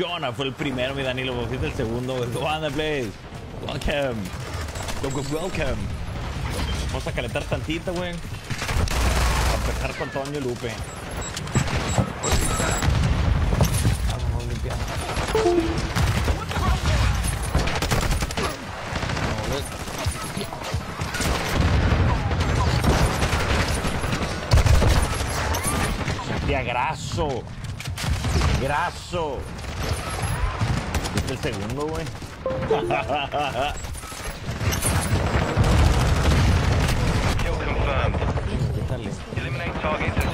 Jonah fue el primero, mi Danilo. Vos fuiste el segundo, güey. ¿Cómo anda, please? Welcome. Welcome. Vamos a calentar tantito, güey. A empezar con Toño Lupe. Vamos a limpiar. Sentía graso. Graso. El segundo, güey. Kill confirmed. Eh? Eliminate targets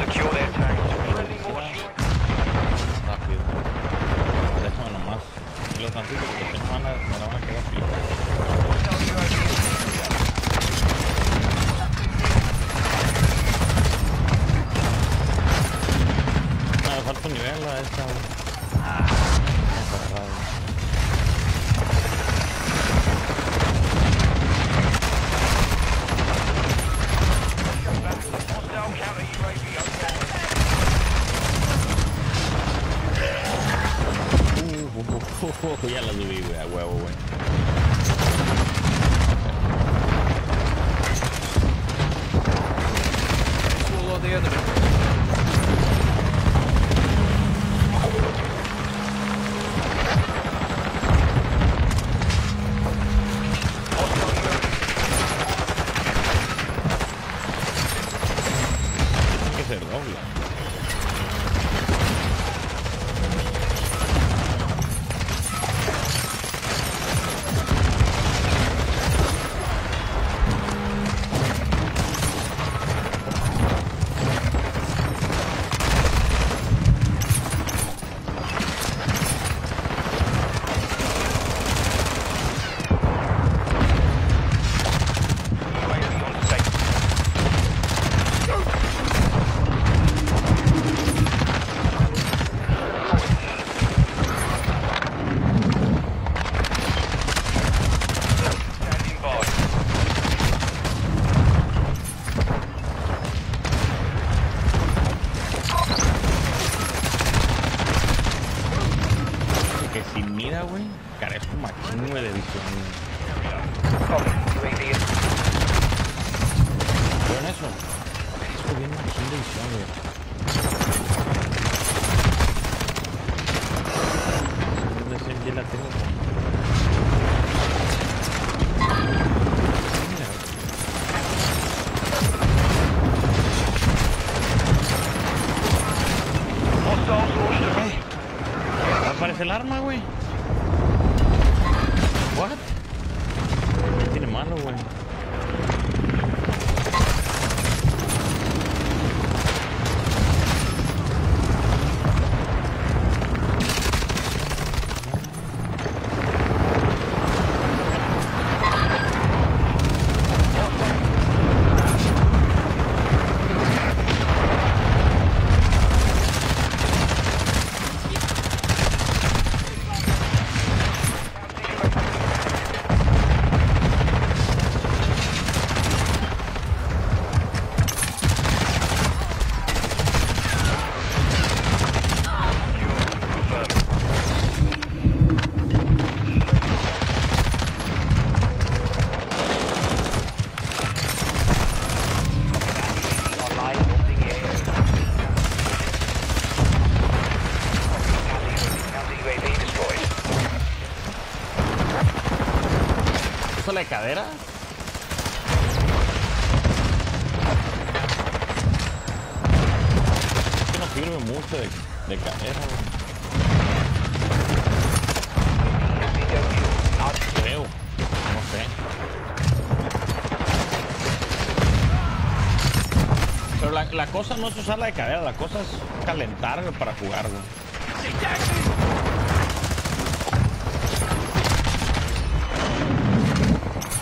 aparece el de cadera? Es que no sirve mucho de, de cadera, güey. Creo. No sé. Pero la, la cosa no es usar la de cadera, la cosa es calentar para jugar, güey.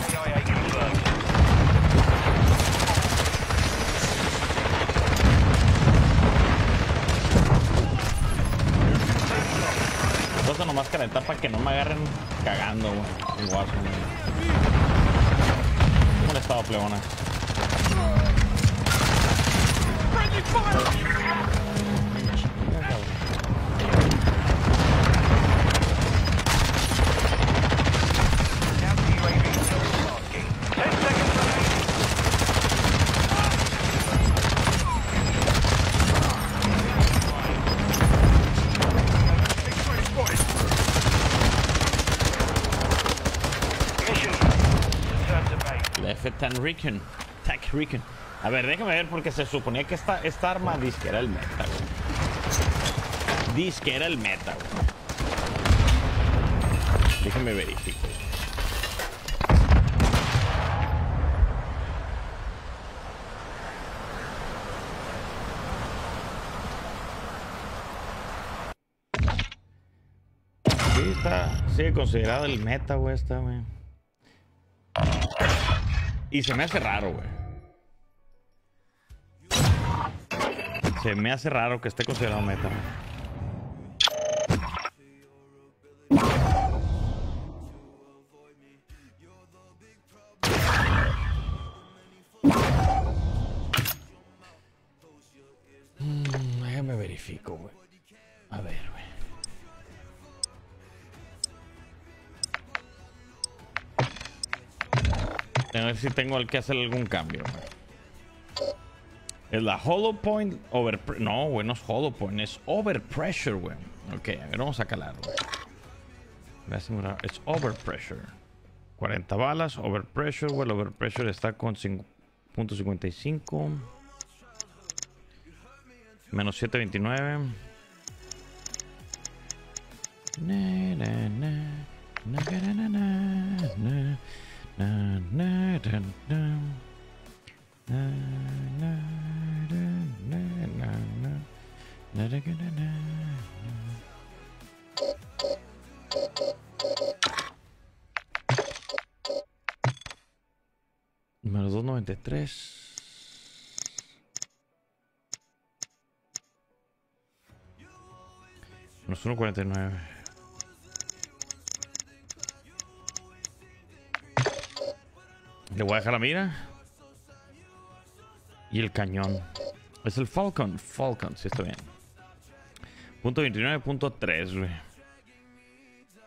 CIA confirmed. Cosa nomás calentar para que no me agarren cagando, güey. Igual, güey. ¿Cómo le estado, plebona? F-10 Recon. Tech Recon. A ver, déjame ver porque se suponía que esta, esta arma disque era el meta, güey. Disque era el meta, güey. Déjame verificar. Sí, está. Sigue considerado el meta, güey, esta, güey. Y se me hace raro, güey. Se me hace raro que esté considerado meta. Si tengo que hacer algún cambio. Es la hollow point over... No, güey, no es hollow point, es over pressure, güey. Ok, a ver, vamos a calar, güey. Voy a Es over pressure. 40 balas, over pressure, güey. El over pressure está con 5.55. Menos 729. Na, na, na. Número 293. Menos 149. Le voy a dejar la mira. Y el cañón. Es el Falcon. Falcon, si está bien. Punto 29, punto 3, güey.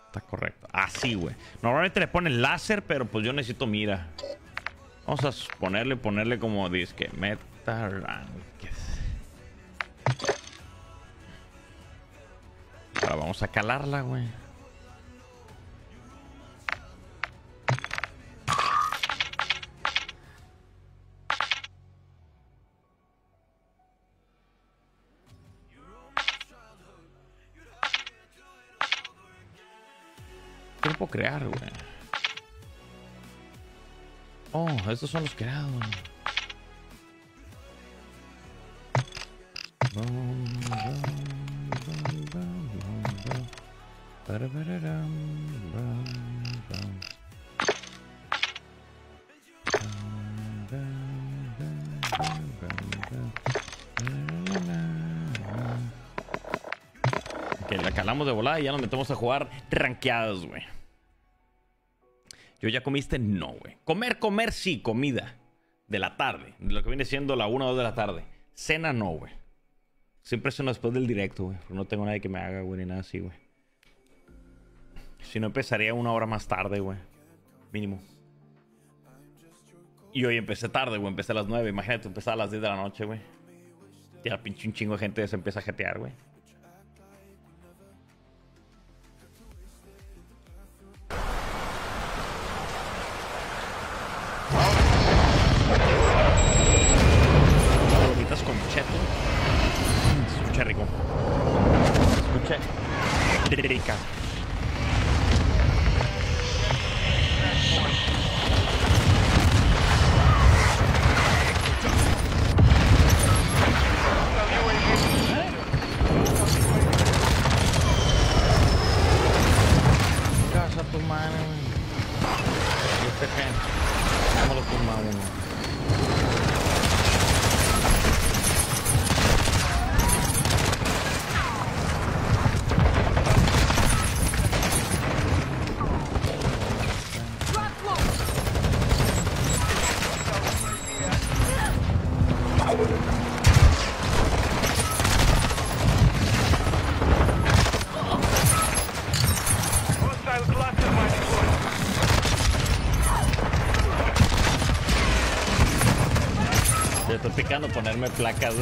Está correcto. Así, güey. Normalmente le ponen láser, pero pues yo necesito mira. Vamos a ponerle, ponerle como disque. Meta. Ahora vamos a calarla, güey. ¿Qué crear, güey? Oh, estos son los creados. Que la calamos de volada y ya nos metemos a jugar ranqueados, güey. ¿Yo ya comiste? No, güey. Comer, comer, sí, comida. De la tarde. De lo que viene siendo la 1 o 2 de la tarde. Cena, no, güey. Siempre ceno después del directo, güey. No tengo nadie que me haga, güey, ni nada así, güey. Si no, empezaría una hora más tarde, güey. Mínimo. Y hoy empecé tarde, güey. Empecé a las 9. Imagínate, empezar a las 10 de la noche, güey. Ya pinche un chingo de gente se empieza a jetear, güey. sacarme placas.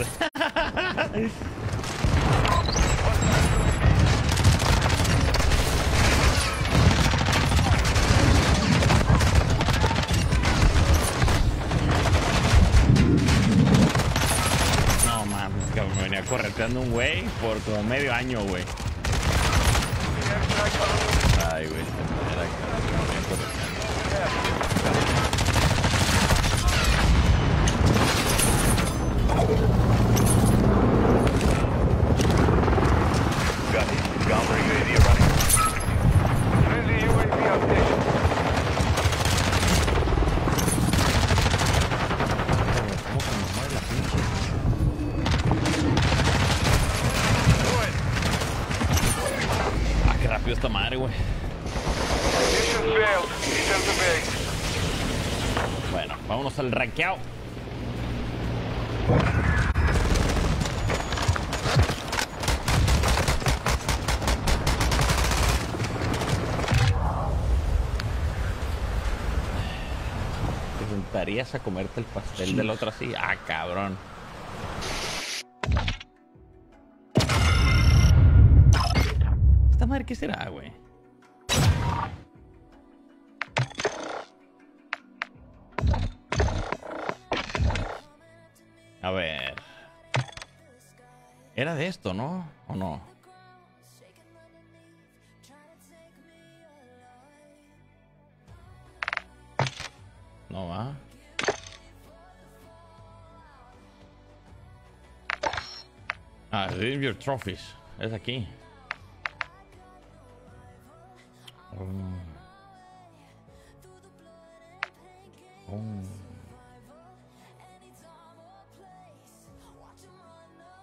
No mames, que me venía correteando un güey por como medio año, güey. ¿Te sentarías a comerte el pastel del otro así? Ah, cabrón. ¿Esta madre qué será, güey? Esto, ¿no? ¿O no? No va. Ah, redeem your trophies. Es aquí. Oh. Oh.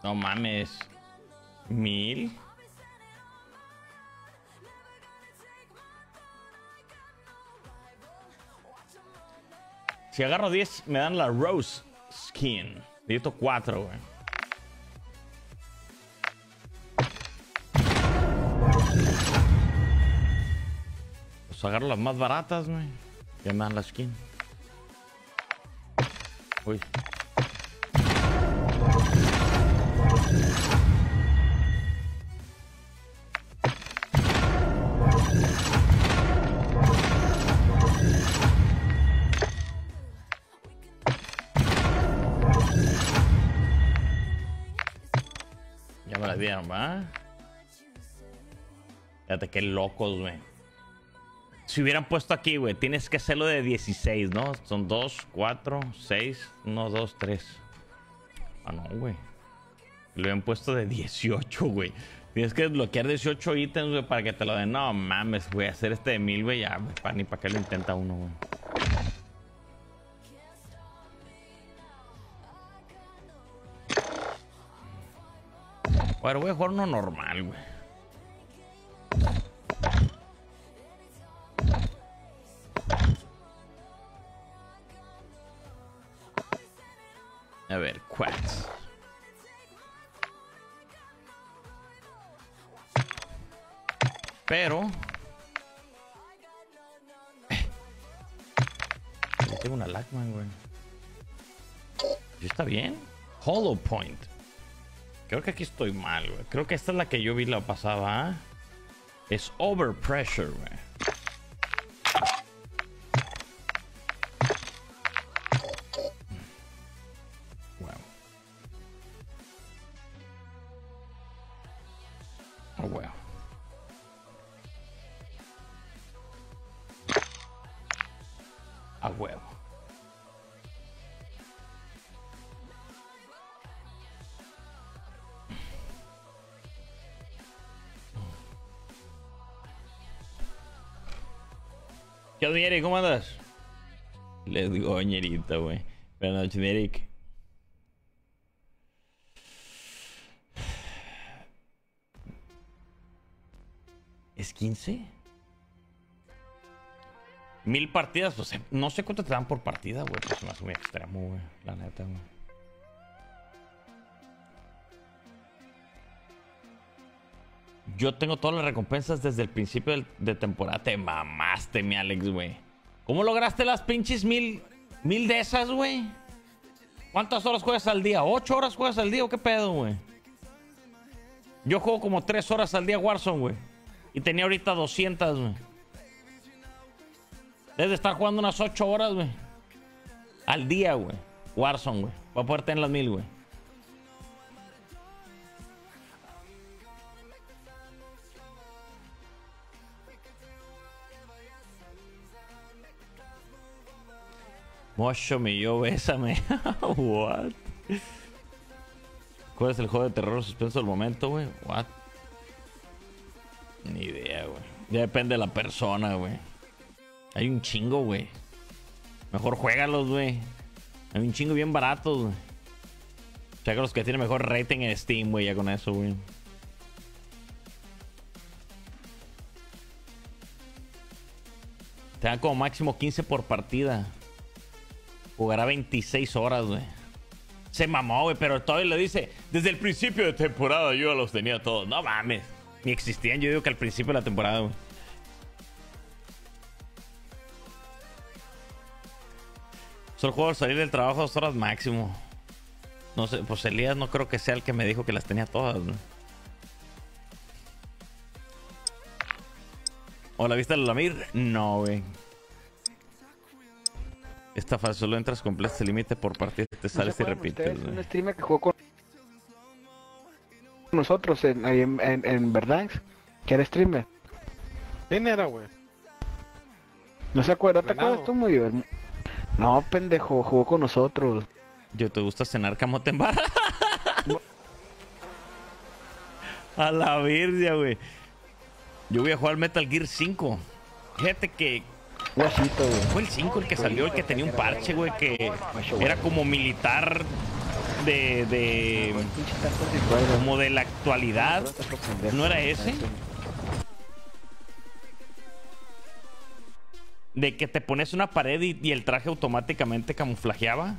No mames. ¿Mil? Si agarro 10, me dan la Rose Skin. Necesito 4, güey. Pues agarro las más baratas, me dan la skin. Uy. ¿Va? Fíjate qué locos, güey. Si hubieran puesto aquí, güey, tienes que hacerlo de 16, ¿no? Son 2, 4, 6, 1, 2, 3. Ah, no, güey. Lo habían puesto de 18, güey. Tienes que desbloquear 18 ítems, güey, para que te lo den. No mames, güey. Hacer este de 1000, güey, ya, güey, pa- ni para qué lo intenta uno, güey. Bueno, voy a jugar uno normal, güey. A ver, quacks. Pero. Tengo una Lagman, güey. ¿Sí está bien? Hollow Point. Creo que aquí estoy mal, güey. Creo que esta es la que yo vi la pasada. ¿ah? Es Overpressure, güey. ¿Qué onda, Eric? ¿Cómo andas? Les digo, ñerita, güey. Buenas noches, Eric. ¿Es 15? Mil partidas, pues no sé cuánto te dan por partida, güey. Pues me hace muy extremo, güey. La neta, güey. Yo tengo todas las recompensas desde el principio de temporada. Te mamaste, mi Alex, güey. ¿Cómo lograste las pinches mil, mil de esas, güey? ¿Cuántas horas juegas al día? ¿Ocho horas juegas al día o qué pedo, güey? Yo juego como tres horas al día Warzone, güey. Y tenía ahorita 200, güey. Debes de estar jugando unas 8 horas, güey. Al día, güey. Warzone, güey. Para poder tener las mil, güey. Móchame yo, bésame. What? ¿Cuál es el juego de terror suspenso del momento, güey? What? Ni idea, güey. Ya depende de la persona, güey. Hay un chingo, güey. Mejor juégalos, güey. Hay un chingo bien baratos, güey. Checa los que tienen mejor rating en Steam, güey, ya con eso, güey. Te dan como máximo 15 por partida. Jugará 26 horas, güey. Se mamó, güey, pero todavía le dice, desde el principio de temporada yo los tenía todos. No mames. Ni existían, yo digo que al principio de la temporada, güey. Solo juego al salir del trabajo dos horas máximo. No sé, pues Elías no creo que sea el que me dijo que las tenía todas, güey. ¿O la viste de Lamir? No, güey. Esta fase solo entras completo el límite por partida, te sales y repites, Es güey. un streamer que jugó con nosotros en, en, en, en Verdansk, que era streamer. ¿Quién era, güey? ¿No se acuerda? ¿Te acuerdas tú muy bien? No, pendejo, jugó con nosotros. Yo te gusta cenar camote en barra. A la virgen, güey. Yo voy a jugar Metal Gear 5. Fíjate que Fue el 5 el que salió, el que tenía un parche, güey, que era como militar de, de como de la actualidad. ¿No era ese? De que te pones una pared y, y el traje automáticamente camuflajeaba.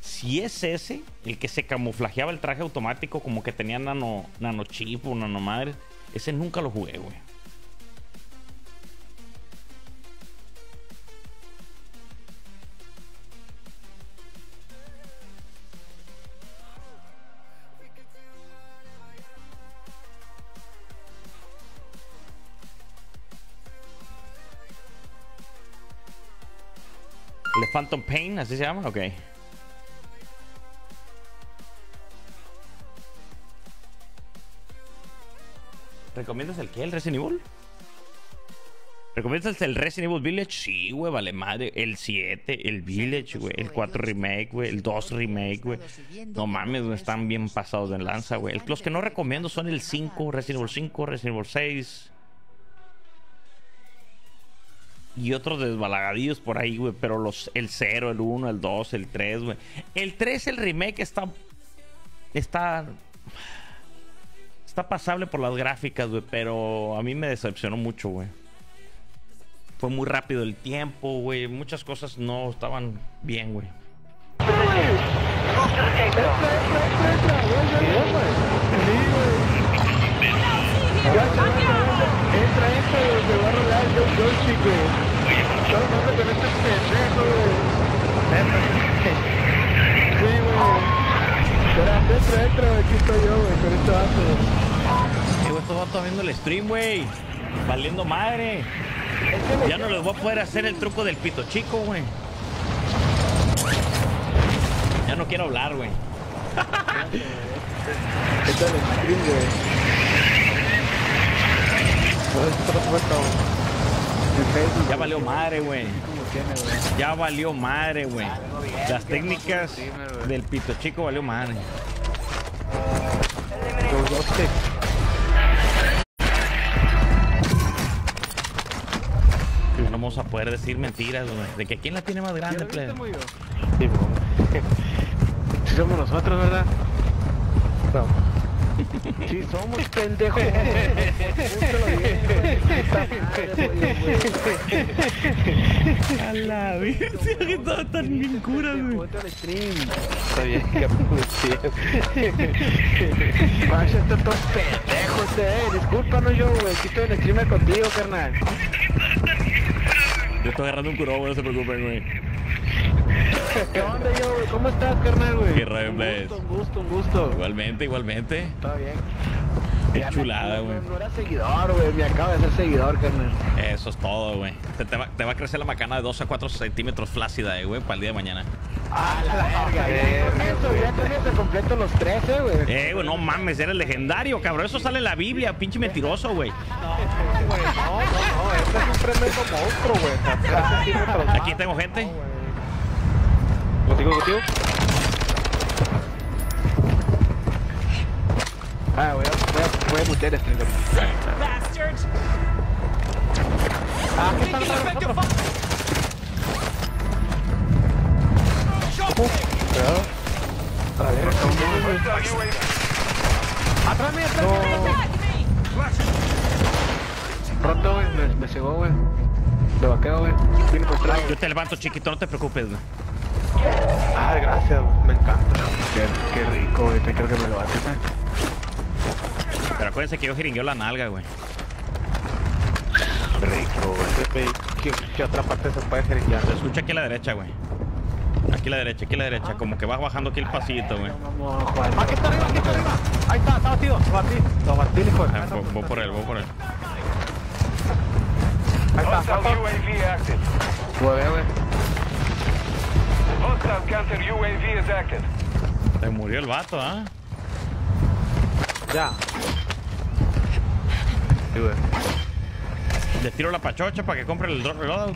Si es ese, el que se camuflajeaba el traje automático, como que tenía nano, nanochip o nanomadre, ese nunca lo jugué, güey. ¿El Phantom Pain? ¿Así se llama? Ok. ¿Recomiendas el qué? ¿El Resident Evil? ¿Recomiendas el Resident Evil Village? Sí, güey, vale madre. El 7, el Village, güey. El 4 Remake, güey. El 2 Remake, güey. No mames, están bien pasados de lanza, güey. Los que no recomiendo son el 5, Resident Evil 5, Resident Evil 6. Y otros desbalagadillos por ahí, güey. Pero los, el 0, el 1, el 2, el 3, güey. El 3, el remake, está. Está. Está pasable por las gráficas, güey. Pero a mí me decepcionó mucho, güey. Fue muy rápido el tiempo, güey. Muchas cosas no estaban bien, güey. Entra, entra, viendo el stream, güey. Valiendo madre. Ya no les voy a poder hacer el truco del pito chico, güey. Ya no quiero hablar, güey. Ya valió madre, güey. Ya valió madre, güey. Las técnicas del pito chico valió madre. Los dos te- No vamos a poder decir mentiras, güey. De que quién la tiene más grande, plebe. Sí somos nosotros, ¿verdad? No. Sí somos, pendejo. Justo lo dije, güey. Puta madre, güey, A la virgen, que estaba tan bien cura, güey. Está bien, que Vaya, está todo pendejo este, eh. Discúlpanos yo, güey. Aquí estoy en streamer contigo, carnal. Yo estoy agarrando un curo, güey, no se preocupen, güey. ¿Qué onda yo, güey? ¿Cómo estás, carnal, güey? Qué rayo, Un gusto, un gusto, un gusto. Igualmente, igualmente. Está bien. Qué Ya chulada, güey. No era seguidor, güey. Me acaba de ser seguidor, carnal. Eso es todo, güey. Te, te va, te va a crecer la macana de 2 a 4 centímetros flácida, eh, güey, para el día de mañana. Ah, la verga. Con eso, ya con eso completo los 13, güey. Eh, güey, no mames, eres legendario, cabrón. Eso sale en la Biblia, pinche mentiroso, güey. No, güey, no, no, no. Este es un tremendo monstruo, güey. Aquí tengo gente. No. Contigo, contigo. Ah, voy a, voy a, voy a mutear este. Ah, ¿qué nosotros? Cuidado. A ver. Atrás mío, atrás mío. Roto, güey. Me, me cegó, güey. De vaqueo, güey. Atrás. Yo te levanto, chiquito, no te preocupes, güey. Ay, gracias, me encanta. Qué, qué rico, güey. Te quiero que me lo bates, eh. Pero acuérdense que yo jeringueo la nalga, güey. Rico, güey. ¿Qué, ¿Qué otra parte se puede jeringuear? Se escucha aquí a la derecha, güey. Aquí a la derecha, aquí a la derecha. Como que va bajando aquí el pasito, güey. A. Aquí está arriba, aquí está arriba. Ahí está, está batido. Lo batí. Lo batí, hijo de Ah, voy, por él, voy por él. Ahí está, está. UAV active. Güey, Se murió el vato, ¿ah? Ya. Sí, güey. Le tiro la pachocha para que compre el drone reload.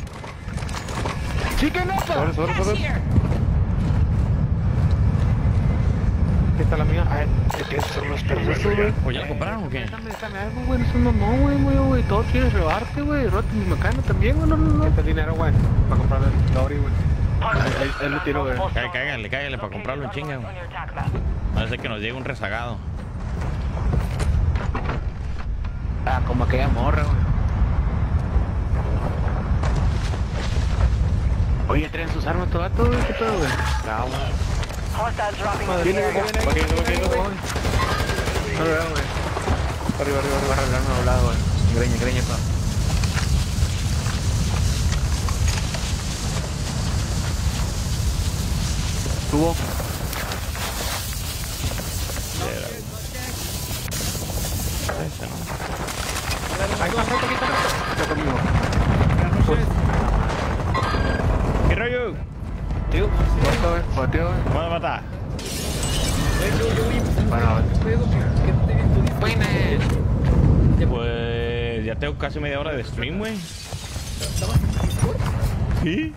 ¡Chicken sobre. here! Aquí está la mía. Ay, ¿qué son los perros, güey? ¿O ya la compraron o qué? Algo, güey. No es un mamón, güey, güey, güey. Todo quiere robarte, güey. Róbate mi mecano también, güey. No, no, no. Este dinero, güey. Para comprarle el Dory, güey. Ahí, ahí lo tiro, güey. Cállale, cállale, cállale para comprarlo en chinga, güey. Parece que nos llega un rezagado. Ah, como aquella morra, güey. Oye, traen sus armas todo vato, güey. ¿Qué pedo, güey? Güey. Viene, viene, viene. Va cayendo, va cayendo. No lo veo, güey. Arriba, arriba, arriba. arreglarme a un lado, güey. Greña, greña, pa. Tuvo. Ese, ¿no? Ahí ahí está, conmigo. ¿Qué rollo? Tío, boteo, güey. Boteo, güey. ¿Cómo me mata? Bueno, buenas. Pues ya tengo casi media hora de stream, güey. ¿Sí?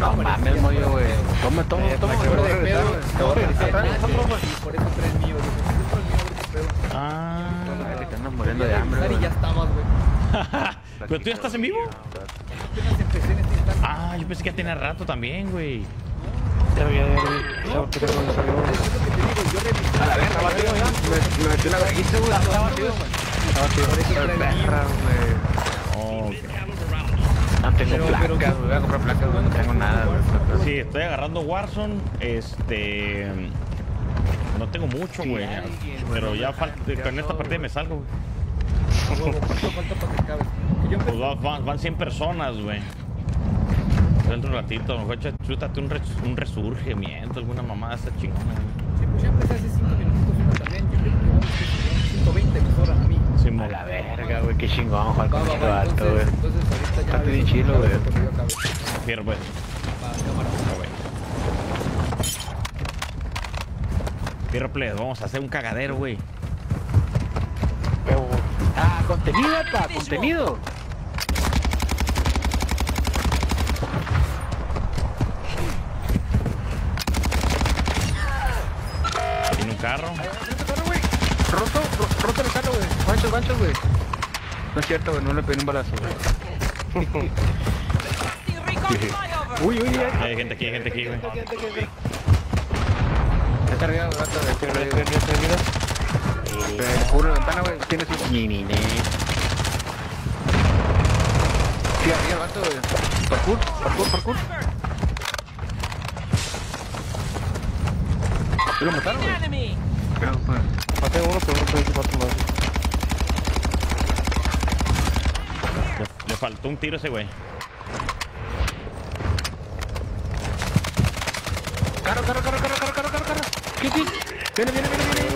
No mames, mollo, güey. Toma, toma, toma. Te voy a güey. regresar, güey. Te voy a regresar. Atrás, nosotros, güey. Por eso güey. Pedo. Ah. Ay, Te andas muriendo de hambre, Y ya estabas, güey. ¿Pero tú ya estás en vivo? Apenas empecé en este instante. Ah, yo pensé que ya tenía rato también, güey. Ya, ya, ya, ya. Ya, ¿qué tengo? Ya salió. Es lo que te digo, yo revisé. A la verga, batido ya. Me, me metí una vergüenza, güey. Está batido, güey. Está batido. Por eso traes mío. Perra, güey. No tengo Pero- placas, pero-. Voy a comprar placas, güey. No tengo nada, güey. Sí, estoy agarrando Warzone. Este. No tengo mucho, Sí, güey. pero ya falta. Con esta partida me salgo, güey. Pues van, van 100 personas, güey. Dentro de un ratito, a lo mejor chútate un, res- un resurgimiento, alguna mamada esta chingona, güey. Sí, pues ya empecé hace 5 minutitos uno también. Yo creo que vamos a 120 me sobran a la verga, güey. Qué chingón jugar con este va. vato, güey. Está bien chilo, güey. Fierro, pues. Cámara. Ah, plebes, vamos a hacer un cagadero, güey. Ah, contenido, pa, contenido. Tiene un carro. Roto, ro- roto el carro, güey. Gancho, güey. No es cierto, güey. No le pegué un balazo, güey. Uy, uy, ay. Hay gente aquí, hay gente aquí, güey. Está arriba, güey. Gato, güey. Ven, ven, ven, ven, mira. Eh, Cubre la ventana, güey. Tiene su. Ni, ni, ni. Sí, arriba, gato, güey. Parkour, parkour, parkour. ¿Sí lo mataron, güey? Creo, pues. Maté uno, pero no puede que mate más. Le, faltó un tiro a ese güey. Carro, carro, carro, carro, carro, carro, carro, carro. ¿Qué, qué? Viene, viene, viene, viene.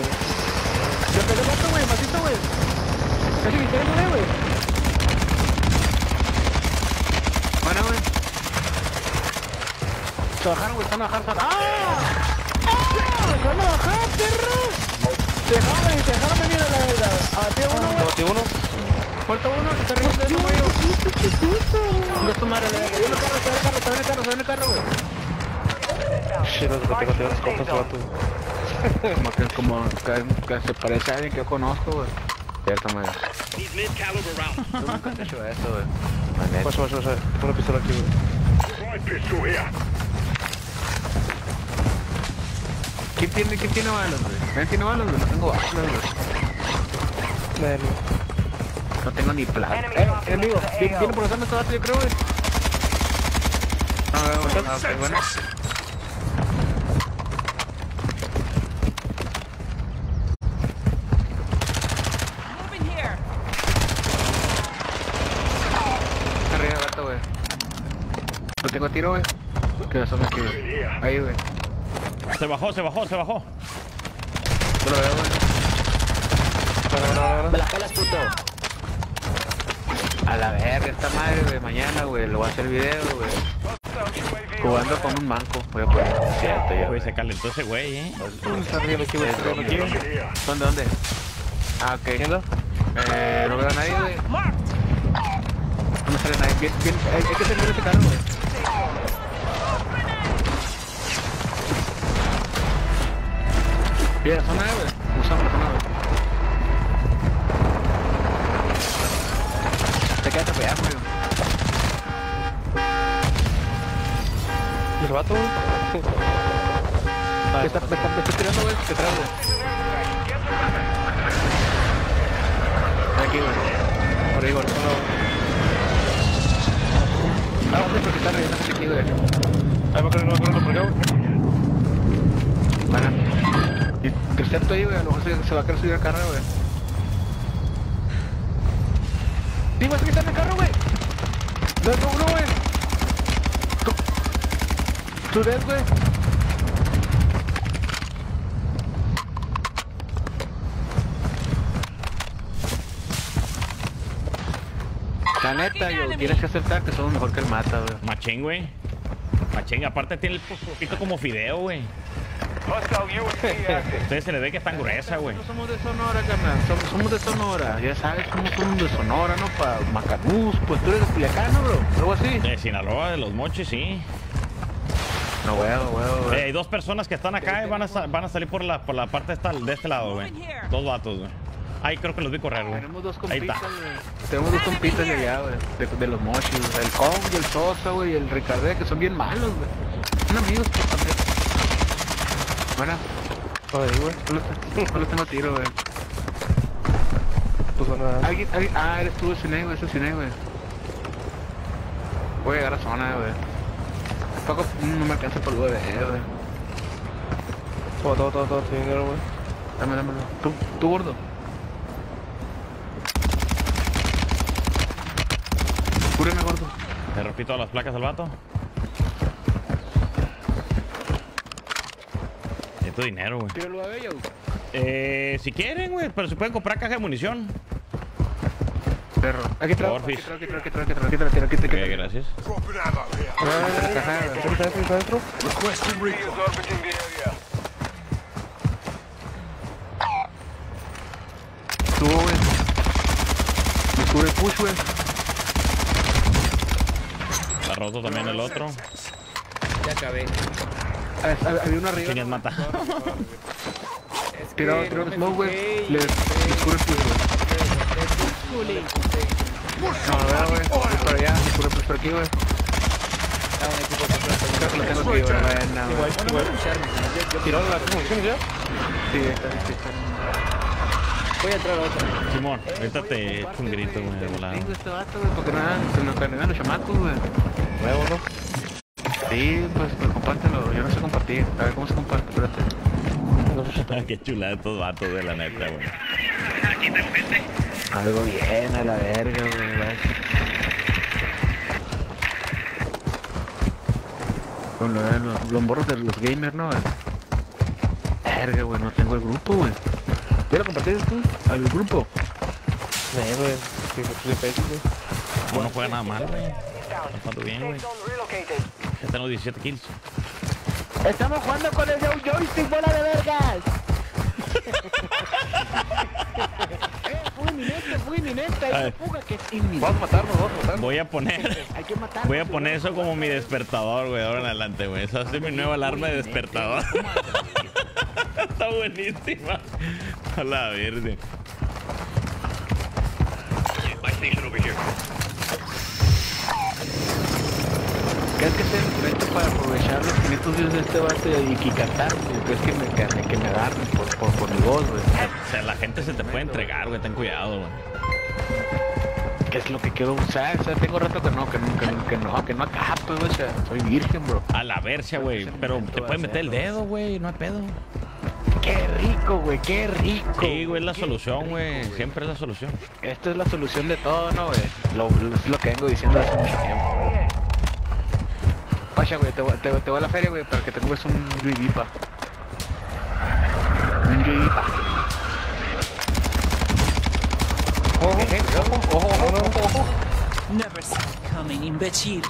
Yo pegué gato, güey. Matito, güey. Casi me hicieron, güey. Bueno, güey. Se bajaron, güey. Están a bajar, están a... ¡Ah! ¡Ah! ¡Se van a bajar, perro! Dejaron, dejaron venir a la verdad. A uno, Te güey. batí uno. Falta uno. Se está riendo de güey. No es tu madre, le. Viene el carro, se ve el carro, se ve el carro, se ve el carro, güey. Que tengo, los compas, vato. Como que, como que, que se parece a alguien que yo conozco, güey. Cierto. Tú nunca has hecho eso, güey. La. Pasa, pasa, pasa. Tengo una pistola aquí, güey. ¿Quién tiene, quién tiene balas, güey? ¿Quién tiene balas, güey? No tengo balas, güey. Ven. No tengo ni plata. Eh, enemigo. Viene viene por este vato, yo creo, güey. No, no, ok, bueno. Arriba, gato, güey. No tengo tiro, güey. Que son aquí, güey. Ahí, güey. Se bajó, se bajó, se bajó. No lo veo, güey. La verga, esta madre, güey. Mañana, güey. Lo voy a hacer video, güey. Jugando con un manco. Voy a poner. Cierto, ya. Güey, se calentó ese güey, eh. Está arriba aquí, güey. Está arriba aquí. ¿Dónde, dónde? Ah, ok. Eh, no veo a nadie, güey. No me sale nadie. Bien, bien. Hay, que salir ese carro, güey. Bien, zona, güey. Me está, me está, me está tirando, güey. Detrás, güey. Aquí, güey. Por ahí, güey. Ah, hombre, porque está relleno aquí, güey. Ahí va corriendo, va corriendo por acá, güey. Bueno. Y ahí, güey. A lo mejor se, se va a querer subir al carro, güey. Sí, güey, que está en el carro, güey. No, no, no, güey. Tú ves, güey. Neta, yo, tienes que aceptar que somos mejor que el mata, güey. Machín, güey. Machín, aparte tiene el poquito como fideo, güey. Ustedes se le ve que está gruesa, güey. Somos de Sonora, carnal. Somos, somos de Sonora. Ya sabes cómo somos de Sonora, ¿no? Para Macanús. Pues tú eres de Culiacán, bro. Algo así. De Sinaloa, de los mochis, sí. No, huevo, huevo, Eh, hay dos personas que están acá y van a, sa- van a salir por la, por la parte esta- de este lado, güey. Dos vatos, güey. Ahí creo que los vi correr, güey. Tenemos dos Ahí compitas, está. güey. Tenemos dos compitas de allá, güey. De, de los mochis. güey. El Kong y el Sosa, güey. Y el Ricardé, que son bien malos, güey. Son amigos, pues, también. Bueno, Ahí, güey. solo, tengo tiro, güey. Pues a... ¿Alguien, alguien? Ah, eres tú, Cine, güey. Ese es Cine, güey. Voy a llegar a zona, güey. Poco, no me alcanza por el UAV, güey. Todo, todo, todo, todo. Tiene dinero, güey. Dame, dame. Tú, tú gordo. Cúreme, gordo. Le rompí todas las placas al vato. Necesito dinero, güey. Eh, si quieren, güey, pero se pueden comprar caja de munición. Perro. Aquí traigo, aquí traigo, aquí traigo, aquí traigo, aquí traigo, aquí traigo, aquí Ok, traigo, aquí traigo. gracias. Me cubre push, güey. Roto también el otro. Ya acabé. Hab- Había uno arriba. ¿Quién mata? Es que Tirado, no tirado el smoke, güey. fijé y Le empecé- le cubre push, güey. No, lo veo, güey. Voy Por allá, me cubre push por aquí, güey. Ah, un equipo que atrás también. Creo que lo tengo aquí, güey. Igual, Bueno, igual. yo- ¿Tiraron las municiones ya? Sí, está, sí, está. Voy a entrar a otra. Simón, ahorita te echo un grito, güey, de volada. Tengo este vato, güey, porque nada, se nos cargan los chamacos, güey. Nuevo, ¿no? Sí, pues, pues compártelo. Yo no sé compartir. A ver cómo se comparte, espérate. No. Qué chulada estos vatos de la neta, güey. Algo bien, a la verga, güey. Con lo de los, los morros de los gamers, ¿no? Verga, güey, no tengo el grupo, güey. ¿Ya lo compartiste tú? ¿Al grupo? Nee, güey. Sí, sí, sí, güey. No, no juega nada mal, güey. Jugando bien, güey. Ya tengo 17 kills. Estamos jugando con ese joystick, bola de vergas. eh, fue un inminente, muy inminente. Hay Ay. una fuga que es inminente. Vamos a matarnos, vamos a matarnos. Voy a poner. Hay que matar. Voy a poner eso como mi despertador, güey, ahora en adelante, güey. Esa es mi nueva alarma de despertador. Está buenísima. A la verde. My station over here. ¿Crees que el momento para aprovechar los 500 views de este vato y güey? ¿Crees que me, que, me- que me agarren por, por, por mi voz, güey? O sea, la gente se te puede entregar, güey. Ten cuidado, güey. ¿Qué es lo que quiero usar? O sea, tengo rato que no, que no, que no, que no, que no acá, pues, güey. O sea, soy virgen, bro. A la versia, güey. Pero te puedes meter el dedo, güey. No hay pedo. Qué rico, güey, qué rico. Sí, güey, es la solución, güey. Siempre es la solución. Esta es la solución de todo, ¿no, güey? Lo, lo- es lo que vengo diciendo hace mucho tiempo. Pasha, güey, te, voy- te, te voy a la feria, güey, para que te compres un UAV, pa. Un UAV, pa. Ojo, Eh, ojo, ojo, ojo, ojo, ojo. Never it coming, imbecile.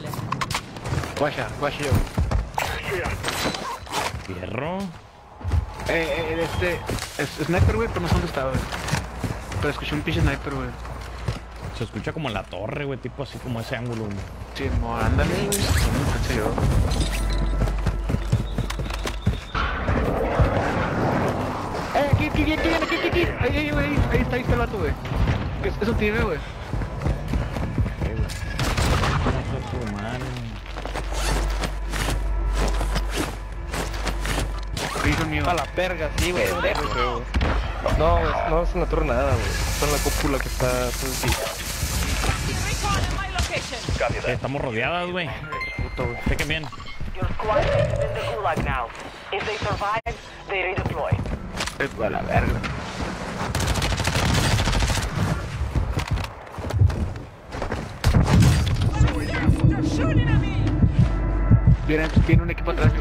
Pasha, Pasha, Fierro. Eh, eh, este, es sniper, güey, pero no sé dónde estaba, güey. Pero escuché un pinche sniper, güey. Se escucha como en la torre, güey. Tipo así como ese ángulo, güey. Sí, mo, ándale, güey. No yo. Eh, aquí, aquí, aquí, aquí, aquí, aquí. Ahí, ahí, güey, ahí, ahí está, ahí está el vato, güey. Es, es un tigre, güey. A la verga, sí, güey. No, no es en la torre nada, güey. En la cúpula que está... Estamos rodeadas, güey. Puto, güey. Chequen bien. A la verga. Tiene, un equipo atrás, yo.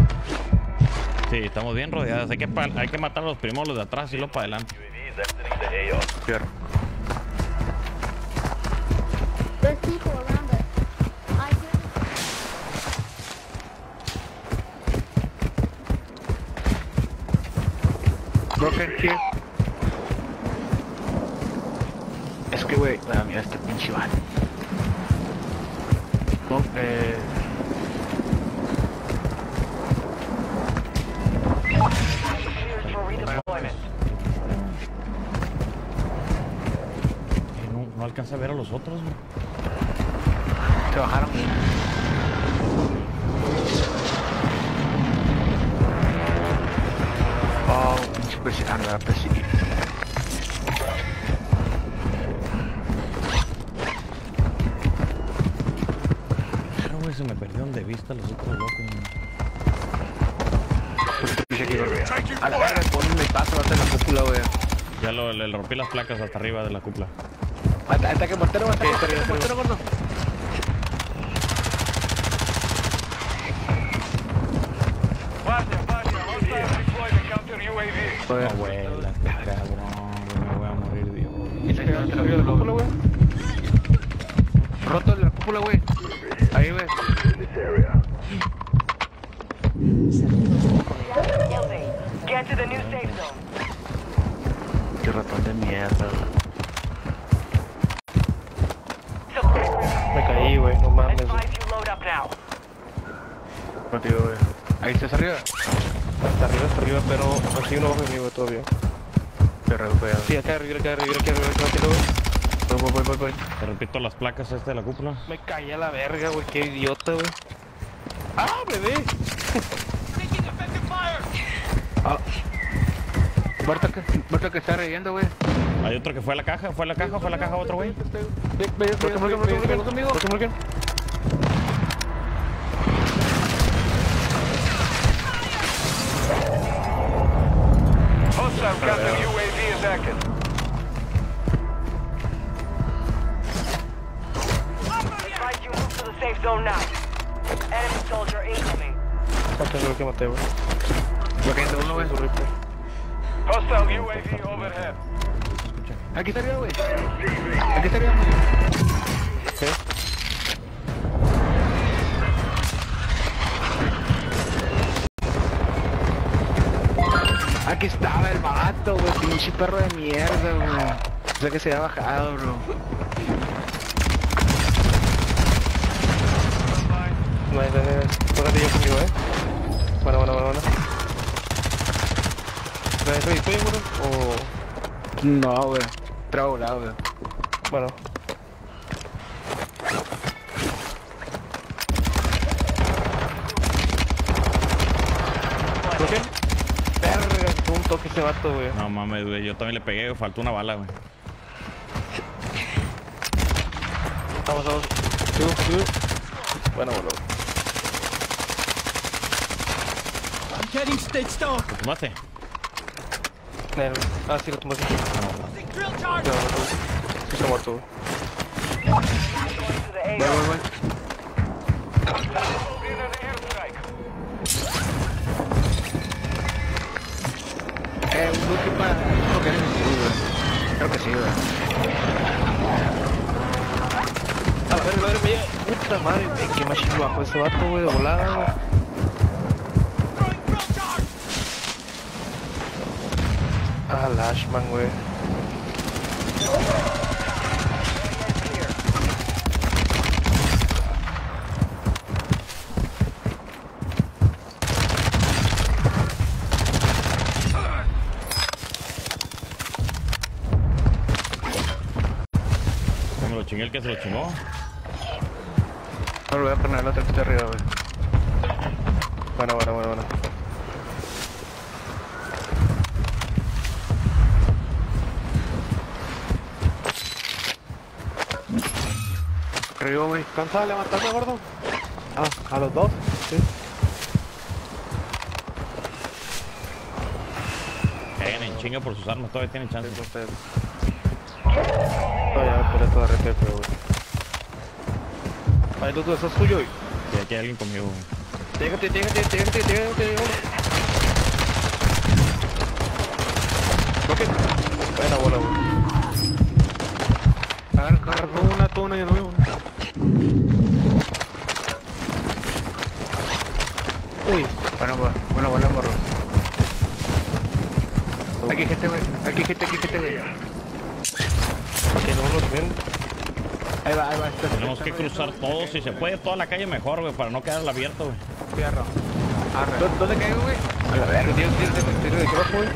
Sí, estamos bien rodeadas. Hay que, hay que matar a los primos, los de atrás y los para adelante. Is exiting the AO. Fierro. There's people around us. I hear Broken here. Es que, güey, ah, mira este pinche van. No, eh... Eh, no, no alcanza a ver a los otros, güey. Se bajaron. Pinche persi- ah, me va a perseguir. Claro, güey, se me perdieron de vista los otros locos. A la verga, ponle paso hasta la cúpula, güey. Ya lo, le rompí las placas hasta arriba de la cúpula. Ata- Ataque mortero, ataque mortero, mortero, gordo. Vaya, vaya. Hostile deploy the counter UAV. No, güey, la cabrón, me voy a morir, Dios. De la cúpula, güey. Roto la cúpula, güey. Ahí, zone. Qué ratón de mierda, Me caí, güey, no mames. Contigo, güey. Ahí estás arriba. Hasta arriba, hasta arriba, pero así uno bajo güey, todavía. Perro, güey. Sí, acá arriba, acá arriba, acá arriba, acá arriba. Voy, voy, voy, voy, voy. Te repito las placas este de la cúpula. Me caí a la verga, güey, qué idiota, güey. ¡Ah, bebé! Ah. Muerto que, muerto que está reviviendo, güey. Hay otro que fue a la caja, fue a la caja, fue a la caja otro güey. Ve, ve, ve, Maté lo que maté, güey. Lo que uno, güey. Su rifle. Hostile UAV overhead. Aquí está arriba, güey. Aquí está arriba, güey. ¿Qué? Aquí estaba el vato, güey. Pinche perro de mierda, güey. Sé que se ha bajado, bro. No hay tener. Tócate yo conmigo, eh. Bueno, bueno, bueno, bueno. ¿Estoy, estoy seguro? O. No, güey. Trago volado, güey. Bueno. ¿Por qué? Verga, un toque ese vato, güey. No mames, güey. Yo también le pegué, güey. Faltó una bala, güey. Vamos, vamos. Bueno, bueno. ¿Lo tomaste? Nel. Ah, sí, lo tomaste. No, no. Sí, se ha muerto, Voy, voy, voy. Eh, un buque para... No querés sí. Creo que sí, güey. A verga, madre mía. Puta madre. Qué machín bajo ese vato, güey, de volada, Ah, Lashman, güey. Me lo chingué el que se lo chingó. No lo voy a poner el otro que está arriba, güey. Bueno, bueno, bueno, bueno. Arriba, güey. ¿Cansado de levantarme, gordo? Ah, a los dos. Sí. Peguen en chinga por sus armas. Todavía tienen chance. Ustedes. Todavía peleé todo de repente, güey. Ahí los dos, eso es suyo, güey. Y aquí hay alguien conmigo, güey. Llégate, llégate, llégate, llégate. Ok. Buena bola, güey. Agarra, una tuna de nuevo. Uy. Bueno, bueno, bueno, bueno, morro. Aquí hay gente. Aquí hay gente, aquí hay gente, güey. Que no nos ven. Ahí va, ahí va. Está- Tenemos está- que cruzar todo. Si se puede, toda la calle mejor, güey. Para no quedar al abierto, güey. Fierro. ¿Dó- ¿Dónde caigo, güey? A la verga, tío, tío, tío, tío, de abajo, güey.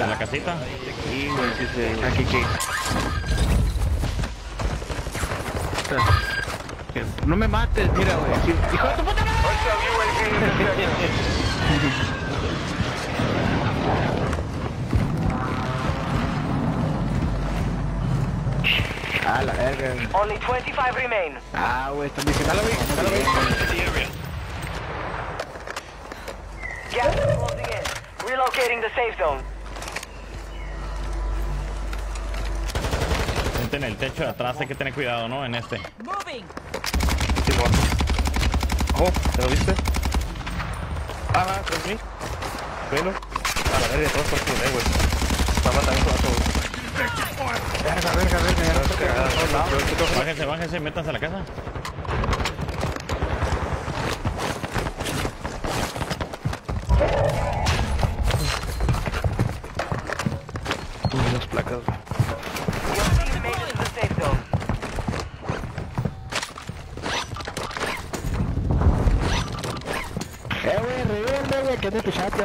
En la casita. Aquí, güey, sí, sí. Aquí, aquí. No me mates, mira, güey. Hijo de tu puta madre. Ah, la verga. Only 25 remain. Ah, güey, están diciendo. Dale, güey. Dale, güey. Gas is closing in. Relocating the safe zone. Gente en el techo de atrás. Hay que tener cuidado, ¿no? En este. Moving. Simón. Ojo, ¿te lo viste? Ah, tras mí. Bueno. A la verga, todos por tu güey. Va a matar a güey. Verga, verga, verga. Ya no Está Bájense, bájense. Métanse a la casa.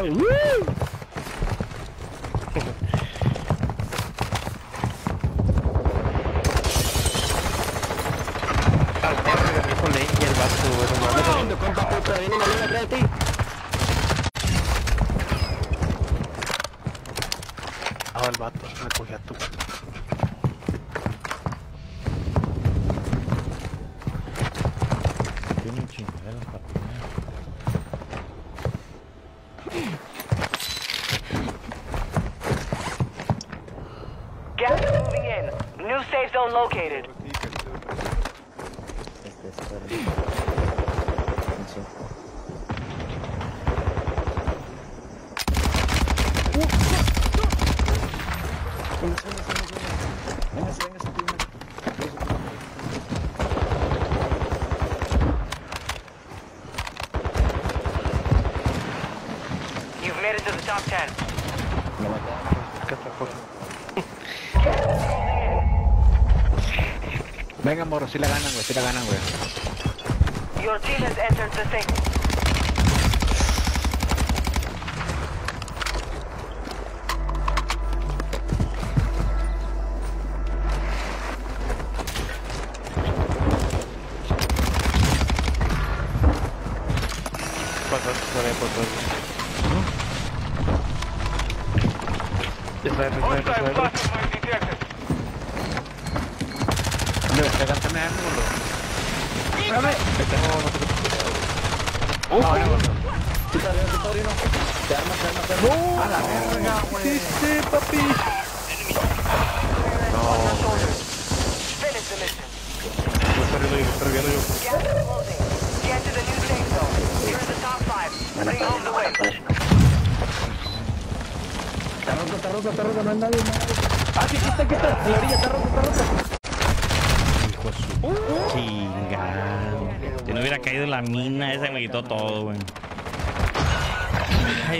¡Woo! Si la ganan, güey, si la ganan, güey. Your team has entered the safe.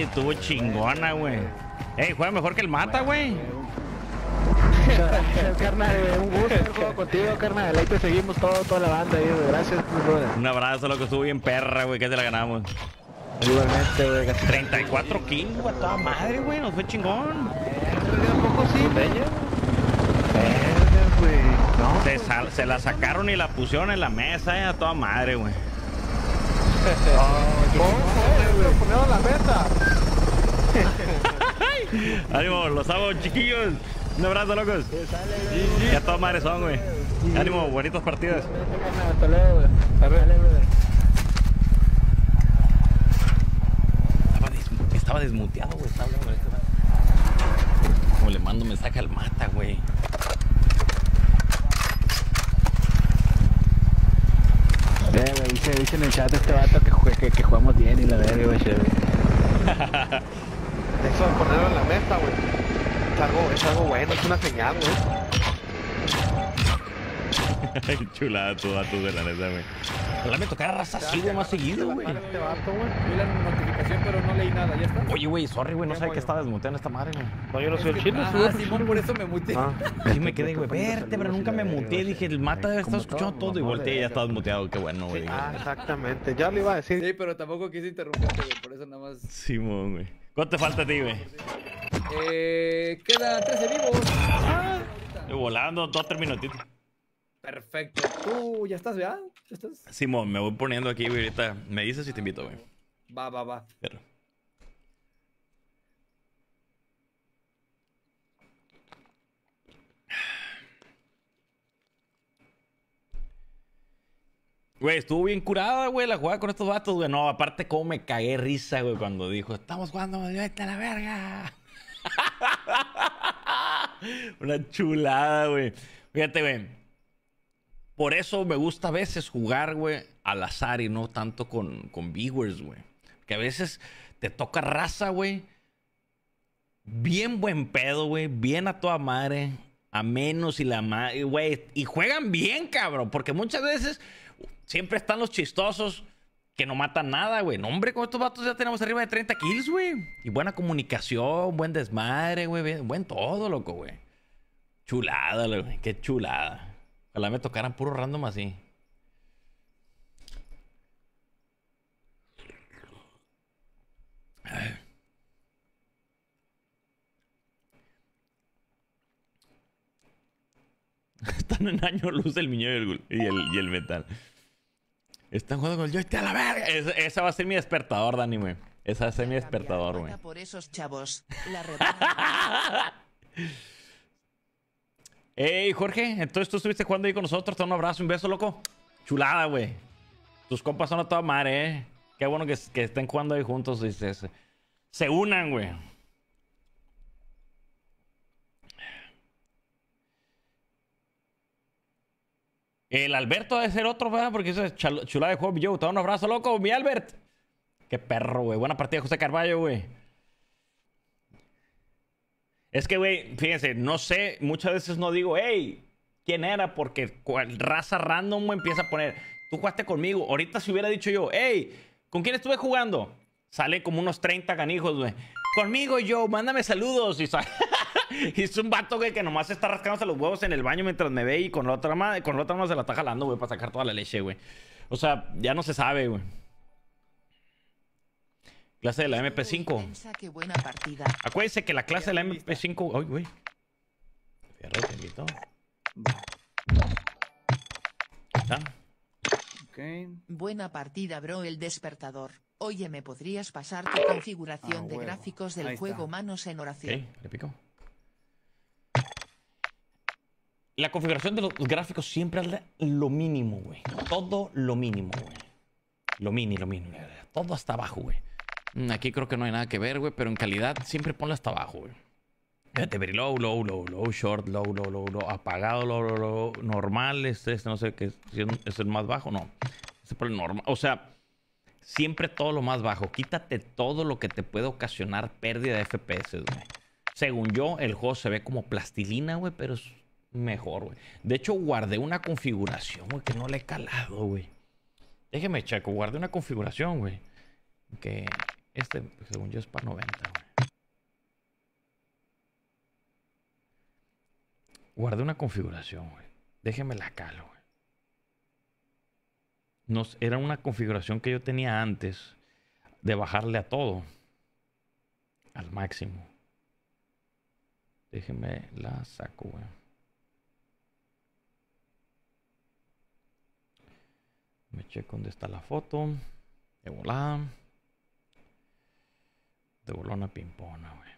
Estuvo chingona, güey. Ey, juega mejor que el mata, güey. carnal, güey, un gusto haber jugado contigo, carnal. Ahí te seguimos todo, toda la banda, ahí, güey. Gracias, brother. Un abrazo, loco, estuvo bien perra, güey, que se la ganamos. Igualmente, güey. casi 34 kills, güey, a toda madre, güey, nos fue chingón. Un poco sí, güey. No, Se, sal- se la sacaron y la pusieron en la mesa, eh, a toda madre, güey. Poneron la mesa. Ánimo, los amo, chiquillos. Un abrazo, locos. Y a toda madre son, güey. Ánimo, bonitas partidas. hasta luego. Estaba, des- estaba desmuteado, güey. Este. Como le mando mensaje al mata, güey. Eh, güey, dice, dice en el chat este vato que, jue- que, que jugamos bien y la verga, güey, chévere. Eso de ponerlo en la mesa, güey. Es algo, es algo Ay, chulada tu vato de la neta, güey. Ojalá me tocara raza así, güey, más seguido, güey. Este vato, güey. Vi la notificación, pero no leí nada, ya está. Oye, güey, sorry, güey, no sabía que estaba desmuteando esta madre, güey. No, yo no soy el chile, Ah, Simón, por eso me muteé. Ah. Sí me quedé, güey, verte, pero nunca me muteé. Dije, el mata debe estar escuchando todo y volteé y ya estaba desmuteado. Qué bueno, güey. Ah, exactamente. Ya lo iba a decir. Sí, pero tampoco quise interrumpirte, güey. Por eso nada más. Simón, güey. ¿Cuánto te falta a ti, güey? Eh, quedan 13 vivos. Estoy Volando, dos, tres minutitos. perfecto. Tú ya estás, ¿verdad? ¿Ya estás? Simón, me voy poniendo aquí, güey, ahorita. Me dices si te invito, güey. Va, va, va. Pero- Güey, estuvo bien curada, güey, la jugada con estos vatos, güey. No, aparte, cómo me cagué risa, güey, cuando dijo, estamos jugando, vete a la verga. Una chulada, güey. Fíjate, güey. Por eso me gusta a veces jugar, güey, al azar y no tanto con, con viewers, güey. Que a veces te toca raza, güey. Bien buen pedo, güey. Bien a toda madre. A menos y la madre, güey. Y juegan bien, cabrón. Porque muchas veces siempre están los chistosos que no matan nada, güey. No, hombre, con estos vatos ya tenemos arriba de 30 kills, güey. Y buena comunicación, buen desmadre, güey. Buen todo, loco, güey. Chulada, güey. Qué chulada. Ojalá me tocaran puro random así. Están en año luz el gul- y el, y el metal. Están jugando con el joystick a la verga. Esa, esa va a ser mi despertador, Dani, güey. Esa va a ser mi despertador, güey. por esos chavos. La. Ey, Jorge, entonces tú estuviste jugando ahí con nosotros. Te un abrazo, un beso, loco. Chulada, güey. Tus compas son a toda madre, eh. Qué bueno que, que estén jugando ahí juntos y se, se- se unan, güey. El Alberto debe ser otro, ¿verdad? Porque eso es chulada de juego. Yo, te doy un abrazo, loco, mi Albert. Qué perro, güey. Buena partida, José Carballo, güey. Es que, güey, fíjense, no sé, muchas veces no digo, hey, ¿quién era? Porque cual- raza random empieza a poner, tú jugaste conmigo. Ahorita si hubiera dicho yo, hey, ¿con quién estuve jugando? Sale como unos 30 canijos, güey. Conmigo yo, mándame saludos. Y, sa- y es un vato, güey, que nomás está rascándose los huevos en el baño mientras me ve y con la otra mano, con la otra mano se la está jalando, güey, para sacar toda la leche, güey. O sea, ya no se sabe, güey. Clase de la MP5. Piensa que buena partida. Acuérdense que la clase de la MP5. Ay, güey. Fierro, te invito. Ahí está. Buena partida, bro, el despertador. Oye, ¿me podrías pasar tu configuración Ah, de gráficos del Ahí juego está. Manos en Oración? le pico. La configuración de los gráficos siempre es lo mínimo, güey. Todo lo mínimo, güey. Lo mini, lo mínimo. Todo hasta abajo, güey. Mm, Aquí creo que no hay nada que ver, güey, pero en calidad siempre ponlo hasta abajo, güey. Fíjate, very low, low, low, low, short, low, low, low, low, apagado, low, low, low, normal, este, este no sé qué, es, el más bajo, no. Este por el normal, o sea, siempre todo lo más bajo. Quítate todo lo que te puede ocasionar pérdida de FPS, güey. Según yo, el juego se ve como plastilina, güey, pero es mejor, güey. De hecho, guardé una configuración, güey, que no le he calado, güey. Déjeme checo, guardé una configuración, güey. Que este, según yo, es para 90, güey. Guardé una configuración, güey. Déjeme la calo, güey. Nos, era una configuración que yo tenía antes de bajarle a todo. Al máximo. Déjeme la saco, güey. Me checo dónde está la foto. De volada. De bolona pimpona, güey.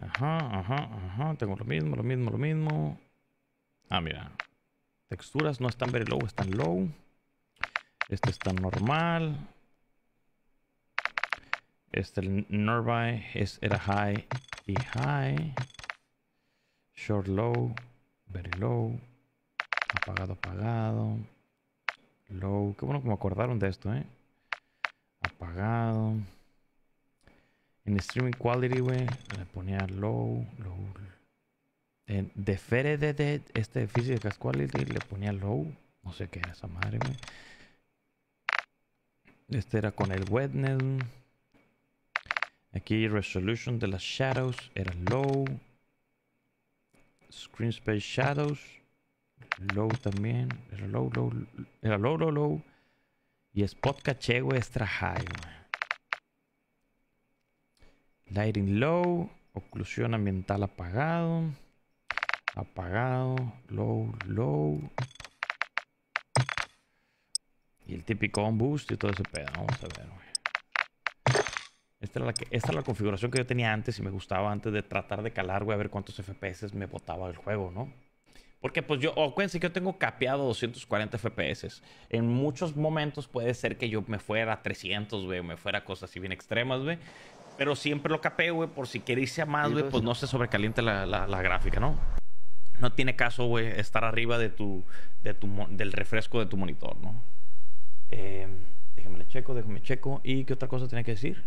Ajá, ajá, ajá. Tengo lo mismo, lo mismo, lo mismo. Ah, mira. Texturas no están very low, están low. Este está normal. Este, el nearby, es, era high y high. Short low, very low. Apagado, apagado. Low. Qué bueno que me acordaron de esto, eh. Apagado. En streaming quality, güey, le ponía low, low. En de de este physical quality le ponía low. No sé qué era esa madre, güey. Este era con el wetness. Aquí resolution de las shadows era low. Screen space shadows. Low también. Era low, low. Era low, low, low. Y spot caché, güey, extra high, güey. Lighting low. Oclusión ambiental apagado. Apagado. Low, low. Y el típico on boost y todo ese pedo. Vamos a ver, güey. Esta era, la configuración que yo tenía antes y me gustaba antes de tratar de calar, güey, a ver cuántos FPS me botaba el juego, ¿no? Porque pues yo, oh, acuérdense que yo tengo capeado 240 FPS. En muchos momentos puede ser que yo me fuera a 300, güey, o me fuera a cosas así bien extremas, güey. Pero siempre lo capeo, güey, por si queréis a más, güey, pues, no se sobrecaliente la, la- la gráfica, ¿no? No tiene caso, güey, estar arriba de tu, de tu, del refresco de tu monitor, ¿no? Eh, déjame le checo, déjame checo. ¿Y qué otra cosa tenía que decir?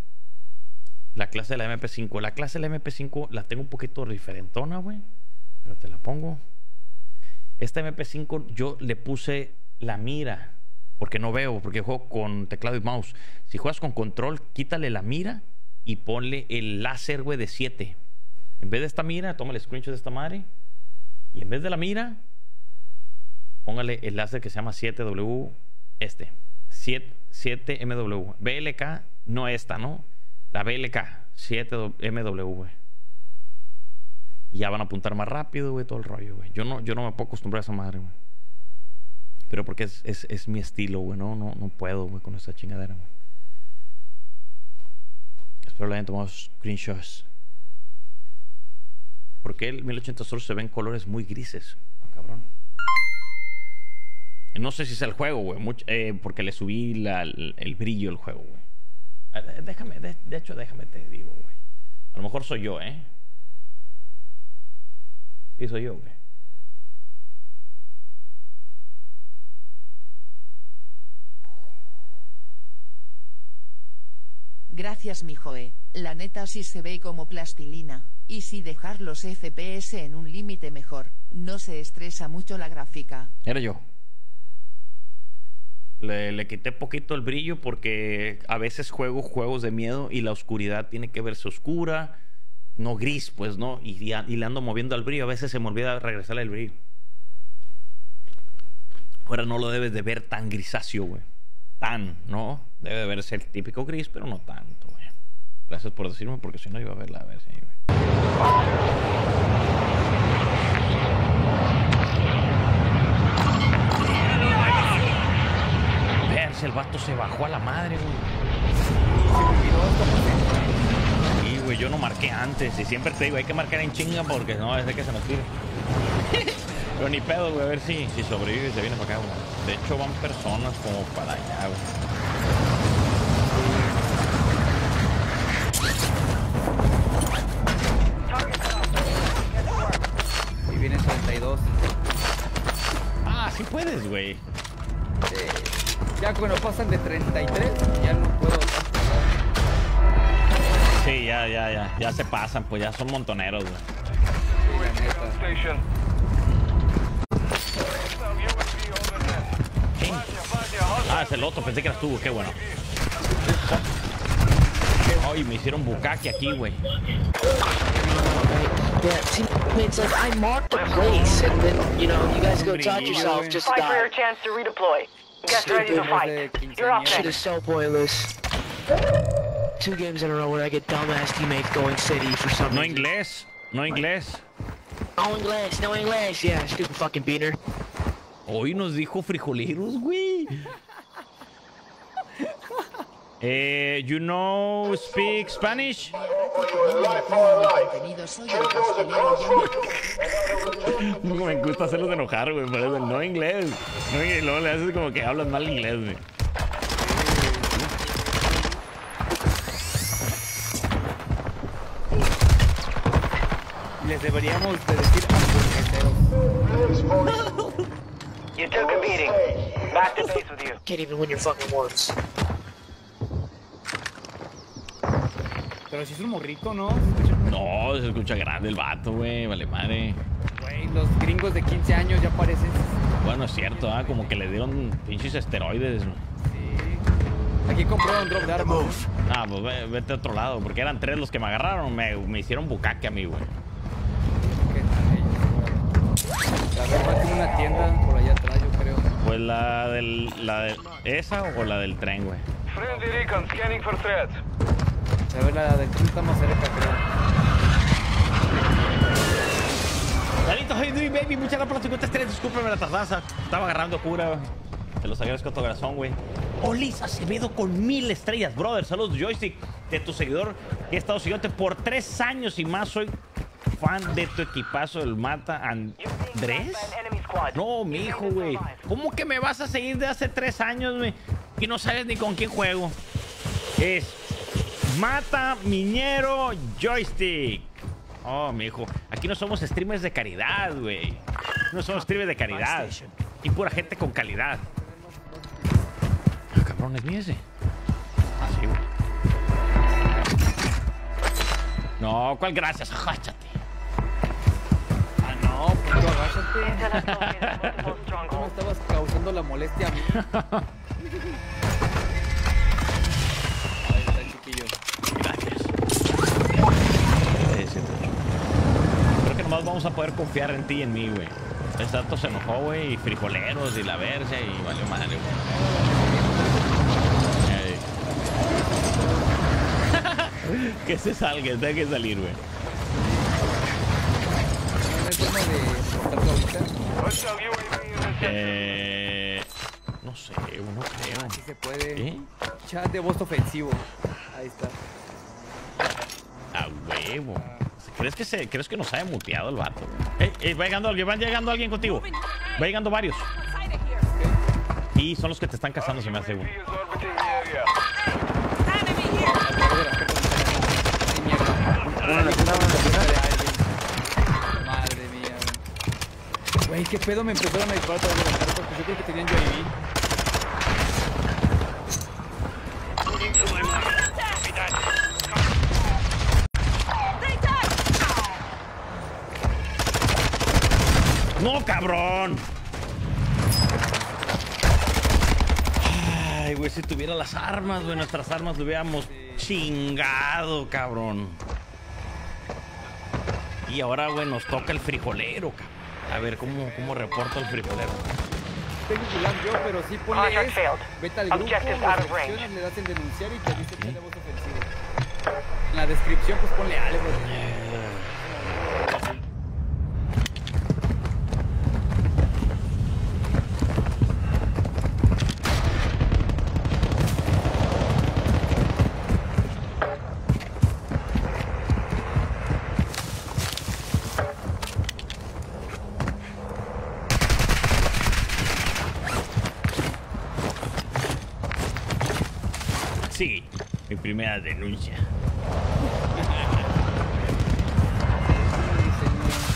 La clase de la MP5. La clase de la MP5 la tengo un poquito diferentona, güey. Pero te la pongo. Esta MP5 yo le puse la mira. Porque no veo, porque juego con teclado y mouse. Si juegas con control, quítale la mira y ponle el láser, güey, de 7. En vez de esta mira, toma el screenshot de esta madre. Y en vez de la mira, póngale el láser que se llama 7W. Este. 7, 7MW. BLK, no esta, ¿no? La BLK, 7MW, güey. Y ya van a apuntar más rápido, güey, todo el rollo, güey. Yo no, yo no me puedo acostumbrar a esa madre, güey. Pero porque es, es, es mi estilo, güey. No, no, no puedo, güey, con esa chingadera, güey. Espero le hayan tomado screenshots. Porque el 1080 solo se ven colores muy grises. Ah, cabrón. No sé si es el juego, güey. eh, porque le subí la- el, brillo al juego, güey. Eh, Déjame, de hecho, déjame te digo, güey. A lo mejor soy yo, ¿eh? Sí, soy yo, güey. Gracias mi Joe, la neta sí se ve como plastilina, y si dejar los FPS en un límite mejor, no se estresa mucho la gráfica. Era yo. Le, le quité poquito el brillo porque a veces juego juegos de miedo y la oscuridad tiene que verse oscura. No gris, pues, ¿no? Y, y le ando moviendo al brillo. A veces se me olvida regresarle el brillo. Ahora no lo debes de ver tan grisáceo, güey. Tan, ¿no? Debe de verse el típico gris, pero no tanto, güey. Gracias por decirme, porque si no iba a verla a ver si, güey. El vato se bajó a la madre, güey. Güey, yo no marqué antes. Y siempre te digo, hay que marcar en chinga porque no, es de que se nos tire. Pero ni pedo, güey, a ver si, si sobrevive y se viene para acá, güey. De hecho, van personas como para allá, güey. Y vienen 32. Ah, sí puedes, güey. Eh, ya cuando pasan de 33, ya no puedo. Sí, ya, ya, ya. Ya se pasan, pues ya son montoneros, güey. Ah, es el otro, pensé que eras tú, qué bueno. Ay, me hicieron bucaque aquí, güey. Yeah, teammates like I marked the place, and then you know you guys go touch yourself, just Fight for your die. chance to redeploy. Get ready to fight. You're Shit next. is so pointless. Two games in a row where I get dumbass teammates going city for some No reason. inglés, no inglés. No English, no English. Yeah, stupid fucking beaner. Hoy nos dijo frijoleros, güey. Eh, you know speak Spanish? Me gusta hacerlos enojar, güey, por eso no inglés. No, y luego le haces como que hablas mal inglés, güey. Les deberíamos de decir hamburgueseros. You took a beating. Back to base with you. Can't even win your fucking wars. Pero si es un morrito, ¿no? No, se escucha grande el vato, güey, vale madre. Güey, los gringos de 15 años ya parecen. Bueno, es cierto, ah, como que le dieron pinches esteroides. güey. Aquí compraron drop de armas. Ah, pues ve- vete a otro lado, porque eran tres los que me agarraron, me, me hicieron bucaque a mí, güey. La verdad tiene una tienda por allá atrás, yo creo. Pues la del, la de, esa o la del tren, güey. Friendly recon scanning for threats. A ver, la del tren está más cerca, creo. Dalito, hey, doing, baby, muchas gracias por 50 estrellas. Discúlpeme la tardanza. Estaba agarrando cura, güey. Te los agradezco a tu corazón, güey. Olis Acevedo con mil estrellas, brother. Saludos, joystick, de tu seguidor. He estado siguiéndote por tres años y más. Soy fan de tu equipazo, el Mata Andrés. No, mi hijo, güey. ¿Cómo que me vas a seguir de hace tres años, güey? Y no sabes ni con quién juego. Es Mata Miñero Joystick. Oh, mi hijo. Aquí no somos streamers de caridad, güey. No somos streamers de caridad. Y pura gente con calidad. Ah, cabrón, es mi ese. Ah, güey. No, ¿cuál gracias? Agáchate. No, pues tú agáchate. Tú me estabas causando la molestia a mí. Ahí está, chiquillo. Sí, sí. Creo que nomás vamos a poder confiar en ti y en mí, güey. Este dato se enojó, güey, y frijoleros y la verga y valió madre, güey. Ey. que se salga, tenga que salir, güey. ¿No hay forma de Eh, no sé, güey, no creo. Sí se puede. ¿Eh? Chat de voz ofensivo. Ahí está. A huevo. ¿Crees que, se, ¿Crees que nos haya muteado el vato? Ey, ey, va llegando alguien, va llegando alguien contigo. Va llegando varios. Y son los que te están cazando, se me hace, güey. the area. Güey, qué pedo me empezaron a disparar todas las cartas. Pues yo creo que tenían UAV. ¡No, cabrón! Ay, güey, si tuviera las armas, güey, nuestras armas lo hubiéramos chingado, cabrón. Y ahora, güey, nos toca el frijolero, cabrón. A ver, ¿cómo, cómo reporto el frijolero? Tengo que hablar yo, pero sí failed. vete al grupo, le das en denunciar y te dice que voz ofensiva. En la descripción, pues ponle algo. Sí, denuncia.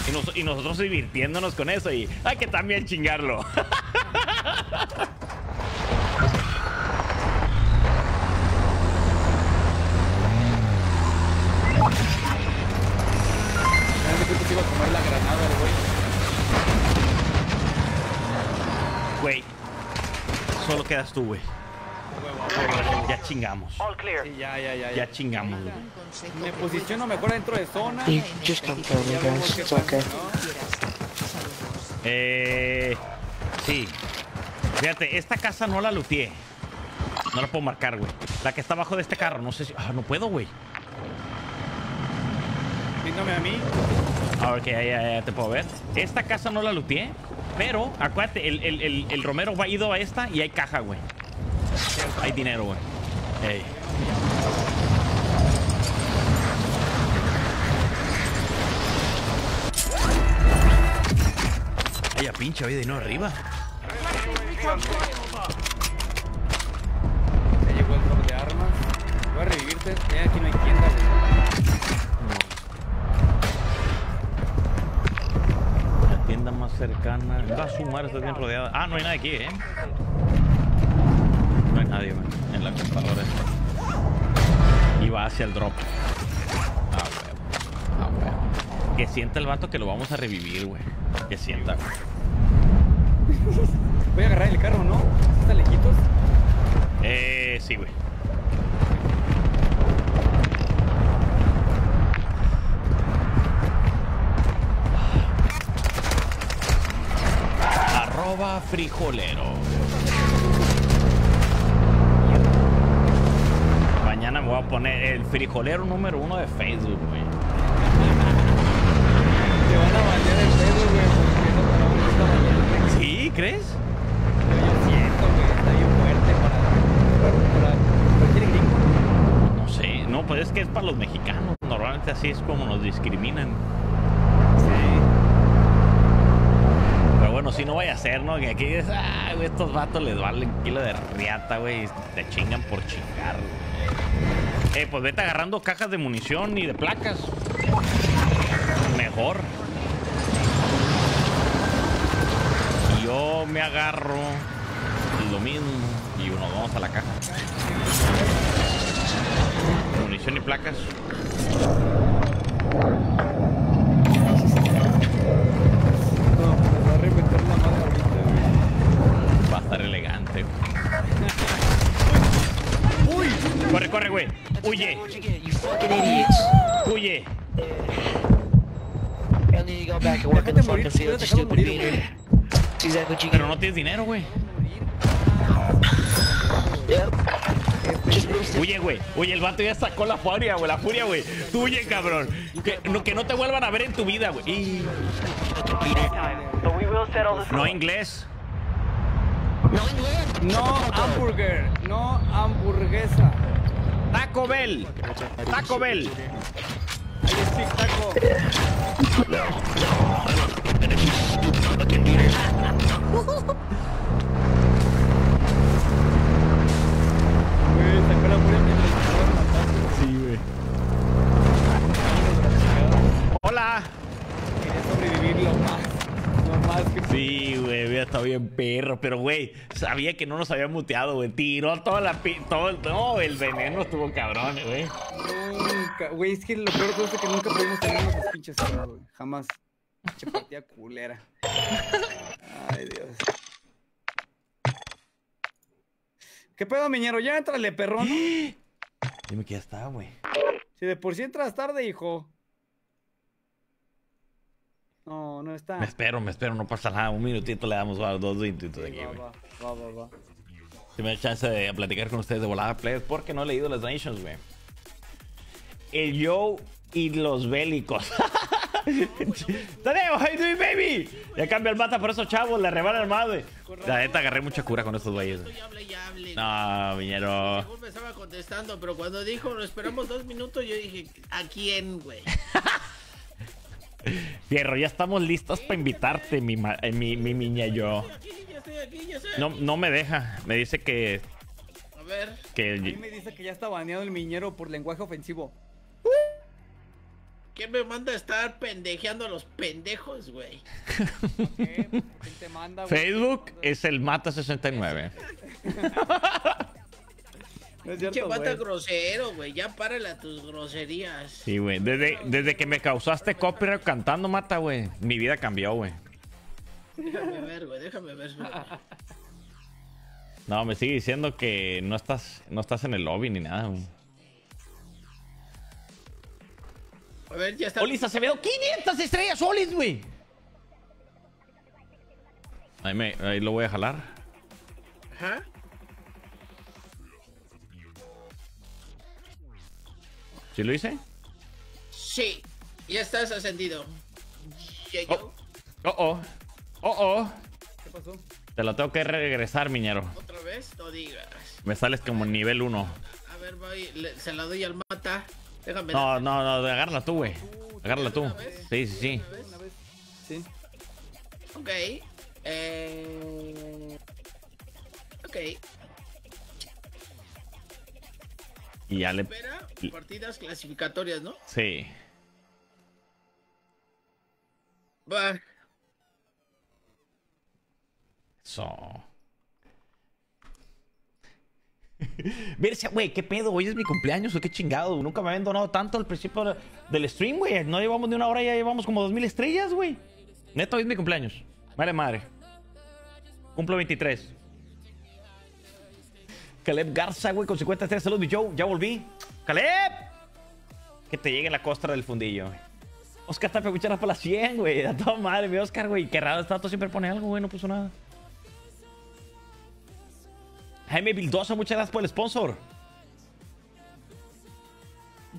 Y, nos- y nosotros divirtiéndonos con eso y hay que también chingarlo. Güey, solo quedas tú, güey. Ya chingamos. All clear. Sí, ya, ya, ya. Ya ya. chingamos. Me posiciono mejor dentro de zona. You just kill me, guys. It's okay. Eh. Sí. Fíjate, esta casa no la luteé. No la puedo marcar, güey. La que está abajo de este carro, no sé si. Ah, no puedo, güey. Viéndome a mí. Ah, ok, ya, ya, ya te puedo ver. Esta casa no la luteé. Pero, acuérdate, el, el, el, el Romero va ido a esta y hay caja, güey. Hay dinero, güey. Ey. Ay, a pinche, hay dinero arriba. Ya llegó el drop de armas. Voy a revivirte. Eh, aquí no hay tienda. La tienda más cercana. Va su madre, estás bien rodeada. Ah, no hay nadie aquí, ¿eh? Nadie, en la computadora esta. Y va hacia el drop. Ah, huevo. Ah, huevo. Que sienta el vato que lo vamos a revivir, güey. Que sienta, güey. Voy a agarrar el carro, ¿no? ¿Está lejitos? Eh, sí, güey. Arroba frijolero. Mañana me voy a poner el frijolero número uno de Facebook, güey. Te van a bañar el dedo, güey. Porque no para uno está bañando. ¿Sí? ¿Crees? Yo siento, güey. Está bien fuerte para, para cualquier gringo. No sé. No, pues es que es para los mexicanos. Normalmente así es como nos discriminan. Pero bueno, si no vaya a ser, ¿no? Que aquí dices, ah, güey, estos vatos les valen kilo de riata, güey. y Te chingan por chingar, güey. Eh, pues vete agarrando cajas de munición y de placas. Mejor. Y yo me agarro lo mismo y uno vamos a la caja. Munición y placas. Va a estar elegante. ¡Uy! Corre, corre, güey. Huye, huye. Pero no tienes dinero, güey. Huye, güey. Huye, el vato ya sacó la furia, güey. La furia, güey. Tú huye, cabrón. Que no, que no te vuelvan a ver en tu vida, güey. Settle this. No inglés. No hamburger, no hamburguesa. Taco Bell. Taco Bell. Taco. Hola. Quería sobrevivir lo más, lo más que Sí, güey, había estado bien perro, pero güey, sabía que no nos había muteado, güey. Tiró toda la pi- todo el, no, el veneno estuvo cabrón, güey. Nunca, güey, es que lo peor todo es que nunca pudimos tener esos pinches güey. Jamás. Pinche partida culera. Ay, Dios. ¿Qué pedo, miñero? Ya entrale, perro, ¿no? Dime que ya está, güey. Si de por sí entras tarde, hijo. No, no está. Me espero, me espero, no pasa nada. Un minutito le damos a los dos minutitos aquí, Va, güey. va, va, va, va. Si me da chance de platicar con ustedes de volada, players, porque no he leído las donations, güey. El Joe y los bélicos. ¡Tadeo! ¡Hey, doing, baby! Ya cambia el mata por esos chavos, le rebalan el madre. La neta, agarré mucha cura con estos güeyes. No, viñero. Según me estaba contestando, pero cuando dijo, lo esperamos dos minutos, yo dije, ¿a quién, güey? Fierro, ya estamos listos para invitarte, mi, ma- eh, mi, mi niña yo. No, no me deja. Me dice que. A ver. A mí me dice que ya está baneado el miñero por lenguaje ofensivo. ¿Quién me manda a estar pendejeando a los pendejos, güey? ¿Quién te manda, güey? Facebook es el Mata69. No es cierto, grosero, güey. Ya párale a tus groserías. Sí, güey. Desde, desde que me causaste copyright cantando Mata, güey. Mi vida cambió, güey. Déjame ver, güey, déjame ver. güey. No, me sigue diciendo que no estás, no estás en el lobby ni nada, güey. A ver, ya está. Olis Acevedo, 500 estrellas, Olis, güey. Ahí, me, ahí lo voy a jalar. Ajá. ¿Sí lo hice? Sí, ya estás ascendido. Yo. Oh, oh. Oh, oh. ¿Qué pasó? Te lo tengo que regresar, miñero. Otra vez, no digas. Me sales como nivel 1. A ver, voy, le- se la doy al mata. Déjame. No, no, no, agárrala tú, güey. Agárrala tú. Sí, sí, sí. Una vez. Sí. Ok. Eh... Ok. Y ya le. Espera, partidas clasificatorias, ¿no? Sí. Va. Eso. Verse, güey, ¿qué pedo? Hoy es mi cumpleaños, o qué chingado. Nunca me habían donado tanto al principio del stream, güey. No llevamos ni una hora, ya llevamos como dos mil estrellas, güey. Neta, hoy es mi cumpleaños. Madre madre. Cumplo 23. Caleb Garza, güey, con 53. Saludos, mi Joe. Ya volví. ¡Caleb! Que te llegue la costra del fundillo. Oscar muchas gracias por las 100, güey. A toda madre, mi Oscar, güey. Qué raro, está todo siempre pone algo, güey. No puso nada. Jaime Vildosa, muchas gracias por el sponsor.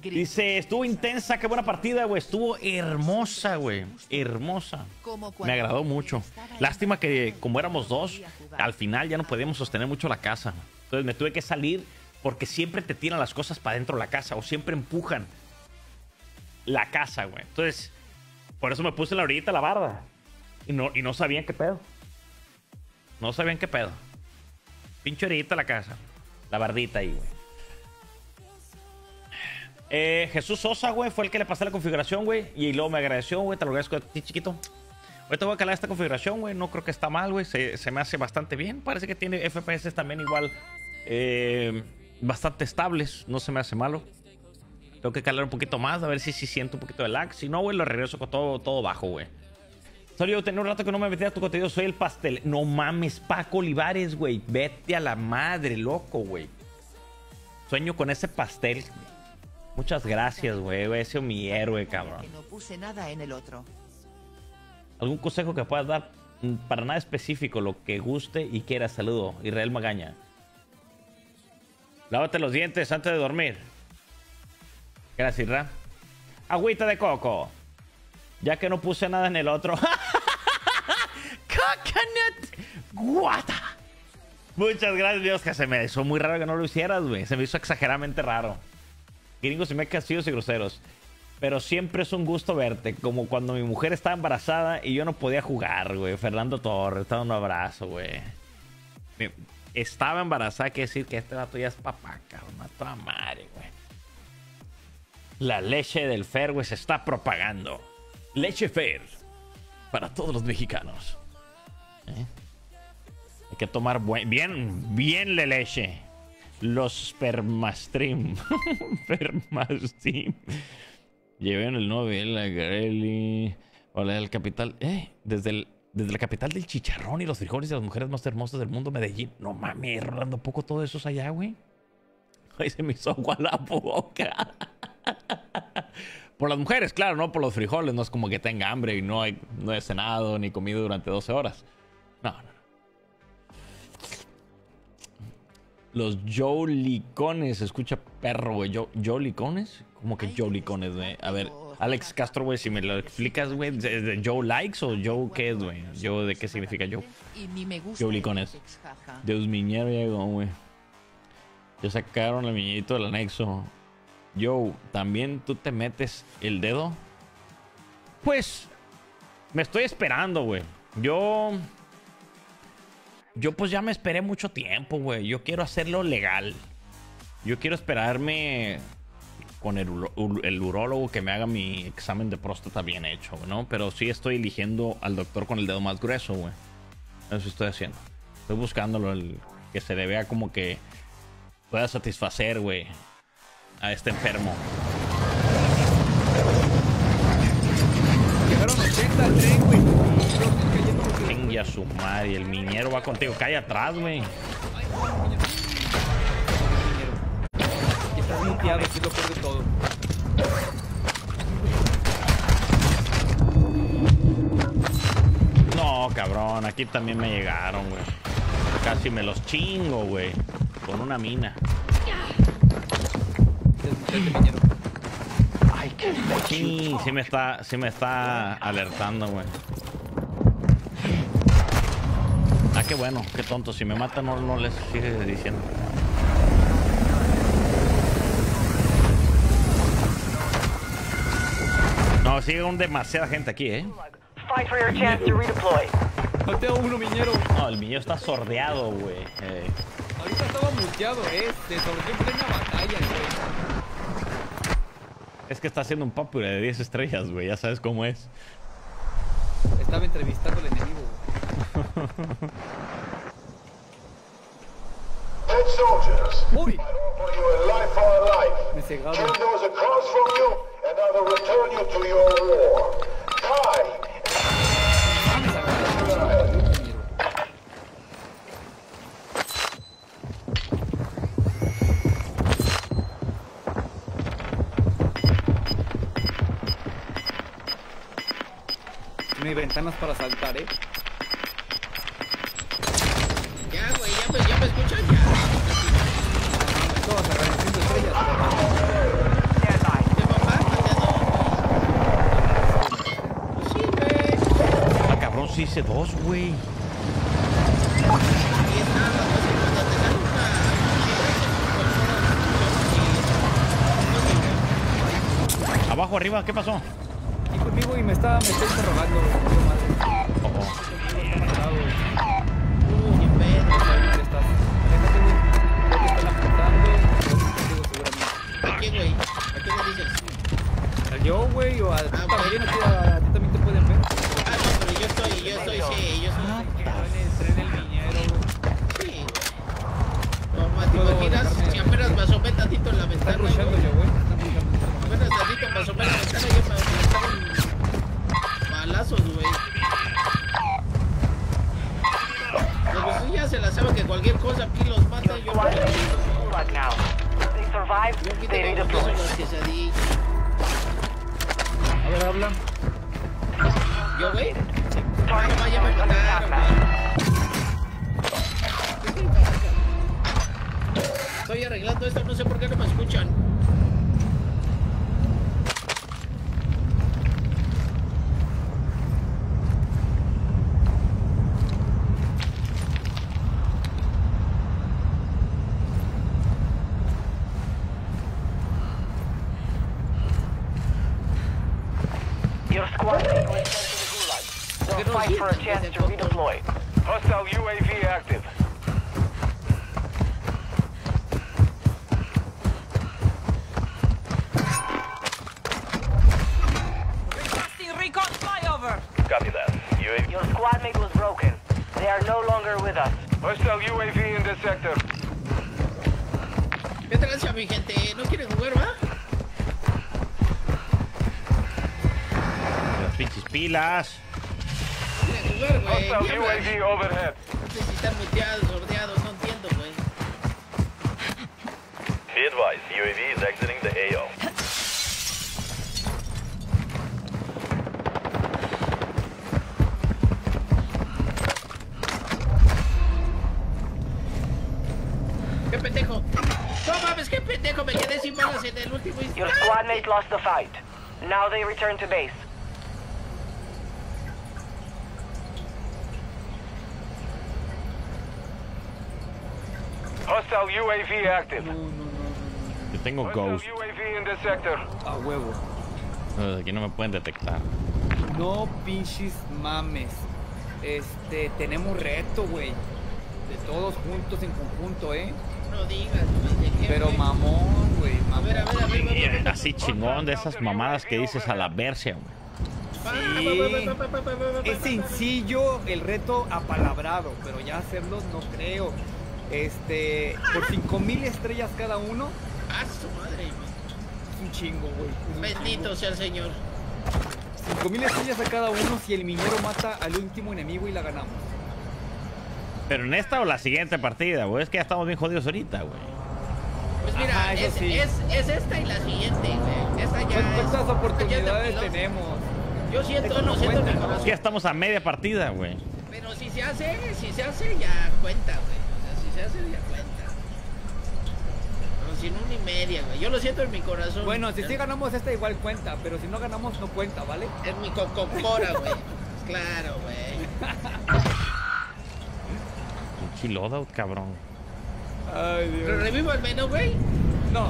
Dice, estuvo intensa, qué buena partida, güey. Estuvo hermosa, güey. Hermosa. Me agradó mucho. Lástima que como éramos dos, al final ya no podíamos sostener mucho la casa. Entonces me tuve que salir porque siempre te tiran las cosas para dentro de la casa o siempre empujan la casa, güey. Entonces, por eso me puse la orillita la barda. Y no, y no sabían qué pedo. No sabían qué pedo. Pinche orillita la casa. La bardita ahí, güey. Eh, Jesús Sosa, güey, fue el que le pasé la configuración, güey. Y luego me agradeció, güey. Te lo agradezco a ti, chiquito. Ahorita voy a calar esta configuración, güey. No creo que está mal, güey. Se, se me hace bastante bien. Parece que tiene FPS también igual. eh, bastante estables. No se me hace malo. Tengo que calar un poquito más. A ver si, si siento un poquito de lag. Si no, güey, lo regreso con todo, todo bajo, güey. Solo yo tenía un rato que no me metía a tu contenido. Soy el pastel. No mames, Paco Olivares, güey. Vete a la madre, loco, güey. Sueño con ese pastel. Muchas gracias, güey. Ese es mi héroe, cabrón. no puse nada en el otro. ¿Algún consejo que puedas dar? Mm, Para nada específico, lo que guste y quiera. Saludo, Israel Magaña. Lávate los dientes antes de dormir. Gracias, Isra. Agüita de coco. Ya que no puse nada en el otro. Coconut guata. Muchas gracias, Dios, que se me hizo muy raro que no lo hicieras, güey. Se me hizo exageradamente raro. Gringos y castillos y groseros. Pero siempre es un gusto verte. Como cuando mi mujer estaba embarazada y yo no podía jugar, güey. Fernando Torres, estaba un abrazo, güey. Estaba embarazada, quiere decir que este vato ya es papá, cabrón. A toda madre, güey. La leche del Fer, güey, se está propagando. Leche Fer. Para todos los mexicanos. ¿Eh? Hay que tomar buen- bien, bien la leche. Los Permastream. Permastream. Llevaron el Nobel a Garelli. Hola, del capital. Eh, desde, el, desde la capital del chicharrón y los frijoles de las mujeres más hermosas del mundo, Medellín. No mames, Rolando, poco todo eso es allá, güey. Ay, se me hizo agua la boca. Por las mujeres, claro, no por los frijoles. No es como que tenga hambre y no, hay, no he cenado ni comido durante 12 horas. No, no. Los Jolicones, escucha perro, güey. Jo- ¿Jolicones? ¿Cómo que Jolicones, güey? A ver, Alex Castro, güey, si me lo explicas, güey. ¿es de Joe Likes o Joe qué es, güey? Joe, ¿de qué significa Joe? Apex, jaja. Dios miñero llegó, güey. Ya sacaron el miñito del anexo. Yo, ¿también tú te metes el dedo? Pues, me estoy esperando, güey. Yo. Yo, pues ya me esperé mucho tiempo, güey. Yo quiero hacerlo legal. Yo quiero esperarme con el, el urólogo que me haga mi examen de próstata bien hecho, ¿no? Pero sí estoy eligiendo al doctor con el dedo más grueso, güey. Eso estoy haciendo. Estoy buscándolo, el que se le vea como que pueda satisfacer, güey, a este enfermo. Llegaron 80 al tren, güey. Cayendo porque- Chingue a su madre, el miñero va contigo. Calle atrás, güey. No, cabrón, aquí también me llegaron, güey. Casi me los chingo, güey. Con una mina. Desmutete, miñero. Sí, sí me está, sí me está alertando, güey. Ah, qué bueno, qué tonto. Si me mata no, no les sigue diciendo. Sigue un demasiada gente aquí, ¿eh? Mateo uno, miñero. No, el mío está sordeado, güey. Eh, Ahorita estaba muteado, eh. Desarrolló en plena batalla, güey. es que está haciendo un popular de 10 estrellas, güey. Ya sabes cómo es. Estaba entrevistando al enemigo, güey. Uy, me cegaron. No hay ventanas para saltar, eh. Sí hice dos, güey. Abajo, arriba, ¿qué pasó? Y conmigo y me está, me está interrogando, güey. Oh, oh. ¿Al yo, güey? O a ti Ah, también, bueno. a ti, a, a ti también te pueden ver. Ah, no, pero yo estoy, sí, yo güey. Sí. No, ma, ¿te imaginas? Si apenas me asomé tantito en la ventana, yo, güey. Apenas tantito me asomé en la ventana y ya me me estaban balazos, güey. Pues ya se la sabe que cualquier cosa aquí los mata y yo aquí tengo quesadilla. A ver, habla. ¿Yo, güey? Estoy arreglando esto, no sé por qué no me escuchan. pilas. Overhead. Be advised, UAV is exiting the AO. ¡No mames! Me quedé sin balas. Your squad mate lost the fight. Now they return to base. Tengo Ghost. A huevo. Aquí no me pueden detectar. No pinches mames. Este, tenemos reto, güey. De todos juntos en conjunto, ¿eh? No digas, güey, ¿de qué, Pero mamón, güey, A ver, ver, ver. Así chingón de esas mamadas que dices a la versia, güey. Sí. Es sencillo el reto apalabrado, pero ya hacerlo no creo. Este, por 5000 estrellas cada uno, Ah, su madre, güey. es un chingo, güey. Bendito sea el Señor. 5000 estrellas a cada uno si el minero mata al último enemigo y la ganamos. Pero en esta o la siguiente partida, güey. Es que ya estamos bien jodidos ahorita, güey. Pues mira, Ajá, es, sí. es, es esta y la siguiente, güey. Esta ya ¿Cuántas es- esta oportunidades ya tenemos? Yo siento, no siento que ya estamos a media partida, güey. Pero si se hace, si se hace, ya cuenta, güey. O sea, si se hace, ya cuenta. Sin una y media, güey. Yo lo siento en mi corazón. Bueno, si Ya- sí ganamos esta igual cuenta, pero si no ganamos no cuenta, ¿vale? Es mi cococora, güey. Claro, güey. Pinche loadout, cabrón. Ay, Pero revivo al menos, güey. No.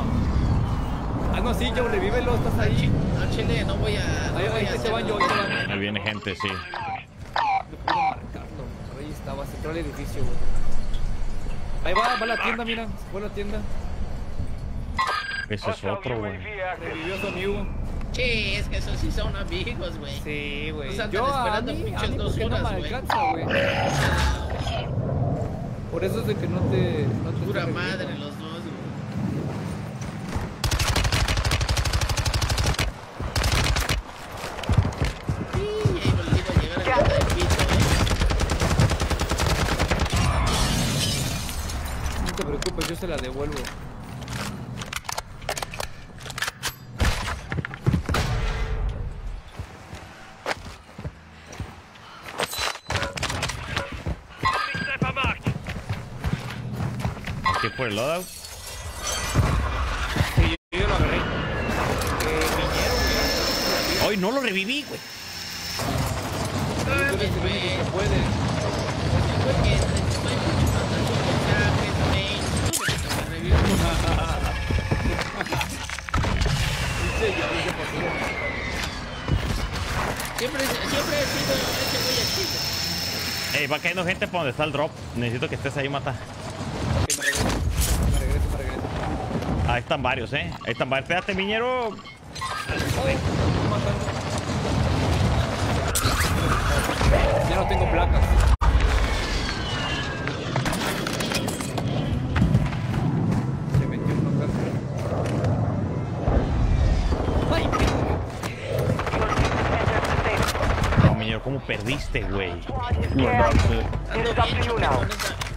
Ah, no, sí, yo revívelo, estás ahí. Al chile no voy a. No Ahí, voy ahí a te van, yo, ahí viene gente, sí. No puedo marcarlo. Ahí estaba, se entró al edificio, güey. Ahí va, va a la tienda, mira. Se fue a la tienda. Ese es otro, güey. Sí, es que esos sí son amigos, güey. Sí, güey. Nos andan Yo a esperando mí, a pinches mí dos porque no horas, me güey. alcanza, güey. Por eso es de que no te... No te Pura madre reviviendo. los dos, güey. Sí, iba a llegar a la del eh. No te preocupes, yo se la devuelvo. Por el loadout? Sí, yo lo agarré. Eh, viñero, güey. Hoy no lo reviví, güey. Siempre, siempre he sido ese güey activo. Ey, va cayendo gente por donde está el drop. Necesito que estés ahí, mata. Ok, me regreso. Me regreso, me regreso. Ahí están varios, eh. Ahí están varios. Espérate, miñero. Ya no tengo placas. Se metió uno acá. ¡Ay! No, miñero, ¿cómo perdiste, güey? It's up to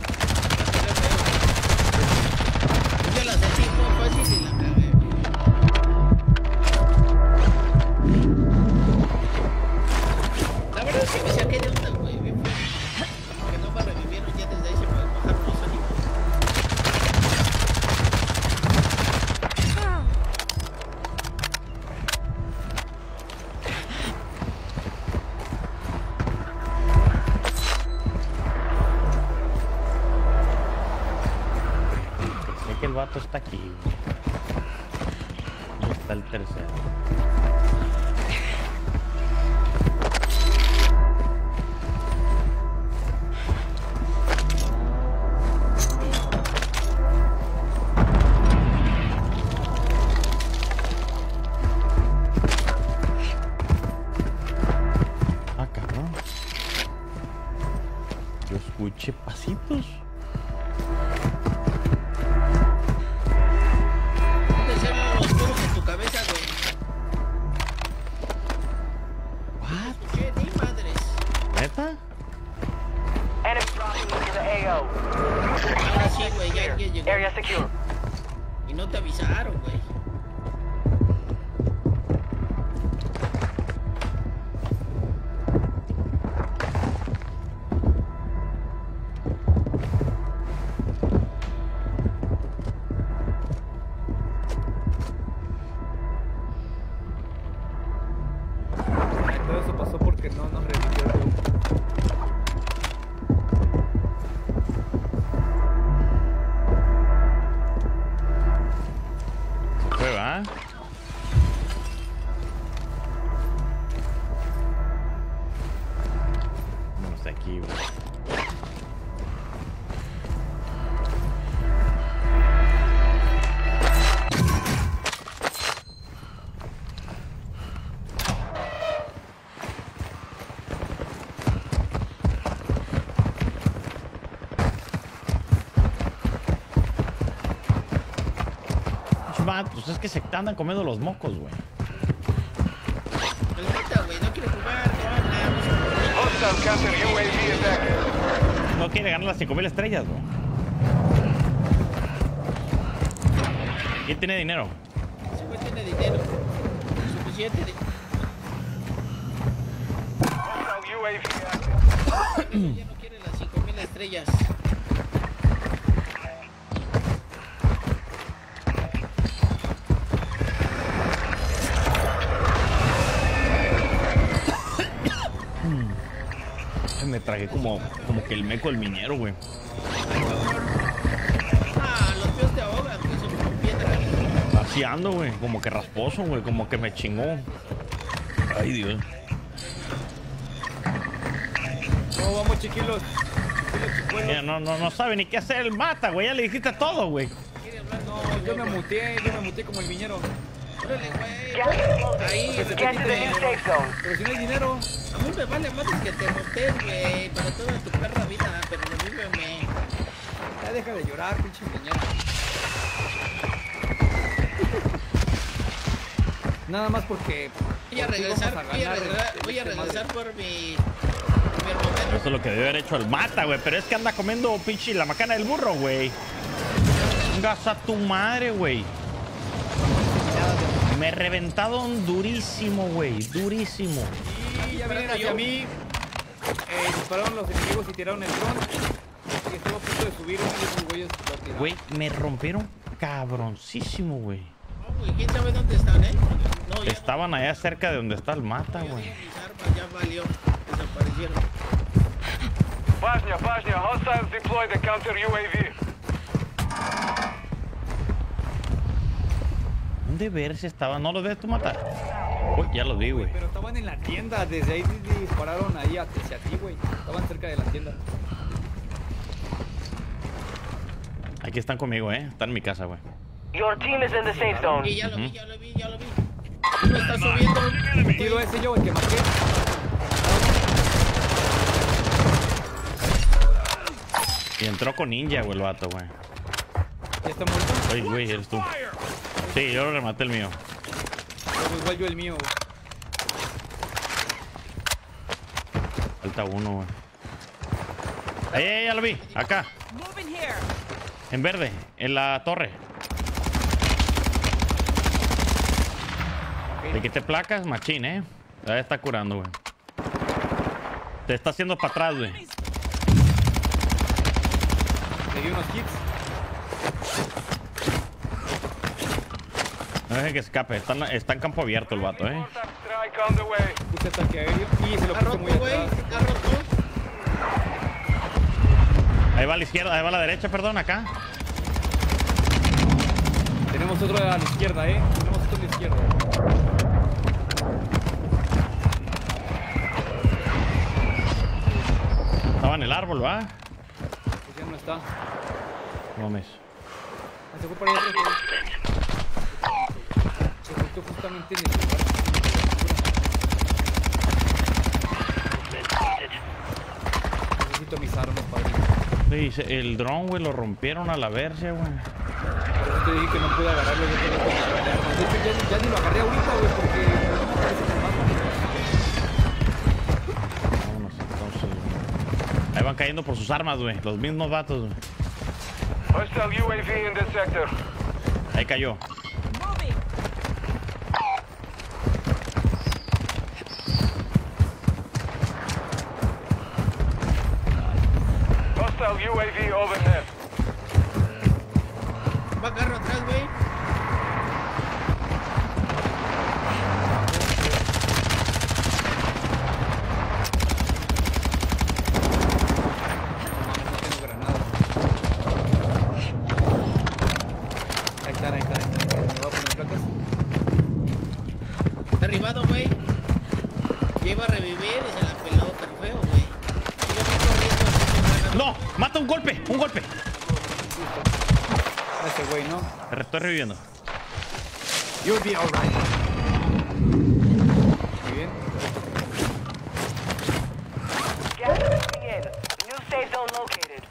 Vatos, Pues es que se andan comiendo los mocos, güey. No quiere ganar las 5000 estrellas, güey. ¿Quién tiene dinero? Ese güey tiene dinero. Suficiente. de-. Ya no quiere las 5000 estrellas. Tragué como, como que el meco del minero, güey. Ah, los pies te ahogan, que son como piedra. Así ando, güey. Como que rasposo, güey. Como que me chingó. Ay, Dios. ¿Cómo vamos, chiquilos? Mira, no, no, no sabe ni qué hacer el mata, güey. Ya le dijiste todo, güey. No, yo me muteé, yo me muteé como el viñero. Órale, güey. Ahí, safe zone. Pero si no hay dinero. A me vale más que te montes, güey, para toda tu perra vida, pero revíveme. Ya deja de llorar, pinche viñero. Nada más porque. Voy a regresar, vamos voy a regresar, voy a este regresar por mi, por mi. Eso es lo que debe haber hecho el mata, güey. Pero es que anda comiendo pinche la macana del burro, güey. Gas a tu madre, güey. Me reventaron durísimo, güey. Durísimo. Vienen hacia mí. Eh, dispararon los enemigos y tiraron el dron. Y estuvo a punto de subir uno de esos güeyes lo tiraron. Güey, me rompieron cabroncísimo, güey. No, güey, ¿quién sabe dónde están, eh? No, Estaban allá cerca de donde está el mata, güey. ya valió, desaparecieron. Hostiles deploy the counter UAV. ¿Dónde ver si estaba? ¿No lo ves tú matar? Uy, ya lo vi, güey. Pero estaban en la tienda, desde ahí di- dispararon ahí hacia ti, güey. Estaban cerca de la tienda. Aquí están conmigo, ¿eh? Están en mi casa, güey. Your team is in the safe zone. Y ya lo vi, ya lo vi, ya lo vi. Uno está subiendo. Tiro ese yo, el que maté. Y entró con ninja, güey, el vato, güey. Ya está muerto. Oye, güey, eres tú. Sí, yo lo rematé el mío. Luego igual yo el mío, güey. Falta uno, güey. Ahí, ahí, ya lo vi. Acá. En verde. En la torre. Le quité placas, machín, ¿eh? Ya está curando, güey. Te está haciendo para atrás, güey. Le di unos kits. No deje que escape. Está en, está en campo abierto el vato, ¿eh? Puse ataque aéreo y se lo puse muy atrás. Ahí va a la izquierda, ahí va a la derecha, perdón, acá. Tenemos otro a la izquierda, eh. Tenemos otro a la izquierda. Estaba en el árbol, ¿va? Pues ya no está. No mames. Ah, Se fue para allá justamente en el lugar. Necesito mis armas, padre. Sí, el dron, güey, lo rompieron a la verga, güey. Por eso te dije que no pude agarrarlo. Yo tenía que de hecho, ya, ni- ya ni lo agarré ahorita, güey, porque. Vámonos entonces, güey. Ahí van cayendo por sus armas, güey. Los mismos vatos, güey. Hostile UAV in this sector. Ahí cayó. UAV overhead. Va You'll be alright. Muy bien. Gas is moving in. New safe zone located.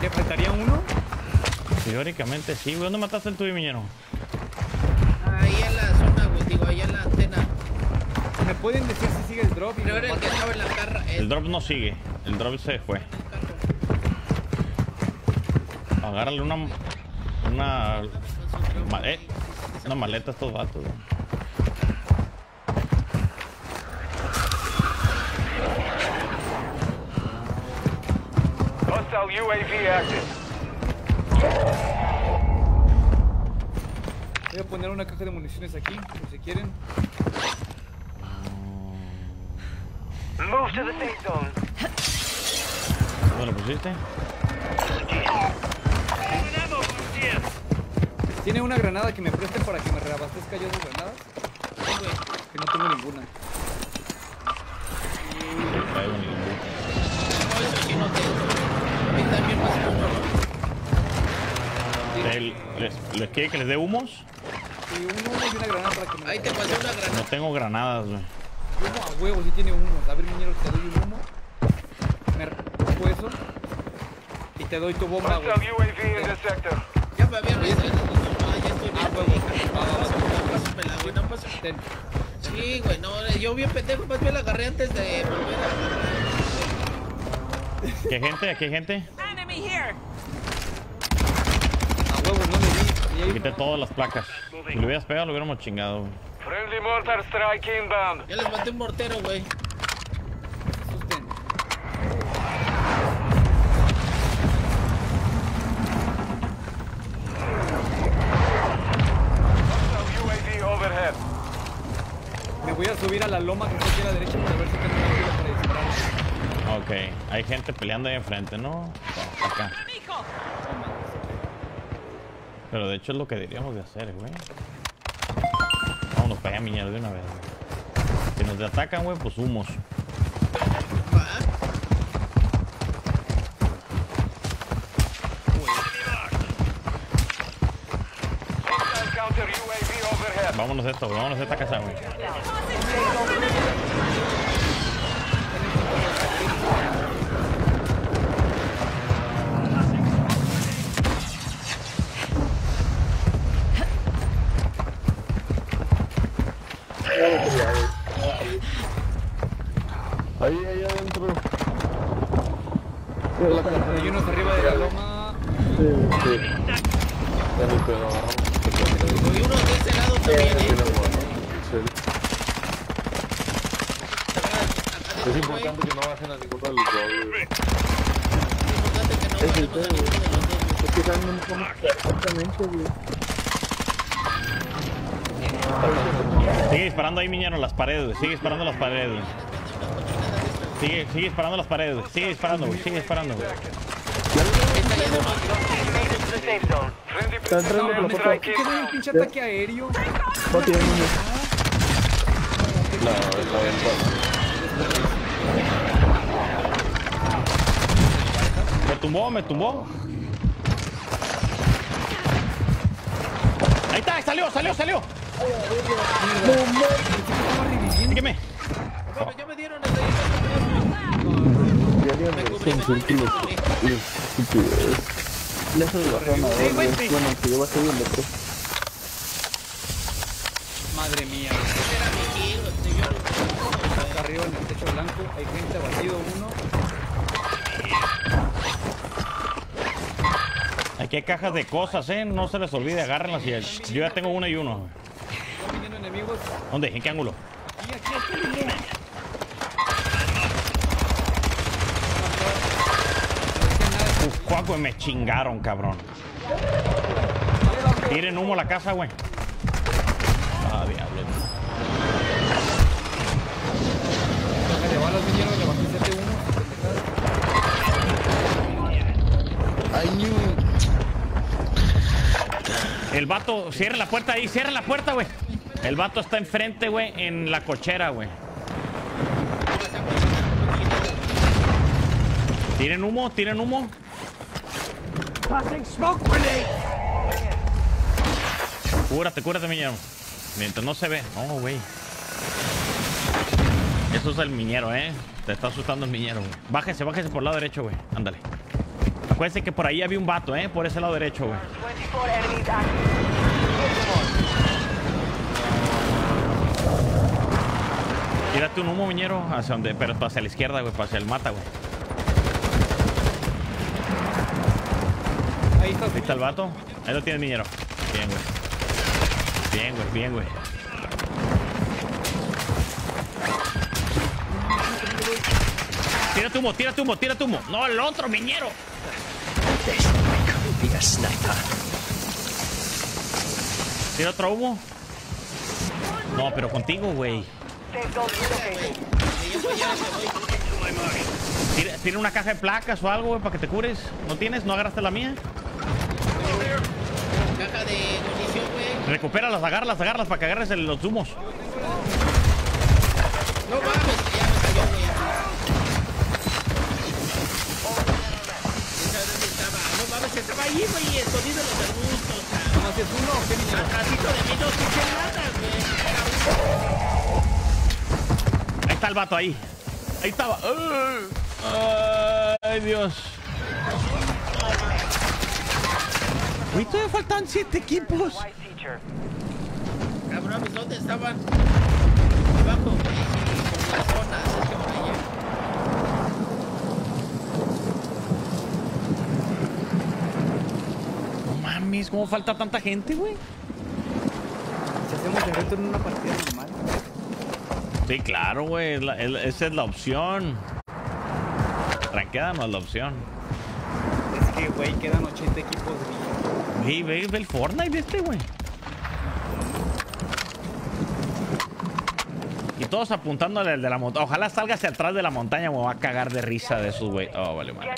¿Te faltaría uno? Teóricamente sí, güey. ¿Dónde mataste el tuyo, miñero? Ahí en la zona, güey. Digo, ahí en la antena. ¿Me pueden decir drop? y Pero me era el que falta- estaba en la carra. El drop no sigue. El drop se fue. Agárrale una. Una. ma- eh, una maleta a estos vatos. Hostile UAV active. Voy a poner una caja de municiones aquí, por si quieren. Move to the safe zone. ¿Dónde lo pusiste? ¿Tiene una granada que me preste para que me reabastezca yo de granadas? Que no tengo ninguna. No traigo ningún. No, eso sí no tengo. A mí también más uno. ¿El- ¿Les, les quiere que les dé humos? Y uno y una granada para que me... Ahí te pasé una No granada. tengo granadas, güey. Humo huevo, si tiene uno. A ver, miñero, te doy un humo. Me recojo eso. Y te doy tu bomba, güey. Hostile UAV in this sector. Ya me había visto. No, ya estoy bien, Ah, huevo. No, pásamela, güey. No pasa. Ten. Sí, güey. No, yo bien pendejo. Más bien la agarré antes de volver a. ¿Qué gente? ¿Aquí hay gente? Enemy here! A huevo, no le di. Quité todas las placas. Si lo hubieras pegado, lo hubiéramos chingado, güey. Friendly mortar strike inbound. Ya les maté un mortero, güey. Me voy a subir a la loma que está aquí a la derecha para ver si tengo una fila para disparar. Ok, hay gente peleando ahí enfrente, ¿no? No, acá. Pero de hecho es lo que deberíamos de hacer, güey. Vámonos para de una vez. Si nos atacan, güey, pues humos. Vámonos a esto. Vámonos a esta casa, güey. Perfectamente, güey. Sigue disparando ahí, miñero, las paredes, güey. Sigue disparando las paredes, güey. Sigue, sigue disparando las paredes, güey. Sigue disparando, güey. Sigue disparando, güey. Está entrando por la ¿Por puerta. qué no hay un pinche ataque aéreo? Va tirando uno. No, está bien, Me tumbó, me tumbó. Ahí está, salió, salió, salió. Bueno, ya dieron el. Madre mía. Arriba en el techo blanco hay gente abatido uno. Cajas de cosas, ¿eh? No se les olvide, agárrenlas. Y yo ya tengo una y uno. ¿Dónde? ¿En qué ángulo? Uf, me chingaron, cabrón. Tiren humo la casa, güey. El vato, cierra la puerta ahí, cierra la puerta, güey. El vato está enfrente, güey, en la cochera, güey. Tiren humo, tiren humo. Cúrate, cúrate, miñero. Mientras no se ve. No, güey. Eso es el miñero, ¿eh? Te está asustando el miñero, güey. Bájese, bájese por el lado derecho, güey. Ándale. Acuérdense que por ahí había un vato, ¿eh? Por ese lado derecho, güey. 24 enemies active. Tírate un humo, miñero, hacia donde, pero hacia la izquierda, güey, hacia el mata, güey. Ahí está. Ahí está el vato. Ahí lo tiene el miñero. Bien, güey. Bien, güey, bien, güey. Tírate humo, tírate humo, tírate humo. No, el otro, miñero. Tira otro humo. No, pero contigo, güey. Tira una caja de placas o algo, güey, para que te cures. ¿No tienes? ¿No agarraste la mía? Caja de munición, güey. Recupéralas, agárralas, agárralas para que agarres el- los humos. ¿No haces uno o qué niño? Atrásito de mí nada, güey. Ahí está el vato, ahí. Ahí estaba. Ay, Dios. Güey, todavía faltan siete equipos. Cabrones, ¿dónde estaban? Abajo, güey, como las zonas, es que por allá. No mames, ¿cómo falta tanta gente, güey? Si hacemos el reto en una partida normal. Sí, claro, güey. es es- esa es la opción. Ranqueada no es la opción. Es que, güey, quedan 80 equipos de Güey, ve, ve el Fortnite de este, güey. Y todos apuntándole al de la montaña. Ojalá salga hacia atrás de la montaña, me va a cagar de risa de esos, güey. Oh, vale, vale.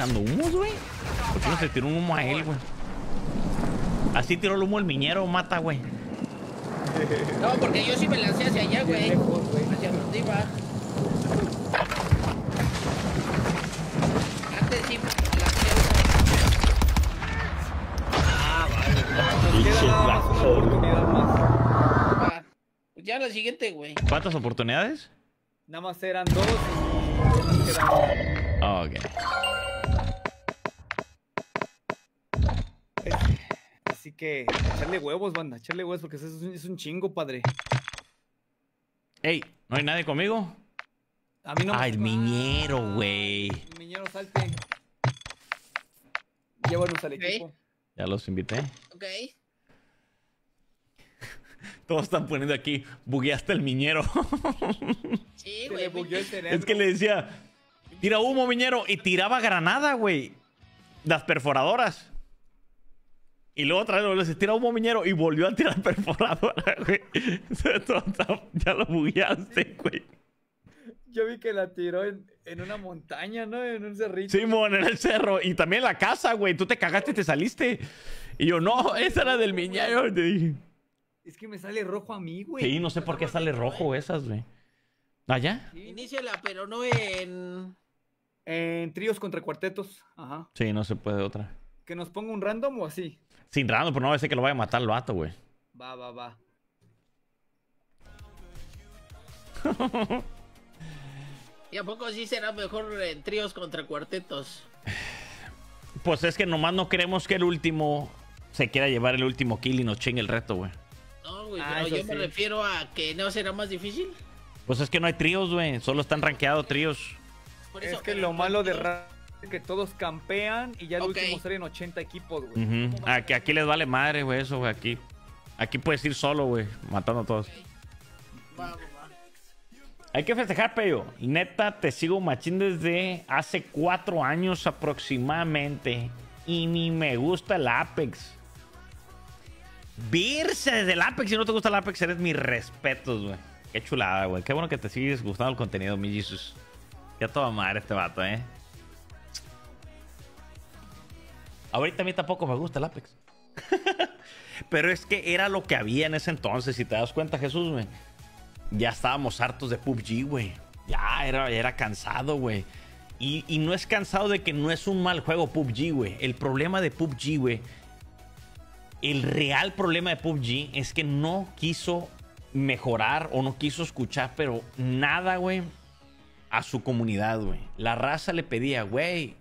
Tirando humos, güey? ¿Por qué no se tiró un humo a él, güey? Así tiró el humo el miñero, mata, güey. No, porque yo sí me lancé hacia allá, güey. Hacia donde iba. Antes sí me lancé Nos queda nada más una oportunidad más. uno. Va. Pues ya la siguiente, güey. ¿Cuántas oportunidades? Nada más eran dos y. Oh, ok. Así que echarle huevos, banda, echarle huevos porque eso es un, es un chingo, padre. Ey, ¿no hay nadie conmigo? A mí no Ah, el miñero, güey. Miñero, salte. Llévanos al equipo. Ya los invité. Ok. Todos están poniendo aquí, bugueaste el miñero. Sí, güey. es que le decía, tira humo, miñero. Y tiraba granada, güey. Las perforadoras. Y luego otra vez le decía, tira humo, miñero. Y volvió a tirar perforadora, güey. ya lo bugueaste, güey. Yo vi que la tiró en, en una montaña, ¿no? En un cerrito. Simón, en el cerro. Y también en la casa, güey. Tú te cagaste y te saliste. Y yo, no, esa era del miñero. Te dije. Es que me sale rojo a mí, güey. Sí, no sé por qué sale rojo esas, güey. ¿Allá? Iníciala, pero no en. En tríos contra cuartetos. Ajá. Sí, no se puede otra. Que nos ponga un random o así. Sin random, pero no va a ser que lo vaya a matar el vato, güey. Va, va, va. ¿Y a poco sí será mejor en tríos contra cuartetos? Pues es que nomás no queremos que el último se quiera llevar el último kill y nos chingue el reto, güey. No, güey, Ah, pero yo me refiero a que no será más difícil. Pues es que no hay tríos, güey. Solo están rankeados tríos. Por eso, Es que lo malo de que todos campean y ya el Ok. último salen 80 equipos, güey. Ujú. aquí, aquí les vale madre, güey, eso, güey. Aquí. Aquí puedes ir solo, güey. Matando a todos. Hay que festejar, Peyo. Neta, te sigo machín desde hace cuatro años aproximadamente. Y ni me gusta el Apex. Virse desde el Apex. Si no te gusta el Apex, eres mis respetos, güey. Qué chulada, güey. Qué bueno que te sigues gustando el contenido, mi Jesus. Ya toda madre este vato, eh. Ahorita a mí tampoco me gusta el Apex. Pero es que era lo que había en ese entonces. Si te das cuenta, Jesús, güey. Ya estábamos hartos de PUBG, güey. Ya era, era cansado, güey. Y, y no es cansado de que no es un mal juego PUBG, güey. El problema de PUBG, güey. El real problema de PUBG es que no quiso mejorar o no quiso escuchar, pero nada, güey, a su comunidad, güey. La raza le pedía, güey,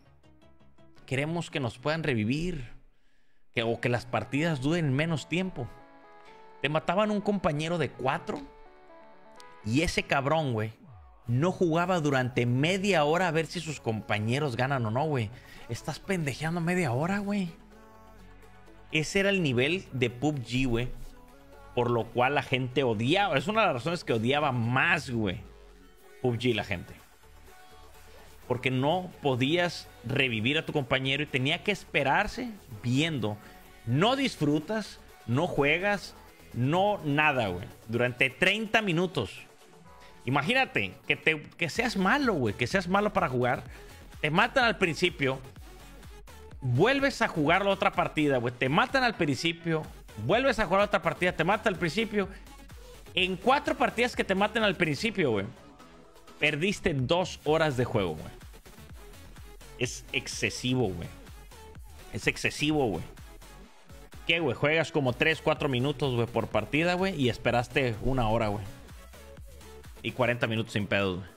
queremos que nos puedan revivir. Que, o que las partidas duren menos tiempo. Te mataban un compañero de cuatro. Y ese cabrón, güey, no jugaba durante media hora a ver si sus compañeros ganan o no, güey. Estás pendejeando media hora, güey. Ese era el nivel de PUBG, güey. Por lo cual la gente odiaba. Es una de las razones que odiaba más, güey. PUBG la gente. Porque no podías revivir a tu compañero y tenía que esperarse viendo. No disfrutas, no juegas, no nada, güey. Durante 30 minutos. Imagínate que, te, que seas malo, güey. Que seas malo para jugar. Te matan al principio. Vuelves a jugar la otra partida, güey. Te matan al principio. Vuelves a jugar otra partida. Te mata al principio. En cuatro partidas que te maten al principio, güey. Perdiste dos horas de juego, güey. Es excesivo, güey. Es excesivo, güey. ¿Qué, güey? Juegas como 3, 4 minutos, güey, por partida, güey. Y esperaste una hora, güey. Y 40 minutos sin pedos, güey.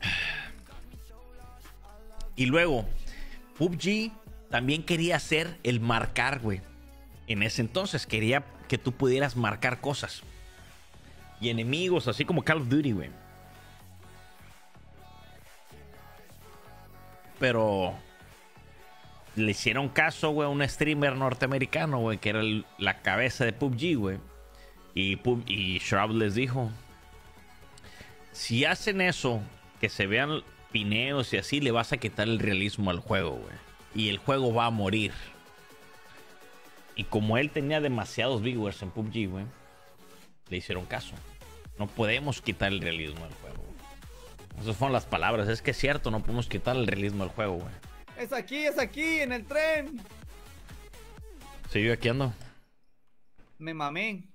Y luego, PUBG también quería hacer el marcar, güey. En ese entonces quería que tú pudieras marcar cosas. Y enemigos, así como Call of Duty, güey. Pero le hicieron caso, güey, a un streamer norteamericano, güey, que era la cabeza de PUBG, güey. Y, Pub- y Shroud les dijo, si hacen eso, que se vean pineos y así, le vas a quitar el realismo al juego, güey. Y el juego va a morir. Y como él tenía demasiados viewers en PUBG, güey, le hicieron caso. No podemos quitar el realismo al juego. güey. Esas fueron las palabras. Es que es cierto, no podemos quitar el realismo al juego, güey. Es aquí, es aquí, en el tren. Sí, yo aquí ando. Me mamé.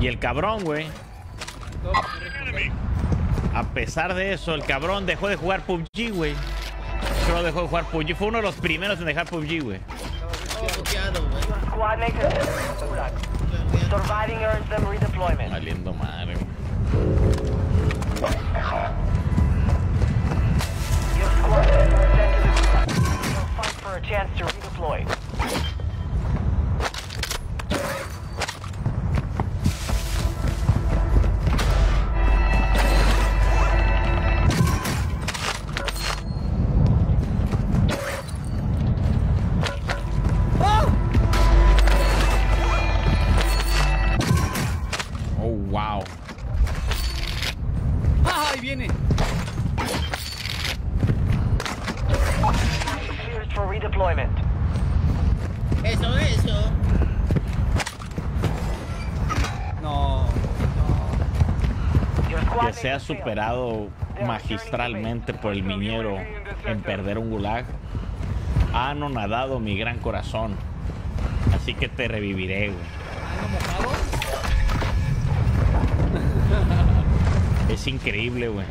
Y el cabrón, güey. A pesar de eso, el cabrón dejó de jugar PUBG, güey. Solo dejó de jugar PUBG. Fue uno de los primeros en dejar PUBG, güey. Valiendo madre, güey. Superado magistralmente por el minero en perder un gulag. Ha anonadado mi gran corazón. Así que te reviviré, güey. Es increíble, güey.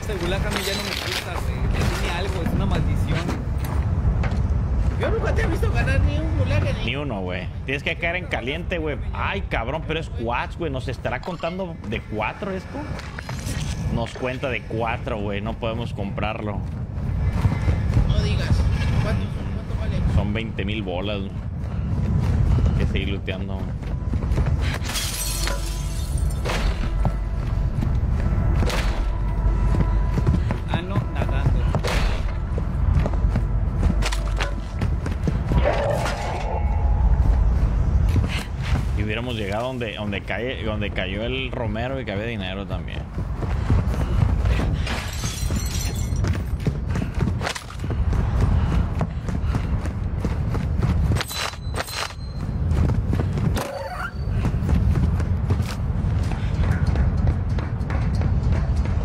Este gulag a mí ya no me gusta, güey. Tiene algo, es una maldición. Yo nunca te he visto ganar ni un gulag en Ni uno, güey. Tienes que caer en caliente, güey. Ay, cabrón, pero es quads, güey. ¿Nos estará contando de cuatro esto? Nos cuenta de cuatro, güey. No podemos comprarlo. No digas. ¿Cuánto, cuánto vale? Son 20 mil bolas. Hay que seguir looteando. güey. Donde, donde, cae, donde cayó el Romero y que había dinero también.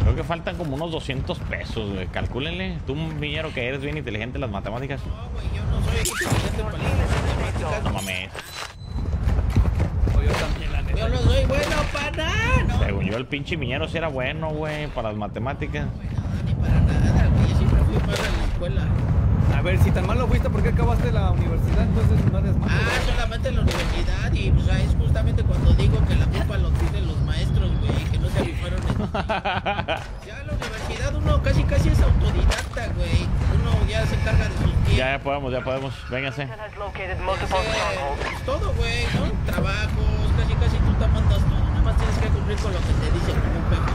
Creo que faltan como unos 200 pesos, güey. Calcúlenle. Tú, un que eres bien inteligente en las matemáticas. No soy inteligente para las matemáticas. No mames. O yo también, la neta. Yo no soy bueno para nada. No, Según yo, el pinche miñero sí era bueno, güey, para las matemáticas. ni para nada, güey. Yo siempre fui malo en la escuela. A ver, si tan malo fuiste, ¿por qué acabaste la universidad? Entonces no eres malo. Ah, solamente en la universidad y pues ahí es justamente cuando digo que la culpa lo tienen los maestros, güey, que no se rifaron en... Ya en la universidad uno casi casi es autodidacta, güey. Uno ya se encarga de sus Ya, ya podemos, ya podemos. Véngase. Strongholds. Pues todo, güey, ¿no? Trabajos, casi casi tienes que cumplir con lo que te dije como un pepe.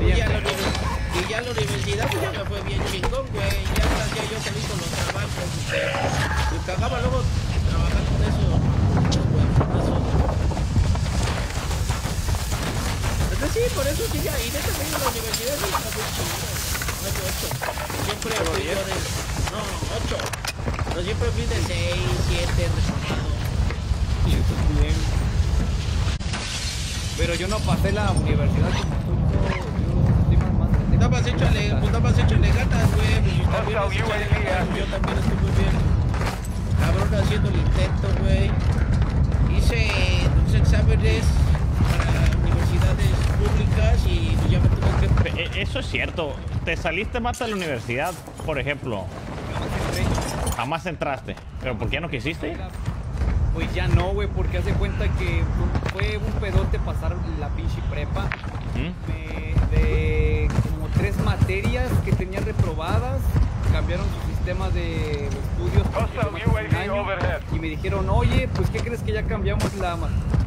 Y ya, la universidad pues ya me fue bien chingón, güey. Ya hacía yo feliz con los trabajos. Y cagaba luego trabajar con eso, güey, con sí, por eso sí, ya, y neta me la universidad y ya fue chingón. 8. Siempre fui de... No, 8. No, siempre fui de 6, 7, Pero yo no pasé la universidad como tú. Yo, échale, pues échale ganas, güey. Pues Hostile échale active. Yo también estoy muy bien. Cabrón haciendo el intento, güey. Hice dos exámenes para universidades públicas y pues ya me tuve que... E- Eso es cierto. Te saliste más de la universidad, por ejemplo. Jamás entraste. ¿Pero por qué no quisiste? Pues ya no, güey, porque hace cuenta que fue un pedote pasar la pinche prepa. ¿Mm? Me- de como tres materias que tenía reprobadas, cambiaron su sistema de estudios año, y me dijeron, oye, pues ¿qué crees que ya cambiamos la,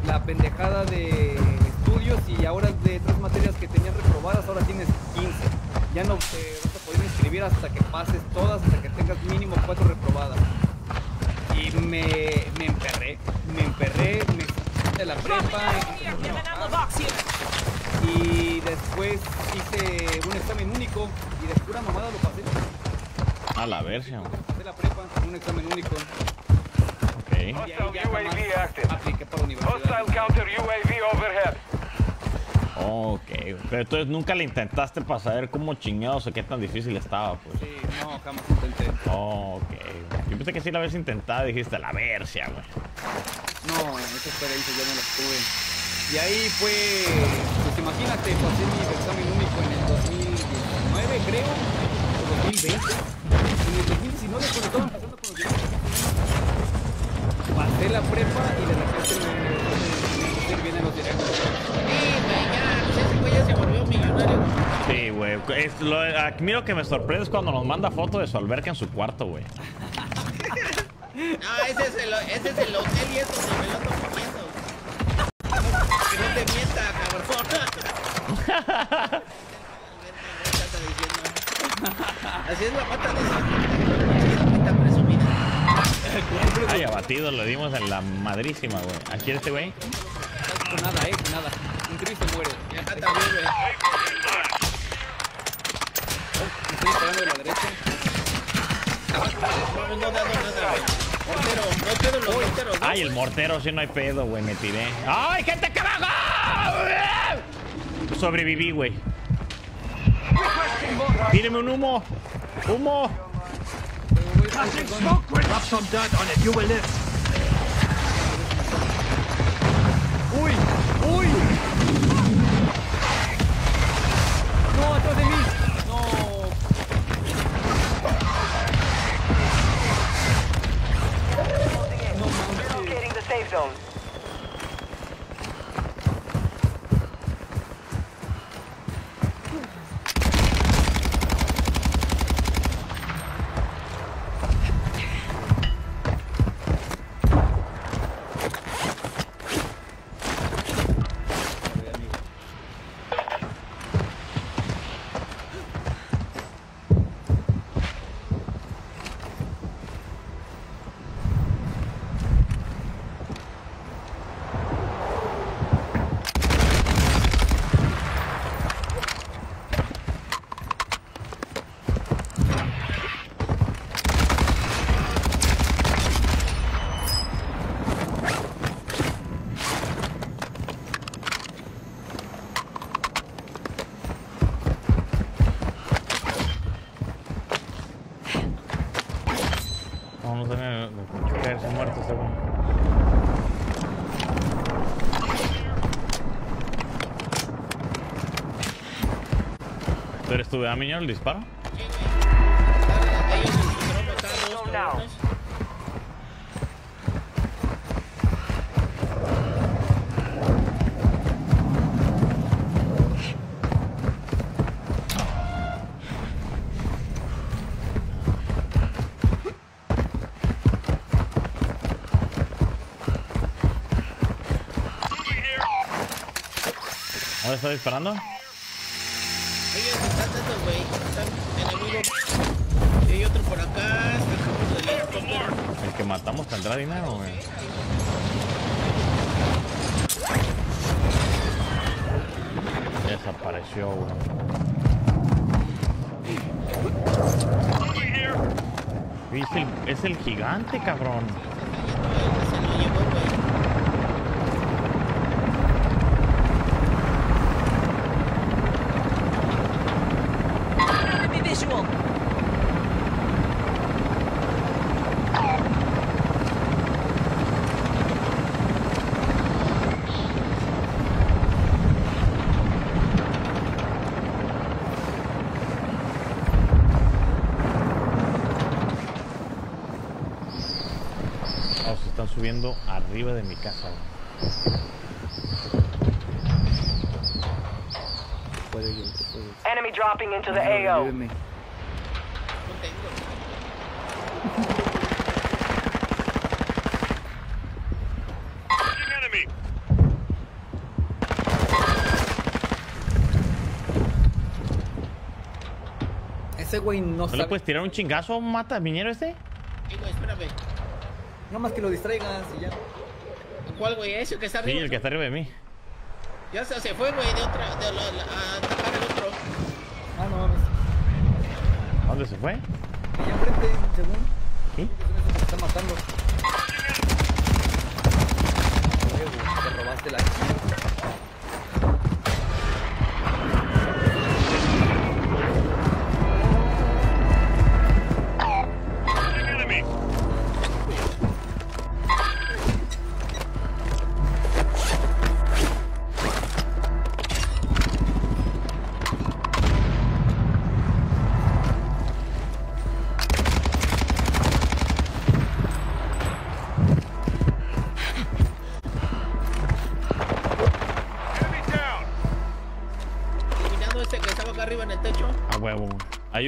la pendejada de estudios y ahora de tres materias que tenías reprobadas, ahora tienes 15. Ya no te vas a poder inscribir hasta que pases todas, hasta que tengas mínimo cuatro reprobadas. Y me, me emperré, me emperré, me salí de la prepa. y después hice un examen único y de pura mamada lo pasé. A la versión. Pasé la prepa, un examen único. Ok. Y ahí Hostile ya jamás UAV active. apliqué para la universidad. Hostile counter UAV overhead. Ok. Pero entonces nunca le intentaste para saber cómo chingados o qué tan difícil estaba, pues. Sí, no, jamás intenté. Ok. Yo pensé que sí la habías intentado dijiste la versión, güey. No, esa experiencia yo no la tuve. Y ahí fue, pues imagínate, pasé mi examen único en el 2019, creo, o 2020. En el 2019, cuando estaba empezando con los directos, pasé la prepa y de repente me, me, me vienen los directos. Sí, güey, ya, ese güey ya se volvió millonario. Sí, güey. Es lo, a mí lo que me sorprende es cuando nos manda foto de su alberca en su cuarto, güey. No, ese es el, ese es el hotel y es donde me lo ando comiendo. Que no te mienta, cabrón. Así es la pata de esa. Presumida. Ay, abatido, le dimos en la madrísima, güey. ¿Aquí este güey? Con nada, eh, con nada. Un Cristo muere. Ya está también, güey. Me estoy disparando de la derecha. No, no dado nada, güey. Mortero, no hay pedo en los morteros, ¿no? Ay, el mortero, sí, no hay pedo, güey. Me tiré. ¡Ay, gente que abajo! Sobreviví, güey. Tíreme un humo. Humo. Drop some dirt on it, you will live. ¡Uy! ¡Uy! ¡No, atrás de mí! ¡No! No mames. Locating the safe zone. no sabía que caerse muerto ese güey. ¿Tú eres tú, verdad, Miño, el disparo? A. ¿Dónde está disparando? Ellos están dando, güey. Están enemigos. Y hay otro por acá. Sacamos del helicóptero. El que matamos tendrá dinero, güey. Es el, es el gigante, cabrón. Se lo llevó, güey. Enemy visual. Oh, se están subiendo arriba de mi casa. Enemy dropping into the AO. ayúdame. No tengo. Ese güey no ¿No le puedes tirar un chingazo, mata minero este? Sí, güey, espérame. Nada más que lo distraigas y ya. ¿Cuál, güey? Ese que está Sí, arriba. el que está arriba de mí. Ya se, se fue, güey, de otra. De la, la- a atacar el otro. Ah, no mames. ¿Dónde se fue? Allá enfrente, según.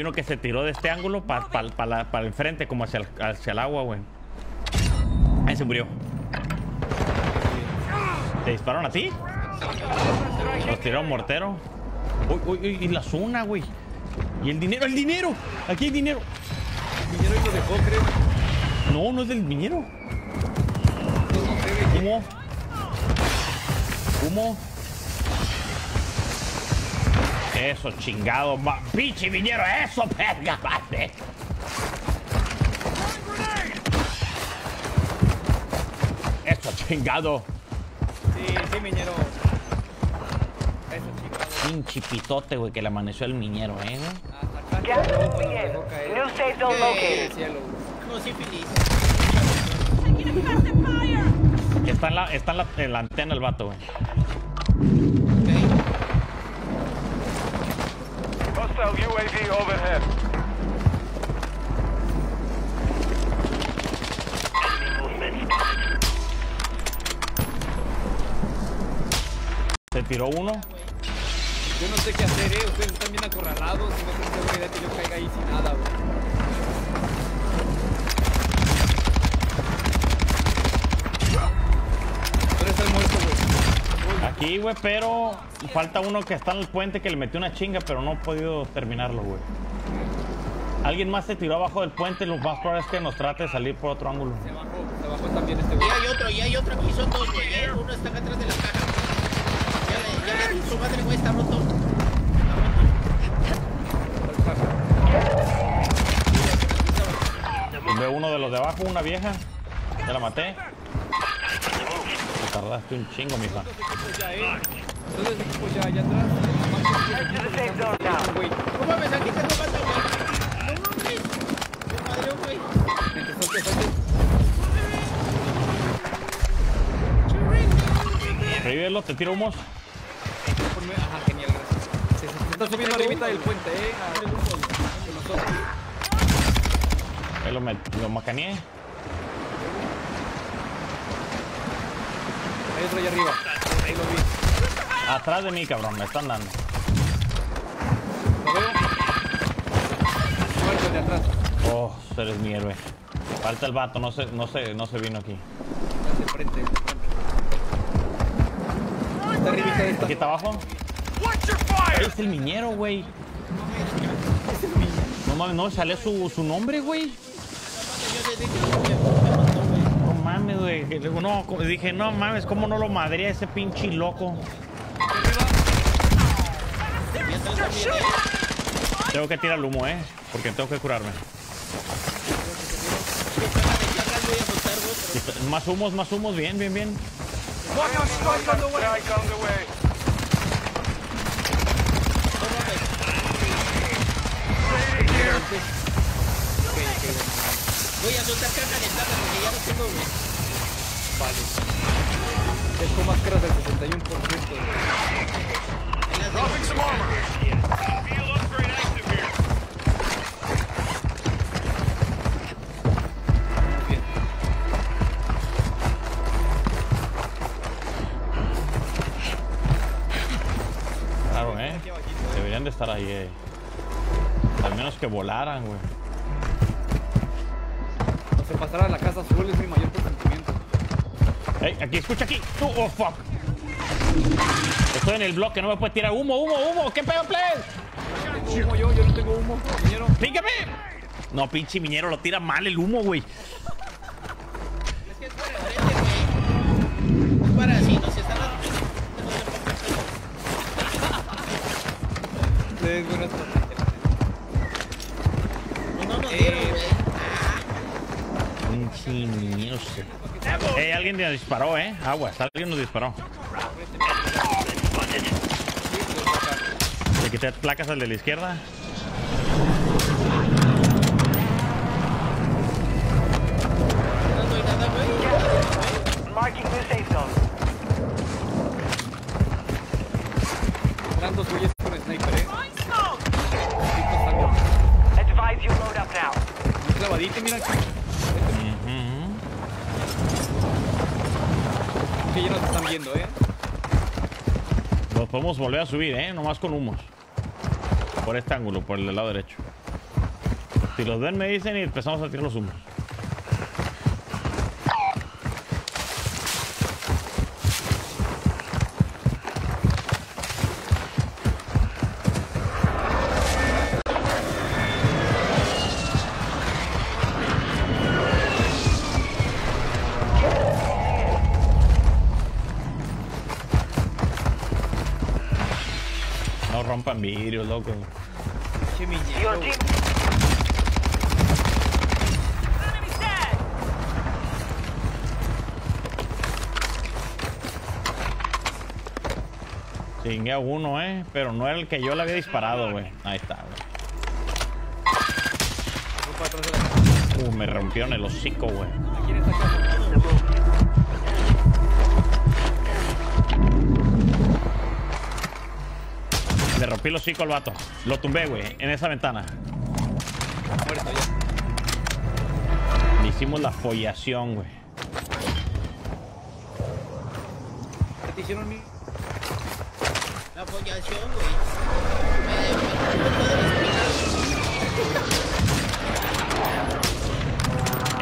Uno que se tiró de este ángulo para el frente, como hacia el, hacia el agua, güey. Ahí se murió. ¿Te dispararon a ti? Nos tiraron mortero. Uy, uy, uy, y la zona, güey. Y el dinero, el dinero. Aquí hay dinero. El dinero y lo dejó, creo. No, no es del güey. ¿Cómo? ¿Cómo? Eso, chingado, ma... pinche minero, eso, verga, madre. Eso, chingado. Sí, sí, miñero. Eso, chingado. Pinche pitote, güey, que le amaneció el minero, ¿eh. Está en la, está en la, en la antena el vato, güey. Hostile UAV overhead. Se tiró uno. Yo no sé qué hacer, eh. Ustedes están bien acorralados y no tengo seguridad que yo caiga ahí sin nada, güey. Pero está muerto, güey. Aquí, güey, pero falta uno que está en el puente que le metió una chinga, pero no he podido terminarlo, güey. Alguien más se tiró abajo del puente, lo más probable es que nos trate de salir por otro ángulo. Se bajó, se bajó también este Y güey. hay otro, y hay otro aquí, son dos, güey. ¿eh? Uno está acá atrás de la caja. Ya le, ya le, su madre, güey, está roto. Veo uno de los de abajo, una vieja. Ya la maté. Te tardaste un chingo, mija. Eh. Entonces, pues ya, allá atrás. No mames, aquí tengo banda, güey. No mames. Madre. yo, güey. Mientras salte, salte. Revívelo, te tiro humos. Ajá, genial, gracias. Se, se está subiendo arribita del puente, eh. Ahí lo, lo macaneé. Hay otro allá arriba. Ahí lo vi. Atrás de mí, cabrón, me están dando. De atrás. Oh, eres mi héroe. Falta el vato, no se, no se, no se vino aquí. Está. Está. ¿Aquí está abajo? Ahí es el miñero, güey. No mames, no sale su, su nombre, güey. No mames, güey. No, dije, no mames, ¿cómo no lo madría ese pinche loco? Tengo que tirar el humo, eh. Porque tengo que curarme. Más humos, más humos, bien, bien, bien. Voy a soltar caja de plata porque ya no tengo, güey. Vale. Dejo máscaras del 61%. Dropping some armor. Menos que volaran, güey. No se pasará a la casa azul es mi mayor presentimiento. Ey, aquí, escucha aquí. Tú, oh, fuck. Estoy en el bloque, no me puedes tirar humo, humo, humo. ¿Qué pedo, play? Humo yo, yo no tengo humo. Compañero. ¡Pícame! No, pinche miñero, lo tira mal el humo, güey. Es que es para frente, güey. Es para si nos están dando. Es buena estrategia. No nos Eh, dieron, Ey, alguien nos disparó, eh. Aguas, alguien nos disparó. Le quité placas al de la izquierda. Podemos volver a subir, eh. Nomás con humos. Por este ángulo, por el del lado derecho. Si los ven, me dicen y empezamos a tirar los humos. Vidrios, loco. Chingué a uno, eh. Pero no era el que yo le había disparado, güey. Ahí está, güey. Uh, me rompieron el hocico, güey. Rompí el hocico al vato. Lo tumbé, güey, en esa ventana. Muerto ya. Le hicimos la follación, güey. ¿Qué te hicieron mi? La follación, güey.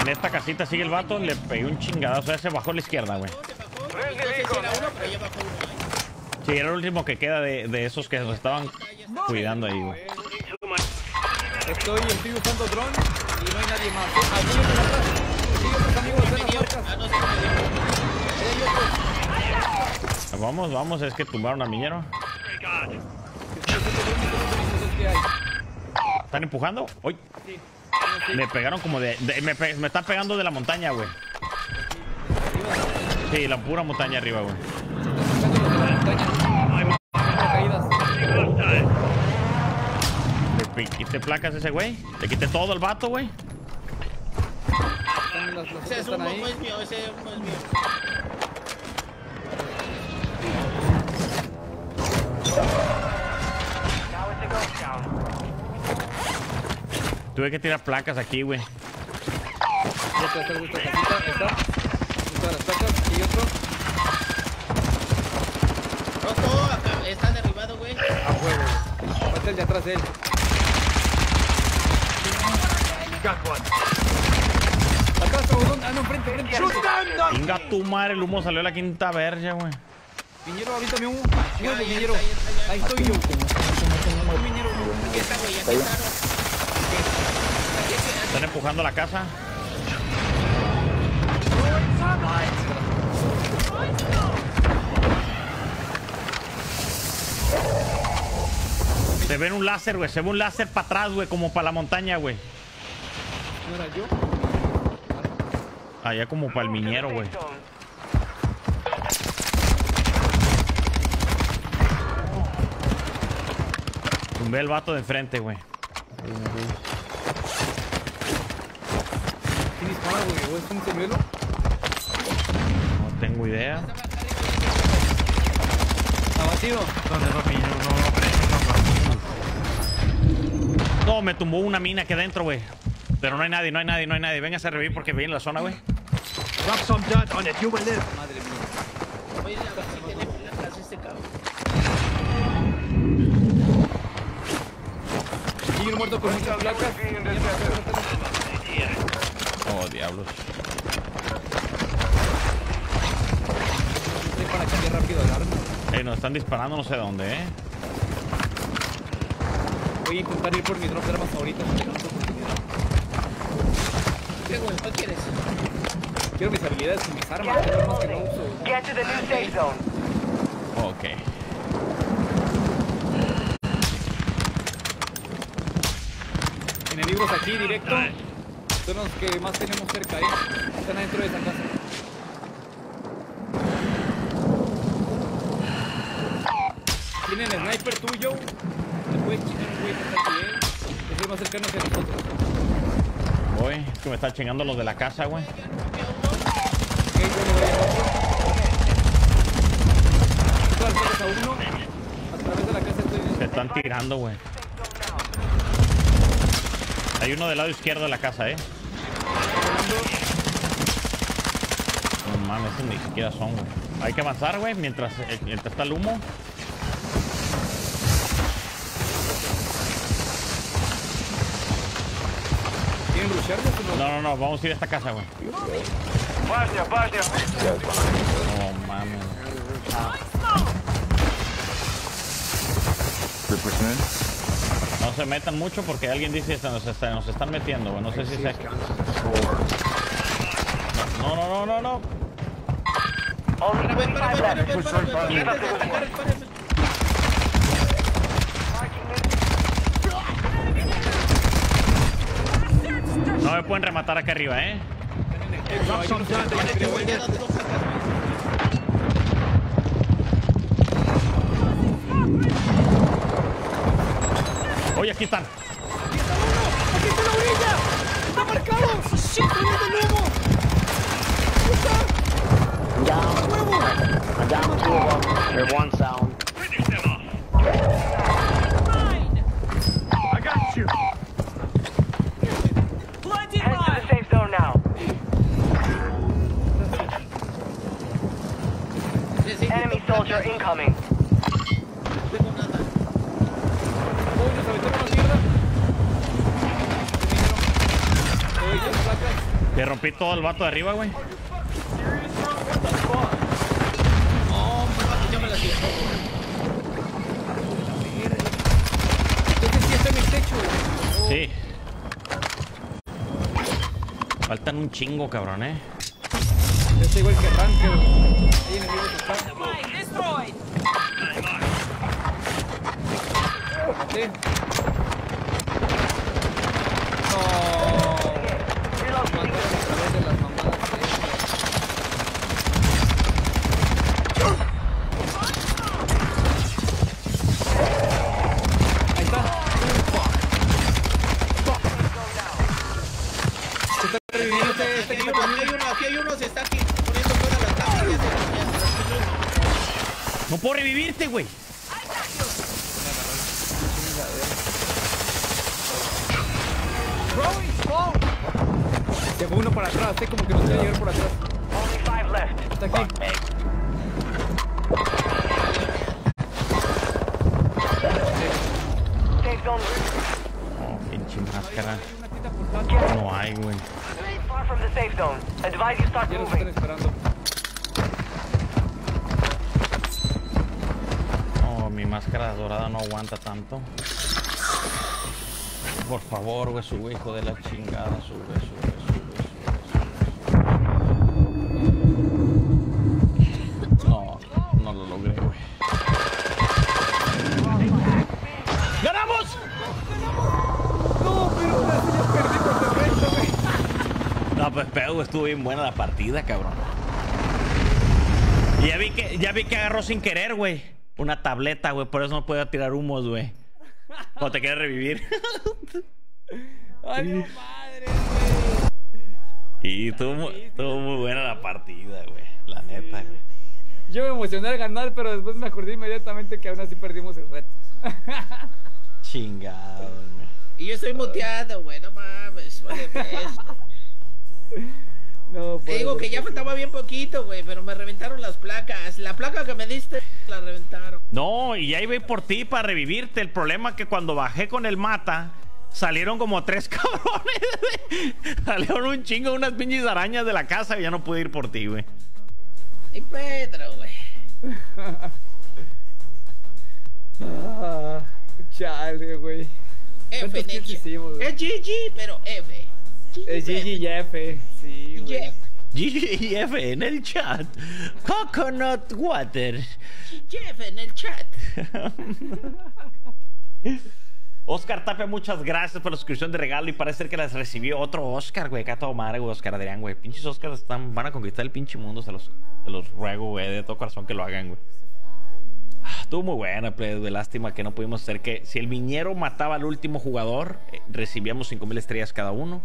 En esta casita sigue el vato. Le pegué un chingadazo. Ese bajó a la izquierda, güey. Se bajó. No sé si era uno, pero ya bajó uno. ¿eh? Sí, era el último que queda de, de esos que nos estaban cuidando ahí, güey. Estoy, estoy usando dron y no hay nadie más. Aquí. Sí, otros amigos de las marcas. Otros. Vamos, vamos. Es que tumbaron al miñero. ¿Están empujando? ¡Uy! Sí. Me pegaron como de... de- me, me están pegando de la montaña, güey. Sí, la pura montaña arriba, güey. Buscando los de la montaña. Caídas. Le pe- quité placas a ese güey. Le quité todo el vato, güey. Ese es humo, es mío, ese humo es mío. Tuve que tirar placas aquí, güey. Está, está, esta casita, está. Está las placas, y otro. Rojo, acá, está derribado, güey. A huevo. Falta el de atrás de él. Atrás, cabezón. Ah, no, enfrente, them, donkey! Venga tu madre, el humo salió a la quinta verga, güey. Ya viñero. está, ya está, ya Ahí está. estoy yo. Está, está. Están empujando la casa. Se ve un láser, güey. Se ve un láser para atrás, güey, como para la montaña, güey. ¿No era yo? Allá como para el miñero, güey. Tumbé el vato de enfrente, güey. ¿Quién dispara, güey? ¿O es un señuelo? No tengo idea. Abatido. No, me tumbó una mina aquí adentro, güey. Pero no hay nadie, no hay nadie, no hay nadie. Véngase a revivir porque viene la zona, güey. Drop some dirt on it, you will live. Madre mía. Oye, la aquí tiene placas este cabrón. Y uno muerto con muchas placas. Oh, diablos. Estoy para cambiar rápido el arma. Ey, nos están disparando no sé dónde, ¿eh? Voy a intentar ir por mi drop de armas ahorita. ¿Qué, güey? ¿Cuál quieres? Quiero mis habilidades y mis armas. Que no uso. Get to the new safe zone. Ok. Enemigos aquí, directo. Son los que más tenemos cerca, ¿eh? Están adentro de esa casa. Tienen el sniper tuyo. Te puedes chingar un güey que está aquí, ¿eh? Es el más cercano hacia nosotros. Es que me están chingando los de la casa, güey. Se están tirando, güey. Hay uno del lado izquierdo de la casa, ¿eh? No mames, ni siquiera son, güey. Hay que avanzar, güey, mientras, eh, mientras está el humo. No, no, no, vamos a ir a esta casa, güey. Vaya, vaya. No mames. No se metan mucho porque alguien dice que nos, está, están metiendo, güey. No sé si se... No, no, no, no, no. Me pueden rematar acá arriba, ¿eh? Oye, aquí están. ¡Aquí está la orilla! ¡Está marcado! ¡Shit! ¡Está humo! I'm down two of them. They're one sound. I got you. Soldier incoming. Rompí todo el vato de arriba, güey. No, papá, ya me la siento. Entonces sí está en el techo. Oh, Sí. Faltan un chingo, cabrón, ¿eh? Igual que Ranker. Enemigos acá. Maté. No. Mataron a través de las mamadas. Ahí está. Se está reviviendo este, este equipo. uno, aquí hay uno, se está aquí poniendo todas las tablillas de No puedo revivirte, favor, güey, sube, hijo de la chingada. Sube, sube, sube, sube. No, no lo logré, güey. ¡Ganamos! No, pero ya perdimos el resto, güey. No, pues pedo, estuvo bien buena la partida, cabrón. Y ya vi que, ya vi que agarró sin querer, güey. Una tableta, güey, por eso no puedo tirar humos, güey. Cuando te quieres revivir. Y estuvo, estuvo muy buena la partida, güey. La neta, güey. Yo me emocioné al ganar, pero después me acordé inmediatamente que aún así perdimos el reto. Chingado, güey. Y yo estoy muteado, güey, no mames, vale, pues. No, Te puede digo que ya faltaba bien poquito, güey, pero me reventaron las placas. La placa que me diste, la reventaron. No, y ya iba a ir por ti para revivirte. El problema es que cuando bajé con el mata, salieron como tres cabrones. Salieron un chingo, unas pinches arañas de la casa y ya no pude ir por ti, güey. Y Pedro, güey. Ah, chale, güey. F, ¿Cuántos kills Necha. hicimos, güey? Es GG, pero F. Es Gigi y F, sí, güey. Jeff. GGF en el chat. Coconut water. Jeff en el chat. Oscar Tapia, muchas gracias por la suscripción de regalo y parece ser que las recibió otro Oscar, güey. Acá todo madre, güey. Oscar Adrián, güey. Pinches Oscars están, van a conquistar el pinche mundo. Se los, se los ruego, güey. De todo corazón que lo hagan, güey. Ah, Estuvo muy buena, play, güey. Lástima que no pudimos hacer que. Si el viñero mataba al último jugador, eh, recibíamos 5000 estrellas cada uno.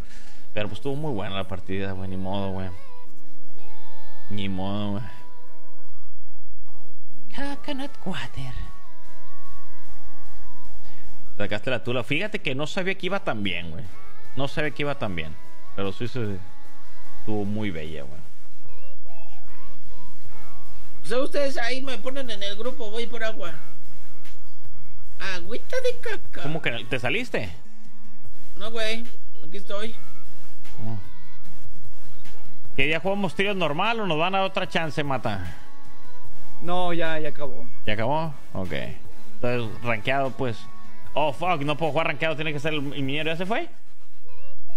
Pero pues estuvo muy buena la partida, güey. Ni modo, güey. Ni modo, güey. Coconut water. Sacaste la tula. Fíjate que no sabía que iba tan bien, güey. No sabía que iba tan bien. Pero sí se estuvo muy bella, güey. O sea, ustedes ahí me ponen en el grupo, voy por agua. Agüita de caca. ¿Cómo que te saliste? No, güey. Aquí estoy. ¿Que ya jugamos tiros normal o nos van a dar otra chance, mata? No, ya, ya acabó. ¿Ya acabó? Ok. Entonces, rankeado, pues. Oh, fuck, no puedo jugar rankeado, tiene que ser el, el minero. ¿Ya se fue?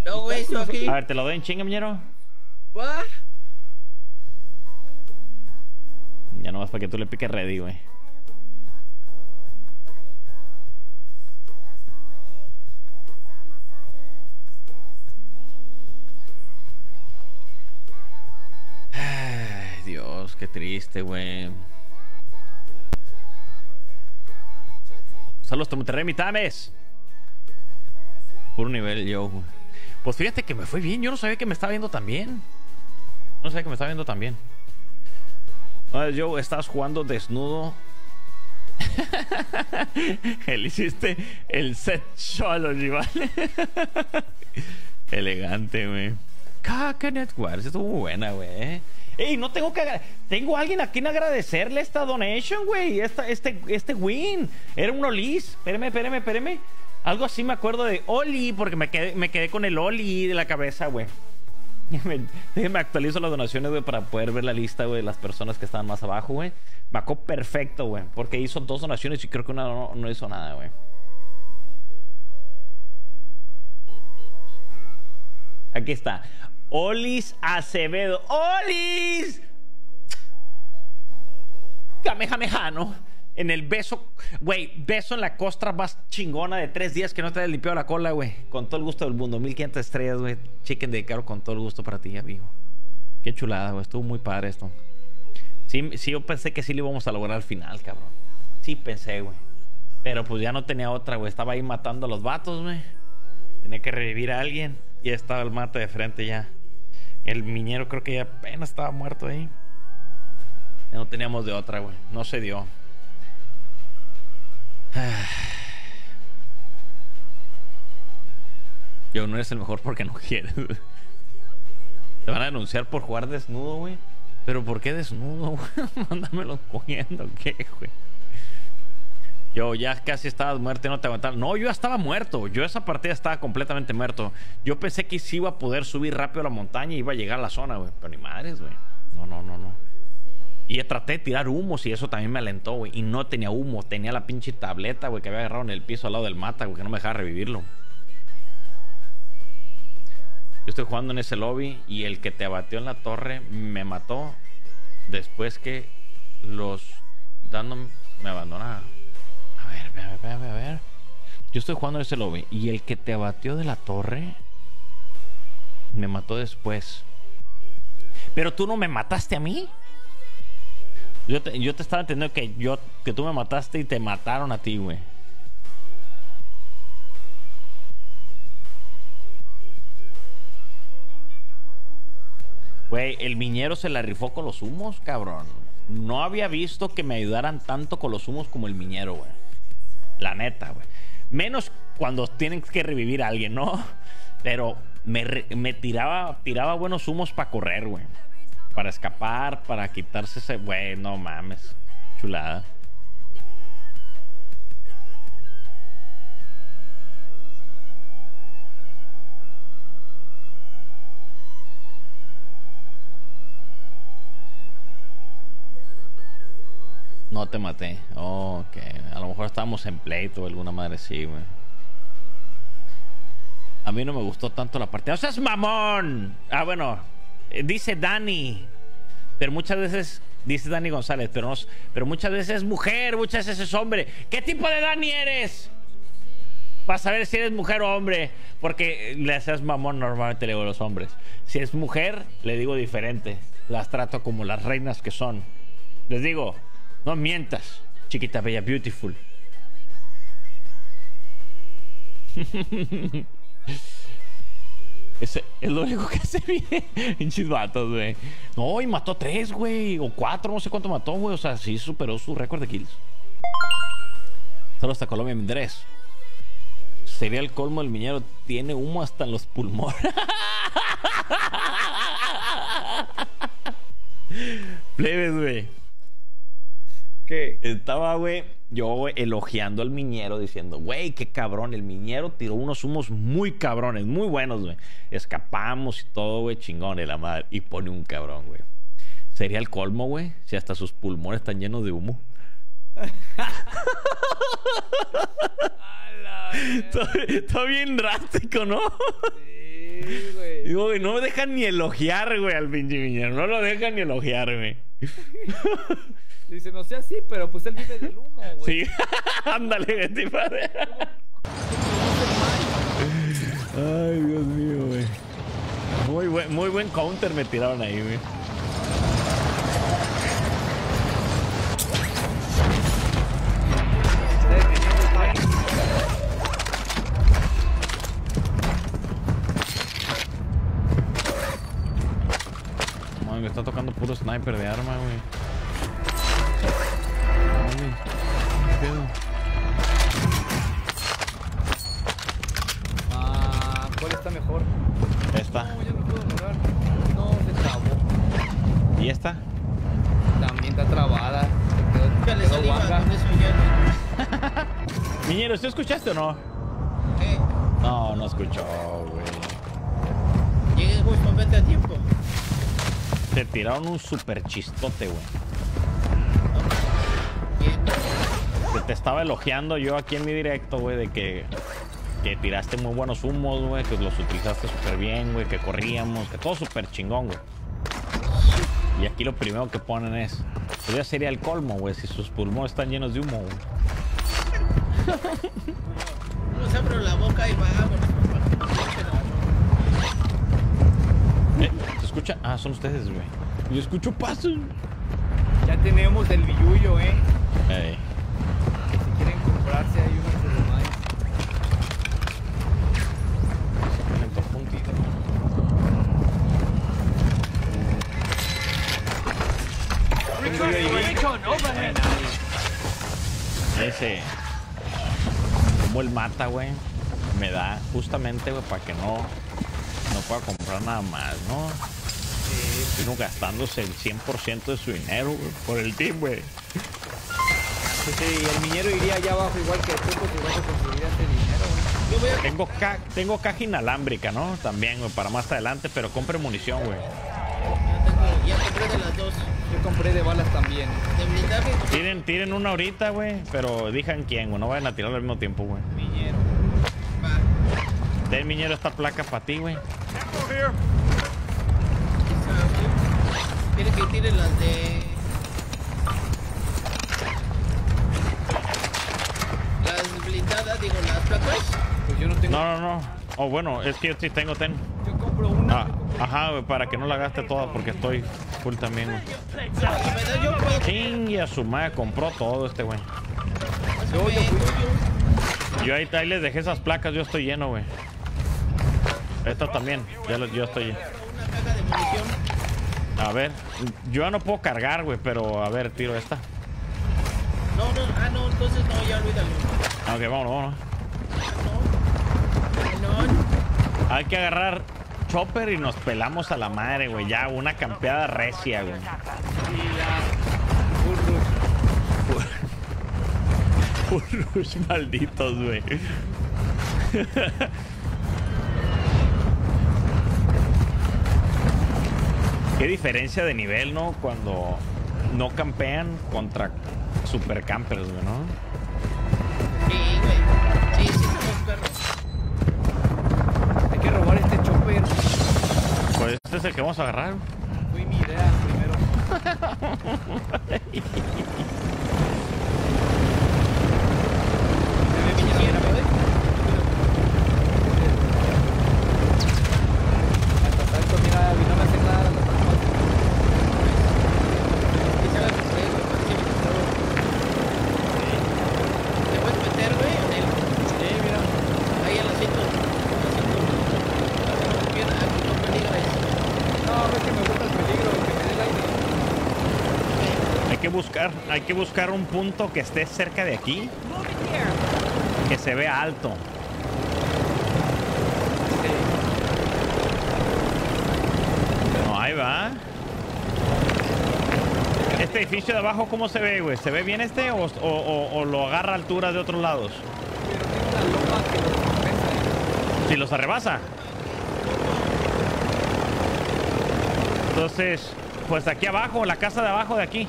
No, güey, estoy aquí. A ver, te lo doy en chinga, minero. Va. Ya no vas para que tú le piques ready, güey. Ay, Dios, qué triste, güey. Saludos a Monterrey, Mitames. Puro nivel yo. Pues fíjate que me fue bien. Yo no sabía que me estaba viendo tan bien. No sabía que me estaba viendo tan bien. Ah, Joe, estás jugando desnudo. Él hiciste el set solo, ¿vale? Elegante, güey. Coconut Wars, estuvo muy buena, güey. Ey, no tengo que... Tengo a alguien a quien agradecerle esta donation, güey. Esta, este, este win. Era un Olis. Espérame, espérame, espérame. Algo así me acuerdo de Oli, porque me quedé, me quedé con el Oli de la cabeza, güey. Déjame actualizo las donaciones, güey, para poder ver la lista, güey, de las personas que estaban más abajo, güey. Me perfecto, güey, porque hizo dos donaciones y creo que una no, no hizo nada, güey. Aquí está. Olis Acevedo. ¡Olis! Kamehame-hano. En el beso, güey, beso en la costra más chingona de tres días que no te hayas limpiado la cola, güey. Con todo el gusto del mundo. 1500 estrellas, güey. Chicken de caro con todo el gusto para ti, amigo. Qué chulada, güey. Estuvo muy padre esto. Sí, sí, yo pensé que sí lo íbamos a lograr al final, cabrón. Sí pensé, güey. Pero pues ya no tenía otra, güey. Estaba ahí matando a los vatos, güey. Tenía que revivir a alguien. Y estaba el mate de frente ya. El miñero creo que ya apenas estaba muerto ahí. No teníamos de otra, güey. No se dio. Yo no eres el mejor porque no quieres. Te van a denunciar por jugar desnudo, güey. Pero ¿por qué desnudo, güey? Mándamelo cogiendo, ¿qué, güey? Yo ya casi estabas muerto y no te aguantaba. No, yo ya estaba muerto. Yo esa partida estaba completamente muerto. Yo pensé que sí iba a poder subir rápido a la montaña y iba a llegar a la zona, güey. Pero ni madres, güey. No, no, no, no. Y traté de tirar humos y eso también me alentó, güey. Y no tenía humo. Tenía la pinche tableta, güey, que había agarrado en el piso al lado del mata, güey, que no me dejaba revivirlo. Yo estoy jugando en ese lobby y el que te abatió en la torre me mató después que los dando me abandona. Ver, a ver, a ver, a ver. Yo estoy jugando en ese lobby y el que te abatió de la torre me mató después. Pero tú no me mataste a mí. Yo te, estaba entendiendo que yo que tú me mataste y te mataron a ti, güey. Güey, el miñero se la rifó con los humos, cabrón. No había visto que me ayudaran tanto con los humos como el miñero, güey. La neta, güey. Menos cuando tienen que revivir a alguien, ¿no? Pero me, me tiraba, tiraba buenos humos para correr, güey. Para escapar, para quitarse ese... Güey, no mames. Chulada. No te maté. Oh, ok. A lo mejor estábamos en pleito o alguna madre así, güey. A mí no me gustó tanto la partida. ¡O sea, es mamón! Ah, bueno. eh, Dice Dani. Pero muchas veces... Dice Dani González, pero, no, pero muchas veces es mujer, muchas veces es hombre. ¿Qué tipo de Dani eres? Para saber si eres mujer o hombre. Porque le haces mamón normalmente le digo a los hombres. Si es mujer, le digo diferente. Las trato como las reinas que son. Les digo, no mientas, chiquita bella, beautiful. Ese es lo único que hace bien. Pinches güey. No, y mató tres, güey. O cuatro, no sé cuánto mató, güey. O sea, sí superó su récord de kills. Solo hasta Colombia, Mindrés. Sería el colmo el miñero. Tiene humo hasta en los pulmones. Plebes, güey. ¿Qué? Estaba, güey, yo elogiando al miñero diciendo, güey, qué cabrón. El miñero tiró unos humos muy cabrones, muy buenos, güey. Escapamos y todo, güey, chingón de la madre. Y pone un cabrón, güey. Sería el colmo, güey, si hasta sus pulmones están llenos de humo. Está, está bien drástico, ¿no? Sí, güey. Digo, güey, no me dejan ni elogiar, güey, al pinche miñero. No lo dejan ni elogiar, güey. Dice, no sé así, pero pues él vive del humo, güey. Sí, ándale, de- Ay, Dios mío, güey. Muy buen, muy buen counter me tiraron ahí, güey. Mami, me está tocando puro sniper de arma, güey. Pedo? Ah, ¿cuál está mejor? Esta. No, ya no puedo jugar. No, se trabó. ¿Y esta? También está trabada. Se quedó, quedó saliva, guanga. con eso ya Miñero, ¿usted escuchaste o no? no. ¿Qué? No, no escuchó, güey. Llegué justamente a tiempo. Te tiraron un super chistote, güey. Que te estaba elogiando yo aquí en mi directo, güey, de que, que tiraste muy buenos humos, güey, que los utilizaste súper bien, güey, que corríamos, que todo súper chingón, güey. Y aquí lo primero que ponen es, pues ya sería el colmo, güey, si sus pulmones están llenos de humo, güey. Nos abro la boca y papá. Eh, ¿Se escucha? Ah, son ustedes, güey. Yo escucho pasos. Ya tenemos el billuyo, eh. Ey hay uno Ese. Como el mata, güey. Me da justamente, para que no, no pueda comprar nada más, ¿no? Vino gastándose el 100% de su dinero, por el team, güey. Sí, sí, el minero iría allá abajo igual que tú, pues igual que conseguiría ese dinero, güey. Yo voy a Tengo, ca- tengo caja inalámbrica, ¿no? También, güey, para más adelante, pero compre munición, güey. Ya tengo, ya compré de las dos. Yo compré de balas también. De blindaje, compré Tiren, tiren una ahorita, güey, pero dijan quién, güey. No vayan a tirar al mismo tiempo, güey. Minero. va. Ten, miñero, esta placa para ti, güey. Quiere que tire las de. Las blindadas, digo, las placas. Pues yo no tengo. No, no, no. Oh, bueno, es que yo sí tengo, ten. Yo compro una. Ah, ajá, güey, para que no la gaste toda porque estoy full también. Ching, y a su madre compró todo este, güey. Yo, yo. Yo ahí, ahí les dejé esas placas, yo estoy lleno, güey. Esta también, ya lo- yo estoy lleno. A ver, yo ya no puedo cargar, güey, pero a ver, tiro esta. No, no, ah, no, entonces no, ya olvídalo. Ah, Ok, vámonos, vámonos. No, no. Hay que agarrar chopper y nos pelamos a la madre, güey. Ya, una campeada recia, güey. Full rush malditos, güey. Qué diferencia de nivel, ¿no? Cuando no campean contra super campers, güey, ¿no? Sí, güey. Sí, sí, somos perros. Hay que robar este chopper. Pues este es el que vamos a agarrar. Fue mi idea primero. Sí, güey. Hasta tanto, mira, y no me hacen nada. las armas. Y se la compré, güey, parece que me ¿Te puedes meter, güey, en el... Sí, mira. Ahí el asiento. El asiento. Bien, aquí no peligres. No, no es que me gusta el peligro, que me dé el aire. Hay que buscar, hay que buscar un punto que esté cerca de aquí, que se vea alto. No, ahí va. Este edificio de abajo, ¿cómo se ve, güey? ¿Se ve bien este o, o- o- o lo agarra a altura de otros lados? Si los arrebasa. Entonces, pues aquí abajo, la casa de abajo de aquí.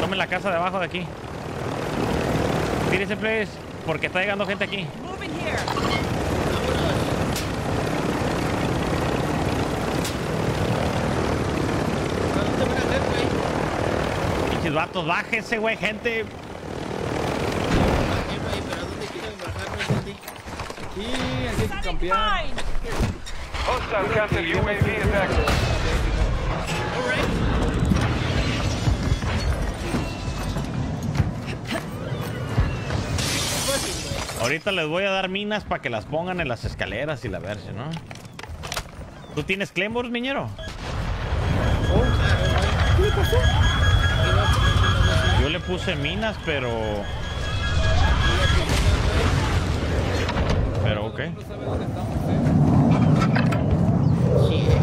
Tomen la casa de abajo de aquí. Tírese, please, porque está llegando gente aquí. ¿A dónde van a ver, güey? Pinches vatos, bájense, güey, gente. Aquí, aquí hay que campear. Hostile UAV is active. Ahorita les voy a dar minas para que las pongan en las escaleras y la verse, ¿no? ¿Tú tienes Claymores, miñero? Yo le puse minas, pero... Pero ok. No sabe dónde estamos, ¿eh? Sí, eh.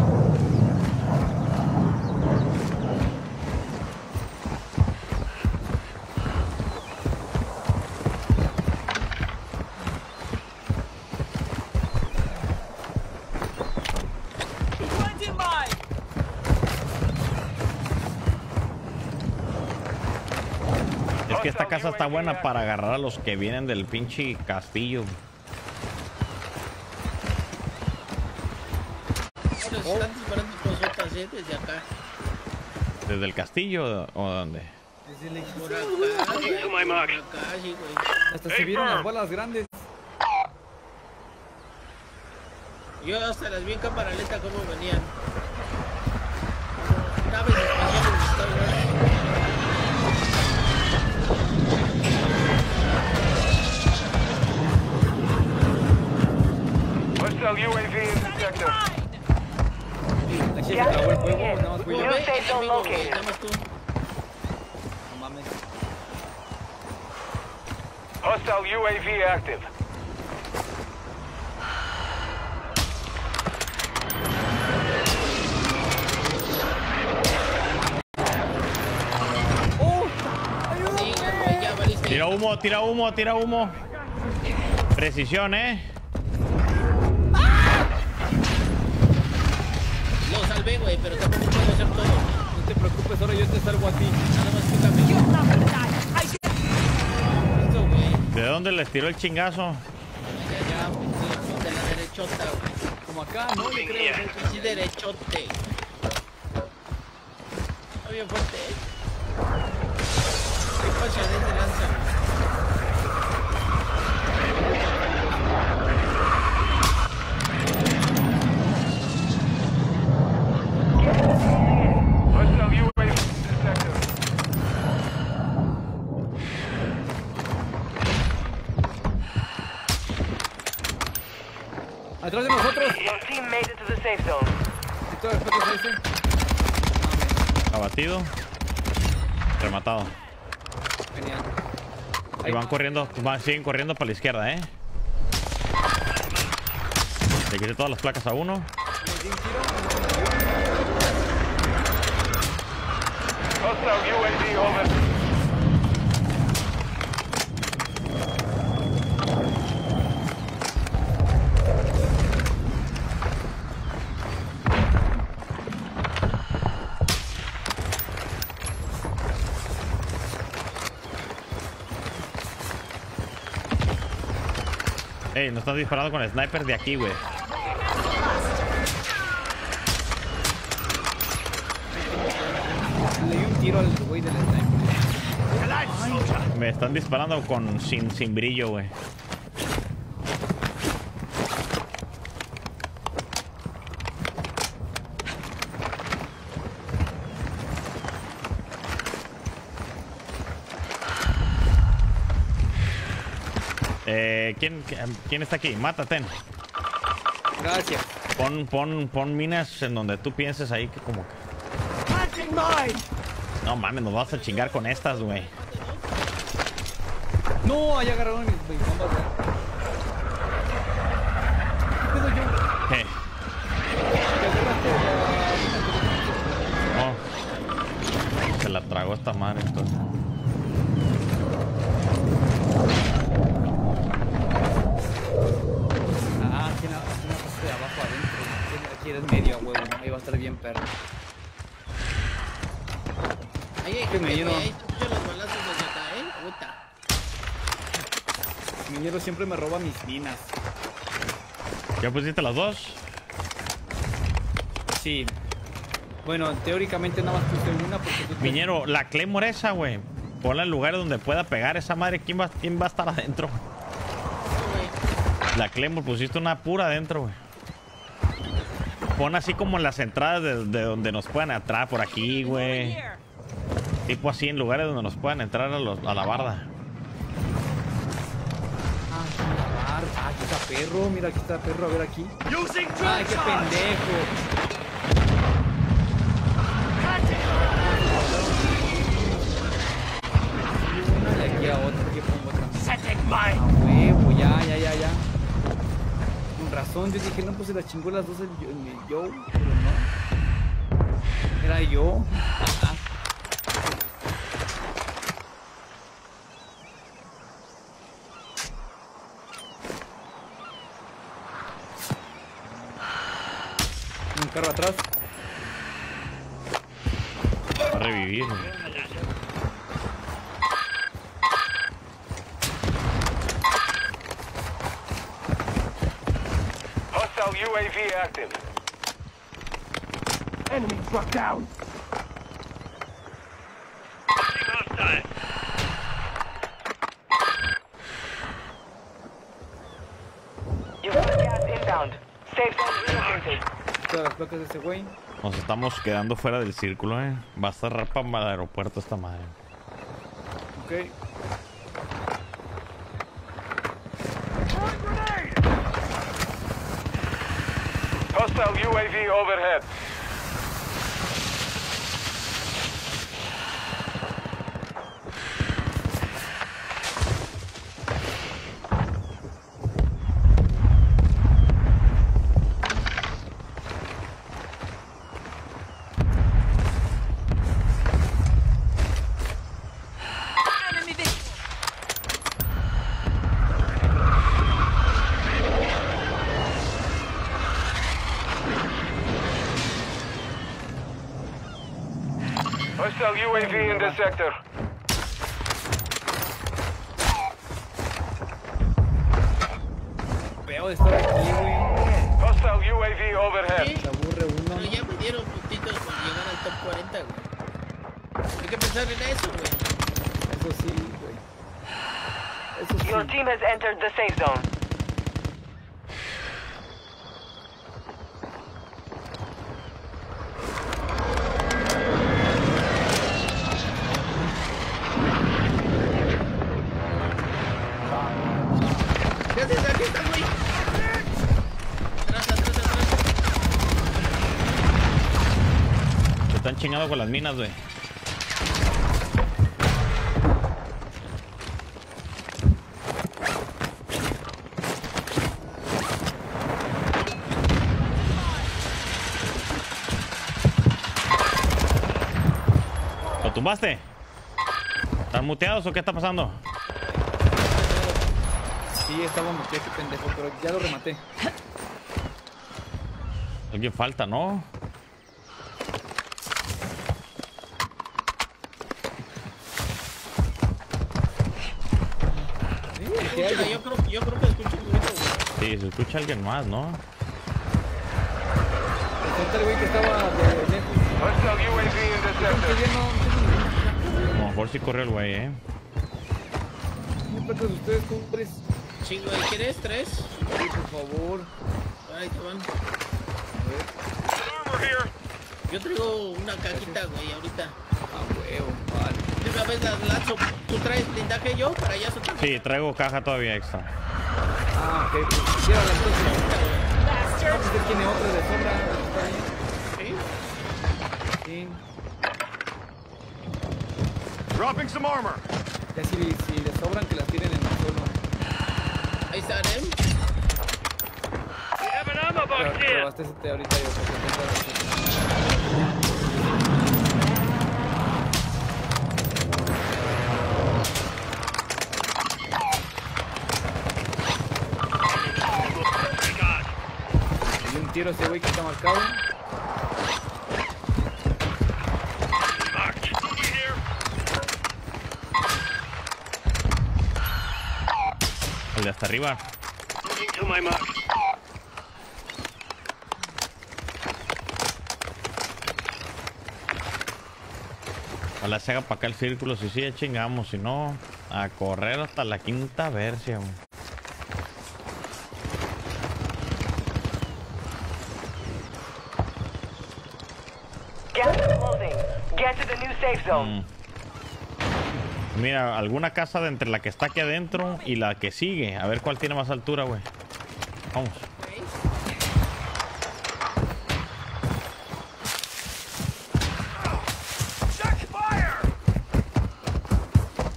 Es que esta casa está buena para agarrar a los que vienen del pinche castillo. Nos están disparando eh, desde acá. ¿Desde el castillo o dónde? Desde el Por edificio. acá, güey. Por acá, sí, güey. Hasta se vieron las balas grandes. Yo hasta las vi en cámara lenta cómo venían. amigo, ¿qué llamas tú? No mames. Hostile UAV active. Tira humo, tira humo, tira humo. Precisión, ¿eh? ¡Ah! Lo salvé, güey, pero ahora yo te salvo a ti. Nada más quítame. ¿De dónde les tiró el chingazo? Ya, ya, de la derechota, güey. Como acá, ¿no? Yo creo. Sí, derechote. Está bien fuerte, ¿eh? ¿Qué pasa desde lanza? Abatido. Rematado. Genial. Y van corriendo, van, siguen corriendo para la izquierda, ¿eh? Le quité todas las placas a uno. Hostile UAV over. Ey, nos están disparando con el sniper de aquí, güey. Le di un tiro al güey del sniper. Me están disparando con sin, sin brillo, güey. Eh, ¿quién, ¿Quién está aquí? Mátate. Gracias. Pon, pon, pon minas en donde tú pienses ahí que como que... No mames, nos vas a chingar con estas, güey. No, ahí agarraron mis bombas. güey. ¿Qué No. Se la tragó esta madre entonces. Medio, huevo. Ahí va a estar bien perro. Ahí hay Que gente, me güey. lleno. Ahí los balazos desde acá, ¿eh? Puta. Miñero siempre me roba mis minas. ¿Ya pusiste las dos? Sí. Bueno, teóricamente nada más puse una porque tú Viñero, la Claymore esa, güey. Ponla en lugares donde pueda pegar esa madre. ¿Quién va, quién va a estar adentro? La Claymore, pusiste una pura adentro, güey. Pon así como en las entradas de, de donde nos puedan entrar, por aquí, güey. Tipo así, en lugares donde nos puedan entrar a, los- a la barda. Ah, aquí está perro, mira aquí está perro, a ver aquí. Ay, qué pendejo. Una de aquí a otra, que pongo otra. Razón, yo dije, no, pues se las chingó las dos el el yo, pero no. Era yo. Un carro atrás. Va a revivir, güey. Hostile UAV active. Enemy struck down. You got gas inbound. Safe zone relocated. Todas las placas de ese güey. Nos estamos quedando fuera del círculo, eh. Va a cerrar para el aeropuerto esta madre. Ok. Hostile UAV overhead. Sector. Con las minas, güey. ¿Lo tumbaste? ¿Están muteados o qué está pasando? Sí, estaba muteado pendejo, pero ya lo rematé. Alguien falta, ¿no? Escucha, yo creo, yo creo que escucho un grito, güey. Sí, se escucha alguien más, ¿no? Falta el güey que estaba de lejos. A lo mejor sí corrió el güey, ¿eh? si de ustedes, güey, ¿quieres tres? Sí, por favor. Ahí te van. Yo traigo una cajita, güey, ahorita. A huevo, vale. De una vez las lanzo. ¿Tú traes blindaje yo para allá soltar? Sí, traigo caja todavía extra. Ok, pues entonces. Tiene otra de bien. ¿Sí? Dropping some armor. Ya si, si le sobran, que las tiren en el suelo. Ahí está, ¿eh? Pero, pero abastécete ahorita yo, porque tengo aquí. Tiro ese güey que está marcado. El de hasta arriba. Ojalá se haga para acá el círculo. Si sí, chingamos. Si no, a correr hasta la quinta versión. Gas is closing. Get to the new safe zone. Mm. Mira, alguna casa de entre la que está aquí adentro y la que sigue. A ver cuál tiene más altura, güey. Vamos.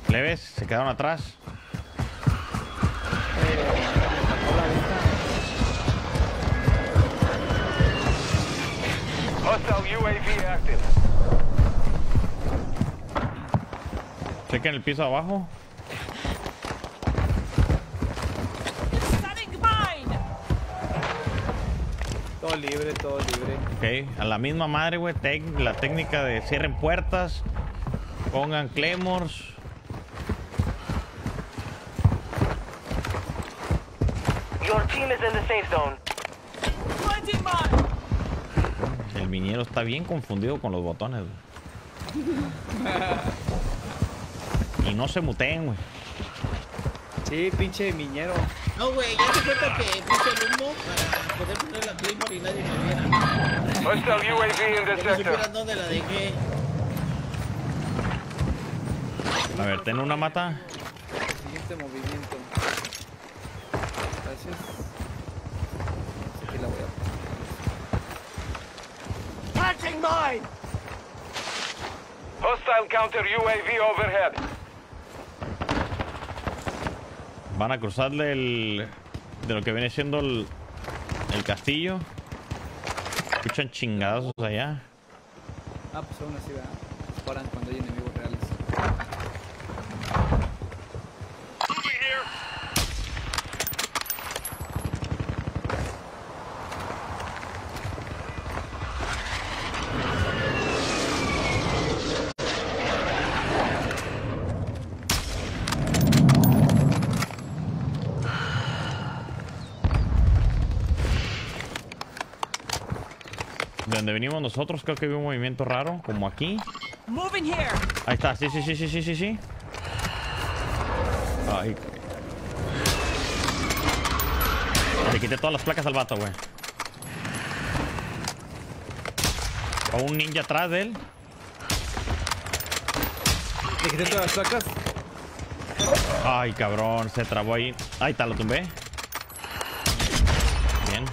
Leves, se quedaron atrás. Hostile UAV active. Chequen el piso abajo. Todo libre, todo libre. Ok, a la misma madre, güey. la técnica de cierren puertas. Pongan claymores. Your team is in the safe zone. El viñero está bien confundido con los botones. Y no se muteen, güey. Sí, pinche miñero. No, güey, ya se cuenta que puse el humo para poder poner la Claymore y nadie me viera. Hostile UAV in no sector. dónde la dejé. A ver, ten una mata. Siguiente movimiento. Gracias. Aquí la voy a Hostile counter UAV overhead. Van a cruzarle el. De lo que viene siendo el. El castillo. Escuchan chingados allá. Ah, pues. Disparan cuando hay enemigos reales. donde venimos nosotros creo que vi un movimiento raro, como aquí. Moving here. Ahí está, sí, sí, sí, sí, sí, sí, sí. Ay. Le quité todas las placas al vato, güey. O un ninja atrás de él. ¿Le quité todas las placas? Ay, cabrón, se trabó ahí. Ahí está, lo tumbé. Bien.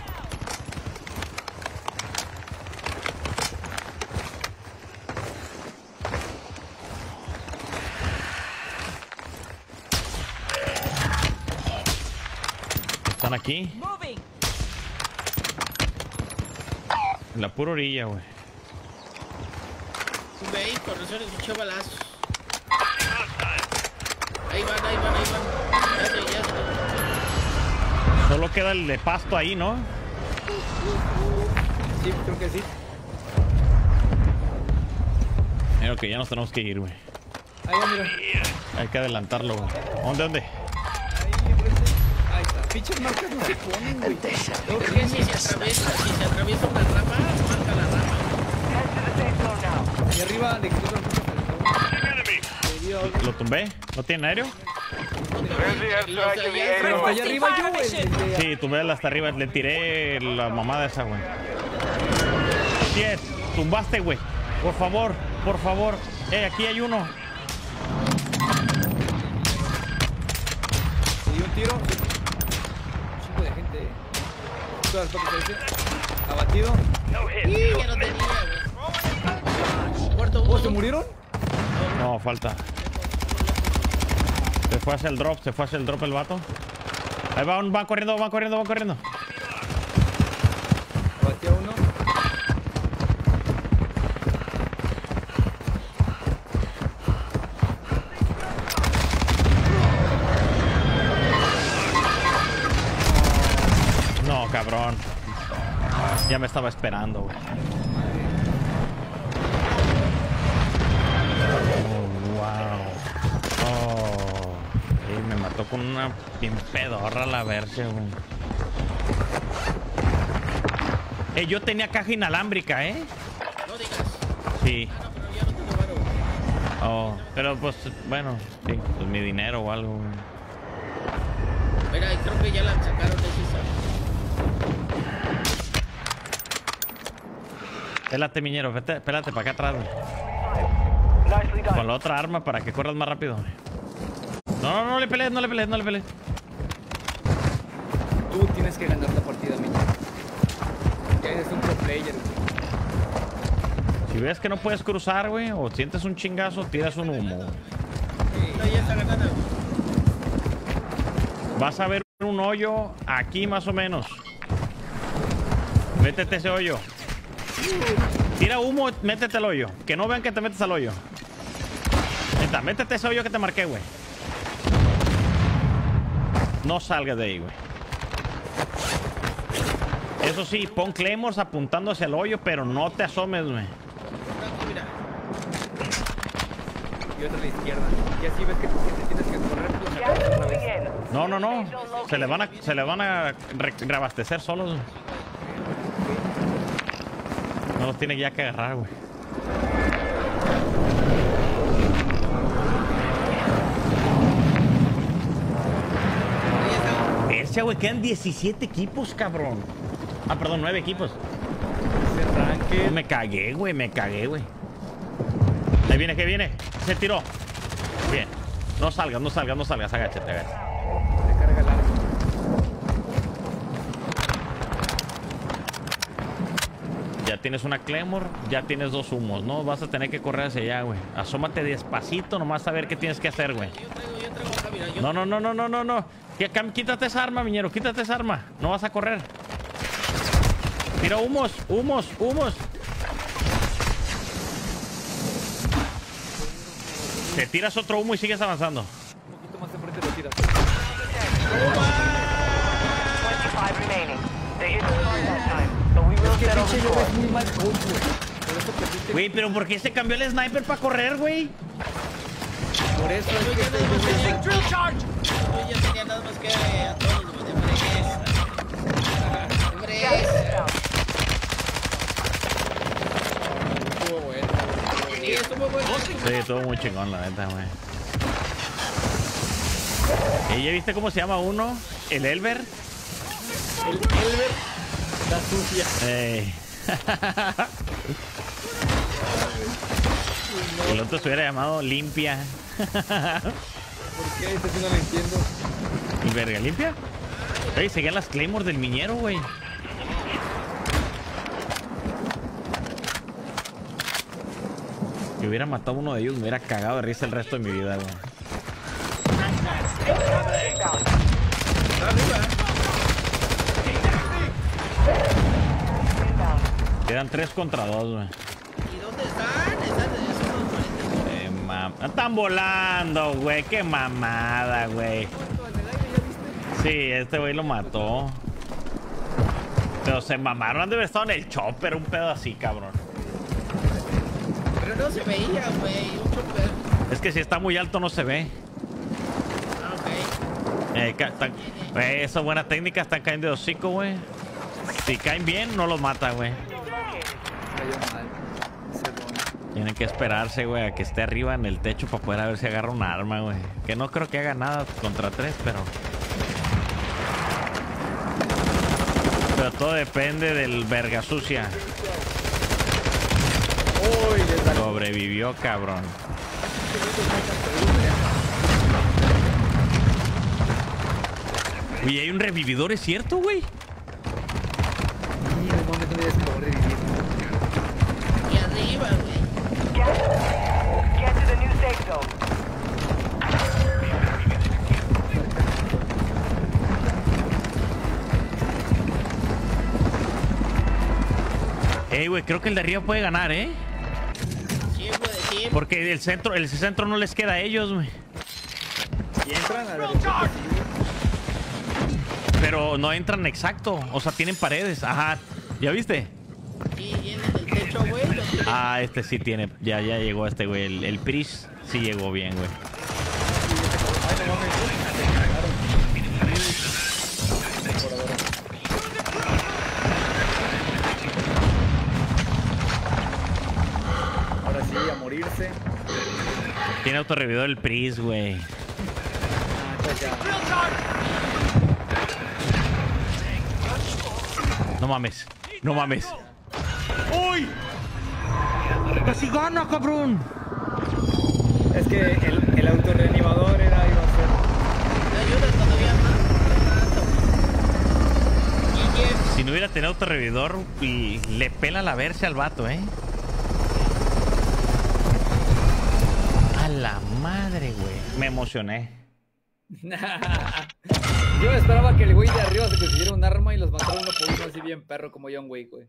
Están aquí. En la pura orilla, güey. Sube ahí, con razón escuché balazos. Ahí van, ahí van, ahí van. Ya sé, ya sé. Solo queda el de pasto ahí, ¿no? Sí, creo que sí. Creo que ya nos tenemos que ir, güey. Ahí va, mira. Hay que adelantarlo, güey. ¿Dónde, dónde? Ahí enfrente. Ahí está. Pinches marcas no se ponen, güey. Es que si se atraviesa, si se atraviesa una rama, marca la rama. Y arriba placas. ¿Lo tumbé? ¿No tiene aéreo? Allá arriba yo, güey. Sí, tumbé hasta arriba. Le tiré la mamada esa, güey. 10. Tumbaste, güey. Por favor, por favor. Eh, aquí hay uno. Di un tiro. Un chingo de gente. eh. Todas las. Abatido. Y ya no tenía. Muerto ¿Oh, uno. se murieron? No, falta. Se fue hacia el drop, se fue hacia el drop el vato. Ahí van, van corriendo, van corriendo, van corriendo. Ya me estaba esperando, güey. Oh, wow. Oh. Sí, me mató con una bien pedorra la verse, güey. Eh, yo tenía caja inalámbrica, ¿eh? No digas. Sí. Ah, no, pero ya no tengo varo. Oh, pero pues, bueno, sí, pues mi dinero o algo, güey. Mira, creo que ya la sacaron de esa. Espérate, miñero, vete, espérate para acá atrás, güey. Con la otra arma para que corras más rápido. güey. No, no, no le pelees, no le pelees, no le pelees. Tú tienes que ganar la partida, mi Ya eres un pro player, güey. Si ves que no puedes cruzar, güey, o sientes un chingazo, tiras un humo. Vas a ver un hoyo aquí más o menos. Métete ese hoyo. Tira humo, métete al hoyo. Que no vean que te metes al hoyo. Neta, métete ese hoyo que te marqué, güey. No salgas de ahí, güey. Eso sí, pon claymores apuntando hacia el hoyo, pero no te asomes, güey. Y otra a la izquierda. Y así ves que, tienes que correr. No, no, no. Se le van a, se le van a re- reabastecer solos. güey. No los tiene ya que agarrar, güey. Ese, güey, quedan 17 equipos, cabrón. Ah, perdón, 9 equipos. Me cagué, güey, me cagué, güey. Ahí viene, que viene. Se tiró. Bien. No salgas, no salgas, no salgas. Agáchate, agáchate. Se carga el arma. Tienes una Claymore, ya tienes dos humos, ¿no? Vas a tener que correr hacia allá, güey. Asómate despacito nomás a ver qué tienes que hacer, güey. No, no, no, no, no, no, no. Quítate esa arma, miñero, quítate esa arma. No vas a correr. Tira humos, humos, humos. Te tiras otro humo y sigues avanzando. Un poquito más enfrente lo tiras. 25 Es que pinche yo es muy mal coach, güey. Pero ¿por qué se cambió el sniper para correr, güey? Por eso es que drill charge. Yo ya tenía nada más que a todos los de fresa. Fresa. estuvo bueno. Sí, estuvo bueno. Sí, estuvo muy chingón, la neta, güey. ¿Y ya viste cómo se llama uno? El Elber. El Elber, la sucia. Ey. El otro se hubiera llamado Limpia. ¿Por qué? Este sí no lo entiendo. ¿Y verga limpia? Ey, seguían las Claymore del miñero, güey. Si hubiera matado a uno de ellos, me hubiera cagado de risa el resto de mi vida, güey. Quedan tres contra dos, güey. ¿Y dónde están? Están esos Eh, mam- Están volando, güey. Qué mamada, güey. Sí, este güey lo mató. Pero se mamaron. Han de haber estado en el chopper, un pedo así, cabrón. Pero no se veía, güey. Un chopper. Es que si está muy alto no se ve. Ah, ok. Eh, tan- güey, esa buena técnica, están cayendo de hocico, güey. Si caen bien, no los mata, güey. Cayó mal. Ese don. Tienen que esperarse, güey, a que esté arriba en el techo para poder a ver si agarra un arma, güey. Que no creo que haga nada contra tres, pero... Pero todo depende del verga sucia. Uy, Sobrevivió, cabrón. Oye, hay un revividor, ¿es cierto, güey? Ey, güey, creo que el de arriba puede ganar, ¿eh? Sí, puede sí. Porque el centro, el centro no les queda a ellos, güey. Y entran a la derecha. Pero no entran exacto. O sea, tienen paredes. Ajá. ¿Ya viste? Sí, Ah, este sí tiene. Ya, ya llegó este, güey. El, el Pris sí llegó bien, güey. Ahora sí, a morirse. Tiene autorrevidor el Pris, güey. No mames. No mames. ¡Uy! ¡Casi gana, cabrón! Es que el, el autorreanimador era, iba a ser. Ayuda todavía más. Si no hubiera tenido autorrevidor, le pela la verse al vato, ¿eh? A la madre, güey. Me emocioné. Yo esperaba que el güey de arriba se consiguiera un arma y los matara uno por uno así bien perro como John Wick, güey.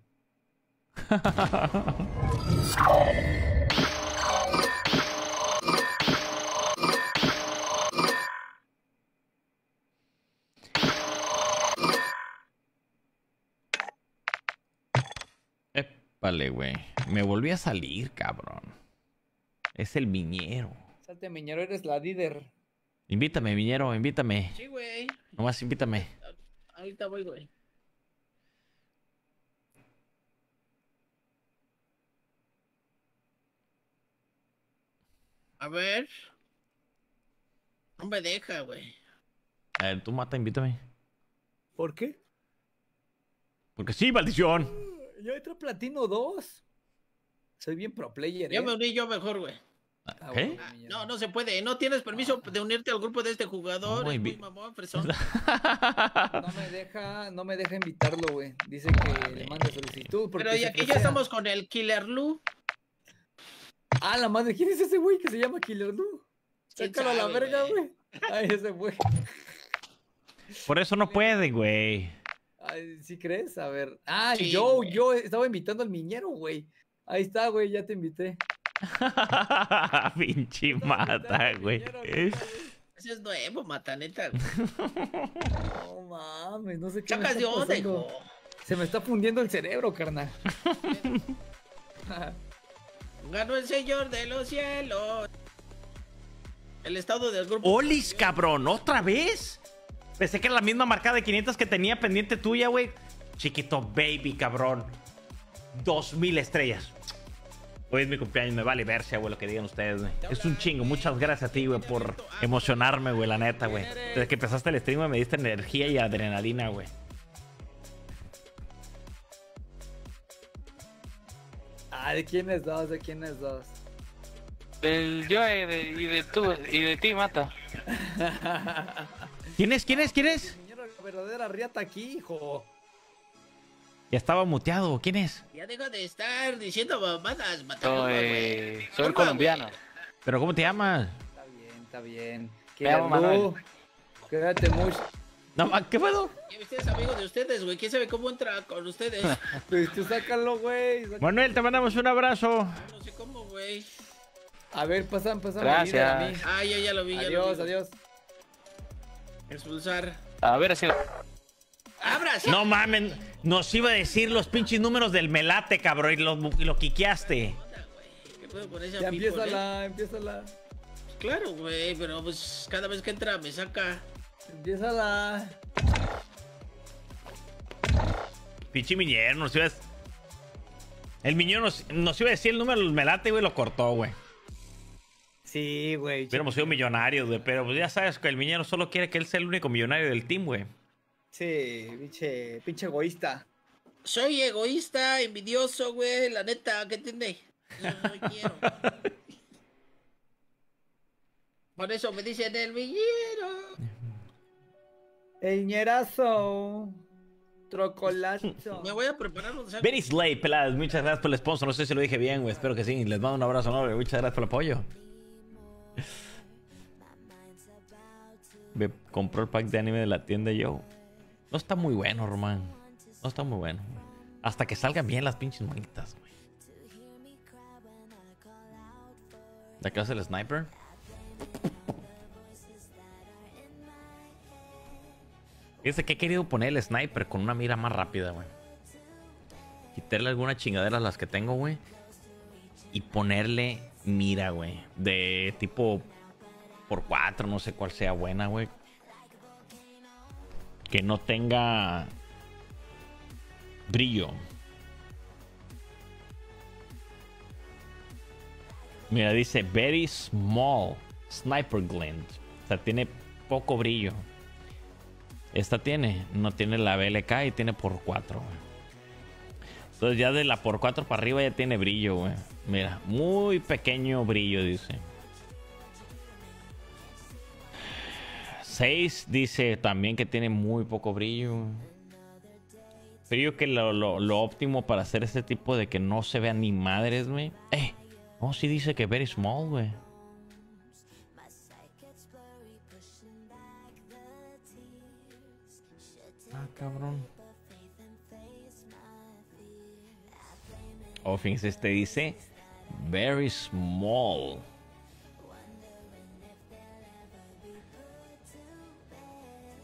Épale, güey. Me volví a salir, cabrón. Es el viñero. Salte, miñero, eres la líder. Invítame, viñero, invítame. Sí, güey. Nomás invítame. Ahorita voy, güey. A ver. No me deja, güey. A ver, tú mata, invítame. ¿Por qué? Porque sí, maldición. Yo entro Platino 2. Soy bien pro player, Ya ¿eh? me uní yo mejor, güey. Ah, ¿Qué? Ah, miñero. No, no se puede. No tienes permiso de unirte al grupo de este jugador. No, muy mamón, me deja, no me deja invitarlo, güey. Dice que le mande solicitud. Pero y aquí ya estamos con el Killer Lu. Ah, la madre, ¿quién es ese güey que se llama Killer? ¿Quién Sácalo a la verga, güey? Ay, ese güey. Por eso no puede, güey. Ay, ¿sí crees? A ver. Ah, Sí, yo, güey. yo estaba invitando al miñero, güey. Ahí está, güey, ya te invité. Pinche mata, güey. Ese es nuevo, mataneta. No mames, no sé qué. Chacas de onda. Se me está fundiendo el cerebro, carnal. Ganó el señor de los cielos. El estado del grupo. ¡Olis, cabrón! ¿Otra vez? Pensé que era la misma marcada de 500 que tenía pendiente tuya, güey. Chiquito baby, cabrón. 2000 estrellas. Hoy es mi cumpleaños, me vale verse, güey, lo que digan ustedes, güey. Es un chingo. Muchas gracias a ti, güey, por emocionarme, güey, la neta, güey. Desde que empezaste el stream, me diste energía y adrenalina, güey. Ah, ¿de quiénes dos? ¿De quiénes dos? Del yo y de, y de tú y de ti, mata. ¿Quién es? ¿Quién es? ¿Quién es? Señor, la verdadera riata aquí, hijo. Ya estaba muteado. ¿Quién es? Ya deja de estar diciendo mamadas, matando, Soy, soy colombiano. ¿Pero cómo te llamas? Está bien, está bien. Me llamo Quédate, Manuel. Quédate mucho. No, ¿qué pedo? Ya usted es amigo de ustedes, güey. ¿Quién sabe cómo entra con ustedes? Pues tú sácalo, güey. sácalo. Manuel, te mandamos un abrazo. No sé cómo, güey. A ver, pasan, pasan. Gracias. a mí. Ah, ya, ya lo vi, ya Adiós, lo vi. adiós. Expulsar. A ver, así. ¡Abra! sí! No mamen, nos iba a decir los pinches números del melate, cabrón, y lo, y lo quiqueaste. ¿Qué puedo con esa Ya people, eh? empiézala, empiézala. Claro, güey, pero pues cada vez que entra me saca. Empiézala. Pinche miñero, nos iba a... El miñero nos, nos iba a decir el número del melate, güey, lo cortó, güey. Sí, güey. Hubiéramos sido millonarios, güey, pero pues ya sabes que el miñero solo quiere que él sea el único millonario del team, güey. Sí, pinche, pinche egoísta. Soy egoísta, envidioso, güey, la neta, ¿qué entiende? No, no quiero. Por eso me dicen el villero. El ñerazo. Trocolazo. Me voy a preparar un saco. Very Slay, peladas, muchas gracias por el sponsor. No sé si lo dije bien, güey. Espero que sí. Les mando un abrazo enorme. Muchas gracias por el apoyo. Me compró el pack de anime de la tienda yo. No está muy bueno, Román. No está muy bueno. Hasta que salgan bien las pinches manitas, güey. ¿La clase del sniper? Fíjese que he querido poner el sniper con una mira más rápida, güey. Quitarle alguna chingadera a las que tengo, güey. Y ponerle mira, güey. De tipo por 4, no sé cuál sea buena, güey. Que no tenga brillo. Mira, dice very small sniper glint. O sea, tiene poco brillo. Esta tiene, no tiene la BLK y tiene por 4, güey. Entonces ya de la por 4 para arriba ya tiene brillo, güey. Mira, muy pequeño brillo, dice. 6 dice también que tiene muy poco brillo. Yo que lo, lo- lo óptimo para hacer este tipo de que no se vean ni madres, güey. Eh, no, sí dice que very small, güey. Cabrón. Oh, fíjense, este dice very small.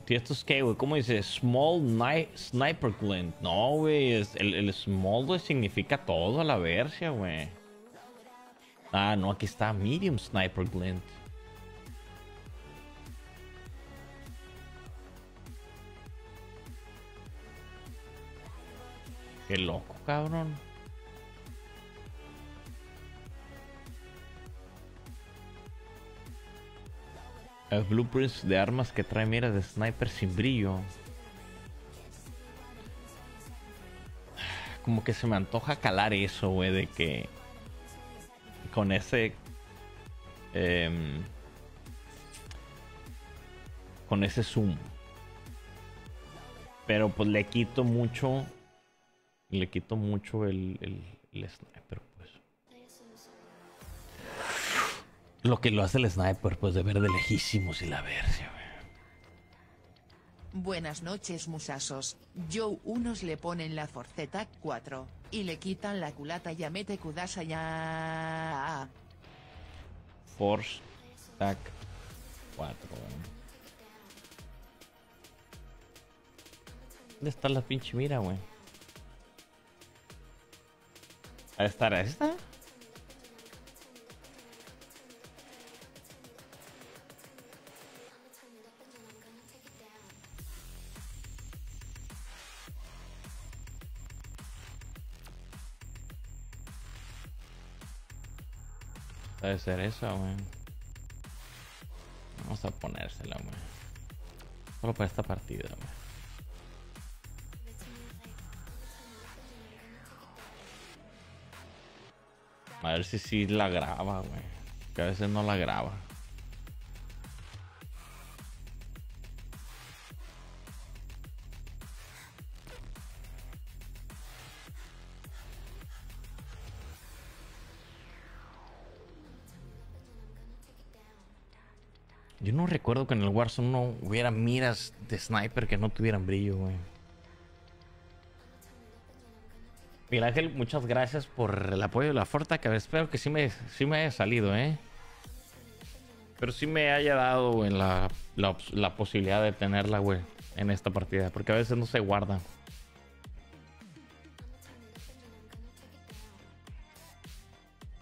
¿Y esto es qué, güey? ¿Cómo dice? Small ni- sniper glint. No, güey. el small, güey, significa todo a la versia, güey. Ah, no, aquí está medium sniper glint. Qué loco, cabrón. Hay blueprints de armas que trae mira de sniper sin brillo. Como que se me antoja calar eso, güey, de que con ese em, con ese zoom. Pero pues le quito mucho le quito mucho el, el, el sniper, pues. Lo que lo hace el sniper, pues de ver de lejísimos y la güey. Buenas noches, musasos. Joe unos le ponen la forceta 4 y le quitan la culata ya mete kudasa ya. Force Tac 4, güey. ¿Dónde está la pinche mira, güey? ¿A estar esta? Debe ser esa, güey. Vamos a ponérsela, güey. Solo para esta partida, güey. A ver si sí la graba, güey. Que a veces no la graba. Yo no recuerdo que en el Warzone no hubiera miras de sniper que no tuvieran brillo, güey. Miguel Ángel, muchas gracias por el apoyo de la Forta, que espero que sí me, sí me haya salido, ¿eh? Pero sí me haya dado, güey, la, la, posibilidad de tenerla, güey, en esta partida. Porque a veces no se guarda.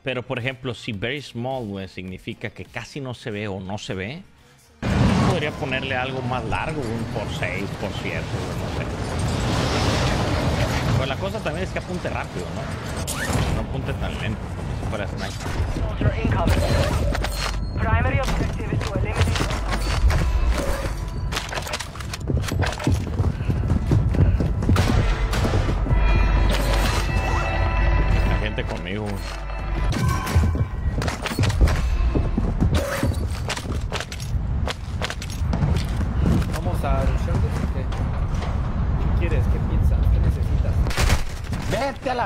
Pero, por ejemplo, si very small, güey, significa que casi no se ve o no se ve, podría ponerle algo más largo, un por 6, por 7, no. Pues la cosa también es que apunte rápido, ¿no? No apunte tan lento, como si fuera sniper. Soldier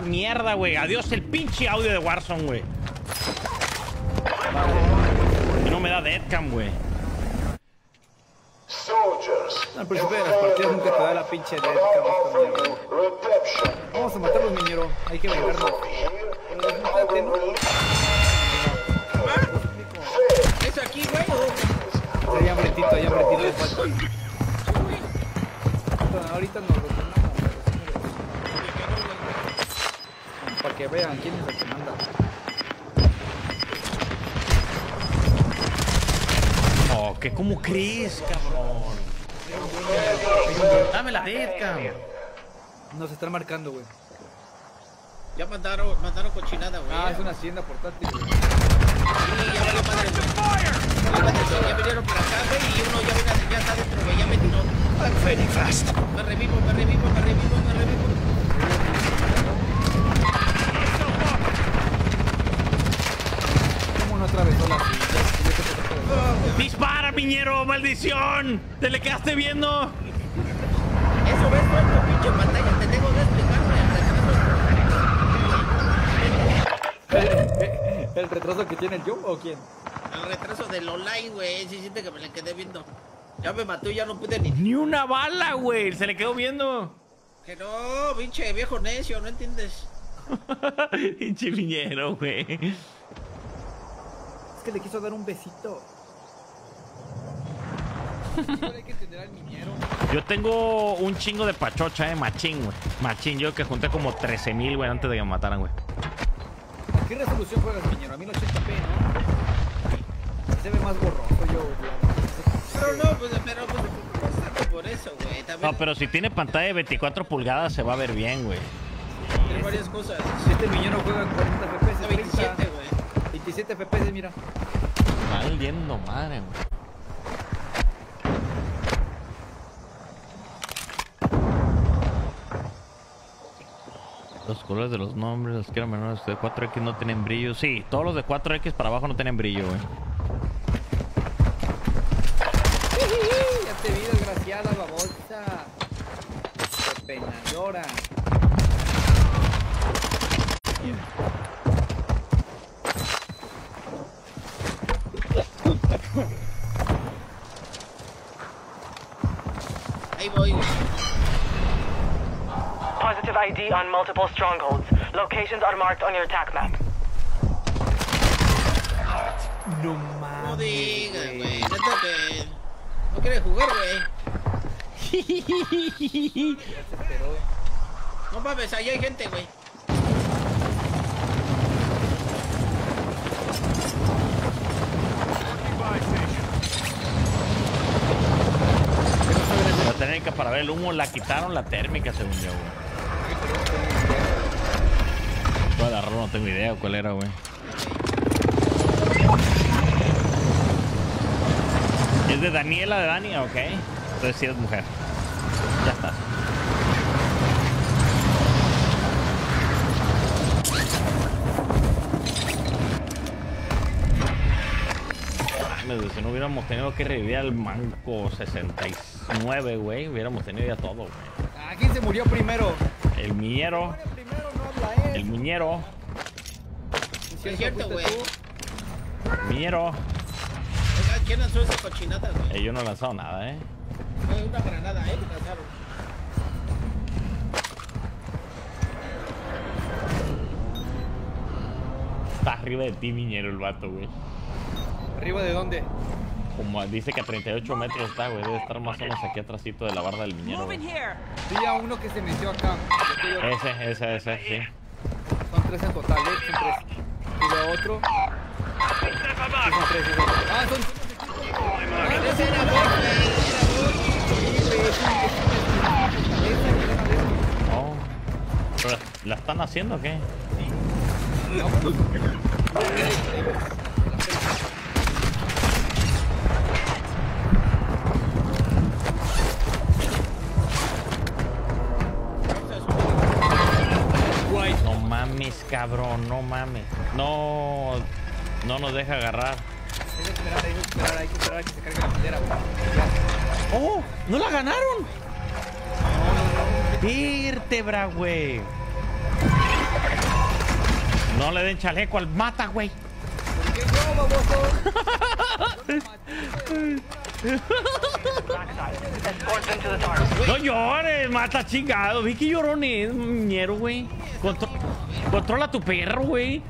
mierda, güey. Adiós el pinche audio de Warzone, güey. Y no me da deadcam, güey. Soldiers, Al principio de las partidas nunca te da la pinche dead, cabrón, esta mierda. redemption. Vamos a matarlos, miñero. Hay que vengarnos. ¿no? ¿Es aquí, güey? o- Hay hambretito, hay hambretito de falta. Ahorita- Ahorita nos lo tomamos. Para que vean quién es el que manda. Oh, que cómo crees, cabrón. Dame la deadcam. Nos están marcando, güey. Ya mandaron, mandaron cochinada, güey. Ah, es una hacienda portátil, güey. Sí, ya valió madre, güey. Ya valió, Ya vinieron para acá, güey, y uno ya viene, ya está adentro, güey. Ya me tiró. Very fast. Me revivo, me revivo, me revivo, me revivo. ¿Cómo no atravesó la silla? ¡Dispara, piñero! ¡Maldición! ¿Te le quedaste viendo? Eso ves, tu pinche pantalla. Te tengo que explicarme. ¿El retraso que tiene yo o quién? El retraso del online, güey. Sí, siente que me le quedé viendo. Ya me mató y ya no pude ni. Ni una bala, güey. Se le quedó viendo. Que no, pinche viejo necio, ¿no entiendes? Pinche piñero, güey. Que le quiso dar un besito. Yo tengo un chingo de pachocha, eh. Machín, güey. Machín. Yo que junté como 13 mil, güey, antes de que me mataran, güey. ¿A qué resolución juegas, miñero? A 1080p, ¿no? Se ve más borroso yo, güey. Pero no, pues, pero pues, por eso, güey. También No, pero si tiene pantalla de 24 pulgadas, se va a ver bien, güey. hay varias cosas. Este miñero juega en 40 FPS, 27, 30, güey. 27 FPS, mira. Mal yendo, madre, güey. Los colores de los nombres, los que eran menores de 4X no tienen brillo. Sí, todos los de 4X para abajo no tienen brillo, güey. Ya te vi, desgraciada babosa. Qué pena llora. Ahí voy. Positive ID on multiple strongholds. Locations are marked on your attack map. No No mames. digas, güey. Neta que. No quiere jugar, güey. No mames, ahí hay gente, güey. técnica para ver el humo la quitaron la térmica, según yo, güey. Voy a agarrarlo, no tengo idea cuál era, güey. Es de Daniela de Dani, ok. Entonces sí es mujer. Ya está. si no hubiéramos tenido que revivir al manco 66. 69, güey, hubiéramos tenido ya todo, güey. ¿A quién se murió primero? El miñero, no el miñero, Sí, es cierto, güey. miñero. ¿quién lanzó esa cochinata, güey? Eh, yo no he lanzado nada, eh. Fue una granada, ¿eh? Que lanzaron. Está arriba de ti, miñero, el vato, güey. ¿Arriba de dónde? Como dice que a 38 metros está, güey. Debe estar más o menos aquí atrásito de la barda del miñero, güey. Sí, a uno que se metió acá. Ese, ese, ese, sí. Son tres en total, ¿eh? Son tres. Y lo otro. Son tres. son tres. Ah, son. Oh. ¿Pero la están haciendo o qué? No cabrón, no mames. No, no nos deja agarrar. Hay que esperar, hay que esperar, hay que esperar a que se cargue la bandera, güey. ¡Oh! ¡No la ganaron! Vértebra, güey. No le den chaleco al mata, güey. ¿Qué yo, No llores, mata chingado. Vi que llorón es, ñero, güey. Contro- controla tu perro, güey.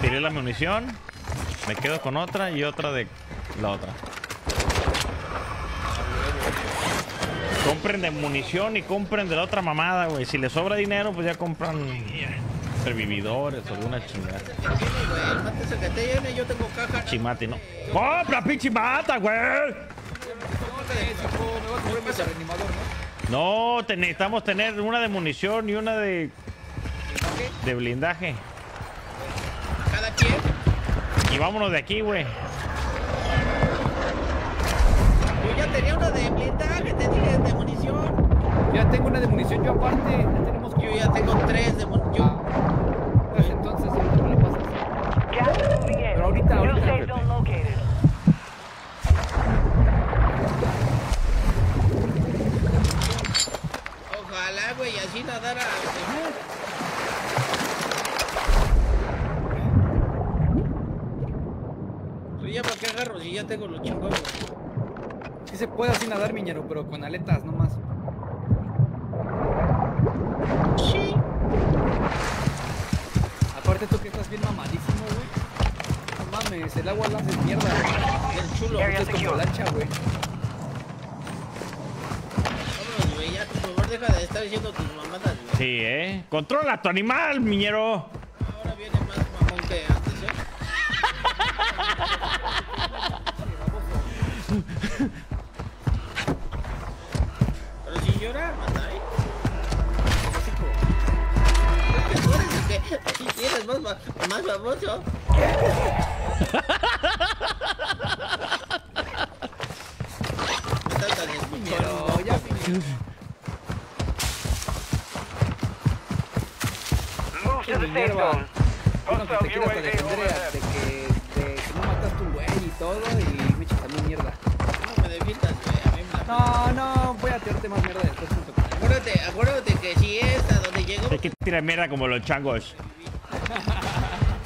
Tiré la munición. Me quedo con otra y otra de la otra. Compren de munición y compren de la otra mamada, güey. Si les sobra dinero, pues ya compran revividores o alguna chingada. Chimati, ¿no? ¡Compra, pinche mata, güey! No, necesitamos tener una de munición y una de. de blindaje. Cada quien. Y vámonos de aquí, güey. Yo ya tenía una de blindaje, te dije, de. Ya tengo una de munición, yo aparte. Ya tenemos Yo ya tengo tres de munición. Pues entonces, ahorita me la pasas. Pero ahorita, ahorita. Ojalá, güey, así nadara. Ya para qué agarro si ya tengo los chingones. Sí se puede así nadar, miñero, pero con aletas nomás. Aparte tú que estás bien mamadísimo, güey. No mames, el agua la haces mierda. El chulo. Es como lancha, güey. Vámonos, güey, ya por favor deja de estar diciendo tus mamadas, güey. Sí, ¿eh? Controla tu animal, miñero. Ahora viene más mamón que antes, ¿eh? si eres más, más escuchón. Pero ya. Move to the safe Minerva. zone. Bueno, que te quieras hasta defender de que, de que no mataste un güey y todo y me echas también mierda. No me defiendas, güey. A mí me la... No, no, voy a tirarte más mierda después junto con Acuérdate, acuérdate que si es a donde llegó... Hay que tirar mierda como los changos.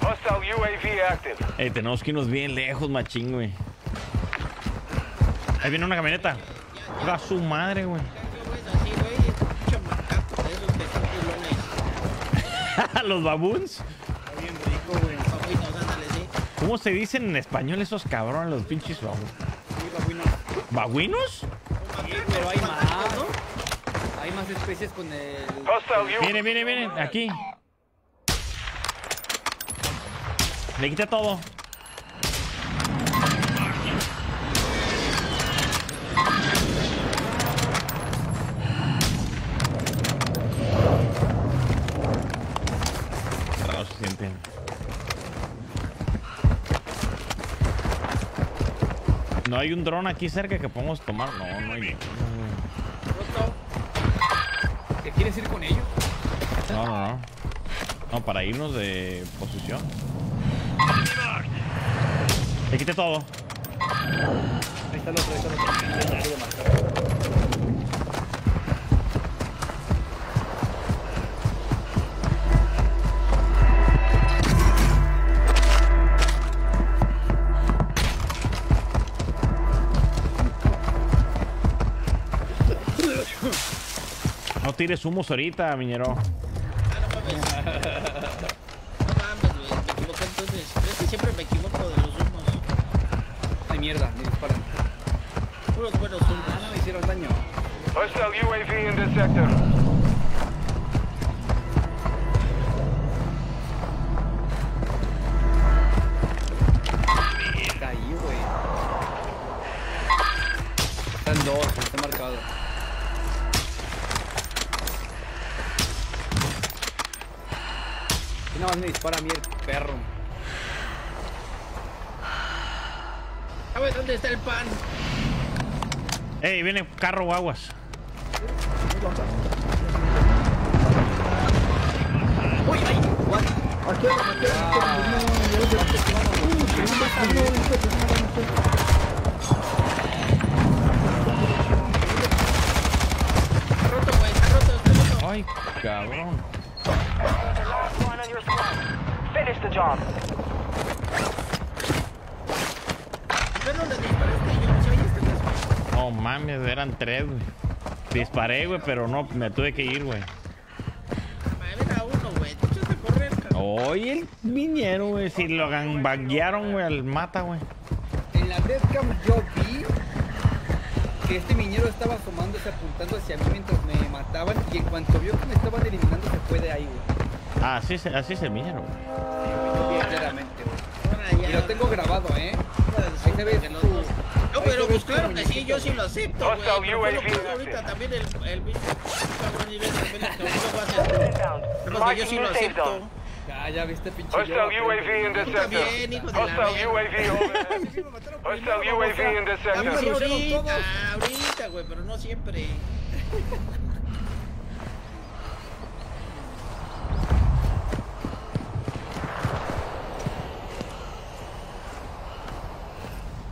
Hostile UAV active. Ey, tenemos que irnos bien lejos, machín, güey. Ahí viene una camioneta. A su madre, güey. Los baboons. Bien rico, güey. ¿Cómo se dicen en español esos cabrones, los pinches babuino. ¿Babuinos? Sí, pero hay más. Hay más especies con el... Miren, miren, miren, aquí. Le quité todo. No se sienten. No hay un dron aquí cerca que podamos tomar. No, no hay quieres ir con ellos? No, no, no. No, para irnos de posición. Le quité todo. Ahí está el otro, ahí está el otro. Tires humos ahorita, miñero. No mames, güey. Me equivoqué entonces. Es que siempre me equivoco de los humos. Ay, mierda, me disparan. Puros buenos humos. Ah, no me hicieron daño. Hostile UAV in this sector. Caí, güey. Están dos, está marcado. Más me dispara a mí el perro. A ver, ¿dónde está el pan? Ey, viene carro guaguas. ¡Uy, ay! ¿What? Está roto. Ay, cabrón. Finish the job. No mames, eran tres, güey. Disparé, güey, pero no, me tuve que ir, güey. Oye, el miñero, güey. Si lo gambaguearon, güey, al mata, güey. En la deathcam yo vi que este miñero estaba asomándose, apuntando hacia mí mientras me mataban y en cuanto vio que me estaban eliminando se fue de ahí, güey. Ah, así es, así güey. Ahora Y ya. lo tengo grabado, ¿eh? Ahí se. No, pero se pues claro que sí, yo sí lo acepto, güey. Pero ahorita también el, el cabrón pues yo sí lo the acepto. Ya, ya viste, pinche. Hostile UAV in this Tú también, sector. hijo de la Hostile verga. UAV. Hostile UAV in sector. ahorita, ahorita, güey, pero no siempre. Hostile UAV active.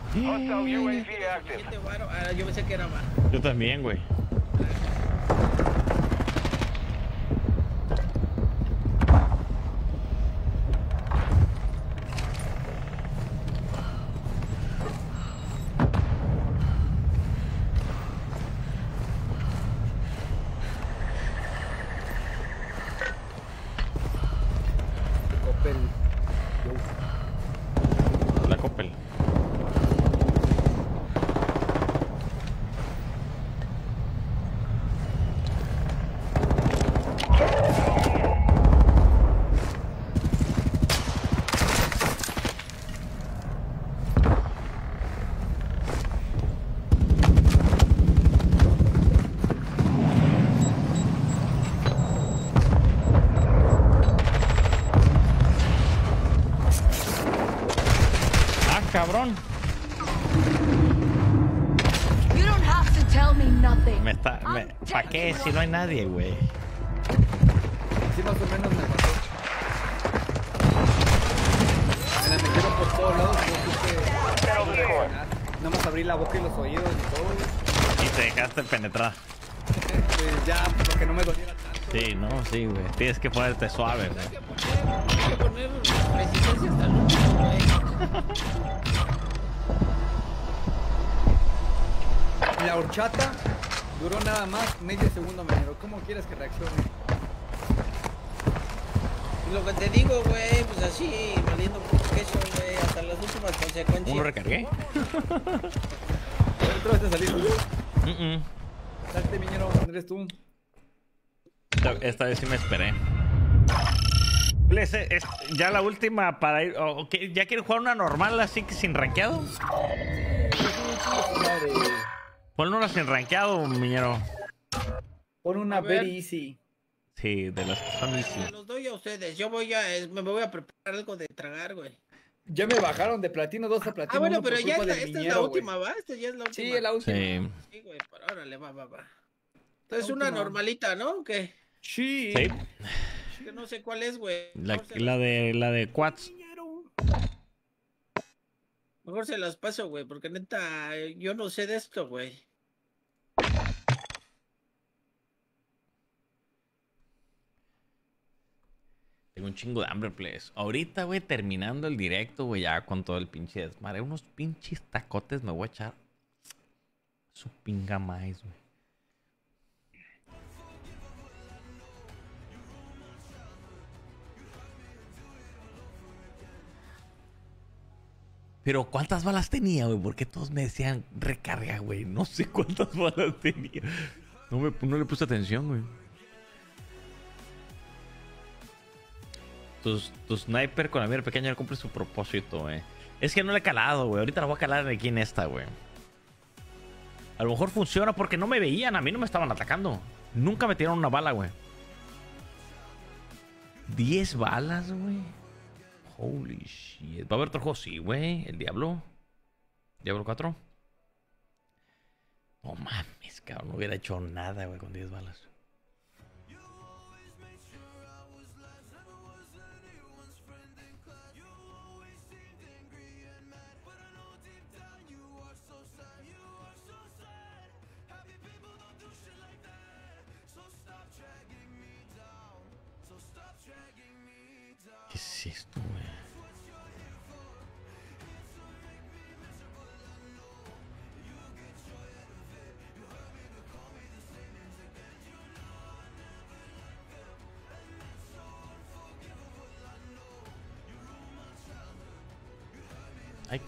Siete varo- Ah, yo pensé que era más. Yo también, güey. Si no hay nadie, güey. Así más o menos me pasó. Me la metieron por todos lados no supe. Nada más abrí la boca y los oídos y todo. güey. Y te dejaste penetrar. Pues ya, porque no me doliera tanto. Sí, no, sí, güey. Tienes que ponerte suave, güey. Hay que poner resistencia hasta el último, güey. La horchata nada más medio segundo, menero. ¿Cómo quieres que reaccione? Lo que te digo, güey, pues así, valiendo por queso, güey, hasta las últimas consecuencias. ¿Uno recargué? Otra vez te saliste. Mm, mm. Salte, miñero, eres tú. Esta, esta vez sí me esperé. Es ya la última para ir. oh, ¿Ya quieren jugar una normal así que sin rankeado? Ponle una sin rankeado, miñero. Pon una very easy. Sí, de las que son easy. Se los doy a ustedes. Yo voy a, me voy a preparar algo de tragar, güey. Ya me bajaron de platino 2 a platino Ah, bueno, pero ya esta, es la güey. última, ¿va? Esta ya es la última. Sí, es la última. Sí. Sí, güey, pero órale, va, va, va. Entonces una normalita, ¿no? Que, Sí. Sí. que no sé cuál es, güey. La, la de la de Quats. Mejor se las paso, güey, porque neta, eh, yo no sé de esto, güey. Tengo un chingo de hambre, please. Ahorita, güey, terminando el directo, güey, ya con todo el pinche desmadre. Unos pinches tacotes me voy a echar. Su pinga más, güey. Pero ¿cuántas balas tenía, güey? Porque todos me decían recarga, güey. No sé cuántas balas tenía. No, me, no le puse atención, güey. Tu, tu sniper con la mira pequeña no cumple su propósito, güey. Es que no le he calado, güey. Ahorita la voy a calar aquí en esta, güey. A lo mejor funciona porque no me veían. A mí no me estaban atacando. Nunca me tiraron una bala, güey. 10 balas, güey. Holy shit. ¿Va a haber otro juego? Sí, güey. El Diablo. Diablo 4. No mames, cabrón. No hubiera hecho nada, güey, con 10 balas.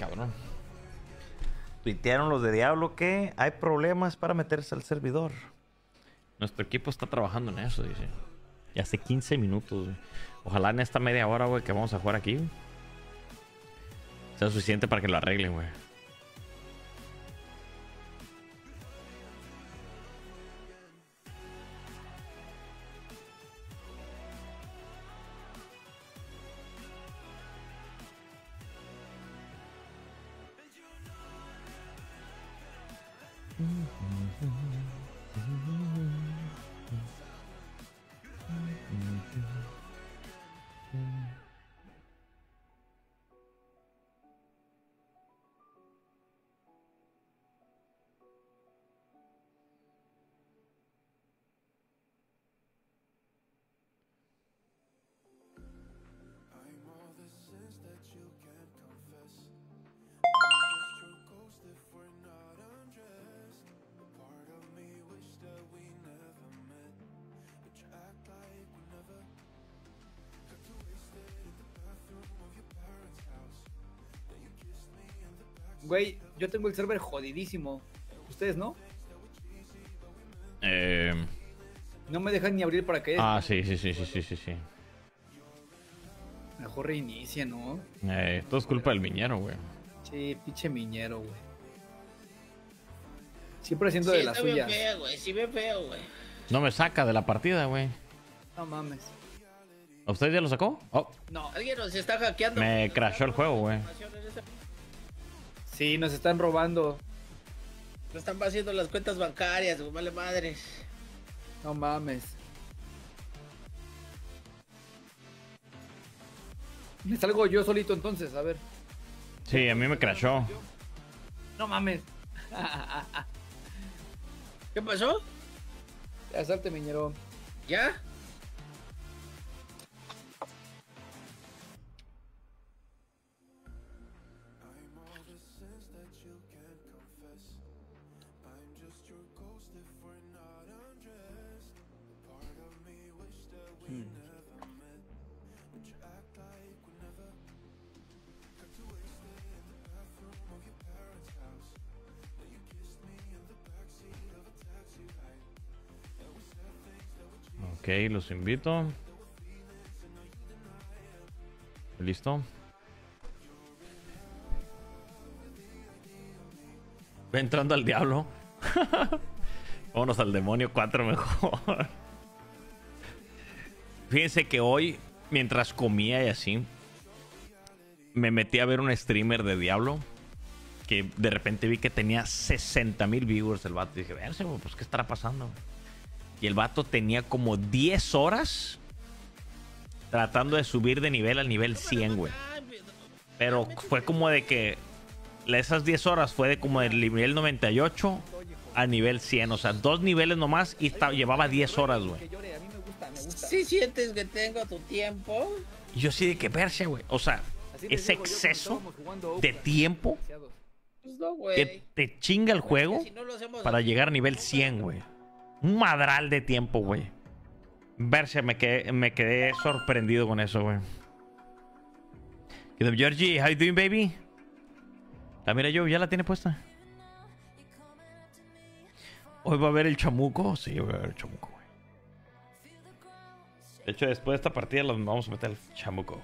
Cabrón. Tuitearon los de Diablo que hay problemas para meterse al servidor. Nuestro equipo está trabajando en eso, dice. Y hace 15 minutos. Ojalá en esta media hora, güey, que vamos a jugar aquí. Sea suficiente para que lo arreglen, güey. Yo tengo el server jodidísimo. Ustedes, ¿no? Eh, No me dejan ni abrir para que ah, sí, sí, sí, sí, sí, sí, sí. Mejor reinicia, ¿no? Eh, todo es culpa del miñero, güey. Sí, pinche miñero, güey. Siempre haciendo Sí, de la bien suya. feo, güey. Sí, bien feo, güey. No me saca de la partida, güey. No mames. ¿A usted ya lo sacó? Oh, No, alguien nos está hackeando. me crashó el juego, güey. Sí, nos están robando. Nos están haciendo las cuentas bancarias, güey. Vale madres. No mames. Me salgo yo solito entonces, a ver. Sí, a mí me crashó. No mames. ¿Qué pasó? Ya salte, miñero. ¿Ya? Los invito. ¿Listo? Entrando al diablo. Vámonos al demonio 4 mejor. Fíjense que hoy, mientras comía y así, me metí a ver un streamer de Diablo que de repente vi que tenía 60 mil viewers el vato. Y dije, "Verse, güey, pues qué estará pasando. Y el vato tenía como 10 horas tratando de subir de nivel al nivel 100, güey. Pero fue como de que esas 10 horas fue de como del nivel 98 al nivel 100. O sea, dos niveles nomás y llevaba 10 horas, güey. ¿Sí sientes que tengo tu tiempo? Y yo sí de que verse, güey. O sea, ese exceso de tiempo Pues que te chinga el juego Si para llegar a nivel 100, güey. Un madral de tiempo, güey. Verse, me quedé, me quedé sorprendido con eso, güey. ¿Qué tal, Georgie? How you doing, baby? La mira yo, ya la tiene puesta. Hoy va a ver el chamuco. Sí, voy a ver el chamuco, güey. De hecho, después de esta partida los vamos a meter el chamuco.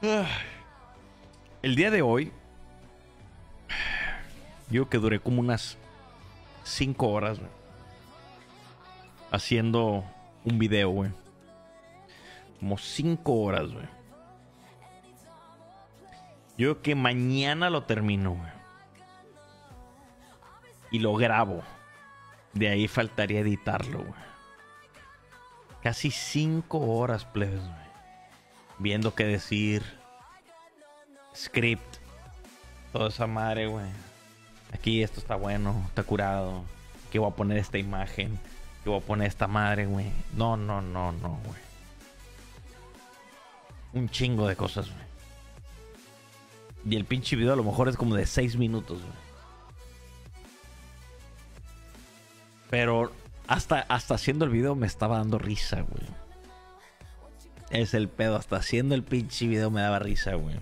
El día de hoy, yo que duré como unas 5 horas güey, haciendo un video, güey. Como 5 horas, güey. Yo que mañana lo termino, güey. Y lo grabo. De ahí faltaría editarlo, güey. Casi 5 horas, plebes, güey. Viendo qué decir. Script. Toda esa madre, güey. Aquí esto está bueno, está curado. Que voy a poner esta imagen. Que voy a poner esta madre, güey. No, no, no, no, güey. Un chingo de cosas, güey. Y el pinche video a lo mejor es como de 6 minutos, güey. Pero hasta, hasta haciendo el video me estaba dando risa, güey. Es el pedo. Hasta haciendo el pinche video me daba risa, güey.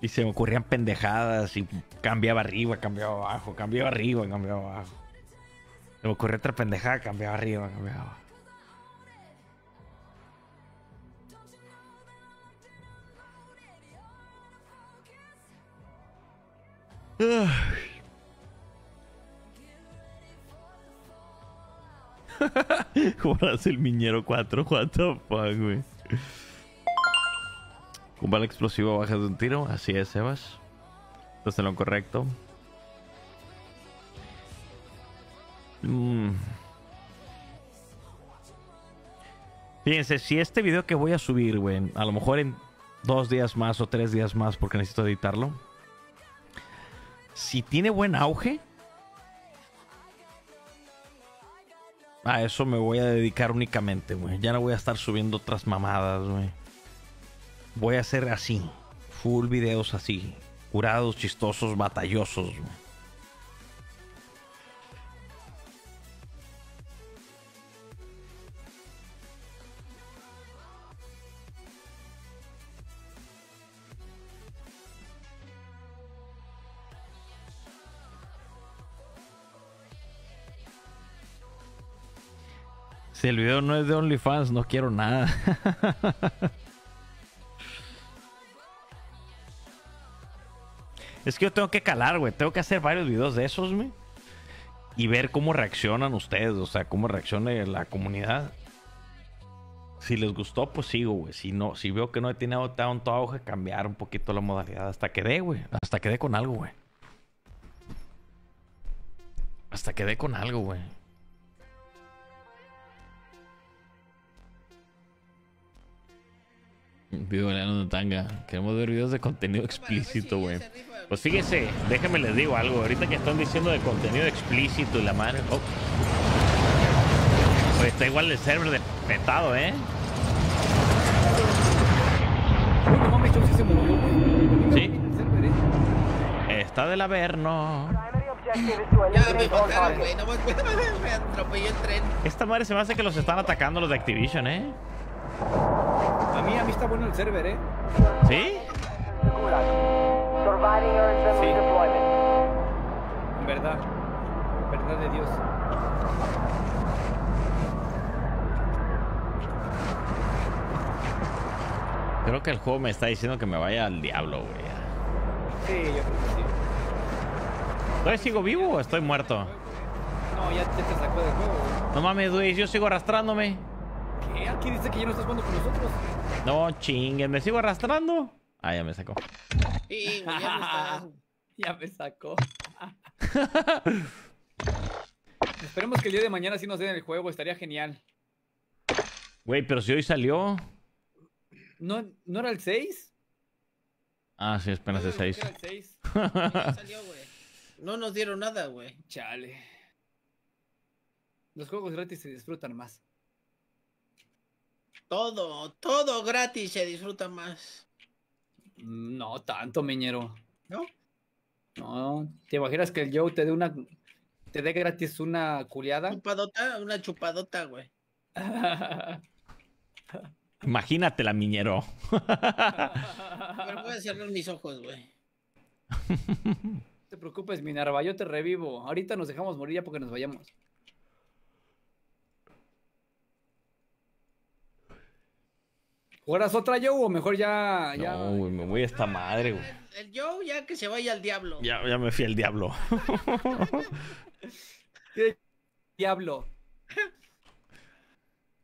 Y se me ocurrían pendejadas y cambiaba arriba, cambiaba abajo, cambiaba arriba, cambiaba abajo. Se me ocurrió otra pendejada, cambiaba arriba, cambiaba abajo. Horas el Miñero 4, what the fuck, güey. Con bala explosiva bajas de un tiro, así es, Sebas. Estás en lo correcto. Mm. Fíjense, si este video que voy a subir, güey, a lo mejor en dos días más o tres días más, porque necesito editarlo. Si tiene buen auge, a eso me voy a dedicar únicamente, güey. Ya no voy a estar subiendo otras mamadas, güey. Voy a hacer así, full videos así, curados, chistosos, batallosos. Si el video no es de OnlyFans, no quiero nada. es que yo tengo que calar, güey. Tengo que hacer varios videos de esos, güey. Y ver cómo reaccionan ustedes, o sea, cómo reacciona la comunidad. Si les gustó, pues sigo, güey. Si no, si veo que no tiene tanto auge, cambiar un poquito la modalidad. Hasta que dé, güey. Hasta que dé con algo, güey. Hasta que dé con algo, güey. Video de tanga. Queremos ver videos de contenido explícito, güey. Pues fíjese, déjenme les digo algo. Ahorita que están diciendo de contenido explícito y la madre. Oh. Pues está igual el server de petado, ¿eh? Sí. Sí. Está del Averno. Esta madre se me hace que los están atacando los de Activision, ¿eh? A mí, a mí está bueno el server, ¿eh? ¿Sí? Sí. En verdad. Verdad de Dios. Creo que el juego me está diciendo que me vaya al diablo, güey. Sí, yo creo que sí. ¿Todavía sigo vivo o estoy muerto? No, ya, ya te sacó del juego, güey. No mames, güey, yo sigo arrastrándome. ¿Qué? Aquí dice que ya no estás jugando con nosotros. No, chinguen, me sigo arrastrando. Ah, ya me sacó. Sí, güey, ya no estás. ya me sacó. Esperemos que el día de mañana sí nos den el juego, estaría genial. Güey, pero si hoy salió. ¿No, ¿no era el 6? Ah, sí, apenas 6. era el 6. Ya salió, güey. No nos dieron nada, güey. Chale. Los juegos gratis se disfrutan más. Todo, todo gratis se disfruta más. No tanto, meñero. ¿No? No, ¿te imaginas que el Joe te dé una te dé gratis una culiada? Chupadota, una chupadota, güey. Imagínate la miñero. Pero voy a cerrar mis ojos, güey. No te preocupes, Minerva, yo te revivo. Ahorita nos dejamos morir ya porque nos vayamos. ¿Jugarás otra Joe o mejor ya, ya... No, güey, me voy a esta madre, güey. El Joe ya que se vaya al diablo. Ya, ya me fui al diablo. Diablo.